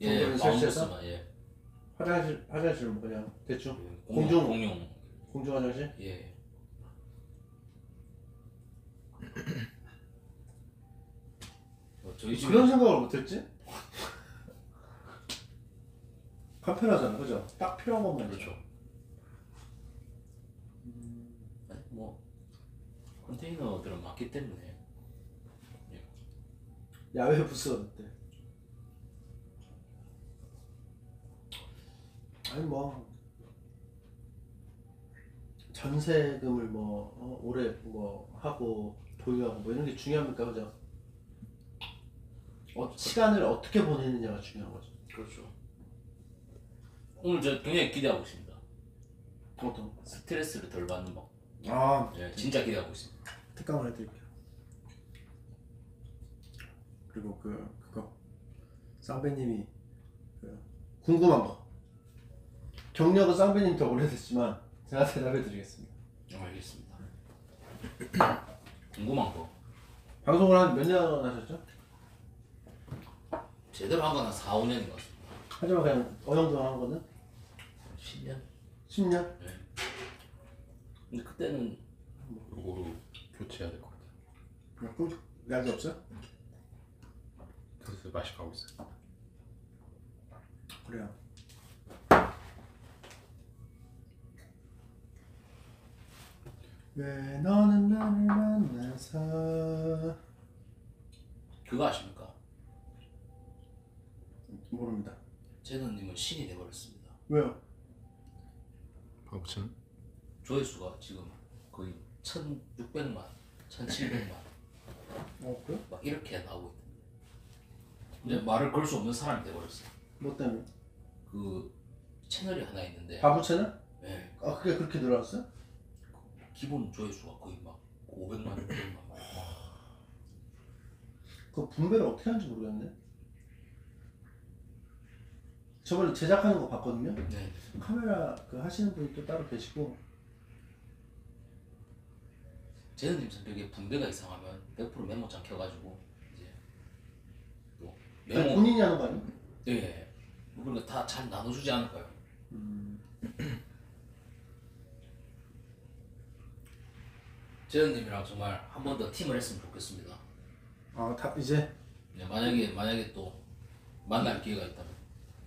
예, 설치해서 예. 화장실 화장실 뭐 그냥 대충 공, 공용 공용. 공중 화장실 예. 뭐 저희 집 그런 생각을 못했지? 간편하잖아, 그죠? 딱 필요한 것만 그렇죠. 음, 뭐 컨테이너들은 많기 때문에 야외 부스가 어때? 아니 뭐 전세금을 뭐 어, 오래 뭐 하고 보유하고 뭐 이런 게 중요합니까, 그죠? 어, 시간을 어떻게 보내느냐가 중요한 거죠. 그렇죠. 오늘 저 굉장히 기대하고 있습니다. 어떤? 스트레스를 덜 받는 법. 아, 예, 진짜 기대하고 있습니다. 특강을 해드릴게요. 그리고 그 그거 쌍배님이 그 궁금한 거 경력은 쌍배님 더 오래됐지만 제가 대답해 드리겠습니다. 어, 알겠습니다. 궁금한 거 방송을 한 몇 년 하셨죠? 제대로 한 건 한 4, 5년인 것 같습니다. 하지만 그냥 어영부영 한 거는 10년? 10년? 근데 그때는 요거로 교체해야 될 것 같아요. 그냥 꿀 약이 없어요? 그래서 맛이 가고 있어요. 그래요. 왜 너는 나를 만나서 그거 아십니까? 모릅니다. 제너님은 신이 돼버렸습니다. 왜요? 방구치는? 조회수가 지금 거의 1,600만, 1,700만 어 그래? 막 이렇게 나오고 있 이제 말을 걸 수 없는 사람이 돼버렸어요. 뭐 때문에? 그 채널이 하나 있는데 바보 채널? 네, 아 그게 그렇게 늘어났어요? 기본 조회수가 거의 막 500만, 600만 막. 그 분배를 어떻게 하는지 모르겠네. 저번에 제작하는 거 봤거든요. 네. 카메라 그 하시는 분이 또 따로 계시고 제너님 성격에 분배가 이상하면 100% 메모장 켜가지고 아니, 메모 본인이 하는 거 아니에요? 예 그러니까 다 잘 나눠주지 않을까요? 음, 재현님이랑 정말 한 번 더 팀을 했으면 좋겠습니다. 아, 다 이제 네, 만약에 만약에 또 만날 기회가 있다면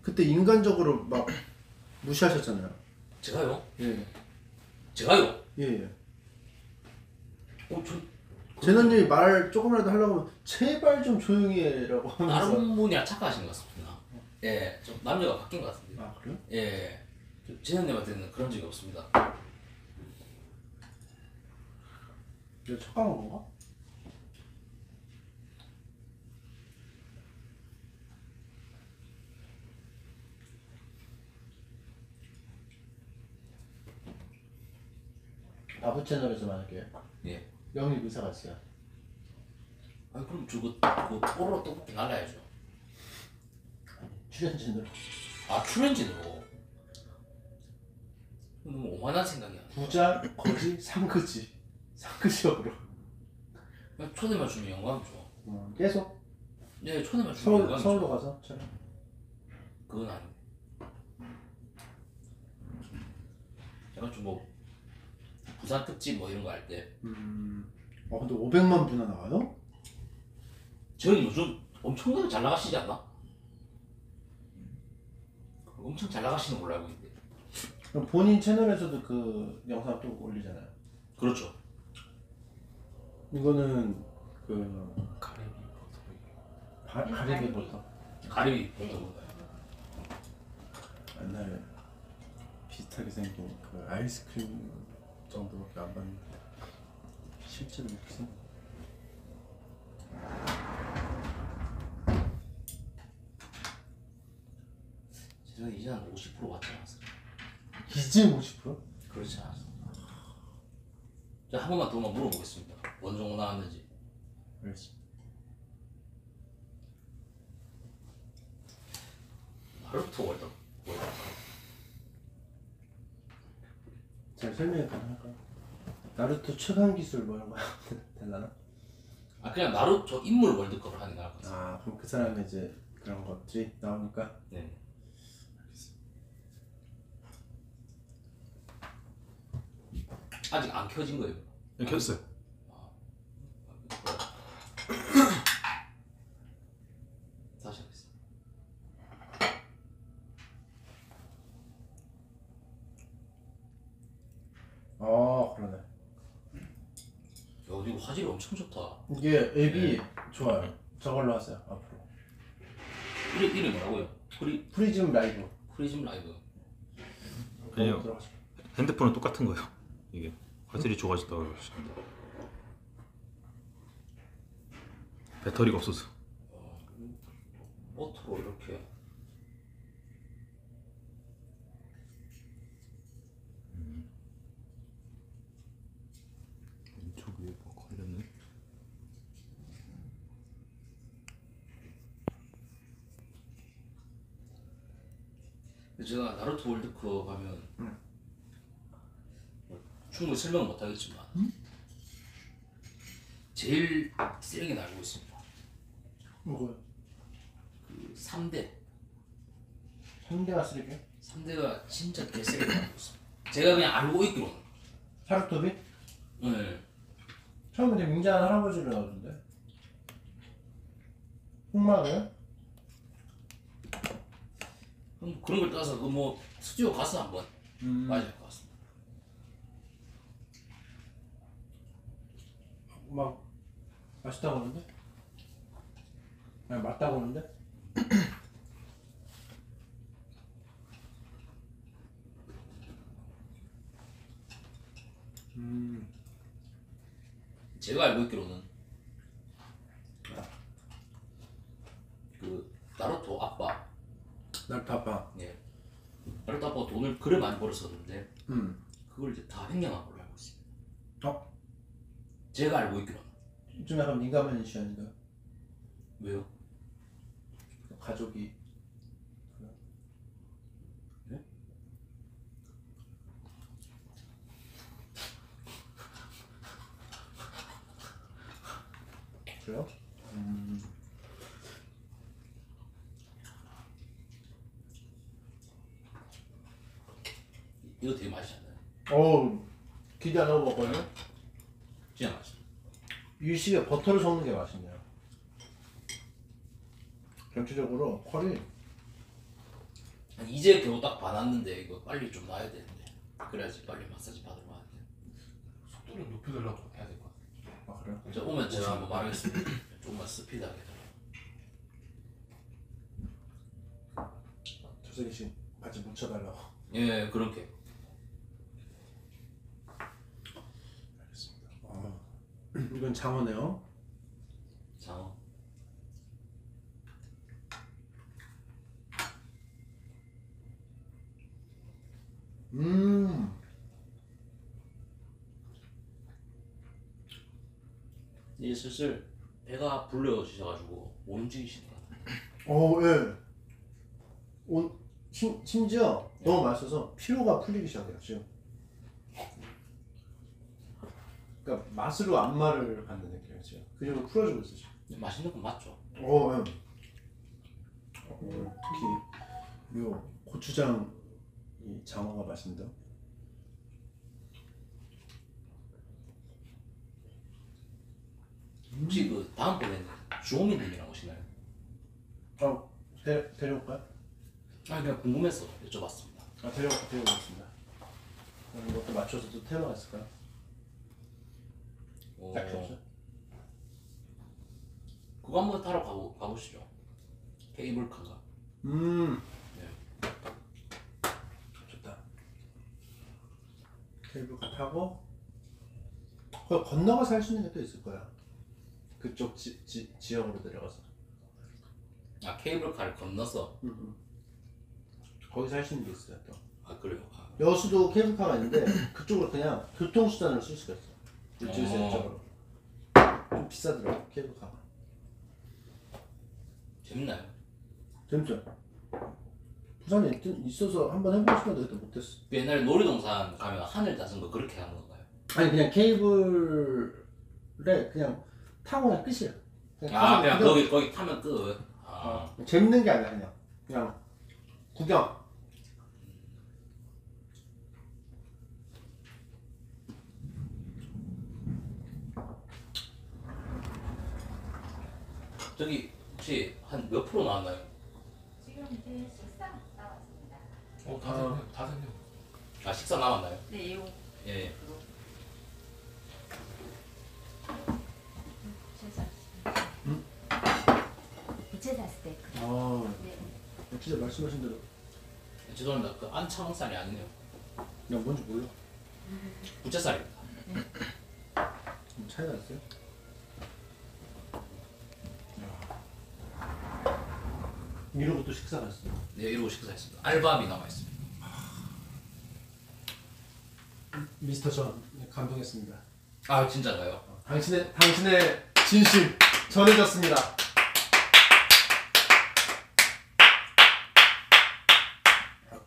그때 인간적으로 막 무시하셨잖아요. 제가요? 예, 제가요? 예, 예. 어, 저 재난님이 말 조금이라도 하려고 하면 제발 좀 조용히 해라고 하면서 다른 분이랑 착각하신 것 같습니다. 예, 좀 남녀가 바뀐 것 같습니다. 아 그래요? 예, 재현님한테는 그런 적이 없습니다. 내가 착각한 건가? 바부 채널에서 만약에 예. 영입 의사가 있어요. 아 그럼 저거 그 뽀로로 떡볶이 날라야죠. 출연진으로 아 출연진으로. 너무 오만한 생각이야. 부자, 거지, 상크지, 상크지역으로 그냥 초대만 주면 영광이죠. 어, 계속 네, 초대만 주면 서울 영광이죠. 서울로 가서 촬영. 그건 아닌데. 약간 좀뭐 부산 특집 뭐 이런 거 할 때 음, 어 근데 500만 분나 나와요? 저희 요즘 엄청나게 잘 나가시지 않나? 엄청 잘 나가시는 걸로 알고 있는데. 그럼 본인 채널에서도 그 영상 또 올리잖아요. 그렇죠. 이거는 그 가리비 가, 가리비 버터. 가리비 보통 옛날에 비슷하게 생긴 그 아이스크림 정도밖에 안 봤는데 실제로 이렇게 생긴 저는 이제 한 50% 왔지 않았어요? 이제 50%? 그렇지 않았어. 자한 번만 더만 물어보겠습니다. 어느 정도 나왔는지. 알겠습니다. 하루부터 월드. 월드. 잘 설명이 가능할까요? 나루토 최강 기술 뭐 이런 거 되려나? 아 그냥 나루토 인물 월드컵을 하는 것 같아요. 아 그럼 그 사람의 이제 그런 것들이 나오니까 네. 아직 안 켜진 거예요. 네, 켰어요. 화질이 엄청 좋다. 이게 앱이 좋아요. 저걸로 하세요 앞으로. 이름 이름 뭐라고요? 프리 프리즘 라이브. 프리즘 라이브. 아니요. 들어가서. 핸드폰은 똑같은 거예요. 이게 화질이 좋아졌다고 그러시는데 배터리가 없어서. auto로 이렇게 왼쪽 위에 뭐 걸렸네. 제가 나루토 월드컵 하면 뭐 충분히 설명 못 하겠지만 제일 쓰레기 알고 있습니다. 뭐고요? 그 3대 3대가 쓰레기? 3대가 진짜 개쓰레기 알고 있습니다. 제가 그냥 알고 있기로는 사루토비? 네. 처음에 민자한 할아버지를 나오던데. 흑마가요? 그럼 그런 걸 따서 그 뭐 스튜디오 가서 한번 음. 될것 같습니다. 막 맛있다고 하는데? 아니 맞다고 하는데? 음. 제가 알고 있기로는 그 나루토 아빠 아빠. 예. 아빠가 돈을 그래 많이 벌었었는데 음. 그걸 이제 다 횡령한 걸로 알고 있습니다. 어? 제가 알고 있기로는 좀 약간 민감한 이슈 아닌가요? 왜요? 가족이 네? 그래요? 음. 이거 되게 맛있잖아요. 어우 기대 안 하고 먹거든요? 진짜 맛있어. 유식에 버터를 섞는 게 맛있네요 전체적으로 퀄이 이제 겨우 딱 받았는데 이거 빨리 좀 놔야 되는데 그래야지 빨리 마사지 받으러 가야 돼. 속도를 높여달라고 해야 될 것 같아. 아 그래요? 저 오면 제가 한번 말하겠습니다. 조금만 스피드하게 새끼 지금 바지 묻혀달라고 예, 그렇게. 알겠습니다 아, 이건 장어네요 장어. 음 이제 슬슬 배가 못것 같아요. 어, 예. 온, 심, 심지어 너무 맛있어서 피로가 풀리기 시작해요, 지금. 그러니까 맛으로 안마를 갖는 느낌이에요, 지금. 그 정도 풀어주고 있어, 지금. 근데 맛있는 건 맞죠? 어, 예. 어, 특히 요 고추장 이 장어가 맛있는데. 혹시 그 다음번에는 주호민님이랑 오시나요? 어, 데, 데려올까요? 아 그냥 궁금해서 여쭤봤습니다. 아, 데려, 데려오겠습니다. 그럼 이것도 맞춰서 또 태워가 있을까요? 어, 딱 좋죠. 그거 한번 타러 가보, 가보시죠. 케이블카가. 음. 네. 좋다. 케이블카 타고 거 건너가서 할 수 있는 게 또 있을 거야. 그쪽 지, 지, 지역으로 내려가서. 아 케이블카를 건너서. 거기서 할 수 있는 게 있어요 또. 아 그래요? 아, 여수도 케이블카가 있는데 그쪽으로 그냥 교통수단으로 쓸 수가 있어. 이쪽에서 어. 이쪽으로. 좀 비싸더라고 케이블카가. 재밌나요? 재밌죠? 부산에 있, 있어서 한번 해보고 싶었는데 그때 못했어. 그 옛날에 놀이동산 가면 하늘 자전거 그렇게 하는 건가요? 아니 그냥 케이블에 그냥 타고 그냥 끝이야. 그냥 아 타서 그냥 구경- 거기 거기 타면 끝. 아 어, 재밌는 게 아니야 그냥 그냥 구경. 저기 혹시 한 몇 프로 나왔나요? 지금 이제 식사 나왔습니다. 어, 다 아. 됐네요. 다 됐네요. 아 식사 남았나요? 네, 요 예. 그거 부채살. 응? 부채살 스테이크. 아, 네. 진짜 말씀하신 대로 죄송합니다. 그 안창살이 아니네요. 그냥 뭔지 몰라. 음. 부채살입니다. 좀 네. 음, 차이가 있어요? 이러고 또 식사가 있어. 네, 이러고 식사했습니다. 알밥이 남아 있습니다. 미스터 전 감동했습니다. 아 진짜가요? 당신의 당신의 진심 전해졌습니다.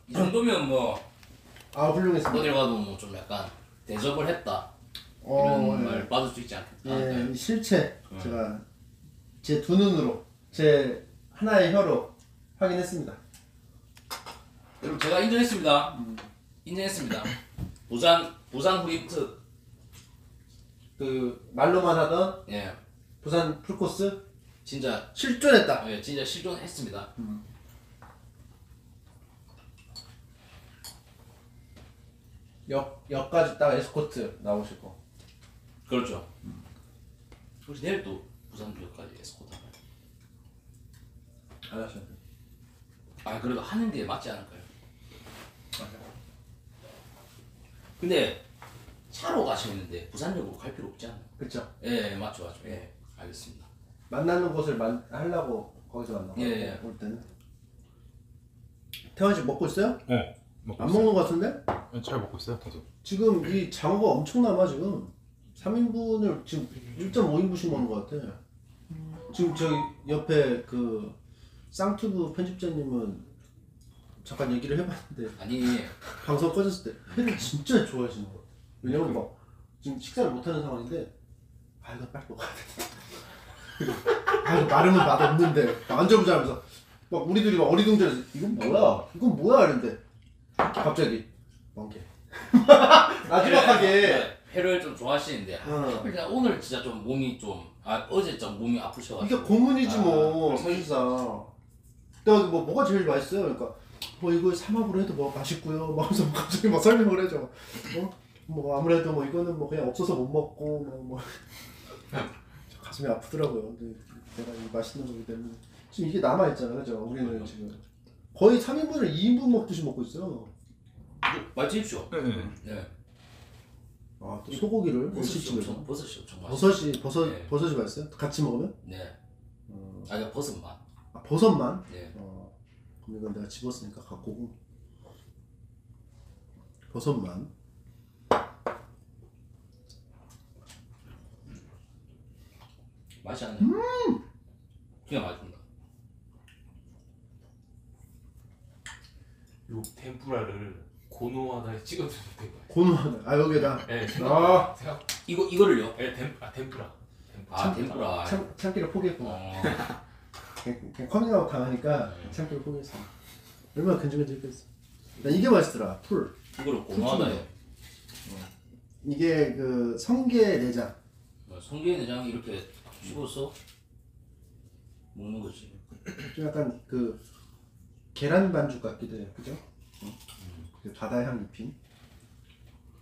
이 정도면 뭐 아 훌륭했습니다. 어딜 가도 뭐 좀 약간 대접을 했다 어, 이런 예. 말 받을 수 있지 않겠다. 예, 네. 이 실체 음. 제가 제 두 눈으로 제 하나의 혀로 확인했습니다. 여러분 제가 인정했습니다. 음. 인정했습니다. 부산 부산 후리트 그 말로만 하던 예 부산 풀코스 진짜 실존했다. 예 진짜 실존했습니다. 역 역까지 딱 에스코트 나오실 거. 그렇죠. 혹시 내일 또 부산 역까지 에스코트 하나요? 안. 아 그래도 하는 게 맞지 않을까요? 근데 차로 가시는데 부산역으로 갈 필요 없지 않나요? 그렇죠. 예 맞죠 맞죠 예 알겠습니다. 만나는 곳을 만 하려고 거기서 만나고 예, 예. 올 때는. 태환 씨 먹고 있어요? 네. 먹고 안 있어요. 먹는 것 같은데? 네, 잘 먹고 있어요. 계속. 지금 이 장어가 엄청 남아 지금 3인분을 지금 1.5인분씩 먹는 것 같아 지금 저기 옆에 그 쌍투브 편집자님은 잠깐 얘기를 해봤는데 아니. 방송 꺼졌을 때 회를 진짜 좋아하시는 거야 왜냐면 막 지금 식사를 못하는 상황인데 아 이거 빨리 먹어야 돼. 아, 이거 마르면 맛 없는데 앉아보자 하면서 막 우리 둘이 막 어리둥절해서 이건 뭐야? 이건 뭐야? 이랬는데 갑자기 멍게 마지막하게. 네, 회를 좀 좋아하시는데 아, 어. 제가 오늘 진짜 좀 몸이 좀 아 어제 좀 몸이 아프셔가지고. 이게 고문이지 아, 뭐 그래서 사실상 내가 뭐 뭐가 제일 맛있어요 그러니까 뭐 이거 삼합으로 해도 뭐 맛있고요 막 하면서 갑자기 막 설명을 해줘 어? 뭐 아무래도 뭐 이거는 뭐 그냥 없어서 못 먹고 뭐, 뭐. 저 가슴이 아프더라고요 근데 내가 이 맛있는 거기 때문에 지금 이게 남아 있잖아 그죠 우리는 지금 거의 3인분을 2인분 먹듯이 먹고 있어요 맛집이죠. 네. 네. 아 또 소고기를 버섯이 올치집에서 엄청 버섯이 엄청. 버섯이 버섯 네. 버섯이 맛있어요? 같이 먹으면? 네. 어, 아니 버섯만. 아 버섯만? 네. 어, 그럼 이건 내가 집었으니까 갖고 오고 버섯만 맛이 안 나. 음! 그냥 맛있습니다. 요 템푸라를 고노하다에 찍어주면 된 거예요. このわた 아 여기에다 네, 아. 생각. 생각. 이거 이거를요? 네, 템, 아 天ぷら. 天ぷら. 아 天ぷら. 참, 참기를 포기했구나 어. 그냥, 그냥 커밍아웃 당하니까 참기를 포기했어 얼마나 근질근질했어 난 이게 맛있더라 풀 이거를 고노하다에 이게 그 성게 내장 뭐 성게 내장 이렇게 씹어서 먹는 거지. 좀 약간 그 계란 반죽 같기도 해요 그죠? 응. 그 바다 향 입힌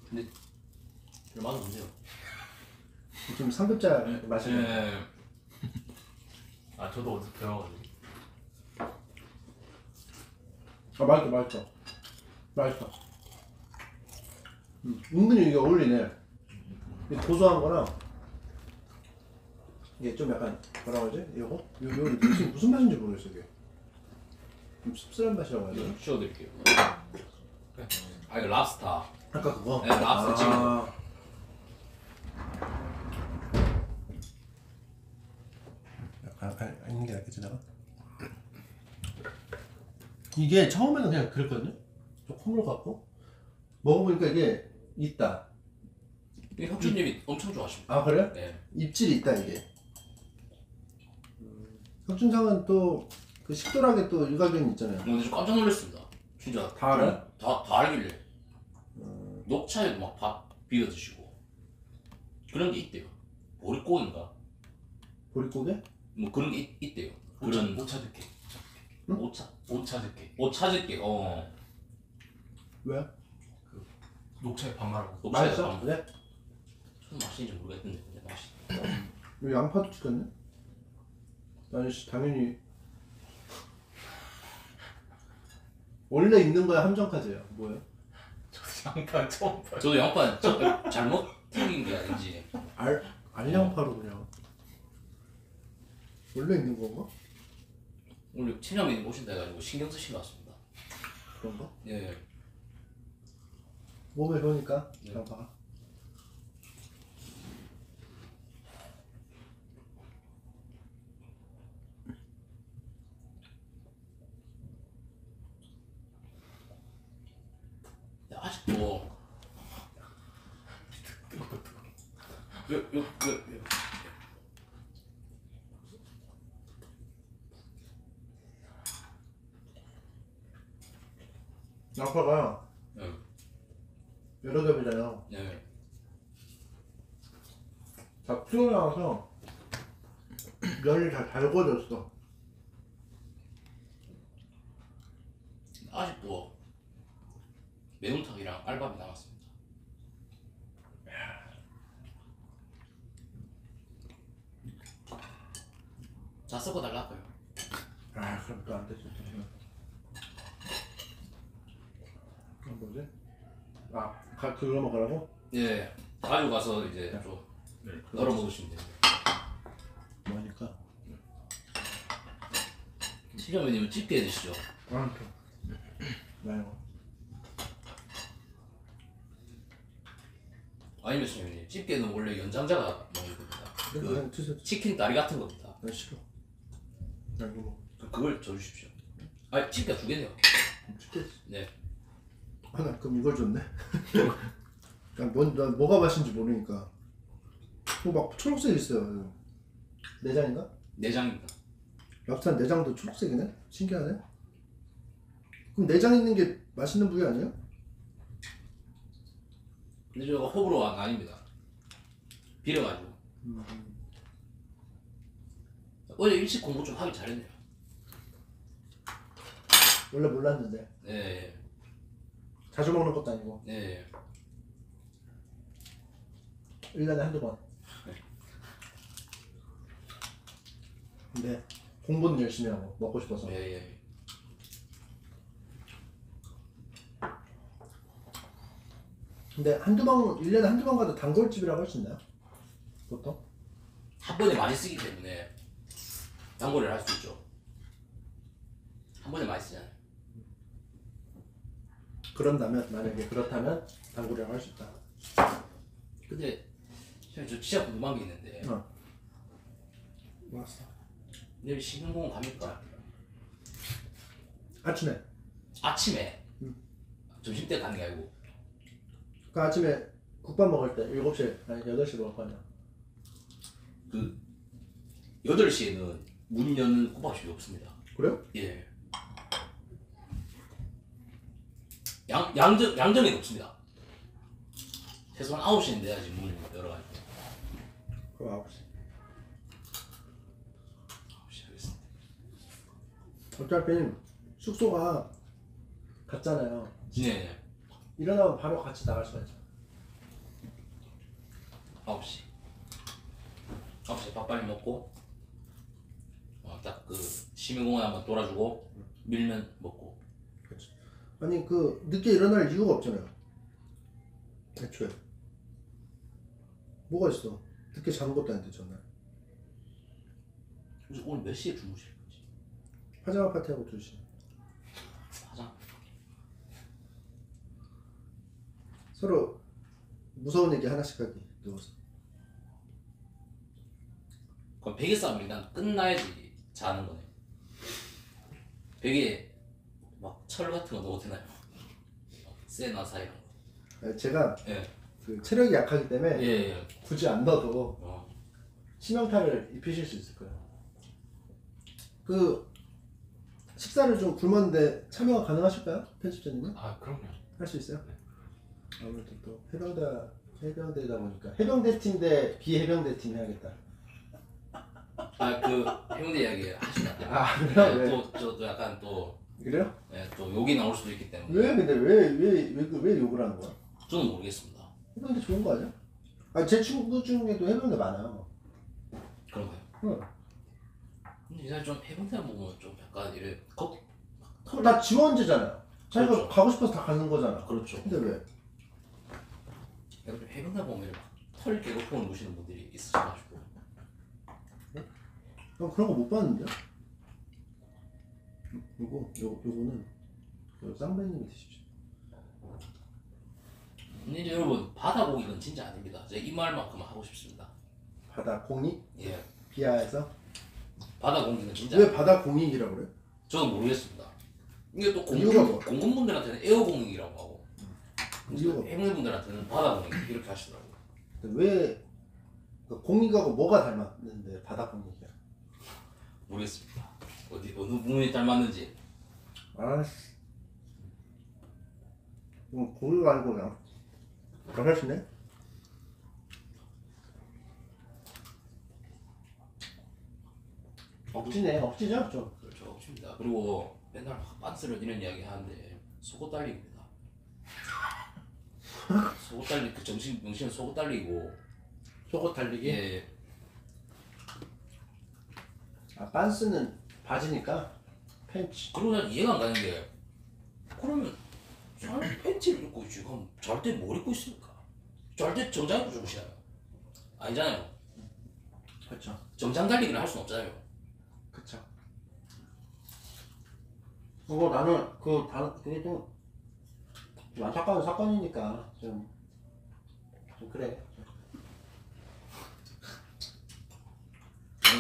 근데 별 맛은 없네요. 좀 삼겹살 맛이 나 네. 아 저도 어디서 배워가지고. 아 맛있어 맛있어 맛있어 음, 은근히 이게 어울리네 이 고소한 거랑 이게 좀 약간 뭐라고 하지? 이거? 요, 요, 무슨, 무슨 맛인지 모르겠어 이게 좀 씁쓸한 맛이라고 해야 되나? 좀 치워드릴게요. 아 이거 랍스타. 아까 그거? 네, 랍스터 찍은 거. 약간 아, 있는 게 낫겠지 내가? 이게 처음에는 그냥 그랬거든요? 좀 콧물 같고 먹어보니까 이게 있다 이 혁준님이 엄청 좋아하십니다. 아 그래? 네. 입질이 있다 이게. 음, 혁준상은 또 그 식도락에 또 일가견이 있잖아요. 근데 좀 깜짝 놀랐습니다. 진짜 다 알아요? 다, 다 알길래 음, 녹차에도 막밥 비벼 드시고 그런 게 있대요. 보릿고인가? 보릿고개? 뭐 그런 게 있, 있대요. 오차, 그런 오차 듣게. 응? 오차 오차 듣게. 오차 듣게. 어. 왜? 그 녹차에 반말하고. 맛있어? 반말. 그래? 좀 맛있는지 모르겠는데 근데 맛있. 여기 양파도 찍었네? 아니 당연히 원래 있는 거야 함정카드예요 뭐예요? 양파 처음 봐요. 저도 양파 저- 잘못 튀긴 게 아닌지. 알 알양파로 그냥 원래 있는 건가? 오늘 친형님 오신다 해가지고 신경 쓰시러 왔습니다. 그런가? 예. 몸에 좋으니까 네. 양파가. 야, 아직도 요, 요, 요, 양파가 응. 여러 겹이잖아요. 네. 다 튀어나와서 면이 다 달궈졌어. 아직도 매운탕이랑 알밥이 남았습니다. 자 섞어 달라고요. 아 그럼 또안 됐어. 그럼 뭐지? 아 가, 그거 먹으라고? 예. 가지고 가서 이제 좀 널어 먹으시면 됩니다. 뭐니까? 시장님은 집게 드시죠. 아 그래. 나요. 아니면 시장님 집게는 원래 연장자가 먹는 겁니다. 그냥 그 드세요. 치킨 다리 같은 겁니다. 나 싫어. 나 이거 뭐 그걸 줘 주십시오. 아 집게 두 개네요. 죽겠어. 네. 하나 그럼 이걸 줬네. 그냥 뭔, 난 뭐가 맛인지 모르니까. 뭐막 초록색 있어요. 내장인가? 내장입니다. 랍스타 내장도 초록색이네? 신기하네. 그럼 내장 있는 게 맛있는 부위 아니에요? 근데 저거 호불호가 아닙니다. 비려가지고. 어제 일찍 공부 좀 하기 잘했네요. 원래 몰랐는데 네, 자주 먹는 것도 아니고 네. 1년에 한두 번. 근데 공부는 열심히 하고 먹고 싶어서. 예, 예. 근데 한두 번 1년에 한두 번 가도 단골집이라고 할 수 있나요? 보통? 한 번에 많이 쓰기 때문에 단골을 할 수 있죠. 한 번에 많이 쓰잖아요. 그런다면 만약에 그렇다면 단골이라고 할 수 있다. 근데 저 진짜 궁금한 게 있는데 어. 왔어. 내일 신흥공원 갑니까? 아침에. 아침에 음. 점심 때 가는 게 아니고 그 아침에 국밥 먹을 때 7시에 아니 8시 먹을 거 아니야. 그 8시에는 문 여는 국밥집이 없습니다. 그래요? 예. 양, 양정, 양정에는 없습니다. 최소한 9시는 돼야지 문을 열어가지고. 그럼 9시. 9시 하겠습니다. 어차피 숙소가 같잖아요. 네, 일어나면 바로 같이 나갈 수가 있죠. 9시. 9시에 밥 빨리 먹고, 어, 딱그 시민공원 한번 돌아주고, 밀면 먹고. 아니 그 늦게 일어날 이유가 없잖아요. 애초에. 뭐가 있어? 늦게 자는 것도 아닌데 전날. 오늘 몇 시에 주무실 건지? 화장한 파티하고 2시. 화장. 서로 무서운 얘기 하나씩 하기 누워서. 그럼 베개 싸움 일단 끝나야지 자는 거네. 베개에 막 철 같은 거 넣어도 되나요? 세나 사 이런 거. 제가 예. 그 체력이 약하기 때문에 예, 예. 굳이 안 넣어도 어. 치명타를 입히실 수 있을 거예요. 그 식사를 좀 굶었는데 참여가 가능하실까요? 편집자님은? 아 그럼요. 할 수 있어요? 아무래도 또 해병대 해병대다 보니까 해병대 팀 대 비해병대 팀 해야겠다. 아, 그 해운대 이야기 하시나? 아, 그래요? 왜? 또, 저, 또 약간 또, 그래요? 예, 또 욕이 나올 수도 있기 때문에. 왜 근데 왜왜왜 왜, 왜 욕을 하는 거야? 저는 모르겠습니다. 해병대 좋은 거 아니야? 아제 친구 중에도 해병대 많아요. 그런가요? 응. 근데 이날 좀 해병대 보면 좀 약간 이래, 겁, 그럼 다 지원제잖아요. 자기가 그렇죠. 가고 싶어서 다 가는 거잖아. 그렇죠. 근데 왜? 약간 좀 해병대 보면 막털 개고통을 무시는 분들이 있으셔가지고 난 그런 거 못 봤는데. 요거 요 요거는 그 쌍배님이 드십시오. 근데 이제 여러분 바다 고기는 진짜 아닙니다. 제가 이 말만큼 하고 싶습니다. 바다 공익 예, 비하에서 바다 공기는 진짜 왜 바다 공익이라고 그래? 저는 모르겠습니다. 이게 또 이유가 공군, 뭐? 공군분들한테는 에어 공익이라고 하고 이유가 뭐? 해군분들한테는 바다 공익 이렇게 하시더라고요. 왜그 공익하고 뭐가 닮았는데 바다 공익이야? 모르겠습니다. 어디 어느 부분이 닮았는지 아씨. 이건 공익 아니고 그냥 가사시네. 억지네 억지죠 좀. 그렇죠 없습니다. 그리고 맨날 막 빤스를 이런 이야기 하는데 속옷 달리기입니다. 속옷 달리 그 정신 정신은 속옷 달리고 속옷 달리기. 예 아 빤스는 바지니까 팬츠. 그리고 난 이해가 안 가는 게 그러면 잘 팬티를 입고 지금 잘 때 뭘 입고 있습니까? 잘 때 정장 입고 주무시나요? 아니잖아요. 그렇죠. 정장 달리기는 할 수는 없잖아요. 그쵸. 그거 나는 그 다, 그게 좀, 좀 안타까운 사건이니까 좀, 좀 그래.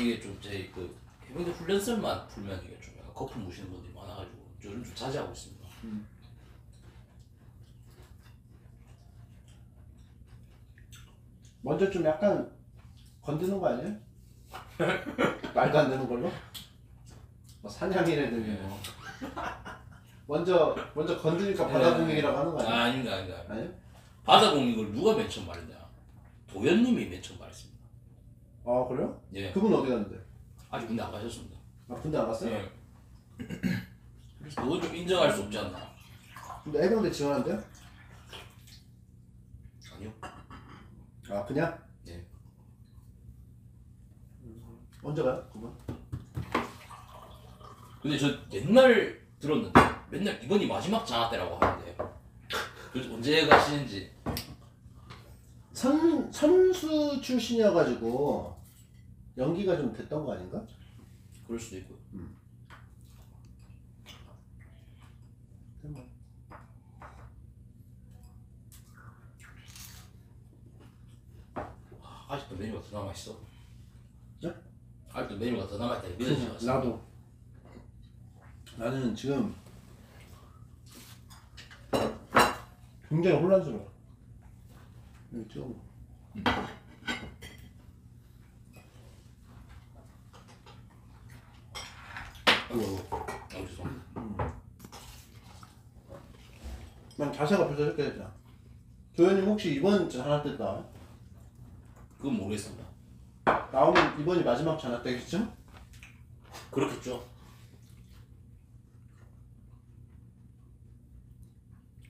이게 좀제그 해병대 훈련설만 풀면 이게 좀 약간 거품 무시는 분들이 많아가지고 요즘 좀 자제하고 있습니다. 먼저 좀 약간 건드는 거 아니야? 말도 안 되는 걸로? 뭐 사냥이라든지 뭐. 먼저 먼저 건드니까 바다 공익이라고 하는 거 아, 아니야? 아닙니다, 아닙니다. 아니야? 바다 공익을 누가 맨 처음 말했냐? 도현님이 맨 처음 말했습니다. 아 그래요? 예. 그분 어디 갔는데? 아직 군대 안 가셨습니다. 아 군대 안 갔어요? 예. 그래서 그건 좀 인정할 수 없지 않나? 근데 해병대 지원한대요? 아니요. 아 그냥? 예. 언제 가요? 그분? 근데 저 옛날 들었는데 맨날 이번이 마지막 장학 때라고 하는데 도대체 언제 가시는지 선, 선수 출신이어가지고 연기가 좀 됐던 거 아닌가? 그럴 수도 있고. 아직도 메뉴가 더 남아 있어. 네? 아직도 메뉴가 더 남아 있다. 믿어지지 않습니다. 나도 나는 지금 굉장히 혼란스러워 여기 찍어봐 아이고, 아이고 죄송합니다. 난 자세가 벌써 이렇게 됐잖아 도현님 혹시 이번 전화 때 나와요? 그건 모르겠습니다. 나오면 이번이 마지막 전화 때겠죠? 그렇겠죠.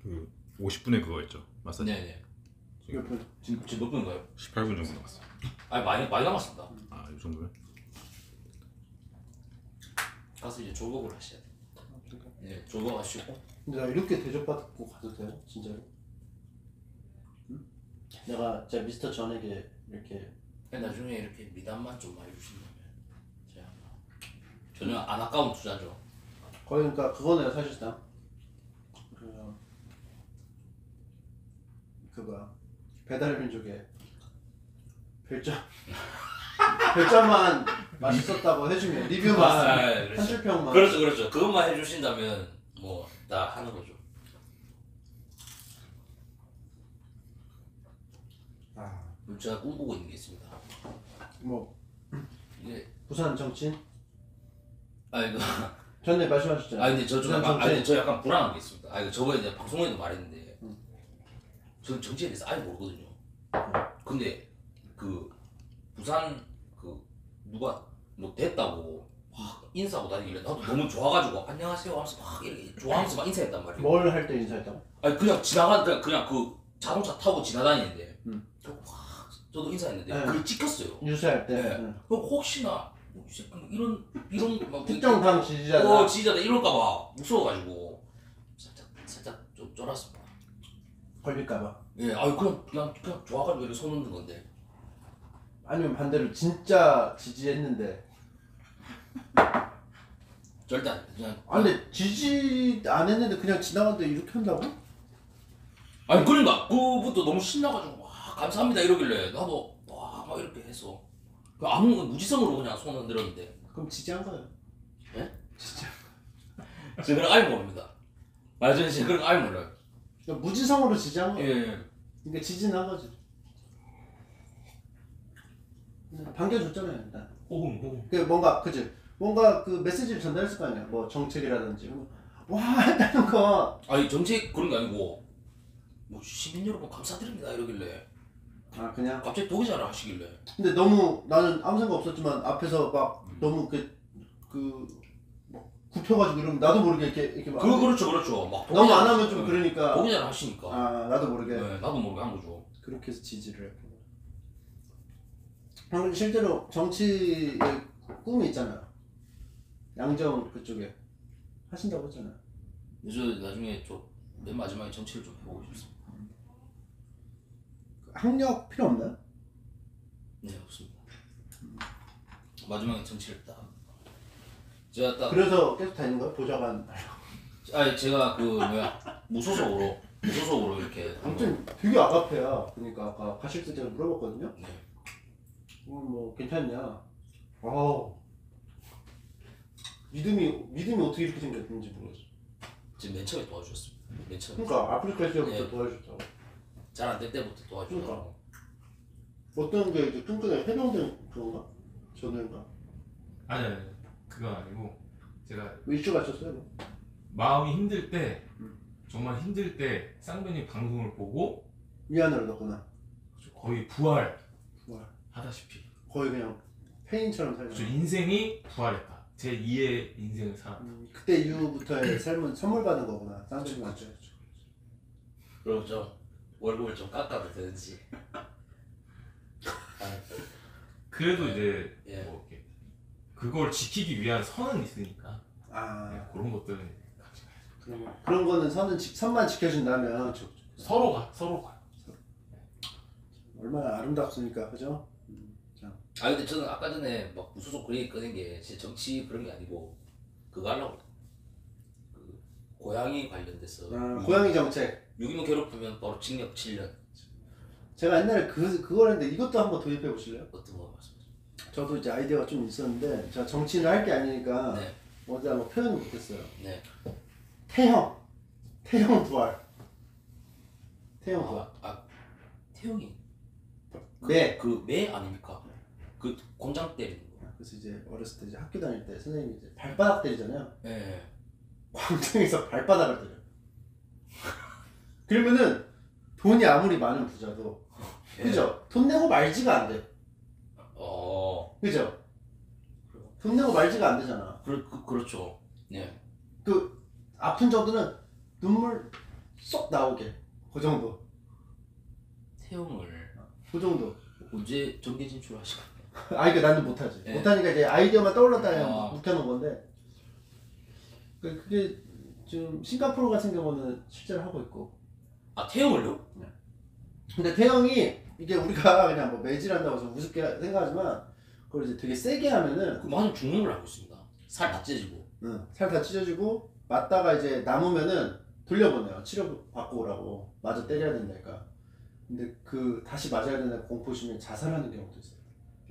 그 50분의 그거 있죠 마사지 네네. 지금 지금 몇 분인가요? 18분 정도 남았어요 아니 많이 많이 남았습니다. 아 이 정도면? 가서 이제 조곡을 하셔야 돼. 네, 조곡하시고 근데 나 이렇게 대접받고 가도 돼요? 진짜로? 응? 내가 진짜 미스터 전에게 이렇게 나중에 이렇게 미담만 좀 많이 주신다면 제가 전혀 안 아까운 투자죠. 거의 그러니까 그거네요 사실상 그 그거 배달민족의 별점 별점만 맛있었다고 해주면 리뷰만 아, 그렇죠. 한 줄평만 그렇죠, 그렇죠. 그것만 해주신다면 뭐 다 하는 거죠. 아, 제가 꿈꾸고 있는 게 있습니다. 뭐 이게 부산 정치인 아 이거 전에 말씀하셨잖아요 아 근데 저 좀 부산 약간 아 근데 정치인 저 약간 불안한 게 있습니다. 아 이거 저번에 이제 방송에도 말했는데 저는 정치에 대해서 아예 모르거든요. 근데 그 부산 그 누가 뭐 됐다고 막 인사하고 다니길래 나도 너무 좋아가지고 안녕하세요 하면서 막 이렇게 좋아하면서 막 인사했단 말이에요. 뭘할 때 인사했다고? 아니 그냥 지나가 그냥 그냥 그 자동차 타고 지나다니는데 음. 저 와, 저도 인사했는데 네. 그게 찍혔어요. 유세할 때 네. 응. 그럼 혹시나 뭐, 이 새끼 뭐 이런 이런 막 특정 당 지지자다 어 지지자다 이럴까봐 무서워가지고 살짝 좀 쫄았습니다. 걸릴까봐. 예, 아유 그냥 그냥 그냥 좋아가지고 이렇게 손 흔든 건데. 아니면 반대로 진짜 지지했는데. 절대 안 돼. 그냥 아 근데 지지 안 했는데 그냥 지나갔는데 이렇게 한다고? 아니 그러니까 그부터 너무 신나가지고 와 감사합니다 이러길래 나도 와 막 이렇게 해서 그 아무 무지성으로 그냥 손 흔들었는데 그럼 지지한 거예요. 예? 진짜 제가 그런 거 아예 모릅니다 맞아요 제가 그런 거 아예 몰라요 그러니까 무지성으로 지지한 거예요. 예, 예. 그러니까 지지는 한 거지. 근데 반겨줬잖아요 일단. 호응 호응 그 뭔가 그지? 뭔가 그 메시지를 전달했을 거 아니야. 뭐 정책이라든지. 와 했다는 거. 아니 정책 그런 게 아니고 뭐 시민 여러분 감사드립니다 이러길래. 아 그냥. 갑자기 도기자를 하시길래. 근데 너무 나는 아무 생각 없었지만 앞에서 막 너무 그그 뭐 굽혀가지고 이러면 나도 모르게 이렇게 이렇게 막 그 그렇죠 그렇죠. 막 너무 안 하면 좀 그러니까. 도기자를 하시니까. 아 나도 모르게. 네, 나도 모르게 한 거죠. 그렇게 해서 지지를. 했고 형은 실제로 정치의 꿈이 있잖아요. 양정 그쪽에 하신다고 했잖아요. 그래서 나중에 좀맨 마지막에 정치를 좀 해보고 싶습니다. 학력 필요 없나요? 네 없습니다. 마지막에 정치를 딱. 제가 딱 그래서 계속 다니는 거예요? 보좌관 아니 제가 그 뭐야 무소속으로 무소속으로 이렇게 아무튼 되게 아가페야. 그러니까 아까 가실 때 제가 물어봤거든요. 네. 오늘 뭐 괜찮냐 아우 믿음이 믿음이 어떻게 이렇게 생겼는지 모르겠어 지금 맨 처음에 도와주셨습니다 맨 처음에 그러니까 아프리카 시절부터 네. 도와줬다고 잘 안 될 때부터 도와주고 그러니까. 어떤 게 이제 끈끈하게 해병된 그건가? 전우인가? 아니 아니 그건 아니고 제가 일주 가셨어요? 뭐? 마음이 힘들 때 음. 정말 힘들 때 쌍배님 방송을 보고 위안을 얻었구나 거의 부활. 하다시피. 거의 그냥 페인처럼 살고 저 인생이 부활했다. 제 2의 인생을 살았다. 음, 그때 이후부터의 삶은 선물 받는 거구나. 쌍둥이한테. 그럼 좀 월급을 좀 깎아도 되는지. 아, 그래도 이제 예. 뭐 이렇게 그걸 지키기 위한 선은 있으니까. 아. 네, 그런 것들은 같이 가야죠. 그런, 그런 거는 선은 지, 선만 지켜준다면. 서로가 서로가. 얼마나 아름답습니까 그죠? 아 근데 저는 아까 전에 막 무소속 그런 얘기 꺼낸 게 제 정치 그런 게 아니고 그거 하려고 그 고양이 관련돼서 아, 유- 고양이 정책 유기농 괴롭히면 바로 징역 7년 제가 옛날에 그, 그걸 했는데 이것도 한번 도입해 보실래요? 어떤 거 말씀하세요? 저도 이제 아이디어가 좀 있었는데 제가 정치를 할 게 아니니까 네. 어디 한번 표현 못했어요 네. 태형 태형 부활 태형 부활 아, 아 태용이 네. 그 매 아닙니까? 그 곤장 때리는 거. 그래서 이제 어렸을 때 이제 학교 다닐 때 선생님이 이제 발바닥 때리잖아요 예. 광장에서 발바닥을 때려 그러면은 돈이 아무리 많은 부자도 예. 그죠? 돈 내고 말지가 안 돼 어. 그죠? 돈 내고 말지가 안 되잖아 그, 그 그렇죠. 네. 그 아픈 정도는 눈물 쏙 나오게 그 정도 태용을 그 정도 언제 정계 진출하실 거 아 이거 나는 못하지 예. 못하니까 이제 아이디어만 떠올랐다 그냥 아. 묵혀놓은 건데 그- 그게 좀 싱가포르 같은 경우는 실제로 하고 있고 아 태용을요? 근데 태형이 이게 우리가 그냥 뭐 매질한다고 해서 우습게 생각하지만 그걸 이제 되게 세게 하면은 그 많은 죽는 걸 알고 있습니다. 살 다 찢어지고. 응, 살다 찢어지고 맞다가 이제 남으면은 돌려보내요 치료 받고 오라고 마저 때려야 된다니까 근데 그 다시 맞아야 된다 공포심에 자살하는 경우도 있어요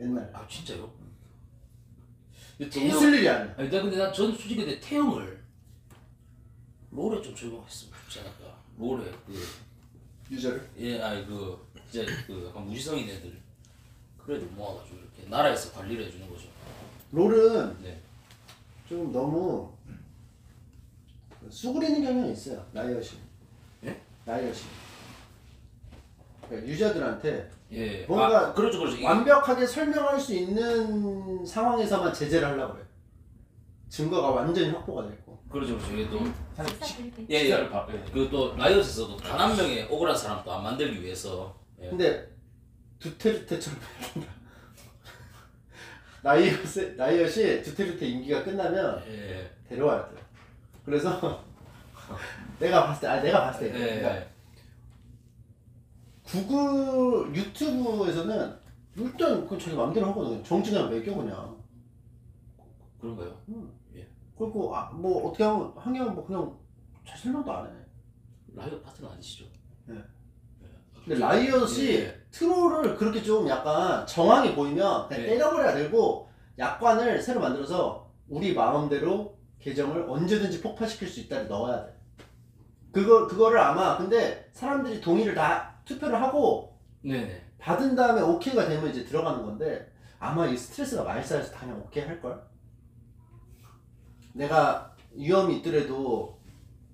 옛날 아 진짜요? 근데 그 웃을 일이 아니야 아니 나 근데 난 저는 솔직히 근데 태용을 롤에 좀 적용했으면 좋지 않을까. 롤에 그 유저를 예, 아니 그 이제 그 약간 무지성인 애들 그래도 모아가지고 이렇게 나라에서 관리를 해주는 거죠. 롤은 네. 좀 너무 수그리는 경향이 있어요 나이어시 예? 나이어시 그러니까 유저들한테 예. 뭔가 아, 그렇죠, 그렇죠. 이게- 완벽하게 설명할 수 있는 상황에서만 제재를 하려고 그래 증거가 완전히 확보가 됐고 그렇죠, 그렇죠. 이게 또 예, 예. 시사를 봐- 예. 그또 라이엇에서도 단 한 명의 억울한 사람도 안 만들기 위해서 예. 근데 두테르테처럼 해야 된다 라이엇의, 라이엇이 두테르테 임기가 끝나면 예. 데려와야 돼 그래서 내가 봤을 때, 아 내가 봤을 때. 예. 그러니까 구글 유튜브에서는 일단 그 자기 마음대로 하거든. 정치나 매겨 그냥. 그런가요? 그리고 아, 뭐 어떻게 하면 하면 뭐 그냥 잘 설명도 안 해. 라이엇 파트너 아니시죠? 네. 예. 근데 라이엇이 예. 트롤을 그렇게 좀 약간 정황이 보이면 그냥 네. 때려버려야 되고 약관을 새로 만들어서 우리 마음대로 계정을 언제든지 폭파시킬 수 있다를 넣어야 돼. 그거 그거를 아마 근데 사람들이 동의를 다 투표를 하고 네네. 받은 다음에 오케이가 되면 이제 들어가는 건데 아마 이 스트레스가 많이 쌓여서 다 그냥 오케이 할 걸. 내가 위험이 있더라도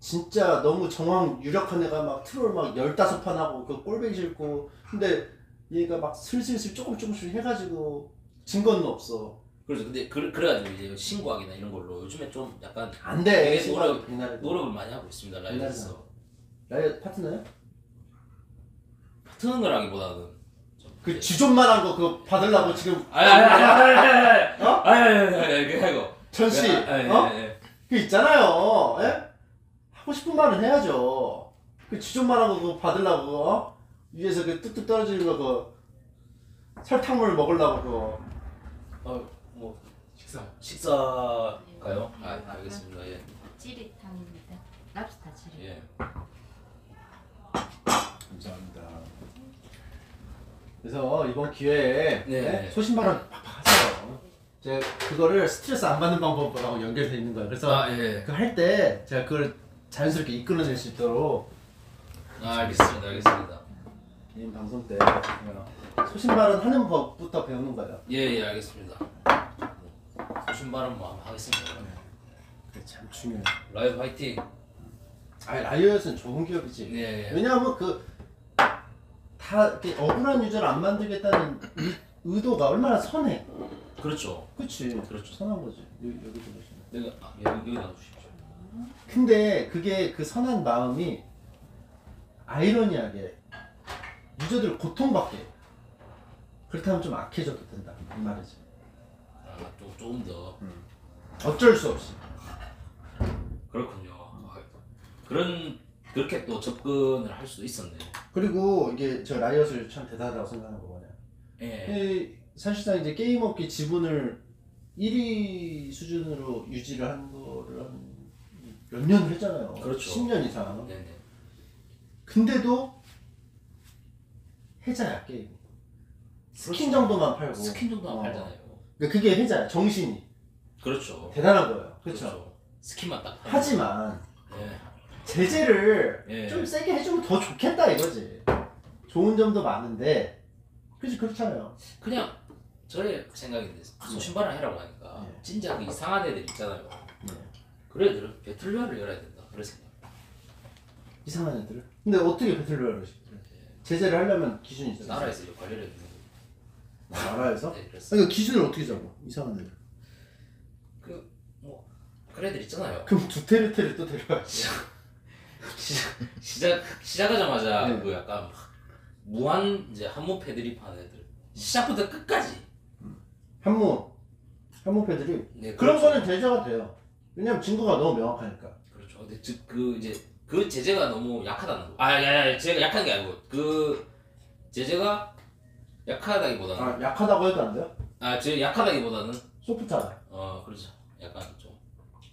진짜 너무 정황 유력한 애가 막 트롤 막 15판 하고 그 꼴배기 싫고 근데 얘가 막 슬슬슬 조금 조금씩 해가지고 증거는 없어 그래서 근데 그, 그래가지고 이제 신고하기나 이런 걸로 요즘에 좀 약간 안 돼, 되게 신고하기 노력. 노력을 많이 하고 있습니다 라이브에서 라이엇 파트너요? 파트너라기보다는 그 지존만한 거 그거 받으려고 지금 아니 아니 아니 아니 아니 어? 아니 아니 아니 아니 그게 아니고 전씨 아니, 어? 아니. 그 있잖아요 예? 하고 싶은 말은 해야죠 그 지존만한 거 그거 받으려고 어? 위에서 그 뚝뚝 떨어지는 거 그거 설탕물 먹으려고 그거 어뭐 식사 식사가요? 아 알겠습니다 예 찌릿탕입니다. 랍스타 찌릿. 예. 그래서 이번 기회에 네. 네, 소신발언 팍팍 하세요. 제가 그거를 스트레스 안 받는 방법하고 연결돼 있는 거예요. 그래서 아, 예. 그 할 때 제가 그걸 자연스럽게 이끌어낼 수 있도록 아 알겠습니다 알겠습니다 개인 방송 때 소신발언 하는 법부터 배우는 거예요. 예 예 알겠습니다 소신발언 뭐 한번 하겠습니다 그게 참 중요해요. 라이브 화이팅 아니 라이엇은 좋은 기업이지. 예, 예. 왜냐하면 그 다 이렇게 억울한 유저를 안 만들겠다는 의, 의도가 얼마나 선해. 그렇죠 그치. 그렇죠 선한 거지. 여기 여기 보시면. 내가 아, 여기 여기 놔두십시오 근데 그게 그 선한 마음이 아이러니하게 유저들을 고통받게 해. 그렇다면 좀 악해져도 된다 이 말이지 아 좀 조금 더 어쩔 수 없이 그렇군요 아, 그런 그렇게 또 접근을 할 수도 있었네 그리고 이게 저 라이엇을 참 대단하다고 생각하는 거 뭐냐. 예. 이 사실상 이제 게임 업계 지분을 1위 수준으로 유지를 한 거를 한 몇 년을 했잖아요. 그렇죠. 10년 이상. 네네. 근데도 해자야 게임. 스킨 정도만 팔고. 스킨 정도만 어. 팔잖아요. 그러니까 그게 해자야 정신이. 그렇죠. 대단한 거예요. 그렇죠 그렇죠. 스킨만 딱. 하지만 예. 제재를 예. 좀 세게 해주면 더 좋겠다 이거지. 좋은 점도 많은데. 그지? 그렇잖아요. 그냥 저의 생각인데 소신발언 해라고 하니까 예. 진짜 그 이상한 애들 있잖아요. 네. 그 애들은 배틀로얄을 열어야 된다. 그런 생각 이상한 애들을? 근데 어떻게 배틀로얄을 시켜 제재를 하려면 기준이 있어요? 나라에서 이제 관리를 해주는 거 나라에서? 네, 그랬어. 아니, 그 기준을 어떻게 잡아? 이상한 애들. 그뭐 그런 애들 있잖아요. 그럼 두테르테를 또 데려와야지 시작 시작 시작하자마자 네. 그 약간 무한 이제 한몸 패드립 하는 애들 시작부터 끝까지 한모 한모 패들이 네, 그런 그렇죠. 거는 제재가 돼요 왜냐면 증거가 너무 명확하니까 그렇죠. 근데 즉 그 이제 그 제재가 너무 약하다는 거. 아, 야, 야, 제가 약한 게 아니고 그 제재가 약하다기보다는 아 약하다고 해도 안 돼요? 아, 저 약하다기보다는 소프트하다 어, 그렇죠. 약간 좀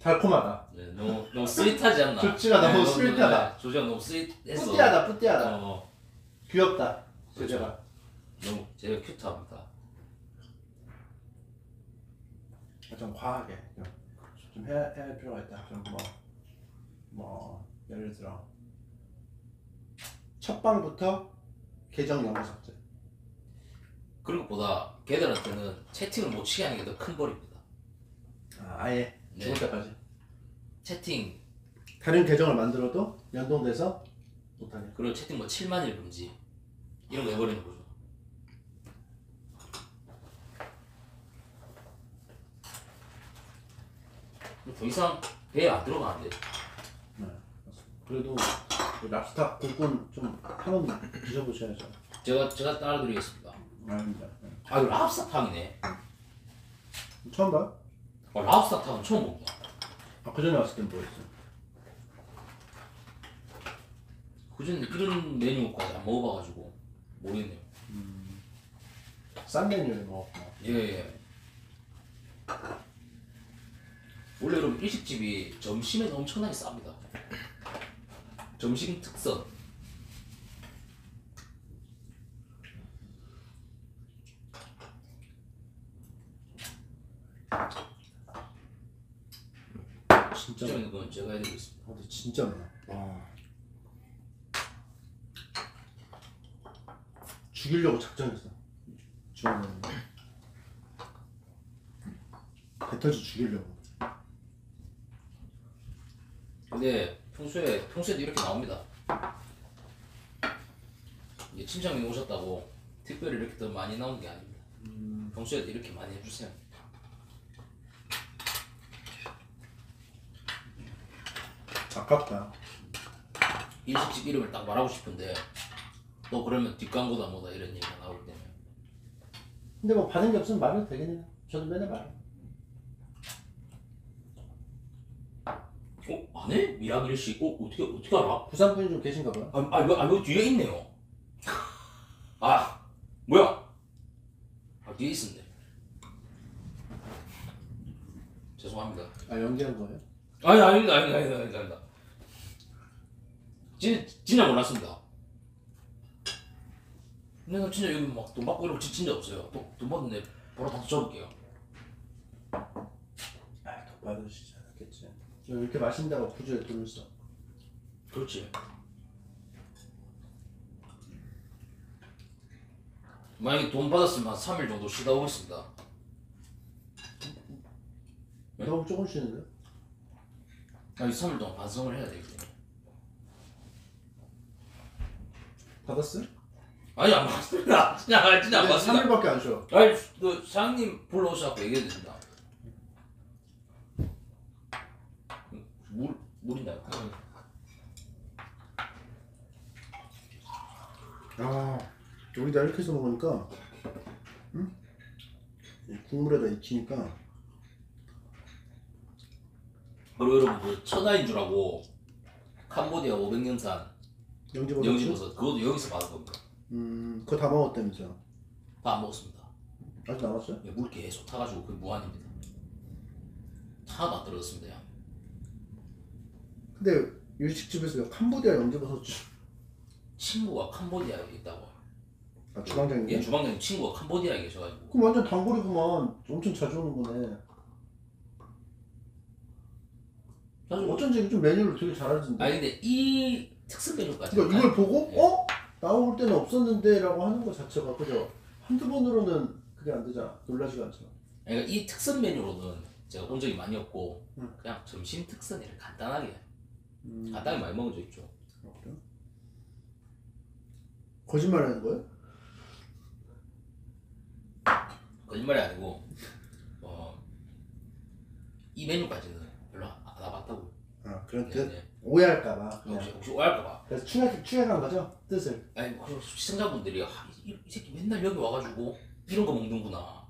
달콤하다. 네, 너무 너무 스윗하지 않나? 조치가 너무 네, sweet하다. 네, 조치가 너무 sweet해서. petit하다 petit하다. 어, 귀엽다. 그렇죠. 제재가 너무 제가 큐트합니다. 좀 과하게. 좀, 좀 해야, 해야 할 필요가 있다. 좀 뭐 뭐 예를 들어. 첫 방부터 계정 영어 삭제 그런 것보다 걔들한테는 채팅을 못 치게 하는 게 더 큰 벌입니다. 아, 아예 네. 죽을 때까지 채팅 다른 계정을 만들어도 연동돼서 못하게 그리고 채팅 뭐 7만일 금지 이런 거 해버리는 거죠. 더 이상 배에 안 들어가는데 네, 그래도 그 랍스타 국군 좀 한번 드셔보셔야죠 제가 제가 따라드리겠습니다. 아닙니다 네. 아 이거 랍스타탕이네. 처음 봐요? 어, 랍스타탕은 처음 봅니다. 아, 그 전에 왔을 땐 뭐였어요? 그전 이런 메뉴까지 안 먹어봐가지고 모르겠네요. 싼 메뉴를 먹었구나. 예, 예. 원래 여러분 일식집이 점심에 엄청나게 쌉니다. 점심 특선. 진짜 진짜 이건 제가 해드리겠습니다. 아, 근데 진짜 많아. 와. 죽이려고 작정했어. 주원은 배터지 죽이려고. 근데 평소에 평소에도 이렇게 나옵니다. 이제 친정이 오셨다고 특별히 이렇게 더 많이 나오는 게 아닙니다. 평소에도 이렇게 많이 해주세요. 아깝다. 일식집 이름을 딱 말하고 싶은데 또 그러면 뒷광고다 뭐다 이런 얘기가 나오기 때문에 근데 뭐 받은 게 없으면 말해도 되겠네요. 저도 맨날 말해. 어? 안 해? 미라클 일식? 어? 어떻게 어떻게 알아? 부산 분이 좀 계신가 봐요. 아, 아, 이거, 아, 이거 뒤에 있네요. 아, 뭐야? 아, 뒤에 있었네. 죄송합니다. 아 연기한 거예요? 아니, 아닙니다, 아닙니다, 아닙니다, 아닙니다. 진, 진짜 몰랐습니다. 내가 진짜 여기 막 돈 받고 이런 거 진- 진짜 없어요. 돈, 돈 받는데 바로 다 줘볼게요. 아더 받으시지 않았겠지. 왜 이렇게 마신다고 구조에 돈을 써? 그렇지. 만약에 돈 받았으면 한 3일 정도 쉬다 오겠습니다. 너무 조금 쉬는데? 아니 3일 동안 반성을 해야 때문에 받았어? 아니 안 받습니다 진짜 진짜 안 근데 받습니다 3일밖에 안 쉬어. 아니 그 사장님 불러오셔서 얘기해도 됩니다 물 물이나요? 아, 여기다 이렇게 해서 먹으니까, 응? 이 국물에다 익히니까, 그리고 여러분 그 천하인 줄 알고 캄보디아 500년산 영지버섯. 영지버섯 그것도 여기서 받은 겁니다 음, 그거 다 먹었다면서요? 다 안 먹었습니다 아직 남았어요? 예, 물 계속 타가지고 그 무한입니다 하나도 안 떨어졌습니다 야. 근데 요식집에서 캄보디아 영지버섯 주... 친구가 캄보디아에 있다고 아, 주방장님? 예, 주방장님 친구가 캄보디아에 계셔가지고 그럼 완전 단골이구만. 엄청 자주 오는 거네. 사실 어쩐지 좀 메뉴를 되게 잘하던데. 아니 근데 이 특색 메뉴까지 그러니까 이걸 보고 예. 어? 나올 때는 없었는데 라고 하는 것 자체가 그죠? 한두 번으로는 그게 안 되잖아. 놀라지가 않잖아. 그러니까 이 특선 메뉴로는 제가 온 적이 많이 없고 응. 그냥 점심 특선이를 간단하게 음, 간단하게 많이 먹은 적 있죠 아, 그래요? 거짓말 하는 거예요? 거짓말이 아니고 어, 이 메뉴까지는 별로 안 와봤다고 아, 그런 뜻? 네, 네. 오해할까봐. 그냥. 혹시, 혹시 오할까봐 그래서 추해, 추해간 거죠? 뜻을. 아니 뭐 시청자분들이 아, 이, 이 새끼 맨날 여기 와가지고 이런 거 먹는구나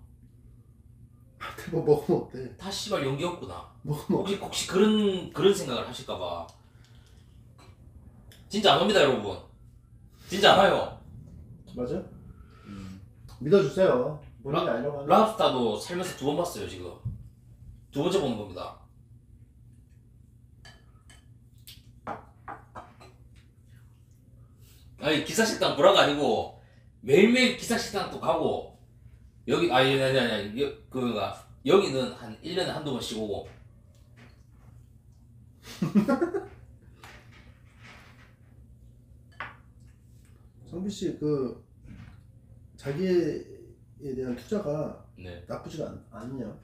뭐 먹으면 어때? 다 씨발 연기 없구나 먹으면 혹시 혹시 그런 그런 생각을 하실까봐 진짜 안 옵니다 여러분 진짜 안 와요 맞아? 믿어주세요. 본인이 라- 하는 랍스타도 살면서 두 번 봤어요 지금 두 번째 보는 겁니다 아니 기사식당 보라가 아니고 매일매일 기사식당 또 가고 여기 아니 아니 아니 아니 여, 그가 여기는 한 1년에 한두 번씩 오고. 성비 씨그 자기에 대한 투자가 네. 나쁘지가 않, 않냐?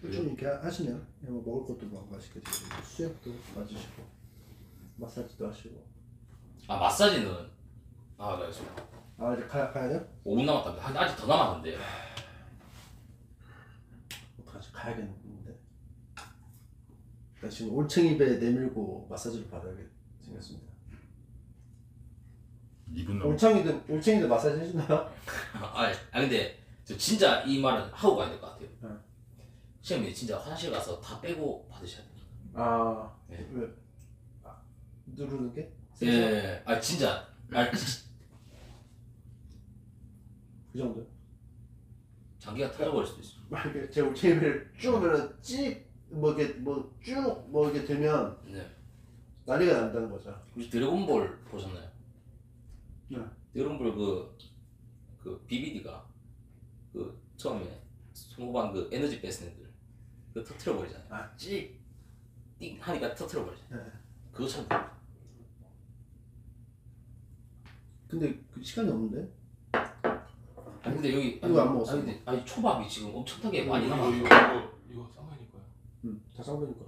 꾸준히 이렇게 하- 하시면 뭐 먹을 것도 막 맛있게 드시고 수액도 맞으시고 마사지도 하시고 아 마사지는 아 네, 알겠습니다 아 이제 가, 가야 돼요? 5분 남았답니다 한- 아직 더 남았는데 어떡하지 가야겠는데 나 지금 올챙이배 내밀고 마사지를 받아야 생겼습니다 2분 남았 올챙이들 올챙이들 마사지 해주나요? 아, 아 근데 저 진짜 이 말은 하고 가야 될 것 같아요. 네. 시험이 진짜 화장실 가서 다 빼고 받으셔야 돼요. 아 네. 왜? 누르는 게? 예. 아 진짜. 아 진- 그 정도? 장기가 터져버릴 수도 있어. 막 이렇게 제 올체이를 쭉 하면 찍뭐 이렇게 뭐쭉뭐 이렇게 되면 네. 난리가 난다는 거죠. 혹시 드래곤볼 보셨나요? 네. 드래곤볼 그, 그 BBD가 그 처음에 성공한 그 에너지 뺏는 애들 그 터트려 버리잖아요. 아, 찍! 띵! 하니까 터트려 버리잖아요. 네. 그것처럼. 근데 그 시간이 없는데? 아니 근데 여기 이거 안 먹었어. 아니, 근데, 아니 초밥이 지금 엄청나게 많이 이거, 남았어. 이거 이거 이거 쌍화니까요. 응, 다 쌍배니까.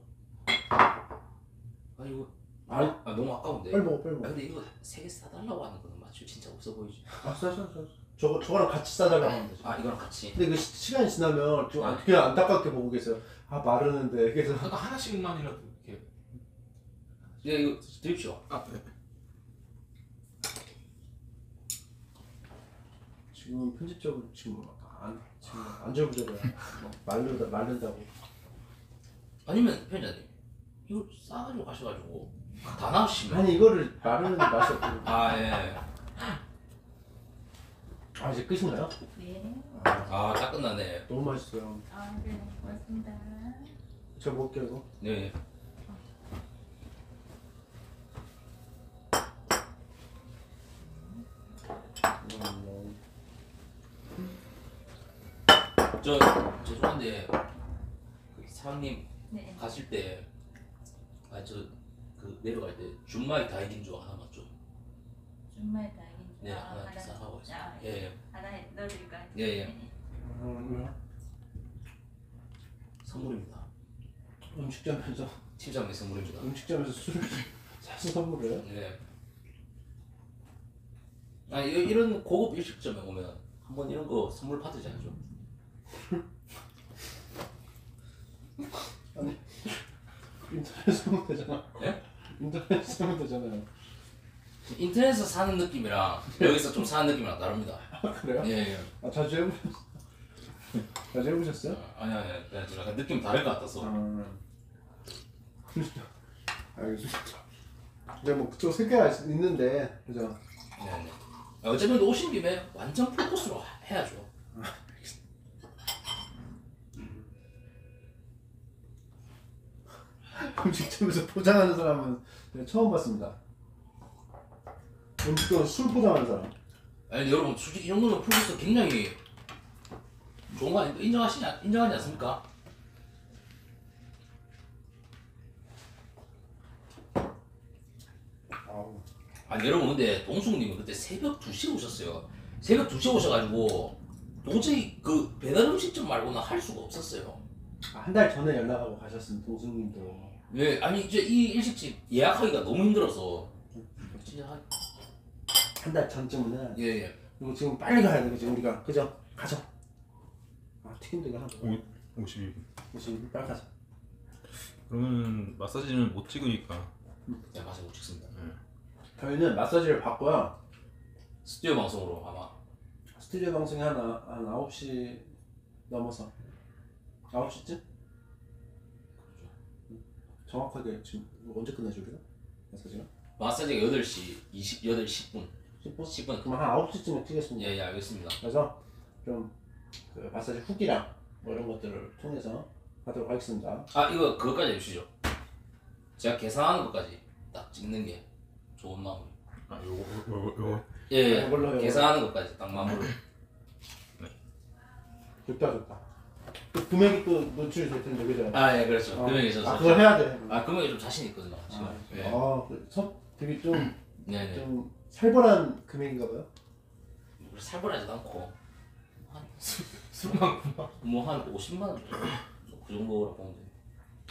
아 이거 아, 아 너무 아까운데. 빨리 먹어, 빨리 아 먹어. 근데 이거 세 개 사달라고 하는 거는 마치 진짜 없어 보이지. 아, 싸, 싸, 싸. 저거 저거랑 같이 싸달라고 하면 되지. 아 이거랑 같이. 근데 그 시, 시간이 지나면 좀 아. 그냥 안타깝게 보고 계세요. 아 마르는데 그래서 아까 하나씩만이라도 이렇게. 예 이거 드립시오. 아 네. 지금 편집적으로 지금 안 지금 안절부절해. 말른다 말른다고. 아니면 편집자님 이거 싸가지고 가셔가지고 다 나오시면. 아니 이거를 마르는 맛이 없거든. 아 예. 아 이제 끝인가요? 네. 아딱 끝났네. 너무 맛있어요. 아, 네. 고맙습니다. 제가 먹을게요 이거. 네. 음, 저 죄송한데 그 사장님 네. 가실 때아저 그 내려갈 때 준마이 다이긴 중 하나만 좀. 정말 다행이죠. 네 아, 하나 하나, 기사하고 있어요. 아, 예. 예. 하나 넣어드릴까요? 예, 예. 네. 선물입니다. 음식점에서 팀장님 선물입니다. 음식점에서 술을 사서 선물해요? 네. 아 이- 이런 고급 일식점에 오면 한번 이런 거 선물 받으지 않죠? 인터넷에서 보면 되잖아. 예? 인터넷에서 보면 되잖아요. 인터넷에서 사는 느낌이랑 여기서 좀 사는 느낌이랑 다릅니다. 아, 그래요? 예, 예. 아 자주 해보셨어요? 자주 해보셨어요? 어, 아니 아니 그냥 좀 약간 느낌 다를 것 같아서. 아, 알겠습니다. 근데 뭐 그쪽 세 개가 있- 있는데 그죠? 네, 네. 아, 어차피 오신 김에 완전 풀코스로 해야죠. 음식점에서 포장하는 사람은 제가 처음 봤습니다. 음식점 술 포장하는 사람. 아니 여러분 솔직히 이 정도면 풀코스 굉장히 좋은 거 아닙니까? 인정하시지 않- 인정하지 않습니까? 아우. 여러분 근데 동숙님은 그때 새벽 2시에 오셨어요. 새벽 2시에 오셔가지고 도저히 그 배달 음식점 말고는 할 수가 없었어요. 한 달 전에 연락하고 가셨습니다. 동수님도. 왜 아니 이제 이 일식집 예약하기가 너무 힘들어서 진짜 한 한 달 전쯤은. 예, 예. 그리고 지금 빨리 가야 돼, 그지? 우리가 그죠? 가자. 아 튀김도 이거 하나. 오, 52분. 무슨 빨리 가자. 그러면 마사지는 못 찍으니까. 네 맞아요 못 찍습니다. 저희는 마사지를 받고요. 스튜디오 방송으로 아마 스튜디오 방송이 한, 아- 한 9시 넘어서 9시쯤? 정확하게 지금 언제 끝나죠 우리가? 마사지가? 마사지가 8시 20, 8시 10분 10분? 10분 그럼 한 9시쯤에 뛰겠습니다 예, 예 알겠습니다. 그래서 좀그 마사지 후기랑 뭐 이런 것들을 통해서 하도록 하겠습니다 아 이거 그것까지 해주시죠. 제가 계산하는 것까지 딱 찍는 게 좋은 마무리. 아, 요거, 요거, 요거. 예, 예. 아, 이걸로 해요. 계산하는 것까지 딱 마무리. 좋다 좋다 또 금액이 또 노출이 될 텐데 그죠? 아 예 그렇죠. 어. 금액이 있어서 아 그걸 해야 돼 아 금액이 좀 자신 있거든요. 지금. 아, 예. 아, 그 섭, 되게 좀, 네네. 좀 살벌한 금액인가 봐요? 살벌하지도 않고 술만 구만. 뭐한 50만 원 정도 그 정도라고 돼요.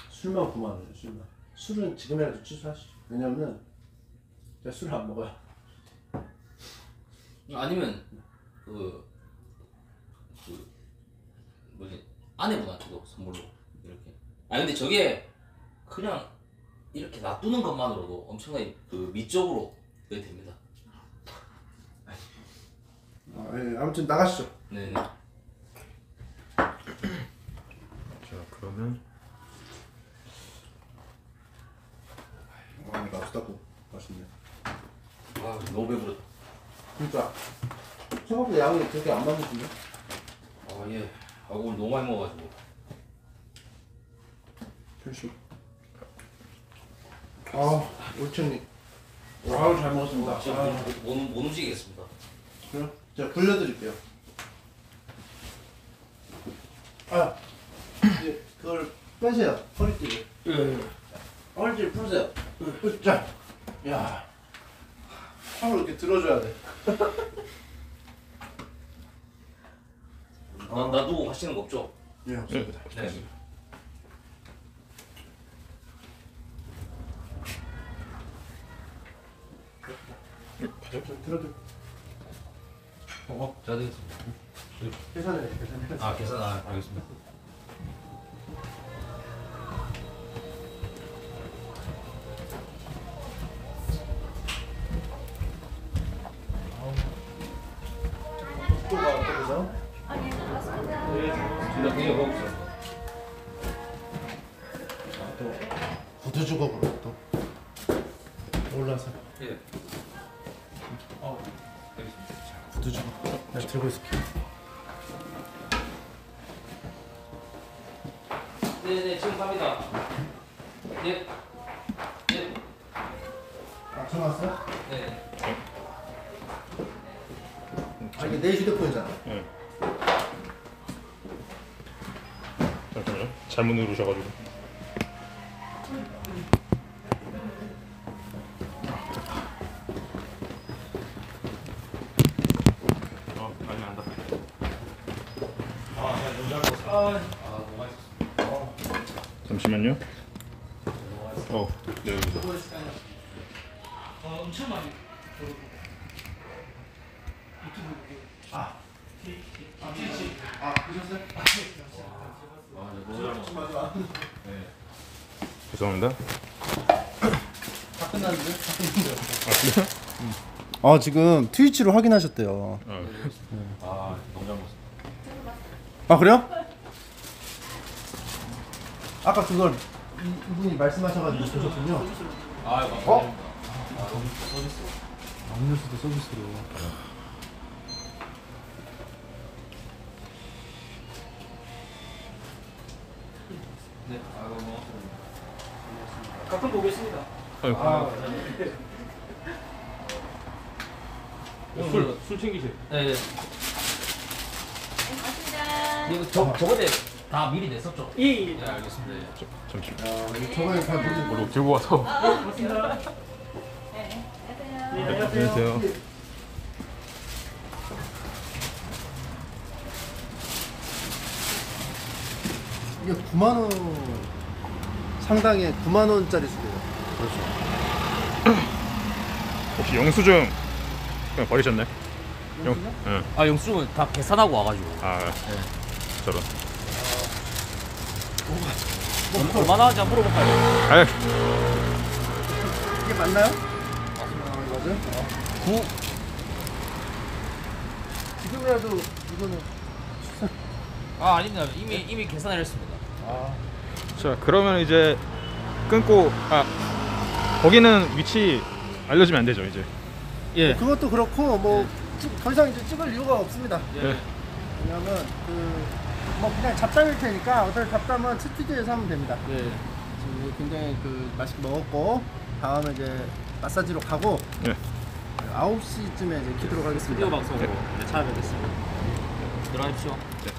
술만 9만 원이에요 술만 술은 지금이라도 취소하시죠 왜냐면 제가 술을 안 먹어요 아니면 그, 그 뭐지 아내분한테도 선물로 이렇게. 아 근데 저게 그냥 이렇게 놔두는 것만으로도 엄청나게 그 미적으로 그게 됩니다. 아, 예, 아무튼 나가시죠 네네. 자, 그러면 아, 나왔다고 너무 배부르다. 그러니까 생각보다 양이 되게 안 많으신데? 아 예. 아 오늘 너무 많이 먹어가지고. 표시. 아, all clear. 와우, 잘 먹었습니다. 지금 아, 못, 못, 못 움직이겠습니다. 그럼 제가 굴려드릴게요. 아, 이제 그걸 빼세요. 허리띠를. 예. 허리띠를 풀으세요. 자, 야, 팔을 이렇게 들어줘야 돼. 나 놔두고 하시는 거 없죠? 예, 없습니다. 네. 좀 들어줘. 어, 잘 되겠습니다. 계산해, 계산해. 아 계산 아 알겠습니다. 속도가 먹었어. 또 구두 주걱으로 또 올라서 예. 어. 알겠습니다. 구두 주걱. 내가 들고 있을게. 네네 지금 갑니다. 예. 예. 아? 네. 아, 이게 내 휴대폰이잖아. 네. 잠깐만요. 잘못 누르셔가지고. 어. 아 너무 맛있었어. 잠시만요. 어, 네. 아 엄청 많이. 아, 아, 트위치. 아, 보셨어요? 아 너무 잘 먹었어. 맞아, 맞아. 죄송합니다. 다 끝났는데? 다 끝났는데? 아, 그래요? 아, 지금 트위치로 확인하셨대요. 어. 아 너무 잘 먹었어. 아, 그래요? 아까 그걸 이, 이분이 말씀하셔가지고 보셨군요. 아 감사합니다. 어? 아, 음료수도 서비스로. 네. 아 고맙습니다. 가끔 보겠습니다. 아이고. 아, 술, 술 챙기세요. 네. 이거 저 저번에 다 미리 냈었죠? 예, 예. 네 알겠습니다. 예. 잠시. 저번에 다 모르는 모르고 들고 와서. 고맙습니다. 네, 안녕하세요. 이게 9만 원 상당의 9만 원짜리 술이에요. 혹시 영수증 그냥 버리셨나요? 영, 응. 아 영수증은 다 계산하고 와가지고. 아, 저런. 얼- 얼마나 하지 물어볼까요? 아, 이게 맞나요? 아, 맞아요? 구 지금이라도 이거는 아 아닙니다. 이미 이미 계산을 했습니다. 자 그러면 이제 끊고 아 거기는 위치 알려주면 안 되죠 이제. 예. 그것도 그렇고 뭐 더 이상 이제 찍을 이유가 없습니다. 네. 왜냐면 그 뭐 그냥 잡담일 테니까 어차피 잡담은 스튜디오에서 하면 됩니다. 예. 지금 굉장히 그 맛있게 먹었고 다음에 이제 마사지로 가고 네. 9시쯤에 이제 키도록 하겠습니다. 비디오 방송으로 네, 찾아뵙겠습니다. 들어가십시오. 네.